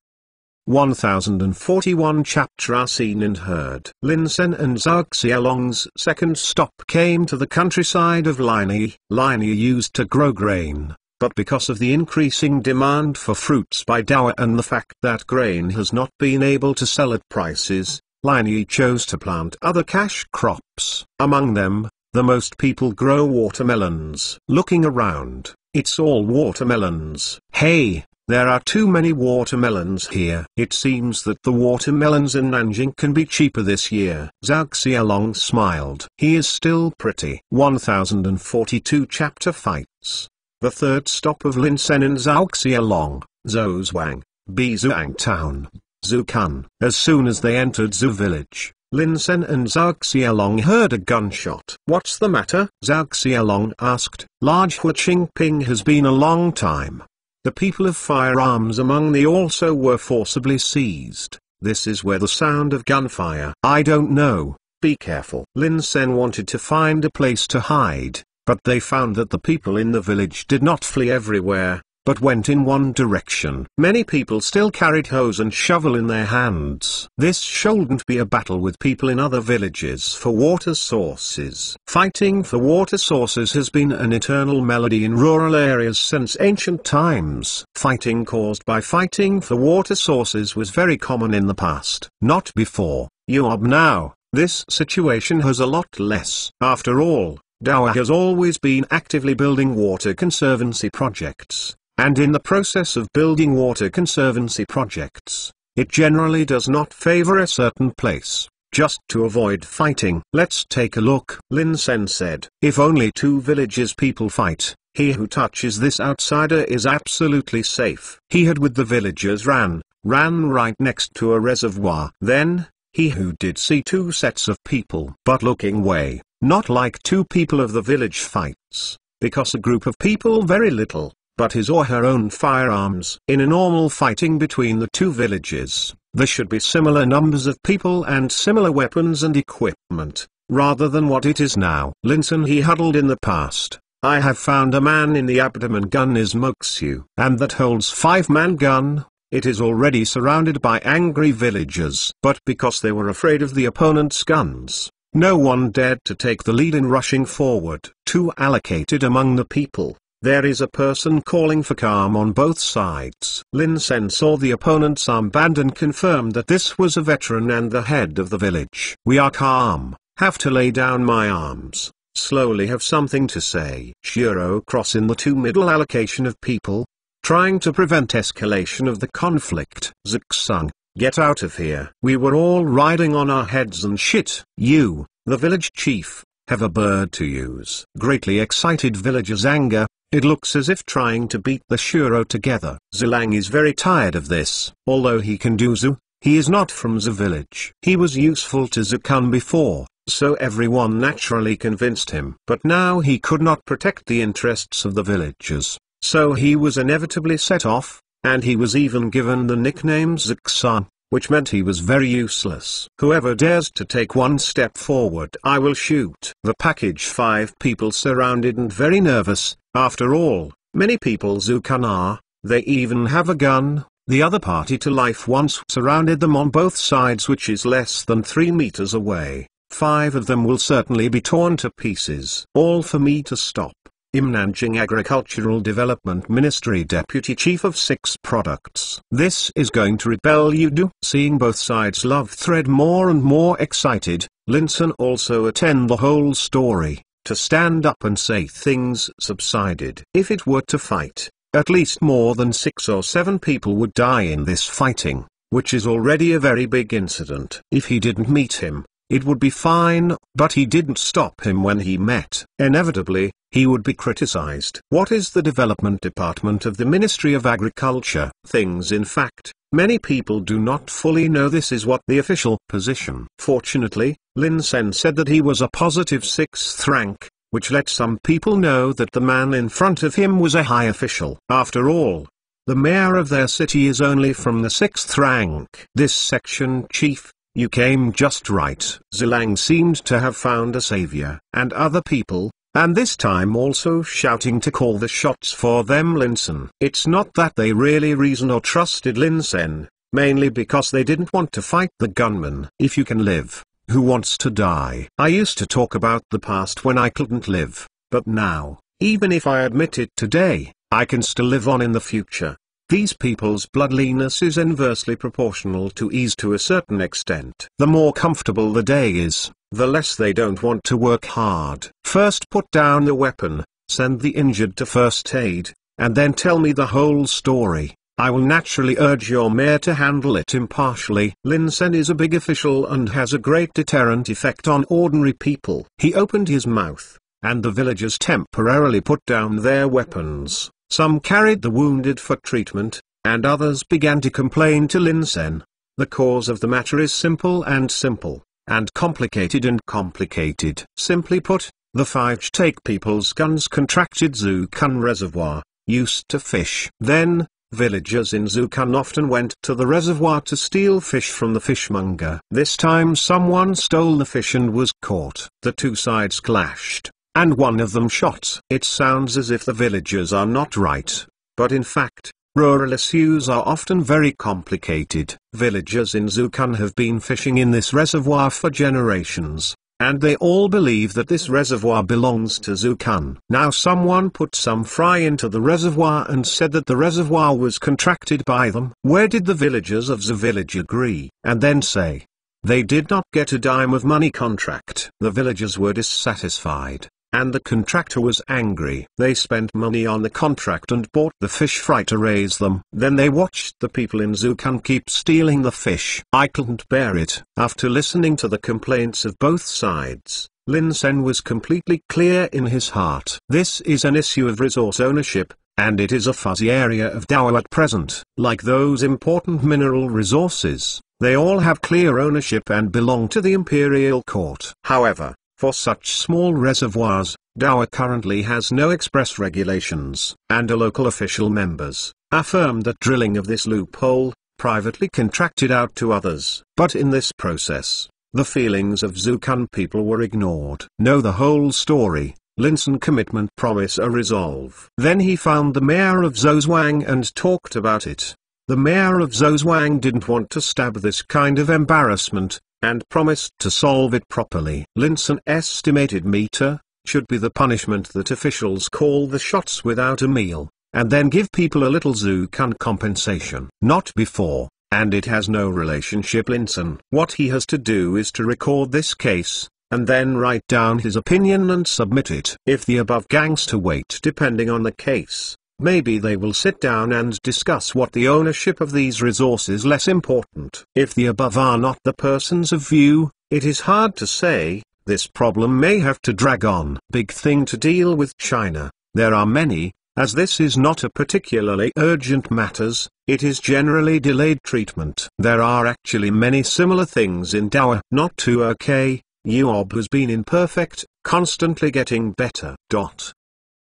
Speaker 1: 1041 chapter are seen and heard. Lin Sen and Zhao Xiaolong's second stop came to the countryside of Linyi. Linyi used to grow grain, but because of the increasing demand for fruits by Dower and the fact that grain has not been able to sell at prices, Linyi chose to plant other cash crops. Among them, the most people grow watermelons. Looking around, it's all watermelons. Hey, there are too many watermelons here. It seems that the watermelons in Nanjing can be cheaper this year. Zhao Xiaolong smiled. He is still pretty. 1042 Chapter Fights The third stop of Lin Sen and Zhao Xiaolong, Zhouzhuang, Bizuang Town, Zukan. As soon as they entered Zu village, Lin Sen and Zhao Xiaolong heard a gunshot. What's the matter? Zhao Xiaolong asked. Large Hu Qingping has been a long time. The people of firearms among the also were forcibly seized. This is where the sound of gunfire. I don't know, be careful. Lin Sen wanted to find a place to hide, but they found that the people in the village did not flee everywhere, but went in one direction. Many people still carried hose and shovel in their hands. This shouldn't be a battle with people in other villages for water sources. Fighting for water sources has been an eternal melody in rural areas since ancient times. Fighting caused by fighting for water sources was very common in the past. Not before, Yob now, this situation has a lot less. After all, Dowa has always been actively building water conservancy projects, and in the process of building water conservancy projects, it generally does not favor a certain place, just to avoid fighting. Let's take a look. Lin Sen said, if only two villages people fight, he who touches this outsider is absolutely safe. He had with the villagers ran, ran right next to a reservoir. Then, he who did see two sets of people but looking way, not like two people of the village fights, because a group of people very little, but his or her own firearms. In a normal fighting between the two villages, there should be similar numbers of people and similar weapons and equipment, rather than what it is now. Linton he huddled in the past. I have found a man in the abdomen gun is Moksu, and that holds five-man gun, it is already surrounded by angry villagers. But because they were afraid of the opponent's guns, no one dared to take the lead in rushing forward. Two allocated among the people. There is a person calling for calm on both sides. Lin Sen saw the opponent's armband and confirmed that this was a veteran and the head of the village. We are calm, have to lay down my arms, slowly have something to say. Shiro cross in the two middle allocation of people, trying to prevent escalation of the conflict. Zuxung, Get out of here. We were all riding on our heads and shit. You, the village chief, have a bird to use. Greatly excited villagers anger, it looks as if trying to beat the Shuro together. Zilang is very tired of this. Although he can do Zu, he is not from the village. He was useful to Zukan before, so everyone naturally convinced him. But now he could not protect the interests of the villagers, so he was inevitably set off, and he was even given the nickname Zuxan, which meant he was very useless. Whoever dares to take one step forward I will shoot. The package five people surrounded and very nervous, after all, many people Zukan are, they even have a gun, the other party to life once surrounded them on both sides which is less than 3 meters away, five of them will certainly be torn to pieces. All for me to stop. Im Nanjing Agricultural Development Ministry Deputy Chief of Six Products. This is going to repel you do. Seeing both sides love thread more and more excited, Lin Sen also attend the whole story, to stand up and say things subsided. If it were to fight, at least more than six or seven people would die in this fighting, which is already a very big incident. If he didn't meet him, it would be fine, but he didn't stop him when he met. Inevitably, he would be criticized. What is the development department of the Ministry of Agriculture? Things in fact, many people do not fully know this is what the official position. Fortunately, Lin Sen said that he was a positive sixth rank, which let some people know that the man in front of him was a high official. After all, the mayor of their city is only from the sixth rank. This section chief, you came just right. Zilang seemed to have found a savior. And other people, and this time also shouting to call the shots for them Lin Sen. It's not that they really reason or trusted Lin Sen, mainly because they didn't want to fight the gunman. If you can live, who wants to die? I used to talk about the past when I couldn't live, but now, even if I admit it today, I can still live on in the future. These people's bloodliness is inversely proportional to ease to a certain extent. The more comfortable the day is, the less they don't want to work hard. First put down the weapon, send the injured to first aid, and then tell me the whole story. I will naturally urge your mayor to handle it impartially. Lin Sen is a big official and has a great deterrent effect on ordinary people. He opened his mouth, and the villagers temporarily put down their weapons. Some carried the wounded for treatment, and others began to complain to Lin Sen. The cause of the matter is simple and simple, and complicated and complicated. Simply put, the five take people's guns contracted Zukan Reservoir, used to fish. Then, villagers in Zukan often went to the reservoir to steal fish from the fishmonger. This time someone stole the fish and was caught. The two sides clashed and one of them shot. It sounds as if the villagers are not right, but in fact, rural issues are often very complicated. Villagers in Zukan have been fishing in this reservoir for generations, and they all believe that this reservoir belongs to Zukan. Now someone put some fry into the reservoir and said that the reservoir was contracted by them. Where did the villagers of the village agree, and then say, They did not get a dime of money contract. The villagers were dissatisfied, and the contractor was angry. They spent money on the contract and bought the fish fry to raise them. Then they watched the people in Zhukan keep stealing the fish. I couldn't bear it. After listening to the complaints of both sides, Lin Sen was completely clear in his heart. This is an issue of resource ownership, and it is a fuzzy area of Dao at present. Like those important mineral resources, they all have clear ownership and belong to the imperial court. However, for such small reservoirs, Dao currently has no express regulations, and a local official members affirmed that drilling of this loophole, privately contracted out to others. But in this process, the feelings of Zhukan people were ignored. Know the whole story, Lin Sen commitment promise a resolve. Then he found the mayor of Zhouzhuang and talked about it. The mayor of Zhouzhuang didn't want to stab this kind of embarrassment, and promised to solve it properly. Lin Sen estimated meter, should be the punishment that officials call the shots without a meal, and then give people a little Zhukan compensation. Not before, and it has no relationship Lin Sen. What he has to do is to record this case, and then write down his opinion and submit it. If the above gangster wait depending on the case, maybe they will sit down and discuss what the ownership of these resources less important. If the above are not the persons of view, it is hard to say, this problem may have to drag on. Big thing to deal with China, there are many, as this is not a particularly urgent matters, it is generally delayed treatment. There are actually many similar things in Dao. Not too okay, Yuob has been imperfect, constantly getting better. Dot.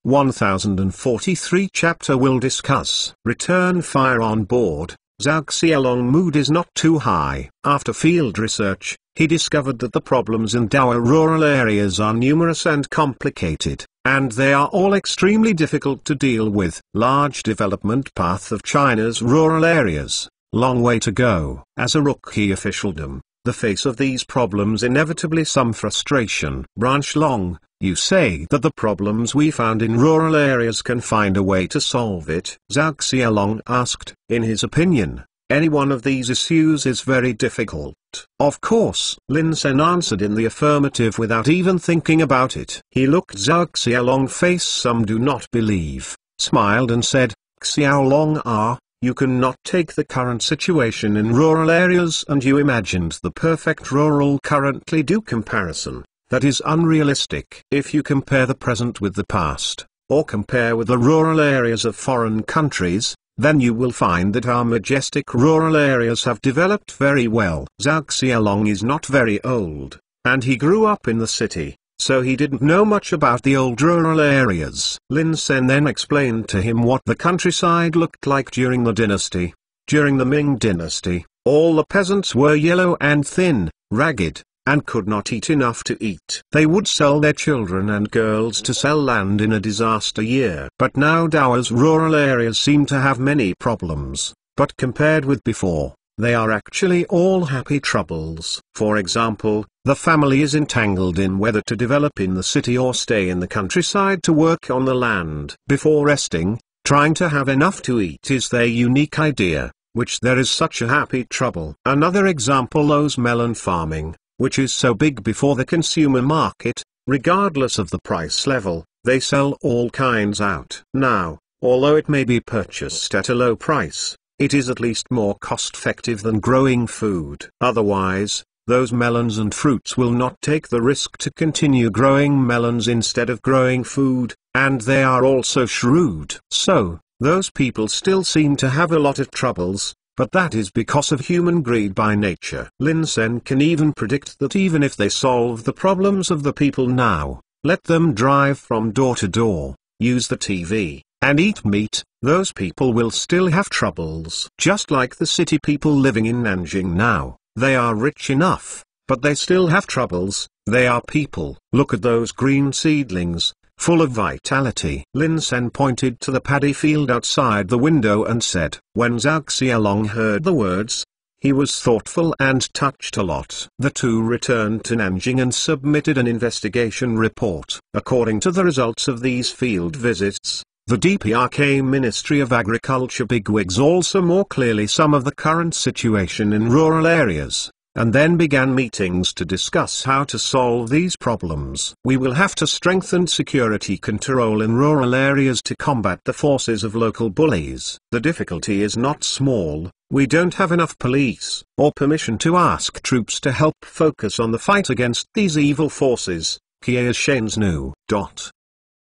Speaker 1: 1043 chapter will discuss return fire on board. Zhao mood is not too high. After field research, he discovered that the problems in Dao rural areas are numerous and complicated and they are all extremely difficult to deal with. Large development path of China's rural areas, long way to go. As a rookie officialdom, the face of these problems inevitably some frustration. Branch Long, you say that the problems we found in rural areas can find a way to solve it. Zhao Xiaolong asked, in his opinion, any one of these issues is very difficult. Of course, Lin Sen answered in the affirmative without even thinking about it. He looked Zhao Xiaolong face some do not believe, smiled and said, Xiaolong ah, you cannot take the current situation in rural areas and you imagined the perfect rural currently do comparison. That is unrealistic. If you compare the present with the past, or compare with the rural areas of foreign countries, then you will find that our majestic rural areas have developed very well. Zhao Xiaolong is not very old, and he grew up in the city, so he didn't know much about the old rural areas. Lin Sen then explained to him what the countryside looked like during the dynasty. During the Ming dynasty, all the peasants were yellow and thin, ragged, and could not eat enough to eat. They would sell their children and girls to sell land in a disaster year. But now Dao's rural areas seem to have many problems, but compared with before, they are actually all happy troubles. For example, the family is entangled in whether to develop in the city or stay in the countryside to work on the land. Before resting, trying to have enough to eat is their unique idea, which there is such a happy trouble. Another example those melon farming which is so big before the consumer market, regardless of the price level, they sell all kinds out. Now, although it may be purchased at a low price, it is at least more cost-effective than growing food. Otherwise, those melons and fruits will not take the risk to continue growing melons instead of growing food, and they are also shrewd. So, those people still seem to have a lot of troubles, but that is because of human greed by nature. Lin Sen can even predict that even if they solve the problems of the people now, let them drive from door to door, use the TV, and eat meat, those people will still have troubles. Just like the city people living in Nanjing now, they are rich enough, but they still have troubles, they are people. Look at those green seedlings, full of vitality. Lin Sen pointed to the paddy field outside the window and said, when Zhao Xiaolong heard the words, he was thoughtful and touched a lot. The two returned to Nanjing and submitted an investigation report. According to the results of these field visits, the DPRK Ministry of Agriculture bigwigs also more clearly some of the current situation in rural areas. And then began meetings to discuss how to solve these problems. We will have to strengthen security control in rural areas to combat the forces of local bullies. The difficulty is not small, we don't have enough police, or permission to ask troops to help focus on the fight against these evil forces. Kia Shane's new. Dot.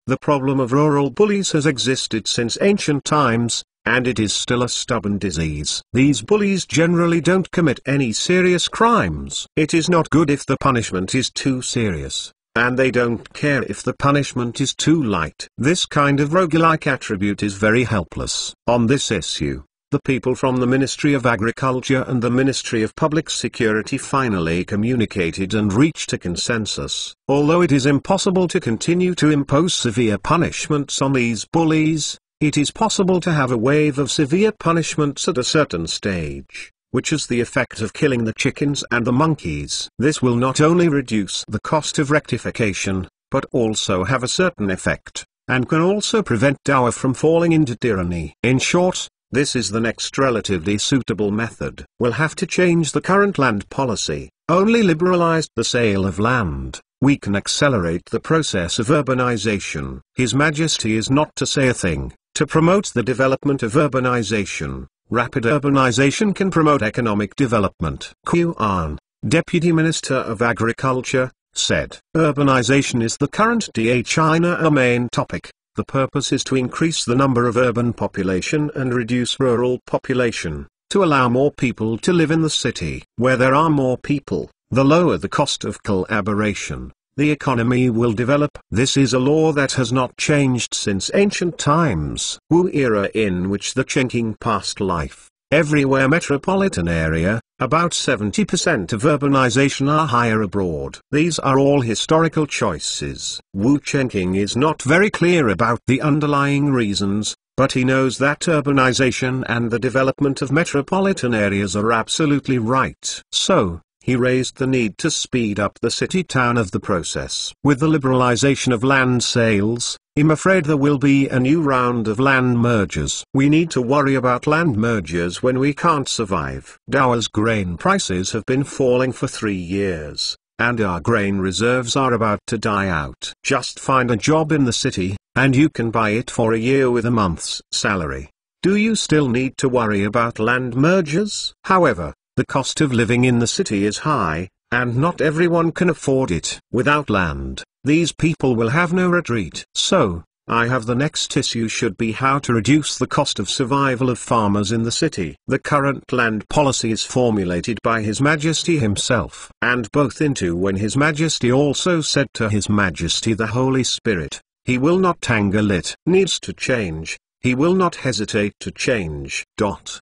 Speaker 1: The problem of rural bullies has existed since ancient times, and it is still a stubborn disease. These bullies generally don't commit any serious crimes. It is not good if the punishment is too serious, and they don't care if the punishment is too light. This kind of roguelike attribute is very helpless. On this issue, the people from the Ministry of Agriculture and the Ministry of Public Security finally communicated and reached a consensus. Although it is impossible to continue to impose severe punishments on these bullies, it is possible to have a wave of severe punishments at a certain stage, which is the effect of killing the chickens and the monkeys. This will not only reduce the cost of rectification, but also have a certain effect, and can also prevent Dawa from falling into tyranny. In short, this is the next relatively suitable method. We'll have to change the current land policy, only liberalize the sale of land, we can accelerate the process of urbanization. His Majesty is not to say a thing, to promote the development of urbanization, rapid urbanization can promote economic development. An, Deputy Minister of Agriculture, said, Urbanization is the current DA China a main topic. The purpose is to increase the number of urban population and reduce rural population, to allow more people to live in the city. Where there are more people, the lower the cost of collaboration, the economy will develop. This is a law that has not changed since ancient times. Wu era in which the Chengqing passed life. Everywhere metropolitan area, about 70% of urbanization are higher abroad. These are all historical choices. Wu Chengqing is not very clear about the underlying reasons, but he knows that urbanization and the development of metropolitan areas are absolutely right. So, he raised the need to speed up the city-town of the process. With the liberalization of land sales, I'm afraid there will be a new round of land mergers. We need to worry about land mergers when we can't survive. Dawa's grain prices have been falling for three years, and our grain reserves are about to die out. Just find a job in the city, and you can buy it for a year with a month's salary. Do you still need to worry about land mergers? However, the cost of living in the city is high, and not everyone can afford it. Without land, these people will have no retreat. So, I have the next issue should be how to reduce the cost of survival of farmers in the city. The current land policy is formulated by His Majesty himself, and both into when His Majesty also said to His Majesty the Holy Spirit, He will not tangle it. Needs to change, He will not hesitate to change. Dot.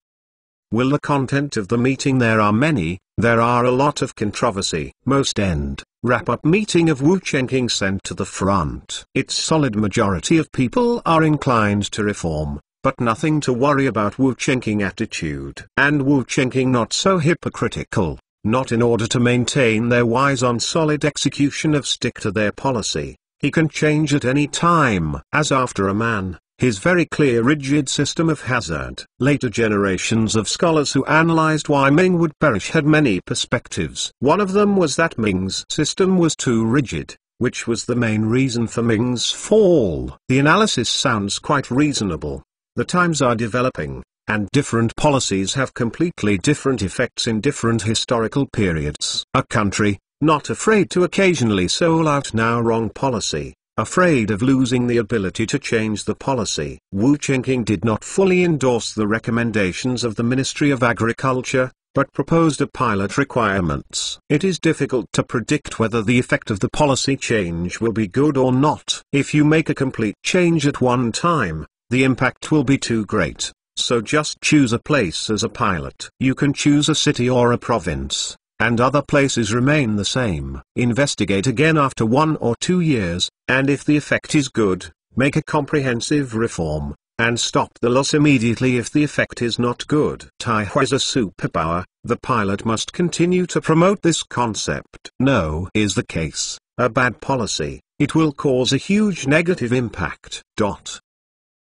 Speaker 1: Will the content of the meeting There are many, there are a lot of controversy. Most end, wrap-up meeting of Wu Chengqing sent to the front. Its solid majority of people are inclined to reform, but nothing to worry about Wu Chengqing attitude. And Wu Chengqing not so hypocritical, not in order to maintain their wise on solid execution of stick to their policy. He can change at any time. As after a man, his very clear rigid system of hazard. Later generations of scholars who analyzed why Ming would perish had many perspectives. One of them was that Ming's system was too rigid, which was the main reason for Ming's fall. The analysis sounds quite reasonable. The times are developing, and different policies have completely different effects in different historical periods. A country, not afraid to occasionally soul out now wrong policy, Afraid of losing the ability to change the policy, Wu Chengqing did not fully endorse the recommendations of the Ministry of Agriculture, but proposed a pilot requirements. It is difficult to predict whether the effect of the policy change will be good or not. If you make a complete change at one time, the impact will be too great, so just choose a place as a pilot. You can choose a city or a province, and other places remain the same. Investigate again after one or two years, and if the effect is good, make a comprehensive reform, and stop the loss immediately if the effect is not good. Taiwan is a superpower, the pilot must continue to promote this concept. No is the case, a bad policy, it will cause a huge negative impact. Dot.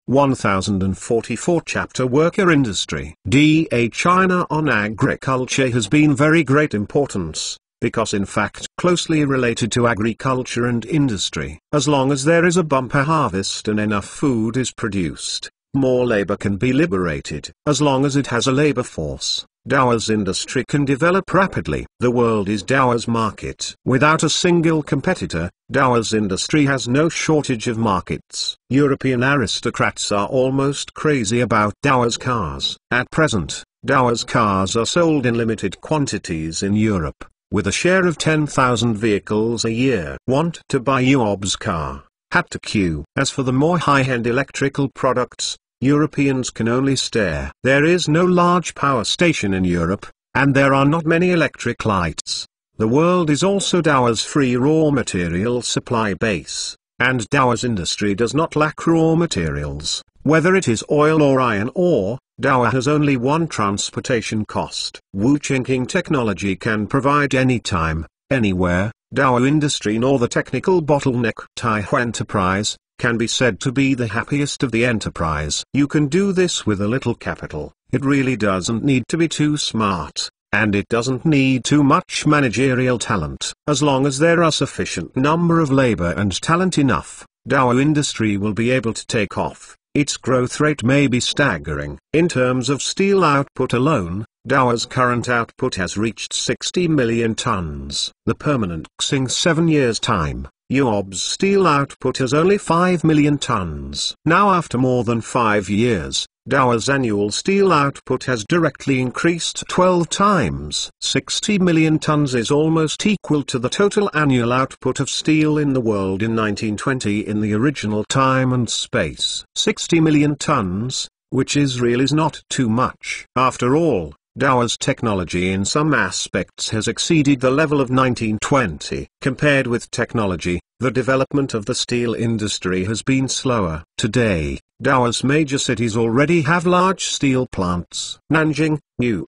Speaker 1: 1044 Chapter Worker Industry DA China on agriculture has been very great importance, because in fact closely related to agriculture and industry. As long as there is a bumper harvest and enough food is produced, more labor can be liberated. As long as it has a labor force, Dawa's industry can develop rapidly. The world is Dawa's market. Without a single competitor, Dawa's industry has no shortage of markets. European aristocrats are almost crazy about Dawa's cars. At present, Dawa's cars are sold in limited quantities in Europe, with a share of 10,000 vehicles a year. Want to buy UOB's car? Had to queue. As for the more high-end electrical products, Europeans can only stare. There is no large power station in Europe, and there are not many electric lights. The world is also Dawa's free raw material supply base, and Dawa's industry does not lack raw materials. Whether it is oil or iron ore, Dawa has only one transportation cost. Wu technology can provide anytime, anywhere, Dawa industry nor the technical bottleneck. Taihu Enterprise, can be said to be the happiest of the enterprise. You can do this with a little capital, it really doesn't need to be too smart, and it doesn't need too much managerial talent. As long as there are sufficient number of labor and talent enough, Dawa industry will be able to take off. Its growth rate may be staggering. In terms of steel output alone, Dawa's current output has reached 60 million tons. The permanent Xing 7 years time, UOB's steel output is only 5 million tons. Now after more than 5 years, Dawa's annual steel output has directly increased 12 times. 60 million tons is almost equal to the total annual output of steel in the world in 1920 in the original time and space. 60 million tons, which is real is not too much. After all, Dawa's technology in some aspects has exceeded the level of 1920. Compared with technology, the development of the steel industry has been slower. Today, Dawa's major cities already have large steel plants. Nanjing, Niu,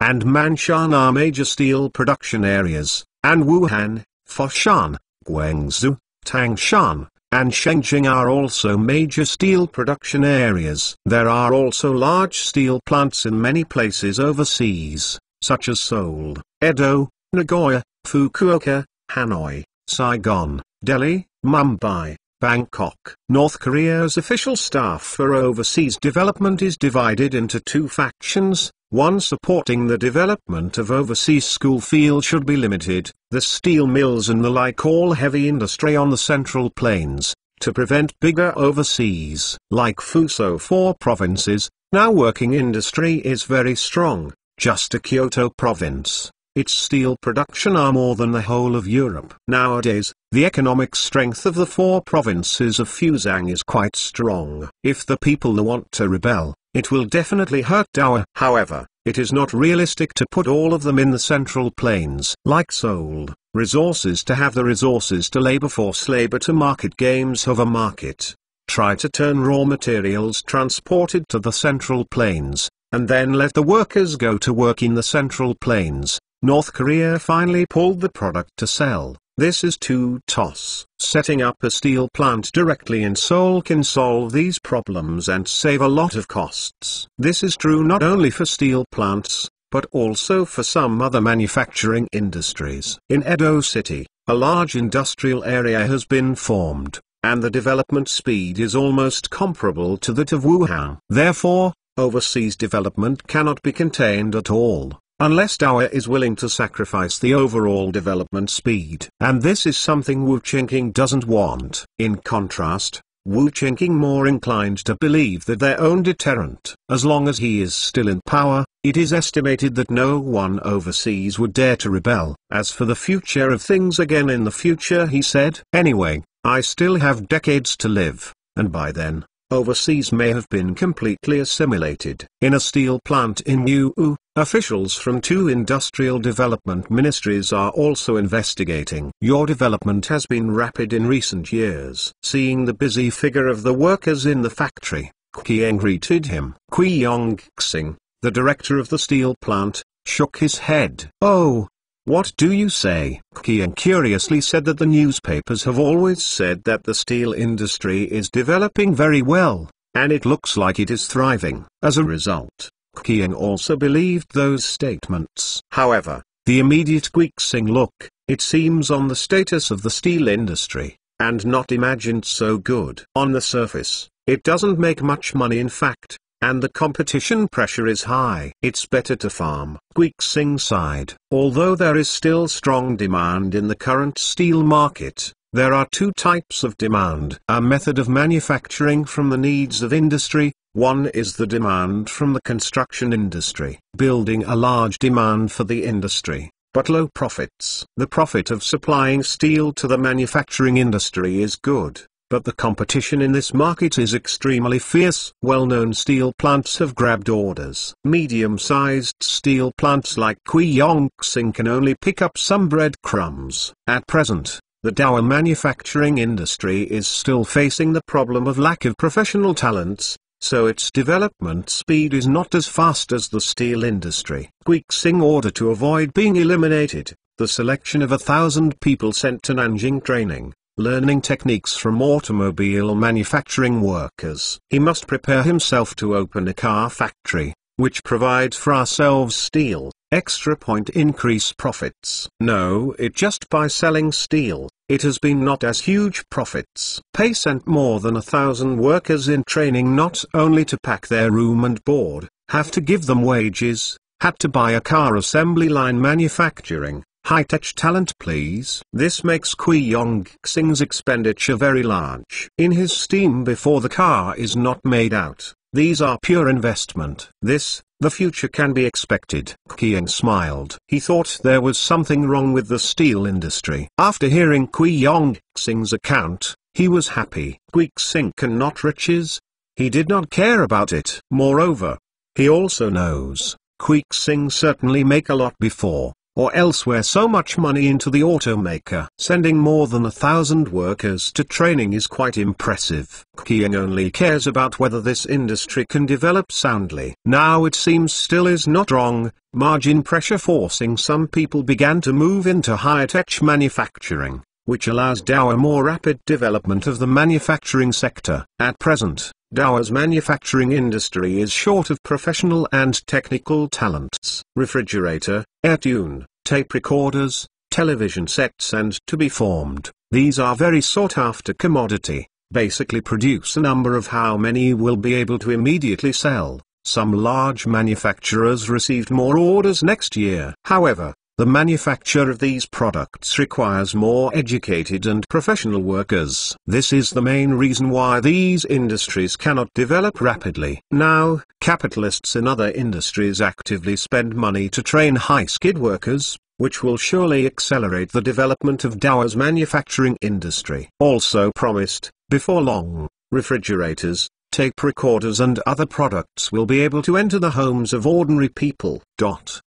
Speaker 1: and Ma'anshan are major steel production areas, and Wuhan, Foshan, Guangzhou, Tangshan, and Shenzhen are also major steel production areas. There are also large steel plants in many places overseas, such as Seoul, Edo, Nagoya, Fukuoka, Hanoi, Saigon, Delhi, Mumbai, Bangkok. North Korea's official staff for overseas development is divided into two factions, one supporting the development of overseas school field should be limited, the steel mills and the like all heavy industry on the central plains, to prevent bigger overseas. Like Fuso 4 provinces, now working industry is very strong, just a Kyoto province. Its steel production are more than the whole of Europe. Nowadays, the economic strength of the four provinces of Fusang is quite strong. If the people want to rebel, it will definitely hurt Dawa. However, it is not realistic to put all of them in the central plains. Like Seoul, resources to have the resources to labor force labor to market games have a market. Try to turn raw materials transported to the central plains, and then let the workers go to work in the central plains. North Korea finally pulled the product to sell. This is too toss. Setting up a steel plant directly in Seoul can solve these problems and save a lot of costs. This is true not only for steel plants, but also for some other manufacturing industries. In Edo City, a large industrial area has been formed, and the development speed is almost comparable to that of Wuhan. Therefore, overseas development cannot be contained at all unless Dawa is willing to sacrifice the overall development speed. And this is something Wu Qingqing doesn't want. In contrast, Wu Qingqing more inclined to believe that their own deterrent. As long as he is still in power, it is estimated that no one overseas would dare to rebel. As for the future of things again in the future he said, Anyway, I still have decades to live, and by then, overseas may have been completely assimilated. In a steel plant in Niu, officials from two industrial development ministries are also investigating. Your development has been rapid in recent years. Seeing the busy figure of the workers in the factory, Qiang greeted him. Qui Yongxing, the director of the steel plant, shook his head. Oh, what do you say? Qian curiously said that the newspapers have always said that the steel industry is developing very well, and it looks like it is thriving. As a result, Qiang also believed those statements. However, the immediate Guixing look, it seems on the status of the steel industry, and not imagined so good. On the surface, it doesn't make much money in fact, and the competition pressure is high. It's better to farm. Guixing side. Although there is still strong demand in the current steel market, there are two types of demand. A method of manufacturing from the needs of industry, one is the demand from the construction industry, building a large demand for the industry, but low profits. The profit of supplying steel to the manufacturing industry is good, but the competition in this market is extremely fierce. Well-known steel plants have grabbed orders. Medium-sized steel plants like Qiyongxing can only pick up some breadcrumbs. At present, the Dowa manufacturing industry is still facing the problem of lack of professional talents, so its development speed is not as fast as the steel industry. Guixing order to avoid being eliminated, the selection of a thousand people sent to Nanjing training, learning techniques from automobile manufacturing workers. He must prepare himself to open a car factory, which provides for ourselves steel, extra point increase profits. No, it just by selling steel, it has been not as huge profits. Pay sent more than a thousand workers in training not only to pack their room and board, have to give them wages, had to buy a car assembly line manufacturing, high-tech talent please. This makes Qiyongxing's expenditure very large. In his steam before the car is not made out, these are pure investment. This, the future can be expected. Qiang smiled. He thought there was something wrong with the steel industry. After hearing Kui Yongxing's account, he was happy. Guixing can not riches. He did not care about it. Moreover, he also knows, Guixing certainly make a lot before or elsewhere so much money into the automaker. Sending more than a thousand workers to training is quite impressive. Qiang only cares about whether this industry can develop soundly. Now it seems still is not wrong, margin pressure forcing some people began to move into high-tech manufacturing, which allows Dowa more rapid development of the manufacturing sector. At present, Dowa's manufacturing industry is short of professional and technical talents. Refrigerator, air tune, tape recorders, television sets and to be formed, these are very sought after commodity, basically produce a number of how many will be able to immediately sell. Some large manufacturers received more orders next year. However, the manufacture of these products requires more educated and professional workers. This is the main reason why these industries cannot develop rapidly. Now, capitalists in other industries actively spend money to train high-skilled workers, which will surely accelerate the development of Dowa's manufacturing industry. Also promised, before long, refrigerators, tape recorders and other products will be able to enter the homes of ordinary people. Dot.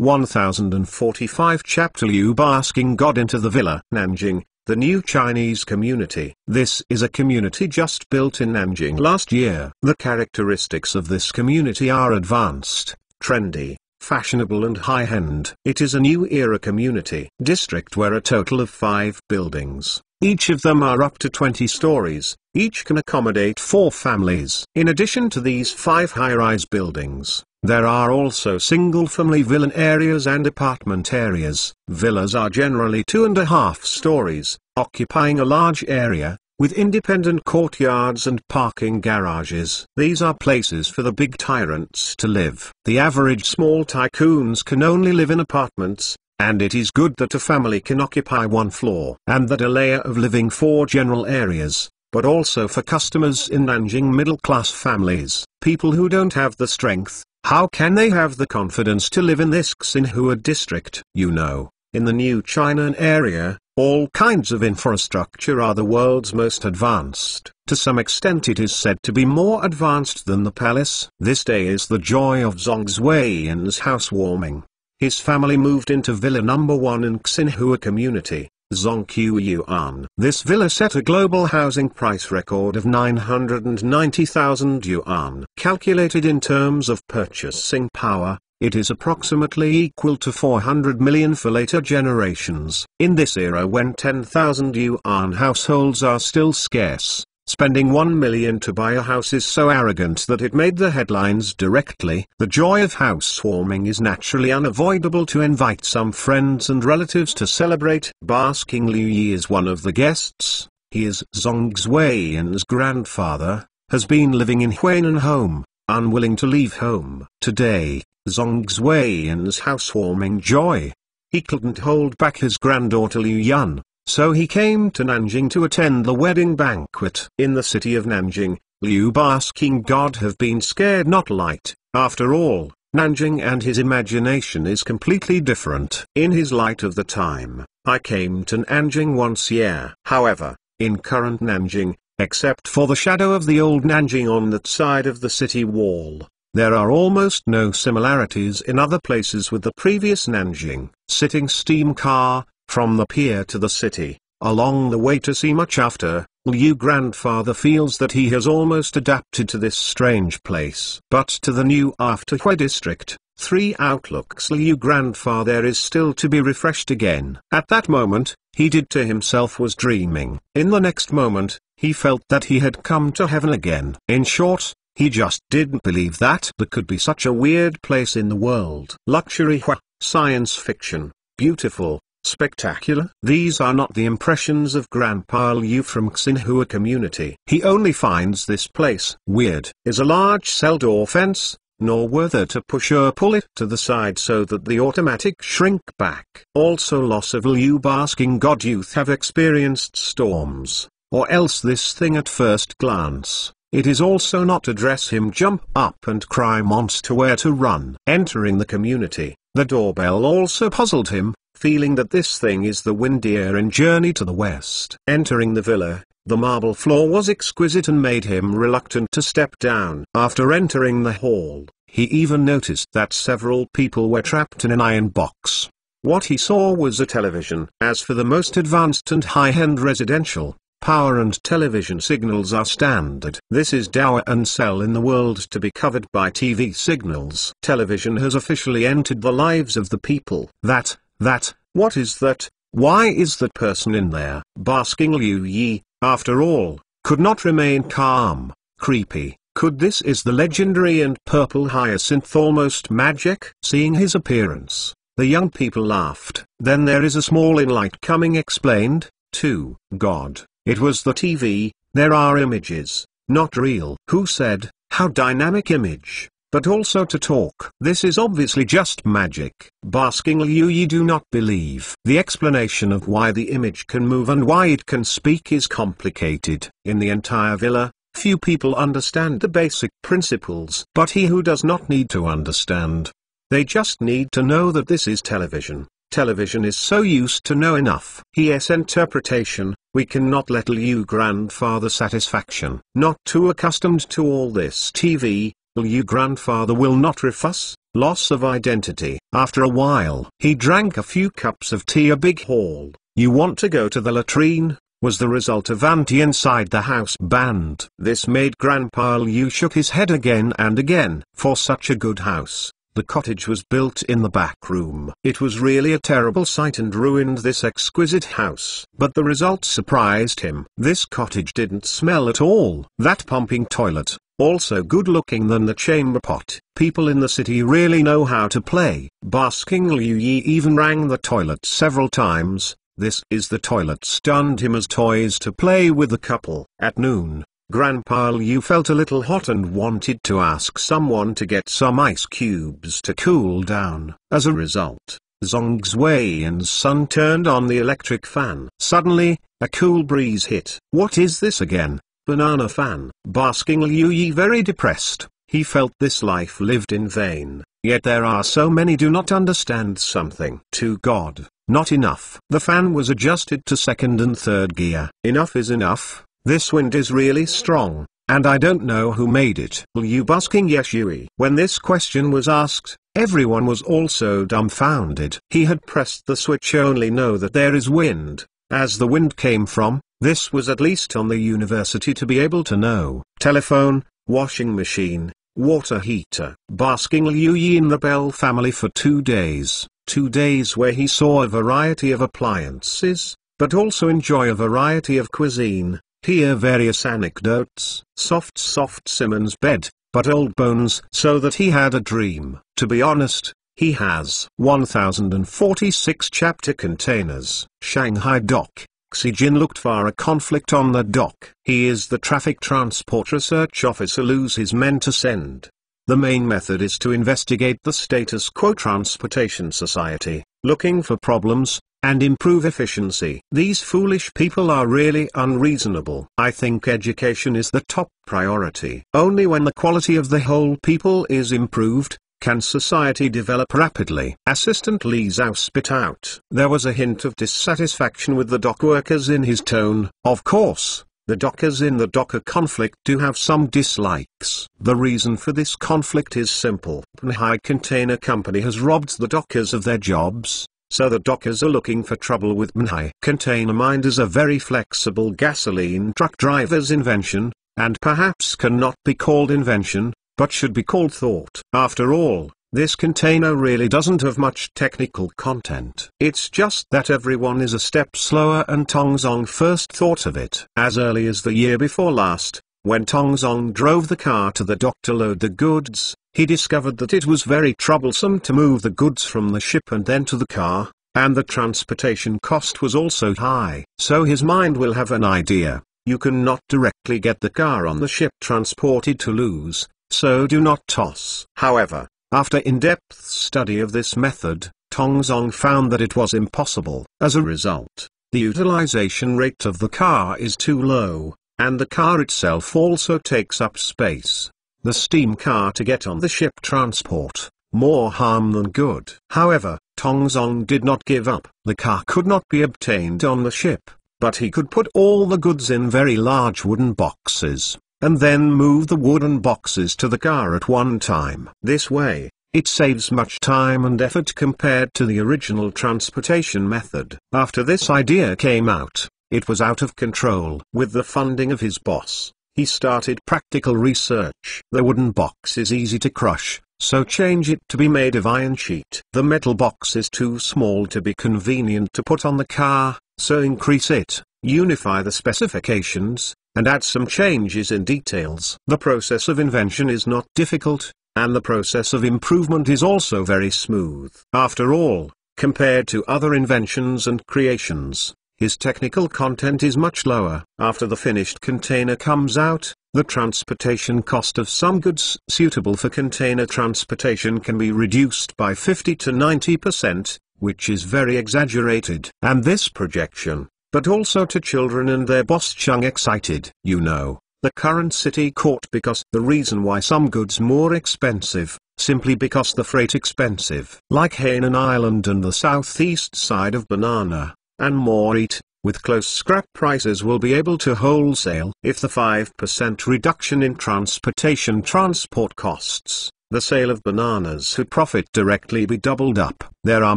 Speaker 1: 1045 Chapter Liu asking God into the villa. Nanjing, the new Chinese community. This is a community just built in Nanjing last year. The characteristics of this community are advanced, trendy, fashionable and high-end. It is a new era community district where a total of five buildings, each of them are up to 20 stories, each can accommodate four families. In addition to these five high-rise buildings, there are also single-family villa areas and apartment areas. Villas are generally two and a half stories, occupying a large area, with independent courtyards and parking garages. These are places for the big tyrants to live. The average small tycoons can only live in apartments, and it is good that a family can occupy one floor. And that a layer of living for general areas, but also for customers in Nanjing middle-class families. People who don't have the strength, how can they have the confidence to live in this Xinhua district? You know, in the new China area, all kinds of infrastructure are the world's most advanced. To some extent it is said to be more advanced than the palace. This day is the joy of Zhong Zuiyan's housewarming. His family moved into villa number 1 in Xinhua community. Zongqiu Yuan. This villa set a global housing price record of 990,000 yuan. Calculated in terms of purchasing power, it is approximately equal to 400 million for later generations. In this era when 10,000 yuan households are still scarce, Spending 1 million to buy a house is so arrogant that it made the headlines directly. The joy of housewarming is naturally unavoidable to invite some friends and relatives to celebrate. Basking Liu Yi is one of the guests. He is Zhong Xueyan's grandfather, has been living in Huainan home, unwilling to leave home. Today, Zhong Xueyan's housewarming joy. He couldn't hold back his granddaughter Liu Yun, so he came to Nanjing to attend the wedding banquet. In the city of Nanjing, Liu Basking God have been scared not light. After all, Nanjing and his imagination is completely different. In his light of the time, I came to Nanjing once year. However, in current Nanjing, except for the shadow of the old Nanjing on that side of the city wall, there are almost no similarities in other places with the previous Nanjing. Sitting steam car, from the pier to the city, along the way to see much after, Liu grandfather feels that he has almost adapted to this strange place. But to the new Afterhui district, three outlooks Liu grandfather is still to be refreshed again. At that moment, he did to himself was dreaming. In the next moment, he felt that he had come to heaven again. In short, he just didn't believe that there could be such a weird place in the world. Luxury science fiction, beautiful, spectacular. These are not the impressions of Grandpa Liu from Xinhua community. He only finds this place weird. Is a large cell door fence, nor whether to push or pull it to the side so that the automatic shrink back. Also loss of Liu basking god youth have experienced storms, or else this thing at first glance. It is also not to dress him jump up and cry monster where to run. Entering the community, the doorbell also puzzled him, feeling that this thing is the windier in Journey to the West. Entering the villa, the marble floor was exquisite and made him reluctant to step down. After entering the hall, he even noticed that several people were trapped in an iron box. What he saw was a television. As for the most advanced and high-end residential, power and television signals are standard. This is Dower and Cell in the world to be covered by TV signals. Television has officially entered the lives of the people. That, that, what is that, why is that person in there? Basking Liu Yi, after all, could not remain calm, creepy. Could this is the legendary and purple hyacinth almost magic? Seeing his appearance, the young people laughed. Then there is a small in light coming explained, too. God, it was the TV, there are images, not real. Who said, how dynamic image? but also to talk. This is obviously just magic. Basking Liu Yi do not believe. The explanation of why the image can move and why it can speak is complicated. In the entire villa, few people understand the basic principles. But he who does not need to understand. They just need to know that this is television. Television is so used to know enough. Yes interpretation, we cannot let Liu grandfather satisfaction. Not too accustomed to all this TV, you grandfather will not refuss, loss of identity. After a while, he drank a few cups of tea a big hall. You want to go to the latrine? was the result of anti inside the house band. This made Grandpa Liu shook his head again and again. For such a good house, the cottage was built in the back room. It was really a terrible sight and ruined this exquisite house. But the result surprised him. This cottage didn't smell at all. That pumping toilet, also good looking than the chamber pot. People in the city really know how to play. Basking Liu Yi even rang the toilet several times. This is the toilet stunned him as toys to play with the couple. At noon, Grandpa Liu felt a little hot and wanted to ask someone to get some ice cubes to cool down. As a result, Zhong Xueyan's son turned on the electric fan. Suddenly, a cool breeze hit. What is this again? Banana fan. Basking Liu Yi very depressed, he felt this life lived in vain, yet there are so many do not understand something. To God, not enough. The fan was adjusted to second and third gear. Enough is enough, this wind is really strong, and I don't know who made it. Will you Basking Yeshui. When this question was asked, everyone was also dumbfounded. He had pressed the switch only know that there is wind, as the wind came from, this was at least on the university to be able to know. Telephone, washing machine, water heater. Basking Liu Yi in the Bell family for two days. Two days where he saw a variety of appliances, but also enjoy a variety of cuisine. Here various anecdotes. Soft soft Simmons bed, but old bones. So that he had a dream. To be honest, he has 1046 chapter containers. Shanghai dock. Xi Jin looked for a conflict on the dock. He is the traffic transport research officer lose his men to send. The main method is to investigate the status quo transportation society, looking for problems, and improve efficiency. These foolish people are really unreasonable. I think education is the top priority. Only when the quality of the whole people is improved, can society develop rapidly? Assistant Li Zhao spit out. There was a hint of dissatisfaction with the dock workers in his tone. Of course, the dockers in the docker conflict do have some dislikes. The reason for this conflict is simple. Panhai Container Company has robbed the dockers of their jobs, so the dockers are looking for trouble with Manhai. Container Minders a very flexible gasoline truck driver's invention, and perhaps cannot be called invention, but should be called thought. After all, this container really doesn't have much technical content. It's just that everyone is a step slower and Tongzong first thought of it. As early as the year before last, when Tongzong drove the car to the dock to load the goods, he discovered that it was very troublesome to move the goods from the ship and then to the car, and the transportation cost was also high. So his mind will have an idea, you cannot directly get the car on the ship transported to lose, so do not toss. However, after in-depth study of this method, Tongzong found that it was impossible. As a result, the utilization rate of the car is too low, and the car itself also takes up space the steam car to get on the ship transport, more harm than good. However, Tongzong did not give up. The car could not be obtained on the ship, but he could put all the goods in very large wooden boxes, and then move the wooden boxes to the car at one time. This way, it saves much time and effort compared to the original transportation method. After this idea came out, it was out of control. With the funding of his boss, he started practical research. The wooden box is easy to crush, so change it to be made of iron sheet. The metal box is too small to be convenient to put on the car, so increase it, unify the specifications, and add some changes in details. The process of invention is not difficult, and the process of improvement is also very smooth. After all, compared to other inventions and creations, his technical content is much lower. After the finished container comes out, the transportation cost of some goods suitable for container transportation can be reduced by 50 to 90%, which is very exaggerated. And this projection, but also to children and their boss Chung excited. You know, the current city court because the reason why some goods more expensive, simply because the freight expensive. Like Hainan Island and the southeast side of Banana, and more eat, with close scrap prices will be able to wholesale. If the 5% reduction in transportation transport costs, the sale of bananas who profit directly be doubled up. There are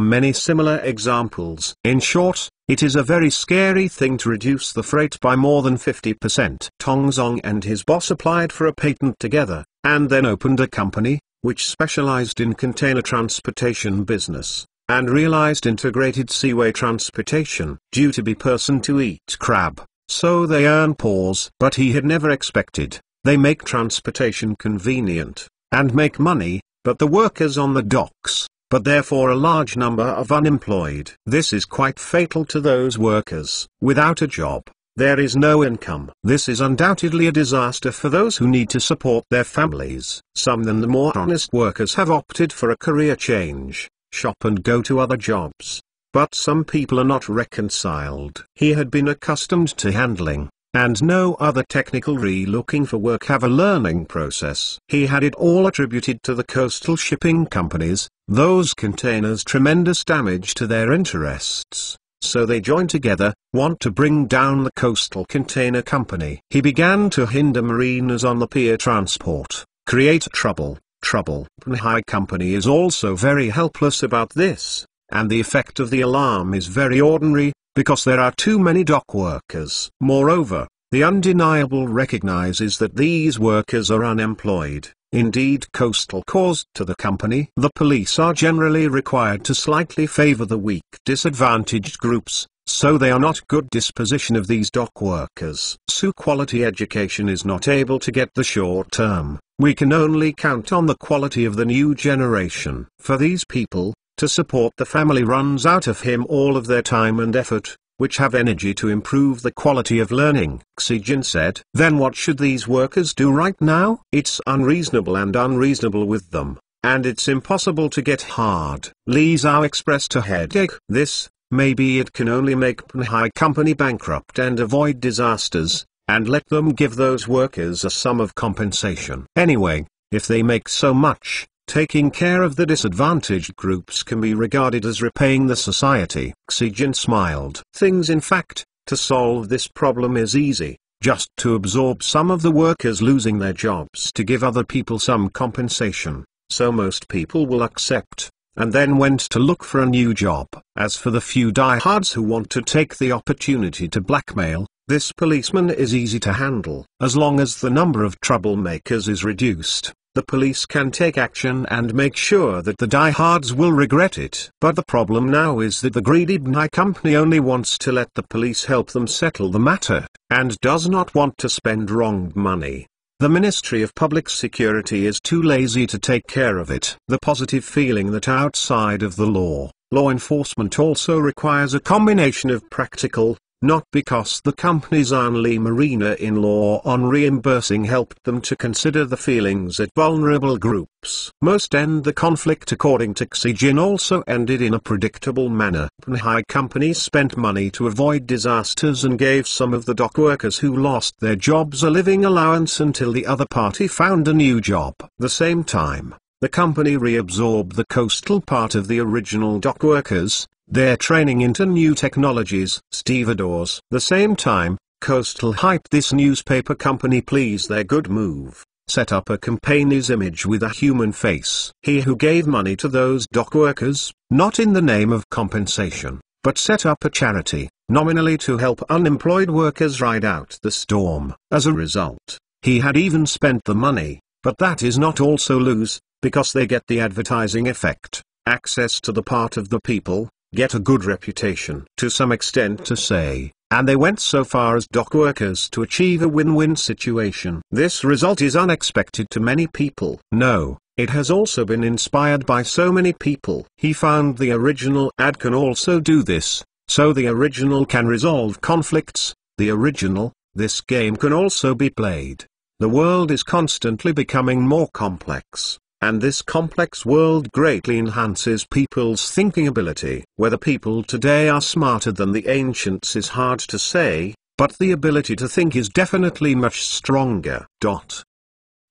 Speaker 1: many similar examples. In short, it is a very scary thing to reduce the freight by more than 50%. Tongzong and his boss applied for a patent together, and then opened a company, which specialized in container transportation business and realized integrated seaway transportation due to be person to eat crab, so they earn pause. But he had never expected, they make transportation convenient, and make money, but the workers on the docks, but therefore a large number of unemployed. This is quite fatal to those workers. Without a job, there is no income. This is undoubtedly a disaster for those who need to support their families. Some than the more honest workers have opted for a career change shop and go to other jobs. But some people are not reconciled. He had been accustomed to handling, and no other technical re-looking for work have a learning process. He had it all attributed to the coastal shipping companies, those containers tremendous damage to their interests. So they join together, want to bring down the coastal container company. He began to hinder mariners on the pier transport, create trouble, trouble. High Company is also very helpless about this, and the effect of the alarm is very ordinary, because there are too many dock workers. Moreover, the undeniable recognizes that these workers are unemployed. indeed coastal caused to the company. The police are generally required to slightly favor the weak disadvantaged groups, so they are not good disposition of these dock workers. So quality education is not able to get the short term. We can only count on the quality of the new generation. For these people, to support the family runs out of him all of their time and effort, which have energy to improve the quality of learning. Oxygen said. Then what should these workers do right now? It's unreasonable and unreasonable with them, and it's impossible to get hard. Lee Zhao expressed a headache. This, maybe it can only make Panhai Company bankrupt and avoid disasters, and let them give those workers a sum of compensation. Anyway, if they make so much, taking care of the disadvantaged groups can be regarded as repaying the society. Oxygen smiled. Things in fact, to solve this problem is easy, just to absorb some of the workers losing their jobs to give other people some compensation, so most people will accept and then went to look for a new job. As for the few diehards who want to take the opportunity to blackmail, this policeman is easy to handle. As long as the number of troublemakers is reduced, the police can take action and make sure that the diehards will regret it. But the problem now is that the greedy Bnai company only wants to let the police help them settle the matter, and does not want to spend wronged money. The Ministry of Public Security is too lazy to take care of it. The positive feeling that outside of the law, law enforcement also requires a combination of practical, not because the company's only marina in law on reimbursing helped them to consider the feelings at vulnerable groups. Most end the conflict according to Xijin also ended in a predictable manner. High companies spent money to avoid disasters and gave some of the dock workers who lost their jobs a living allowance until the other party found a new job. The same time, the company reabsorbed the coastal part of the original dock workers, they're training into new technologies. Stevedores. The same time, Coastal hyped this newspaper company please their good move, set up a campaign's image with a human face. He who gave money to those dock workers, not in the name of compensation, but set up a charity, nominally to help unemployed workers ride out the storm. As a result, he had even spent the money, but that is not also lose, because they get the advertising effect, access to the part of the people, get a good reputation to some extent to say, and they went so far as dock workers to achieve a win-win situation. This result is unexpected to many people. No, it has also been inspired by so many people. He found the original ad can also do this, so the original can resolve conflicts, the original, this game can also be played. The world is constantly becoming more complex and this complex world greatly enhances people's thinking ability. Whether people today are smarter than the ancients is hard to say, but the ability to think is definitely much stronger. Dot.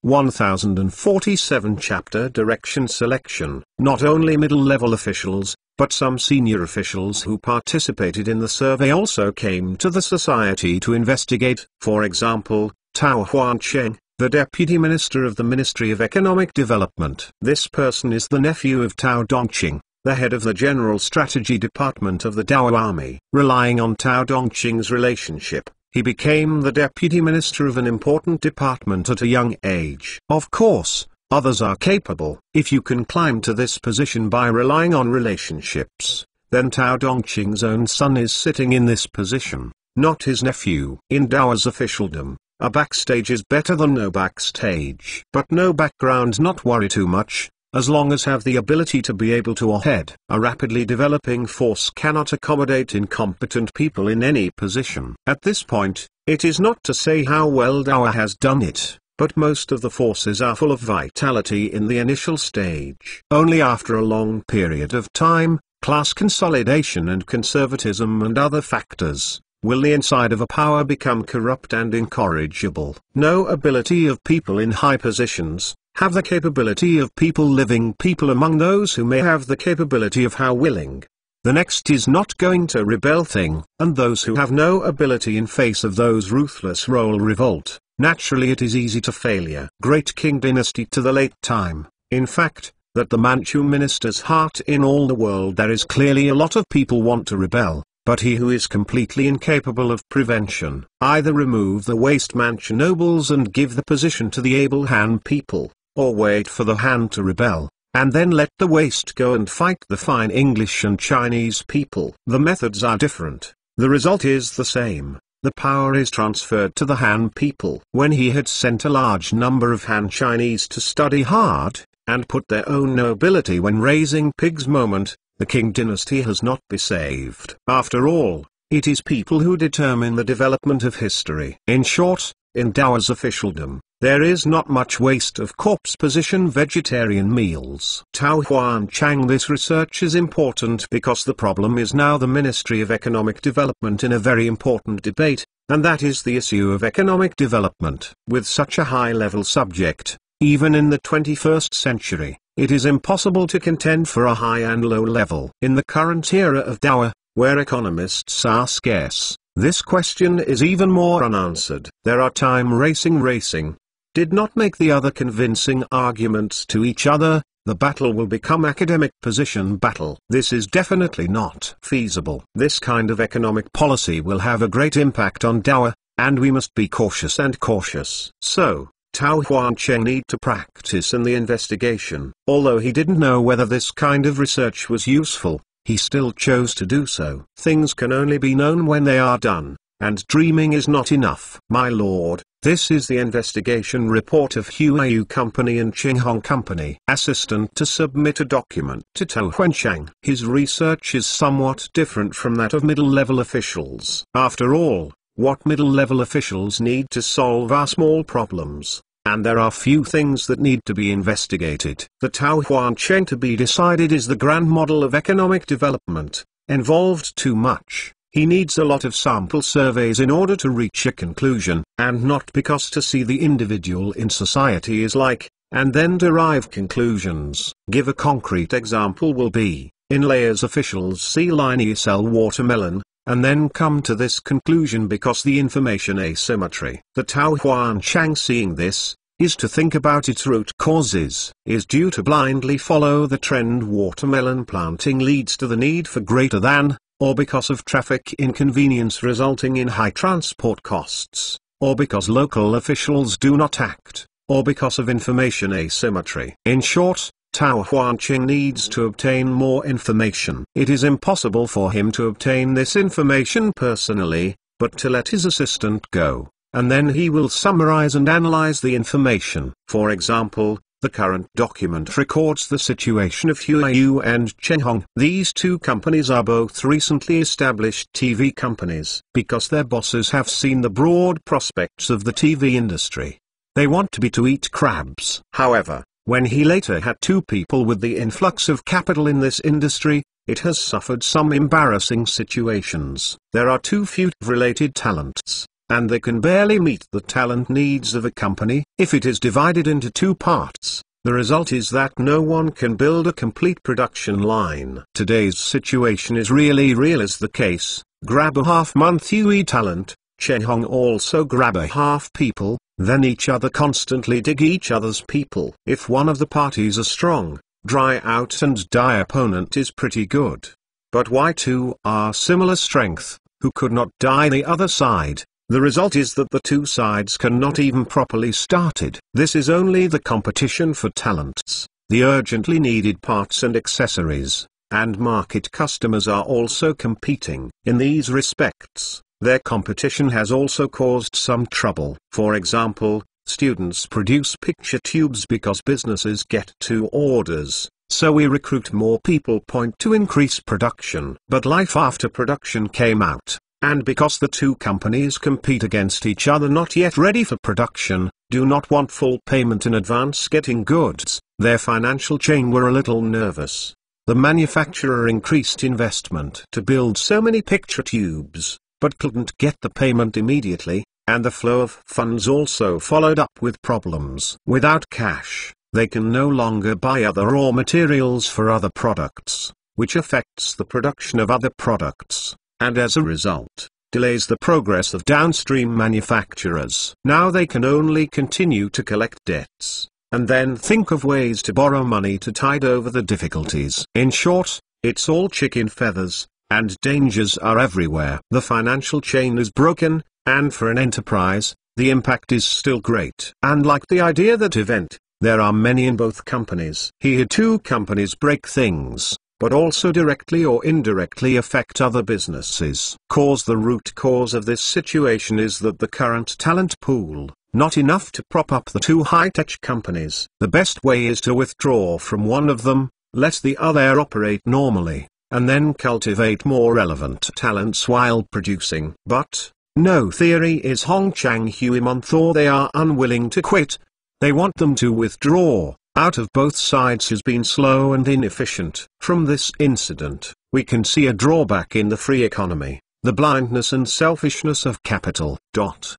Speaker 1: 1047 Chapter Direction Selection Not only middle-level officials, but some senior officials who participated in the survey also came to the society to investigate. For example, Tao Huancheng, the Deputy Minister of the Ministry of Economic Development. This person is the nephew of Tao Dongqing, the head of the General Strategy Department of the Dao Army. Relying on Tao Dongqing's relationship, he became the Deputy Minister of an important department at a young age. Of course, others are capable. If you can climb to this position by relying on relationships, then Tao Dongqing's own son is sitting in this position, not his nephew. In Dao's officialdom, a backstage is better than no backstage. But no background not worry too much, as long as have the ability to be able to ahead. A rapidly developing force cannot accommodate incompetent people in any position. At this point, it is not to say how well Dower has done it, but most of the forces are full of vitality in the initial stage. Only after a long period of time, class consolidation and conservatism and other factors, will the inside of a power become corrupt and incorrigible. No ability of people in high positions, have the capability of people living people among those who may have the capability of how willing. The next is not going to rebel thing, and those who have no ability in face of those ruthless role revolt, naturally it is easy to failure. Great King Dynasty to the late time, in fact, that the Manchu minister's heart in all the world there is clearly a lot of people want to rebel, but he who is completely incapable of prevention, either remove the waste Manchu nobles and give the position to the able Han people, or wait for the Han to rebel, and then let the waste go and fight the fine English and Chinese people. The methods are different, the result is the same. The power is transferred to the Han people. When he had sent a large number of Han Chinese to study hard, and put their own nobility when raising pigs moment, the Qing dynasty has not been saved. After all, it is people who determine the development of history. In short, in Dao's officialdom, there is not much waste of corpse position vegetarian meals. Tao Huan Chang This research is important because the problem is now the Ministry of Economic Development in a very important debate, and that is the issue of economic development. With such a high-level subject, even in the 21st century, it is impossible to contend for a high and low level. In the current era of Dao, where economists are scarce, this question is even more unanswered. There are time racing racing. Did not make the other convincing arguments to each other, the battle will become academic position battle. This is definitely not feasible. This kind of economic policy will have a great impact on Dao, and we must be cautious and cautious. So, Tao Huancheng need to practice in the investigation. Although he didn't know whether this kind of research was useful, he still chose to do so. Things can only be known when they are done, and dreaming is not enough. My lord, this is the investigation report of Huayu Company and Qinghong Company. Assistant to submit a document to Tao Huancheng. His research is somewhat different from that of middle-level officials. After all, what middle-level officials need to solve are small problems, and there are few things that need to be investigated. The Tao Huan Cheng to be decided is the grand model of economic development, involved too much. He needs a lot of sample surveys in order to reach a conclusion, and not because to see the individual in society is like, and then derive conclusions. Give a concrete example will be, in layers officials see line sell watermelon, and then come to this conclusion because the information asymmetry. The Tao Huan Chang seeing this, is to think about its root causes, is due to blindly follow the trend watermelon planting leads to the need for greater than, or because of traffic inconvenience resulting in high transport costs, or because local officials do not act, or because of information asymmetry. In short, Tao Huanqing needs to obtain more information. It is impossible for him to obtain this information personally, but to let his assistant go, and then he will summarize and analyze the information. For example, the current document records the situation of Huayu and Chenghong. These two companies are both recently established TV companies. Because their bosses have seen the broad prospects of the TV industry. They want to be to eat crabs. However, when he later had two people with the influx of capital in this industry, it has suffered some embarrassing situations. There are too few related talents, and they can barely meet the talent needs of a company. If it is divided into two parts, the result is that no one can build a complete production line. Today's situation is really real as the case, grab a half-month UE talent, Chen Hong also grab a half people, then each other constantly dig each other's people. If one of the parties are strong, dry out and die opponent is pretty good. But why two are similar strength, who could not die the other side, the result is that the two sides cannot even properly started. This is only the competition for talents, the urgently needed parts and accessories, and market customers are also competing. In these respects, their competition has also caused some trouble. For example, students produce picture tubes because businesses get two orders, so we recruit more people. Point to increase production. But life after production came out, and because the two companies compete against each other not yet ready for production, do not want full payment in advance getting goods, their financial chain were a little nervous. The manufacturer increased investment to build so many picture tubes, but couldn't get the payment immediately, and the flow of funds also followed up with problems. Without cash, they can no longer buy other raw materials for other products, which affects the production of other products, and as a result, delays the progress of downstream manufacturers. Now they can only continue to collect debts, and then think of ways to borrow money to tide over the difficulties. In short, it's all chicken feathers, and dangers are everywhere. The financial chain is broken, and for an enterprise, the impact is still great. And like the idea that event, there are many in both companies. Here two companies break things, but also directly or indirectly affect other businesses. Cause The root cause of this situation is that the current talent pool, not enough to prop up the two high-tech companies. The best way is to withdraw from one of them, let the other operate normally, and then cultivate more relevant talents while producing. But, no theory is Hong Chang Hui month or they are unwilling to quit. They want them to withdraw, out of both sides has been slow and inefficient. From this incident, we can see a drawback in the free economy, the blindness and selfishness of capital. Dot.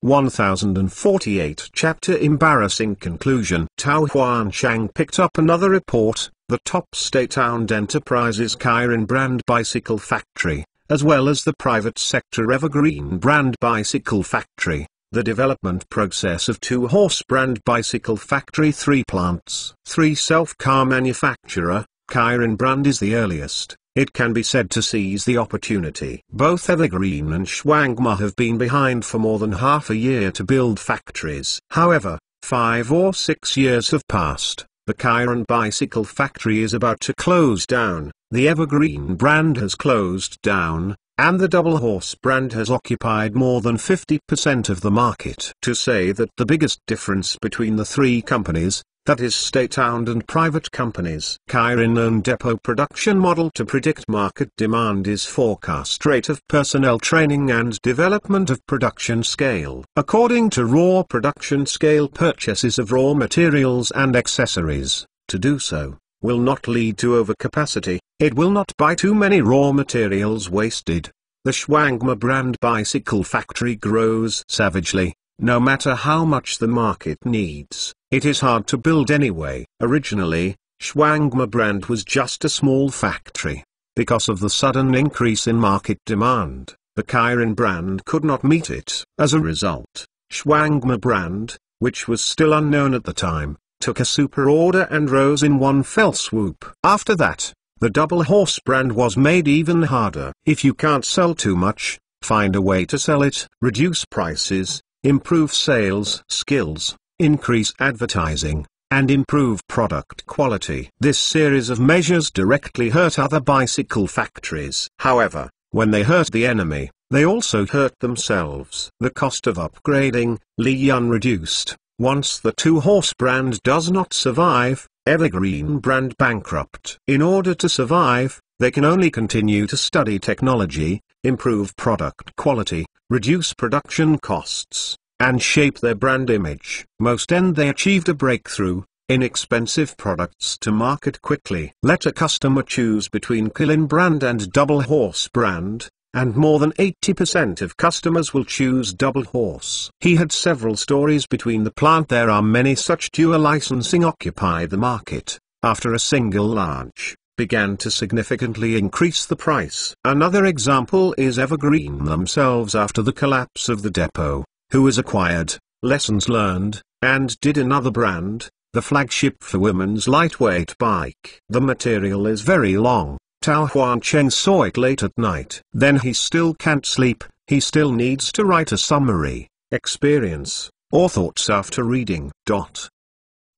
Speaker 1: 1048 Chapter Embarrassing Conclusion Tao Huan Chang picked up another report, the top state-owned enterprises Kirin Brand Bicycle Factory, as well as the private sector Evergreen Brand Bicycle Factory, the development process of two-horse brand bicycle factory three plants. Three self-car manufacturer, Kirin Brand is the earliest, it can be said to seize the opportunity. Both Evergreen and Shuangma have been behind for more than half a year to build factories. However, five or six years have passed, the Kirin bicycle factory is about to close down, the Evergreen brand has closed down, and the double horse brand has occupied more than 50% of the market. To say that the biggest difference between the three companies, that is state-owned and private companies. Kirin own depot production model to predict market demand is forecast rate of personnel training and development of production scale. According to raw production scale purchases of raw materials and accessories, to do so, will not lead to overcapacity, it will not buy too many raw materials wasted. The Shuangma brand bicycle factory grows savagely, no matter how much the market needs, it is hard to build anyway. Originally, Shuangma brand was just a small factory. Because of the sudden increase in market demand, the Kirin brand could not meet it. As a result, Shuangma brand, which was still unknown at the time, took a super order and rose in one fell swoop. After that, the double horse brand was made even harder. If you can't sell too much, find a way to sell it. Reduce prices, improve sales skills, increase advertising, and improve product quality. This series of measures directly hurt other bicycle factories. However, when they hurt the enemy, they also hurt themselves. The cost of upgrading, Li Yun reduced. Once the two-horse brand does not survive, Evergreen brand bankrupt. In order to survive, they can only continue to study technology, improve product quality, reduce production costs, and shape their brand image. Most end they achieved a breakthrough, inexpensive products to market quickly. Let a customer choose between Kirin brand and Double Horse brand, and more than 80% of customers will choose double horse. He had several stories between the plant there are many such dual licensing occupy the market, after a single launch, began to significantly increase the price. Another example is Evergreen themselves after the collapse of the depot, who was acquired, lessons learned, and did another brand, the flagship for women's lightweight bike. The material is very long, Tao Huan Cheng saw it late at night. Then he still can't sleep, he still needs to write a summary, experience, or thoughts after reading. Dot.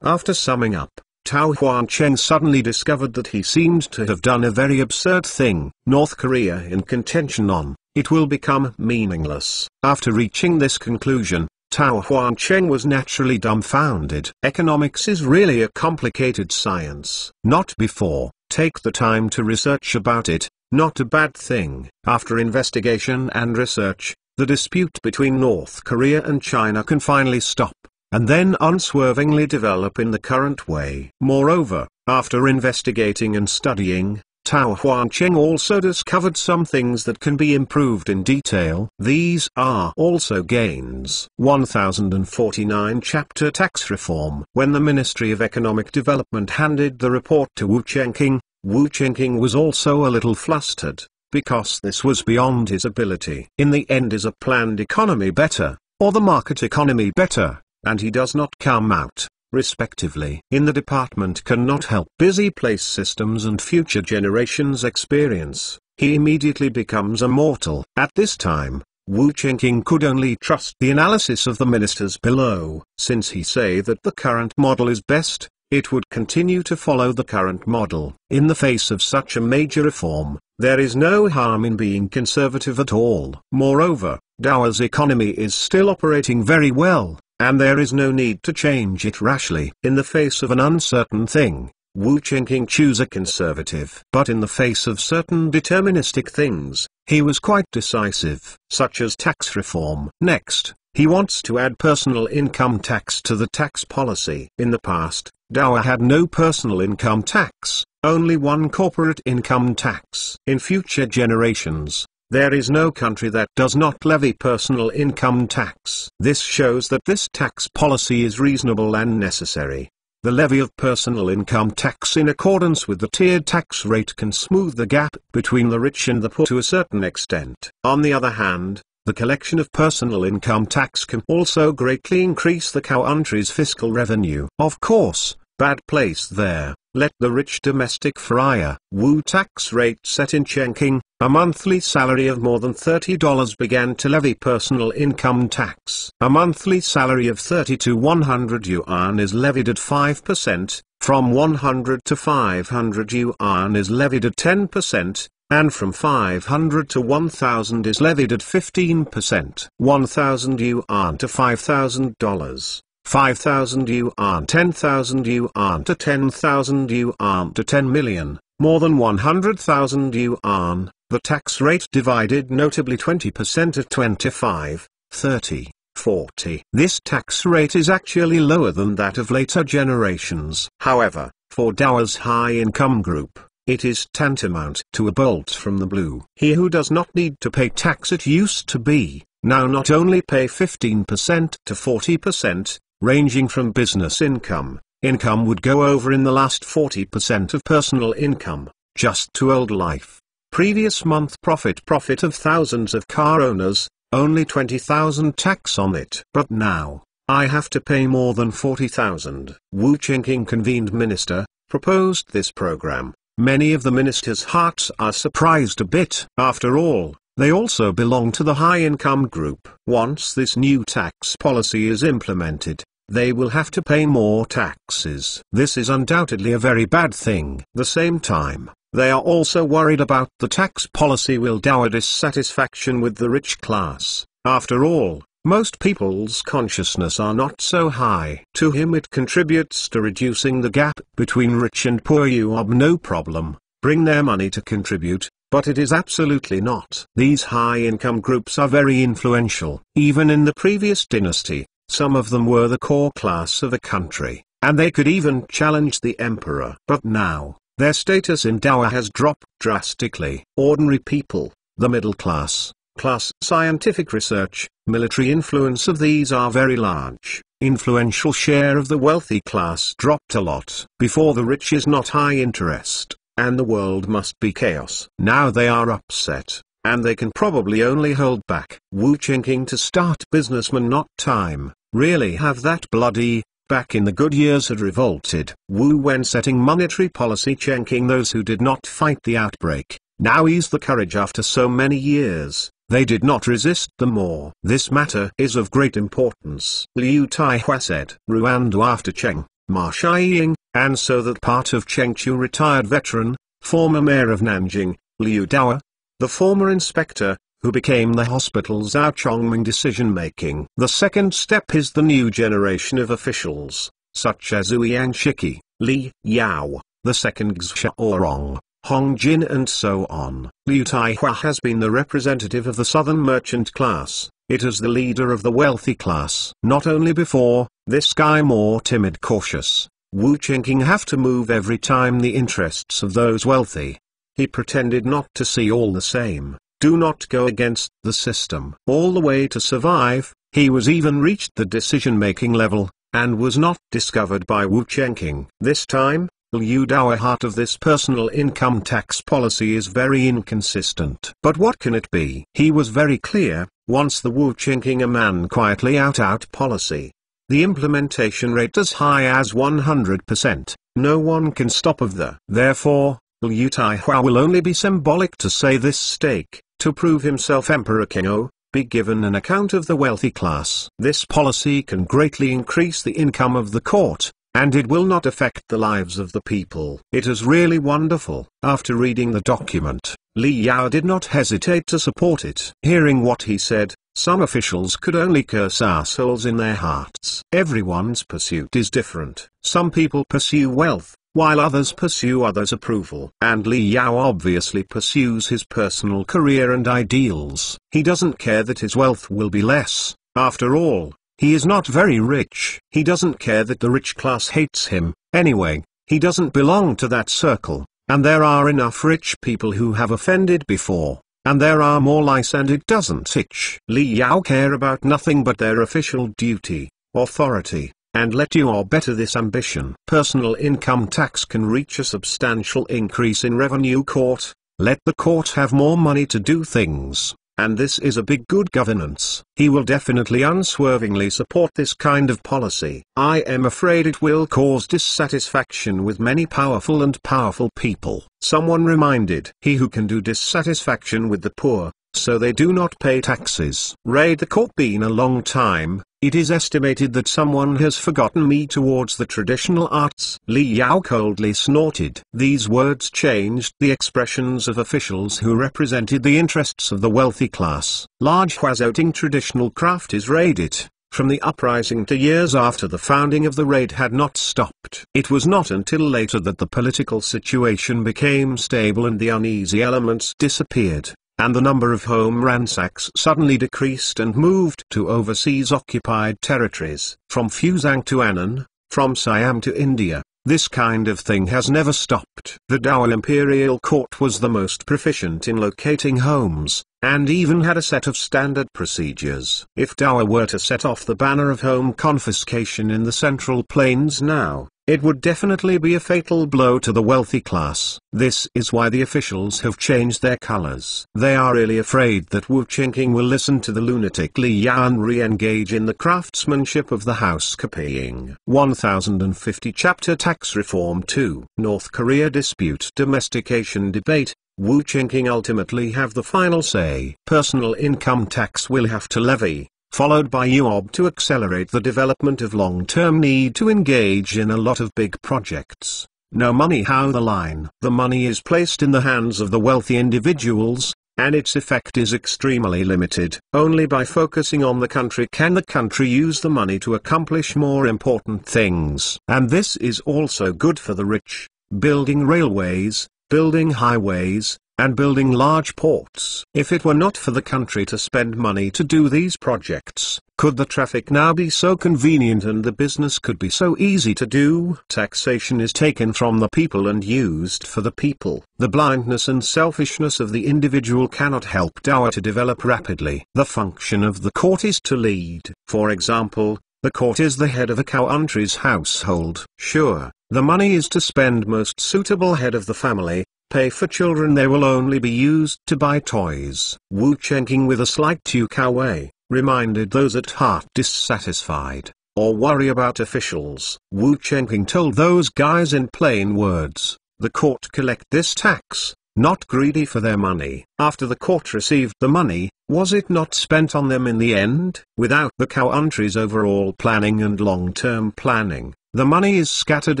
Speaker 1: After summing up, Tao Huan Cheng suddenly discovered that he seemed to have done a very absurd thing. North Korea in contention on, it will become meaningless. After reaching this conclusion, Tao Huan Cheng was naturally dumbfounded. Economics is really a complicated science. Not before, Take the time to research about it, not a bad thing. After investigation and research, the dispute between North Korea and China can finally stop, and then unswervingly develop in the current way. Moreover, after investigating and studying, Tao Huan Cheng also discovered some things that can be improved in detail. These are also gains. 1049 Chapter Tax Reform When the Ministry of Economic Development handed the report to Wu Chengqing, Wu Chengqing was also a little flustered, because this was beyond his ability. In the end is a planned economy better, or the market economy better, and he does not come out respectively. In the department cannot help busy place systems and future generations experience, he immediately becomes a mortal. At this time, Wu Chengqing could only trust the analysis of the ministers below. Since he say that the current model is best, it would continue to follow the current model. In the face of such a major reform, there is no harm in being conservative at all. Moreover, Dao's economy is still operating very well, and there is no need to change it rashly. In the face of an uncertain thing, Wu Chengqing choose a conservative. But in the face of certain deterministic things, he was quite decisive, such as tax reform. Next, he wants to add personal income tax to the tax policy. In the past, Dawa had no personal income tax, only one corporate income tax. In future generations, there is no country that does not levy personal income tax. This shows that this tax policy is reasonable and necessary. The levy of personal income tax in accordance with the tiered tax rate can smooth the gap between the rich and the poor to a certain extent. On the other hand, the collection of personal income tax can also greatly increase the country's fiscal revenue. Of course, bad place there, let the rich domestic friar. Wu tax rate set in Chengqing, a monthly salary of more than $30 began to levy personal income tax. A monthly salary of 30 to 100 yuan is levied at 5%, from 100 to 500 yuan is levied at 10%, and from 500 to 1000 is levied at 15%. 1000 yuan to $5,000. 5,000 yuan 10,000 yuan to 10,000 yuan to 10 million, more than 100,000 yuan, the tax rate divided notably 20% at 25, 30, 40. This tax rate is actually lower than that of later generations. However, for Dawa's high-income group, it is tantamount to a bolt from the blue. He who does not need to pay tax it used to be, now not only pay 15% to 40%, ranging from business income, income would go over in the last 40% of personal income, just to old life. Previous month profit profit of thousands of car owners, only 20,000 tax on it. But now, I have to pay more than 40,000. Wu Chengqing convened minister, proposed this program. Many of the ministers' hearts are surprised a bit. After all, they also belong to the high-income group. Once this new tax policy is implemented, they will have to pay more taxes. This is undoubtedly a very bad thing. The same time, they are also worried about the tax policy will dower dissatisfaction with the rich class. After all, most people's consciousness are not so high. To him it contributes to reducing the gap between rich and poor you have no problem, bring their money to contribute, but it is absolutely not. These high-income groups are very influential. Even in the previous dynasty, some of them were the core class of a country, and they could even challenge the emperor. But now, their status in Dawa has dropped drastically. Ordinary people, the middle class, class scientific research, military influence of these are very large. Influential share of the wealthy class dropped a lot. Before the rich is not high interest, and the world must be chaos. Now they are upset, and they can probably only hold back. Wu Chengqing to start businessman not time, really have that bloody, back in the good years had revolted. Wu when setting monetary policy Chengqing those who did not fight the outbreak, now ease the courage after so many years. They did not resist the more. This matter is of great importance. Liu Taihua said. Ruandu after Cheng, Ma Shiying, and so that part of Chengchu retired veteran, former mayor of Nanjing, Liu Dawa, the former inspector, who became the hospital's Chongming decision-making. The second step is the new generation of officials, such as Ouyang Shiki, Li Yao, the second Xiaorong, Hong Jin and so on. Liu Taihua has been the representative of the southern merchant class, it is the leader of the wealthy class. Not only before, this guy more timid cautious, Wu Chengqing have to move every time the interests of those wealthy. He pretended not to see all the same, do not go against the system. All the way to survive, he was even reached the decision-making level, and was not discovered by Wu Chengqing. This time, Liu Dao heart of this personal income tax policy is very inconsistent. But what can it be? He was very clear, once the Wu Qingqing a man quietly out-out policy. The implementation rate as high as 100%, no one can stop of the. Therefore, Liu Taihua will only be symbolic to say this stake, to prove himself Emperor King be given an account of the wealthy class. This policy can greatly increase the income of the court, and it will not affect the lives of the people. It is really wonderful. After reading the document, Li Yao did not hesitate to support it. Hearing what he said, some officials could only curse assholes in their hearts. Everyone's pursuit is different. Some people pursue wealth, while others pursue others' approval. And Li Yao obviously pursues his personal career and ideals. He doesn't care that his wealth will be less. After all, he is not very rich. He doesn't care that the rich class hates him. Anyway, he doesn't belong to that circle, and there are enough rich people who have offended before, and there are more lice and it doesn't itch. Li Yao care about nothing but their official duty, authority, and let you or better this ambition. Personal income tax can reach a substantial increase in revenue court, let the court have more money to do things and this is a big good governance. He will definitely unswervingly support this kind of policy. I am afraid it will cause dissatisfaction with many powerful and powerful people. Someone reminded, he who can do dissatisfaction with the poor, so they do not pay taxes. Raid the court been a long time, it is estimated that someone has forgotten me towards the traditional arts. Li Yao coldly snorted. These words changed the expressions of officials who represented the interests of the wealthy class. Large Huazouting traditional craft is raided from the uprising to years after the founding of the raid had not stopped. It was not until later that the political situation became stable and the uneasy elements disappeared and the number of home ransacks suddenly decreased and moved to overseas occupied territories. From Fuzhang to Annan, from Siam to India, this kind of thing has never stopped. The Dao Imperial Court was the most proficient in locating homes, and even had a set of standard procedures. If Dao were to set off the banner of home confiscation in the Central Plains now, it would definitely be a fatal blow to the wealthy class. This is why the officials have changed their colors. They are really afraid that Wu Qingqing will listen to the lunatic Li Yan re-engage in the craftsmanship of the house copying. 1050 Chapter Tax Reform 2 North Korea Dispute Domestication Debate Wu Qingqing ultimately have the final say. Personal income tax will have to levy, followed by UOB to accelerate the development of long-term need to engage in a lot of big projects. No money how the line. The money is placed in the hands of the wealthy individuals, and its effect is extremely limited. Only by focusing on the country can the country use the money to accomplish more important things. And this is also good for the rich. Building railways, building highways, and building large ports. If it were not for the country to spend money to do these projects, could the traffic now be so convenient and the business could be so easy to do? Taxation is taken from the people and used for the people. The blindness and selfishness of the individual cannot help Dawa to develop rapidly. The function of the court is to lead. For example, the court is the head of a country's household. Sure, the money is to spend most suitable head of the family, pay for children they will only be used to buy toys. Wu Chengqing with a slight Tukao reminded those at heart dissatisfied, or worry about officials. Wu Chengqing told those guys in plain words, the court collect this tax, not greedy for their money. After the court received the money, was it not spent on them in the end? Without the country's overall planning and long-term planning, the money is scattered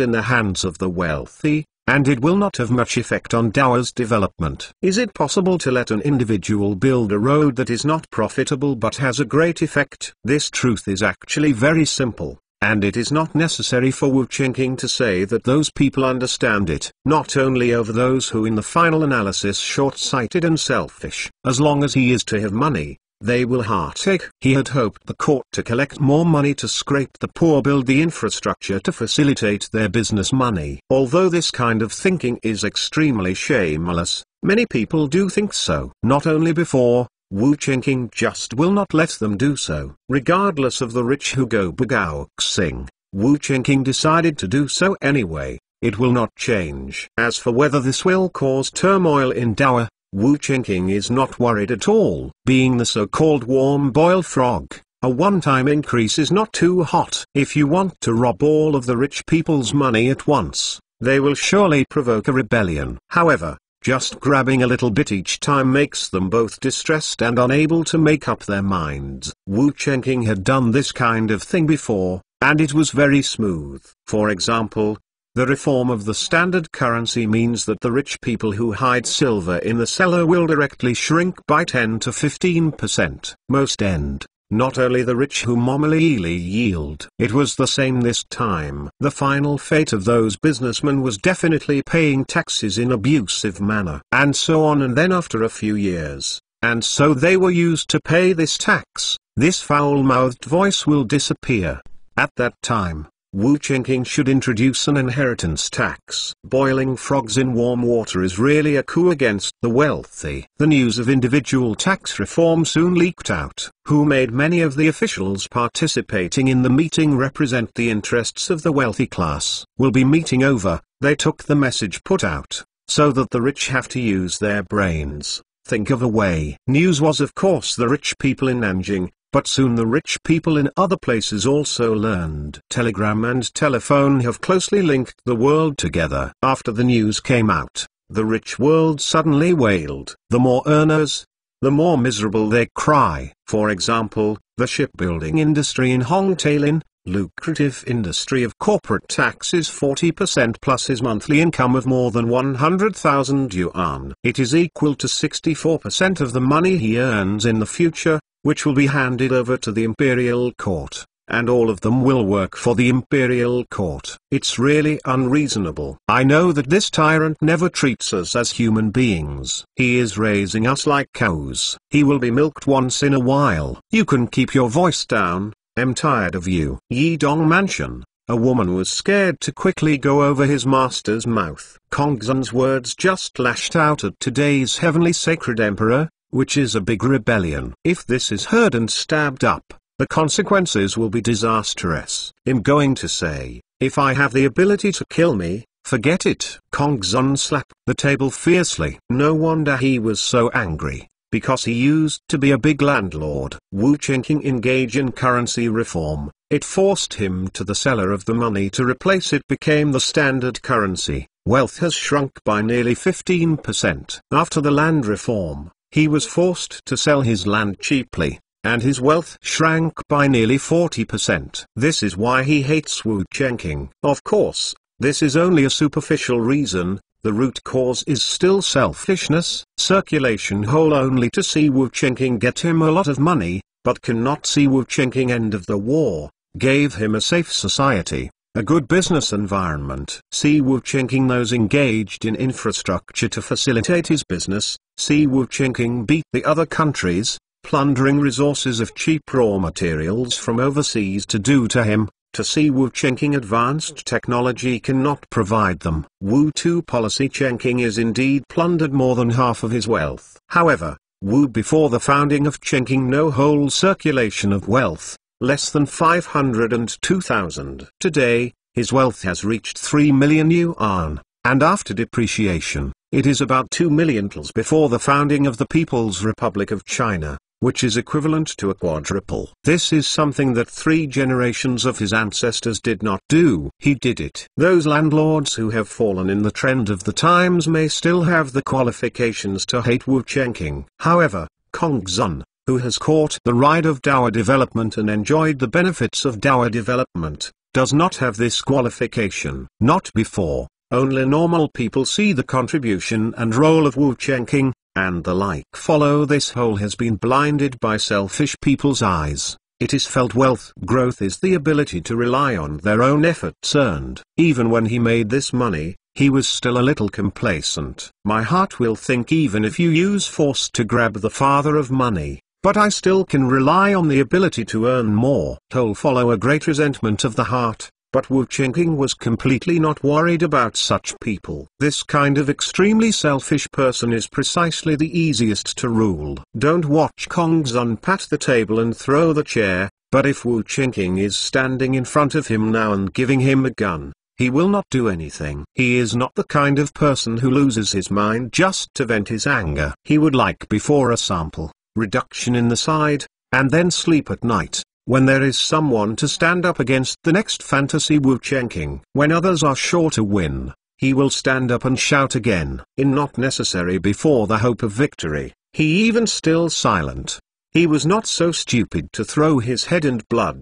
Speaker 1: in the hands of the wealthy, and it will not have much effect on Dao's development. Is it possible to let an individual build a road that is not profitable but has a great effect? This truth is actually very simple, and it is not necessary for Wu Qingqing to say that those people understand it, not only over those who in the final analysis short-sighted and selfish. As long as he is to have money, they will heartache. He had hoped the court to collect more money to scrape the poor build the infrastructure to facilitate their business money. Although this kind of thinking is extremely shameless, many people do think so. Not only before, Wu Qingqing just will not let them do so. Regardless of the rich who go Sing, Wu Qingqing decided to do so anyway. It will not change. As for whether this will cause turmoil in Dawa, Wu Qingqing is not worried at all. Being the so-called warm boil frog, a one-time increase is not too hot. If you want to rob all of the rich people's money at once, they will surely provoke a rebellion. However, Just grabbing a little bit each time makes them both distressed and unable to make up their minds. Wu Chengqing had done this kind of thing before, and it was very smooth. For example, the reform of the standard currency means that the rich people who hide silver in the cellar will directly shrink by 10 to 15%. Most end not only the rich who momily yield. It was the same this time. The final fate of those businessmen was definitely paying taxes in abusive manner. And so on and then after a few years, and so they were used to pay this tax, this foul-mouthed voice will disappear. At that time, Wu Chengqing should introduce an inheritance tax. Boiling frogs in warm water is really a coup against the wealthy. The news of individual tax reform soon leaked out. Who made many of the officials participating in the meeting represent the interests of the wealthy class. Will be meeting over, they took the message put out, so that the rich have to use their brains. Think of a way. News was of course the rich people in Nanjing, but soon the rich people in other places also learned. Telegram and telephone have closely linked the world together. After the news came out, the rich world suddenly wailed. The more earners, the more miserable they cry. For example, the shipbuilding industry in Hongtailin, lucrative industry of corporate tax is 40% plus his monthly income of more than 100,000 yuan. It is equal to 64% of the money he earns in the future, which will be handed over to the imperial court, and all of them will work for the imperial court. It's really unreasonable. I know that this tyrant never treats us as human beings. He is raising us like cows. He will be milked once in a while. You can keep your voice down, I'm tired of you. Yidong Mansion. A woman was scared to quickly go over his master's mouth. Kongzun's words just lashed out at today's heavenly sacred emperor, which is a big rebellion. If this is heard and stabbed up, the consequences will be disastrous. I'm going to say, if I have the ability to kill me, forget it. Kong Zun slapped the table fiercely. No wonder he was so angry, because he used to be a big landlord. Wu Chengqing engage in currency reform, it forced him to the seller of the money to replace it became the standard currency. Wealth has shrunk by nearly 15%. After the land reform, he was forced to sell his land cheaply, and his wealth shrank by nearly 40%. This is why he hates Wu Chengqing. Of course, this is only a superficial reason, the root cause is still selfishness, circulation whole only to see Wu Chengqing get him a lot of money, but cannot see Wu Chengqing end of the war, gave him a safe society, a good business environment. See Wu Chengqing those engaged in infrastructure to facilitate his business, see Wu Chengqing beat the other countries, plundering resources of cheap raw materials from overseas to do to him, to see Wu Chengqing advanced technology cannot provide them. Wu 2 policy Chengqing is indeed plundered more than half of his wealth. However, Wu before the founding of Chengqing no whole circulation of wealth, less than 502,000. Today, his wealth has reached 3 million yuan, and after depreciation, it is about 2 million taels before the founding of the People's Republic of China, which is equivalent to a quadruple. This is something that three generations of his ancestors did not do. He did it. Those landlords who have fallen in the trend of the times may still have the qualifications to hate Wu Chengqing. However, Kong Zun, who has caught the ride of Dower development and enjoyed the benefits of Dower development, does not have this qualification. Not before, only normal people see the contribution and role of Wu Chengqing, and the like follow this whole has been blinded by selfish people's eyes. It is felt wealth growth is the ability to rely on their own efforts earned. Even when he made this money, he was still a little complacent. My heart will think even if you use force to grab the father of money, but I still can rely on the ability to earn more. Whole follow a great resentment of the heart, but Wu Chengqing was completely not worried about such people. This kind of extremely selfish person is precisely the easiest to rule. Don't watch Kong Zun pat the table and throw the chair, but if Wu Chengqing is standing in front of him now and giving him a gun, he will not do anything. He is not the kind of person who loses his mind just to vent his anger. He would like before a sample reduction in the side, and then sleep at night, when there is someone to stand up against the next fantasy Wu Chengqing. When others are sure to win, he will stand up and shout again. In not necessary before the hope of victory, he even still silent. He was not so stupid to throw his head and blood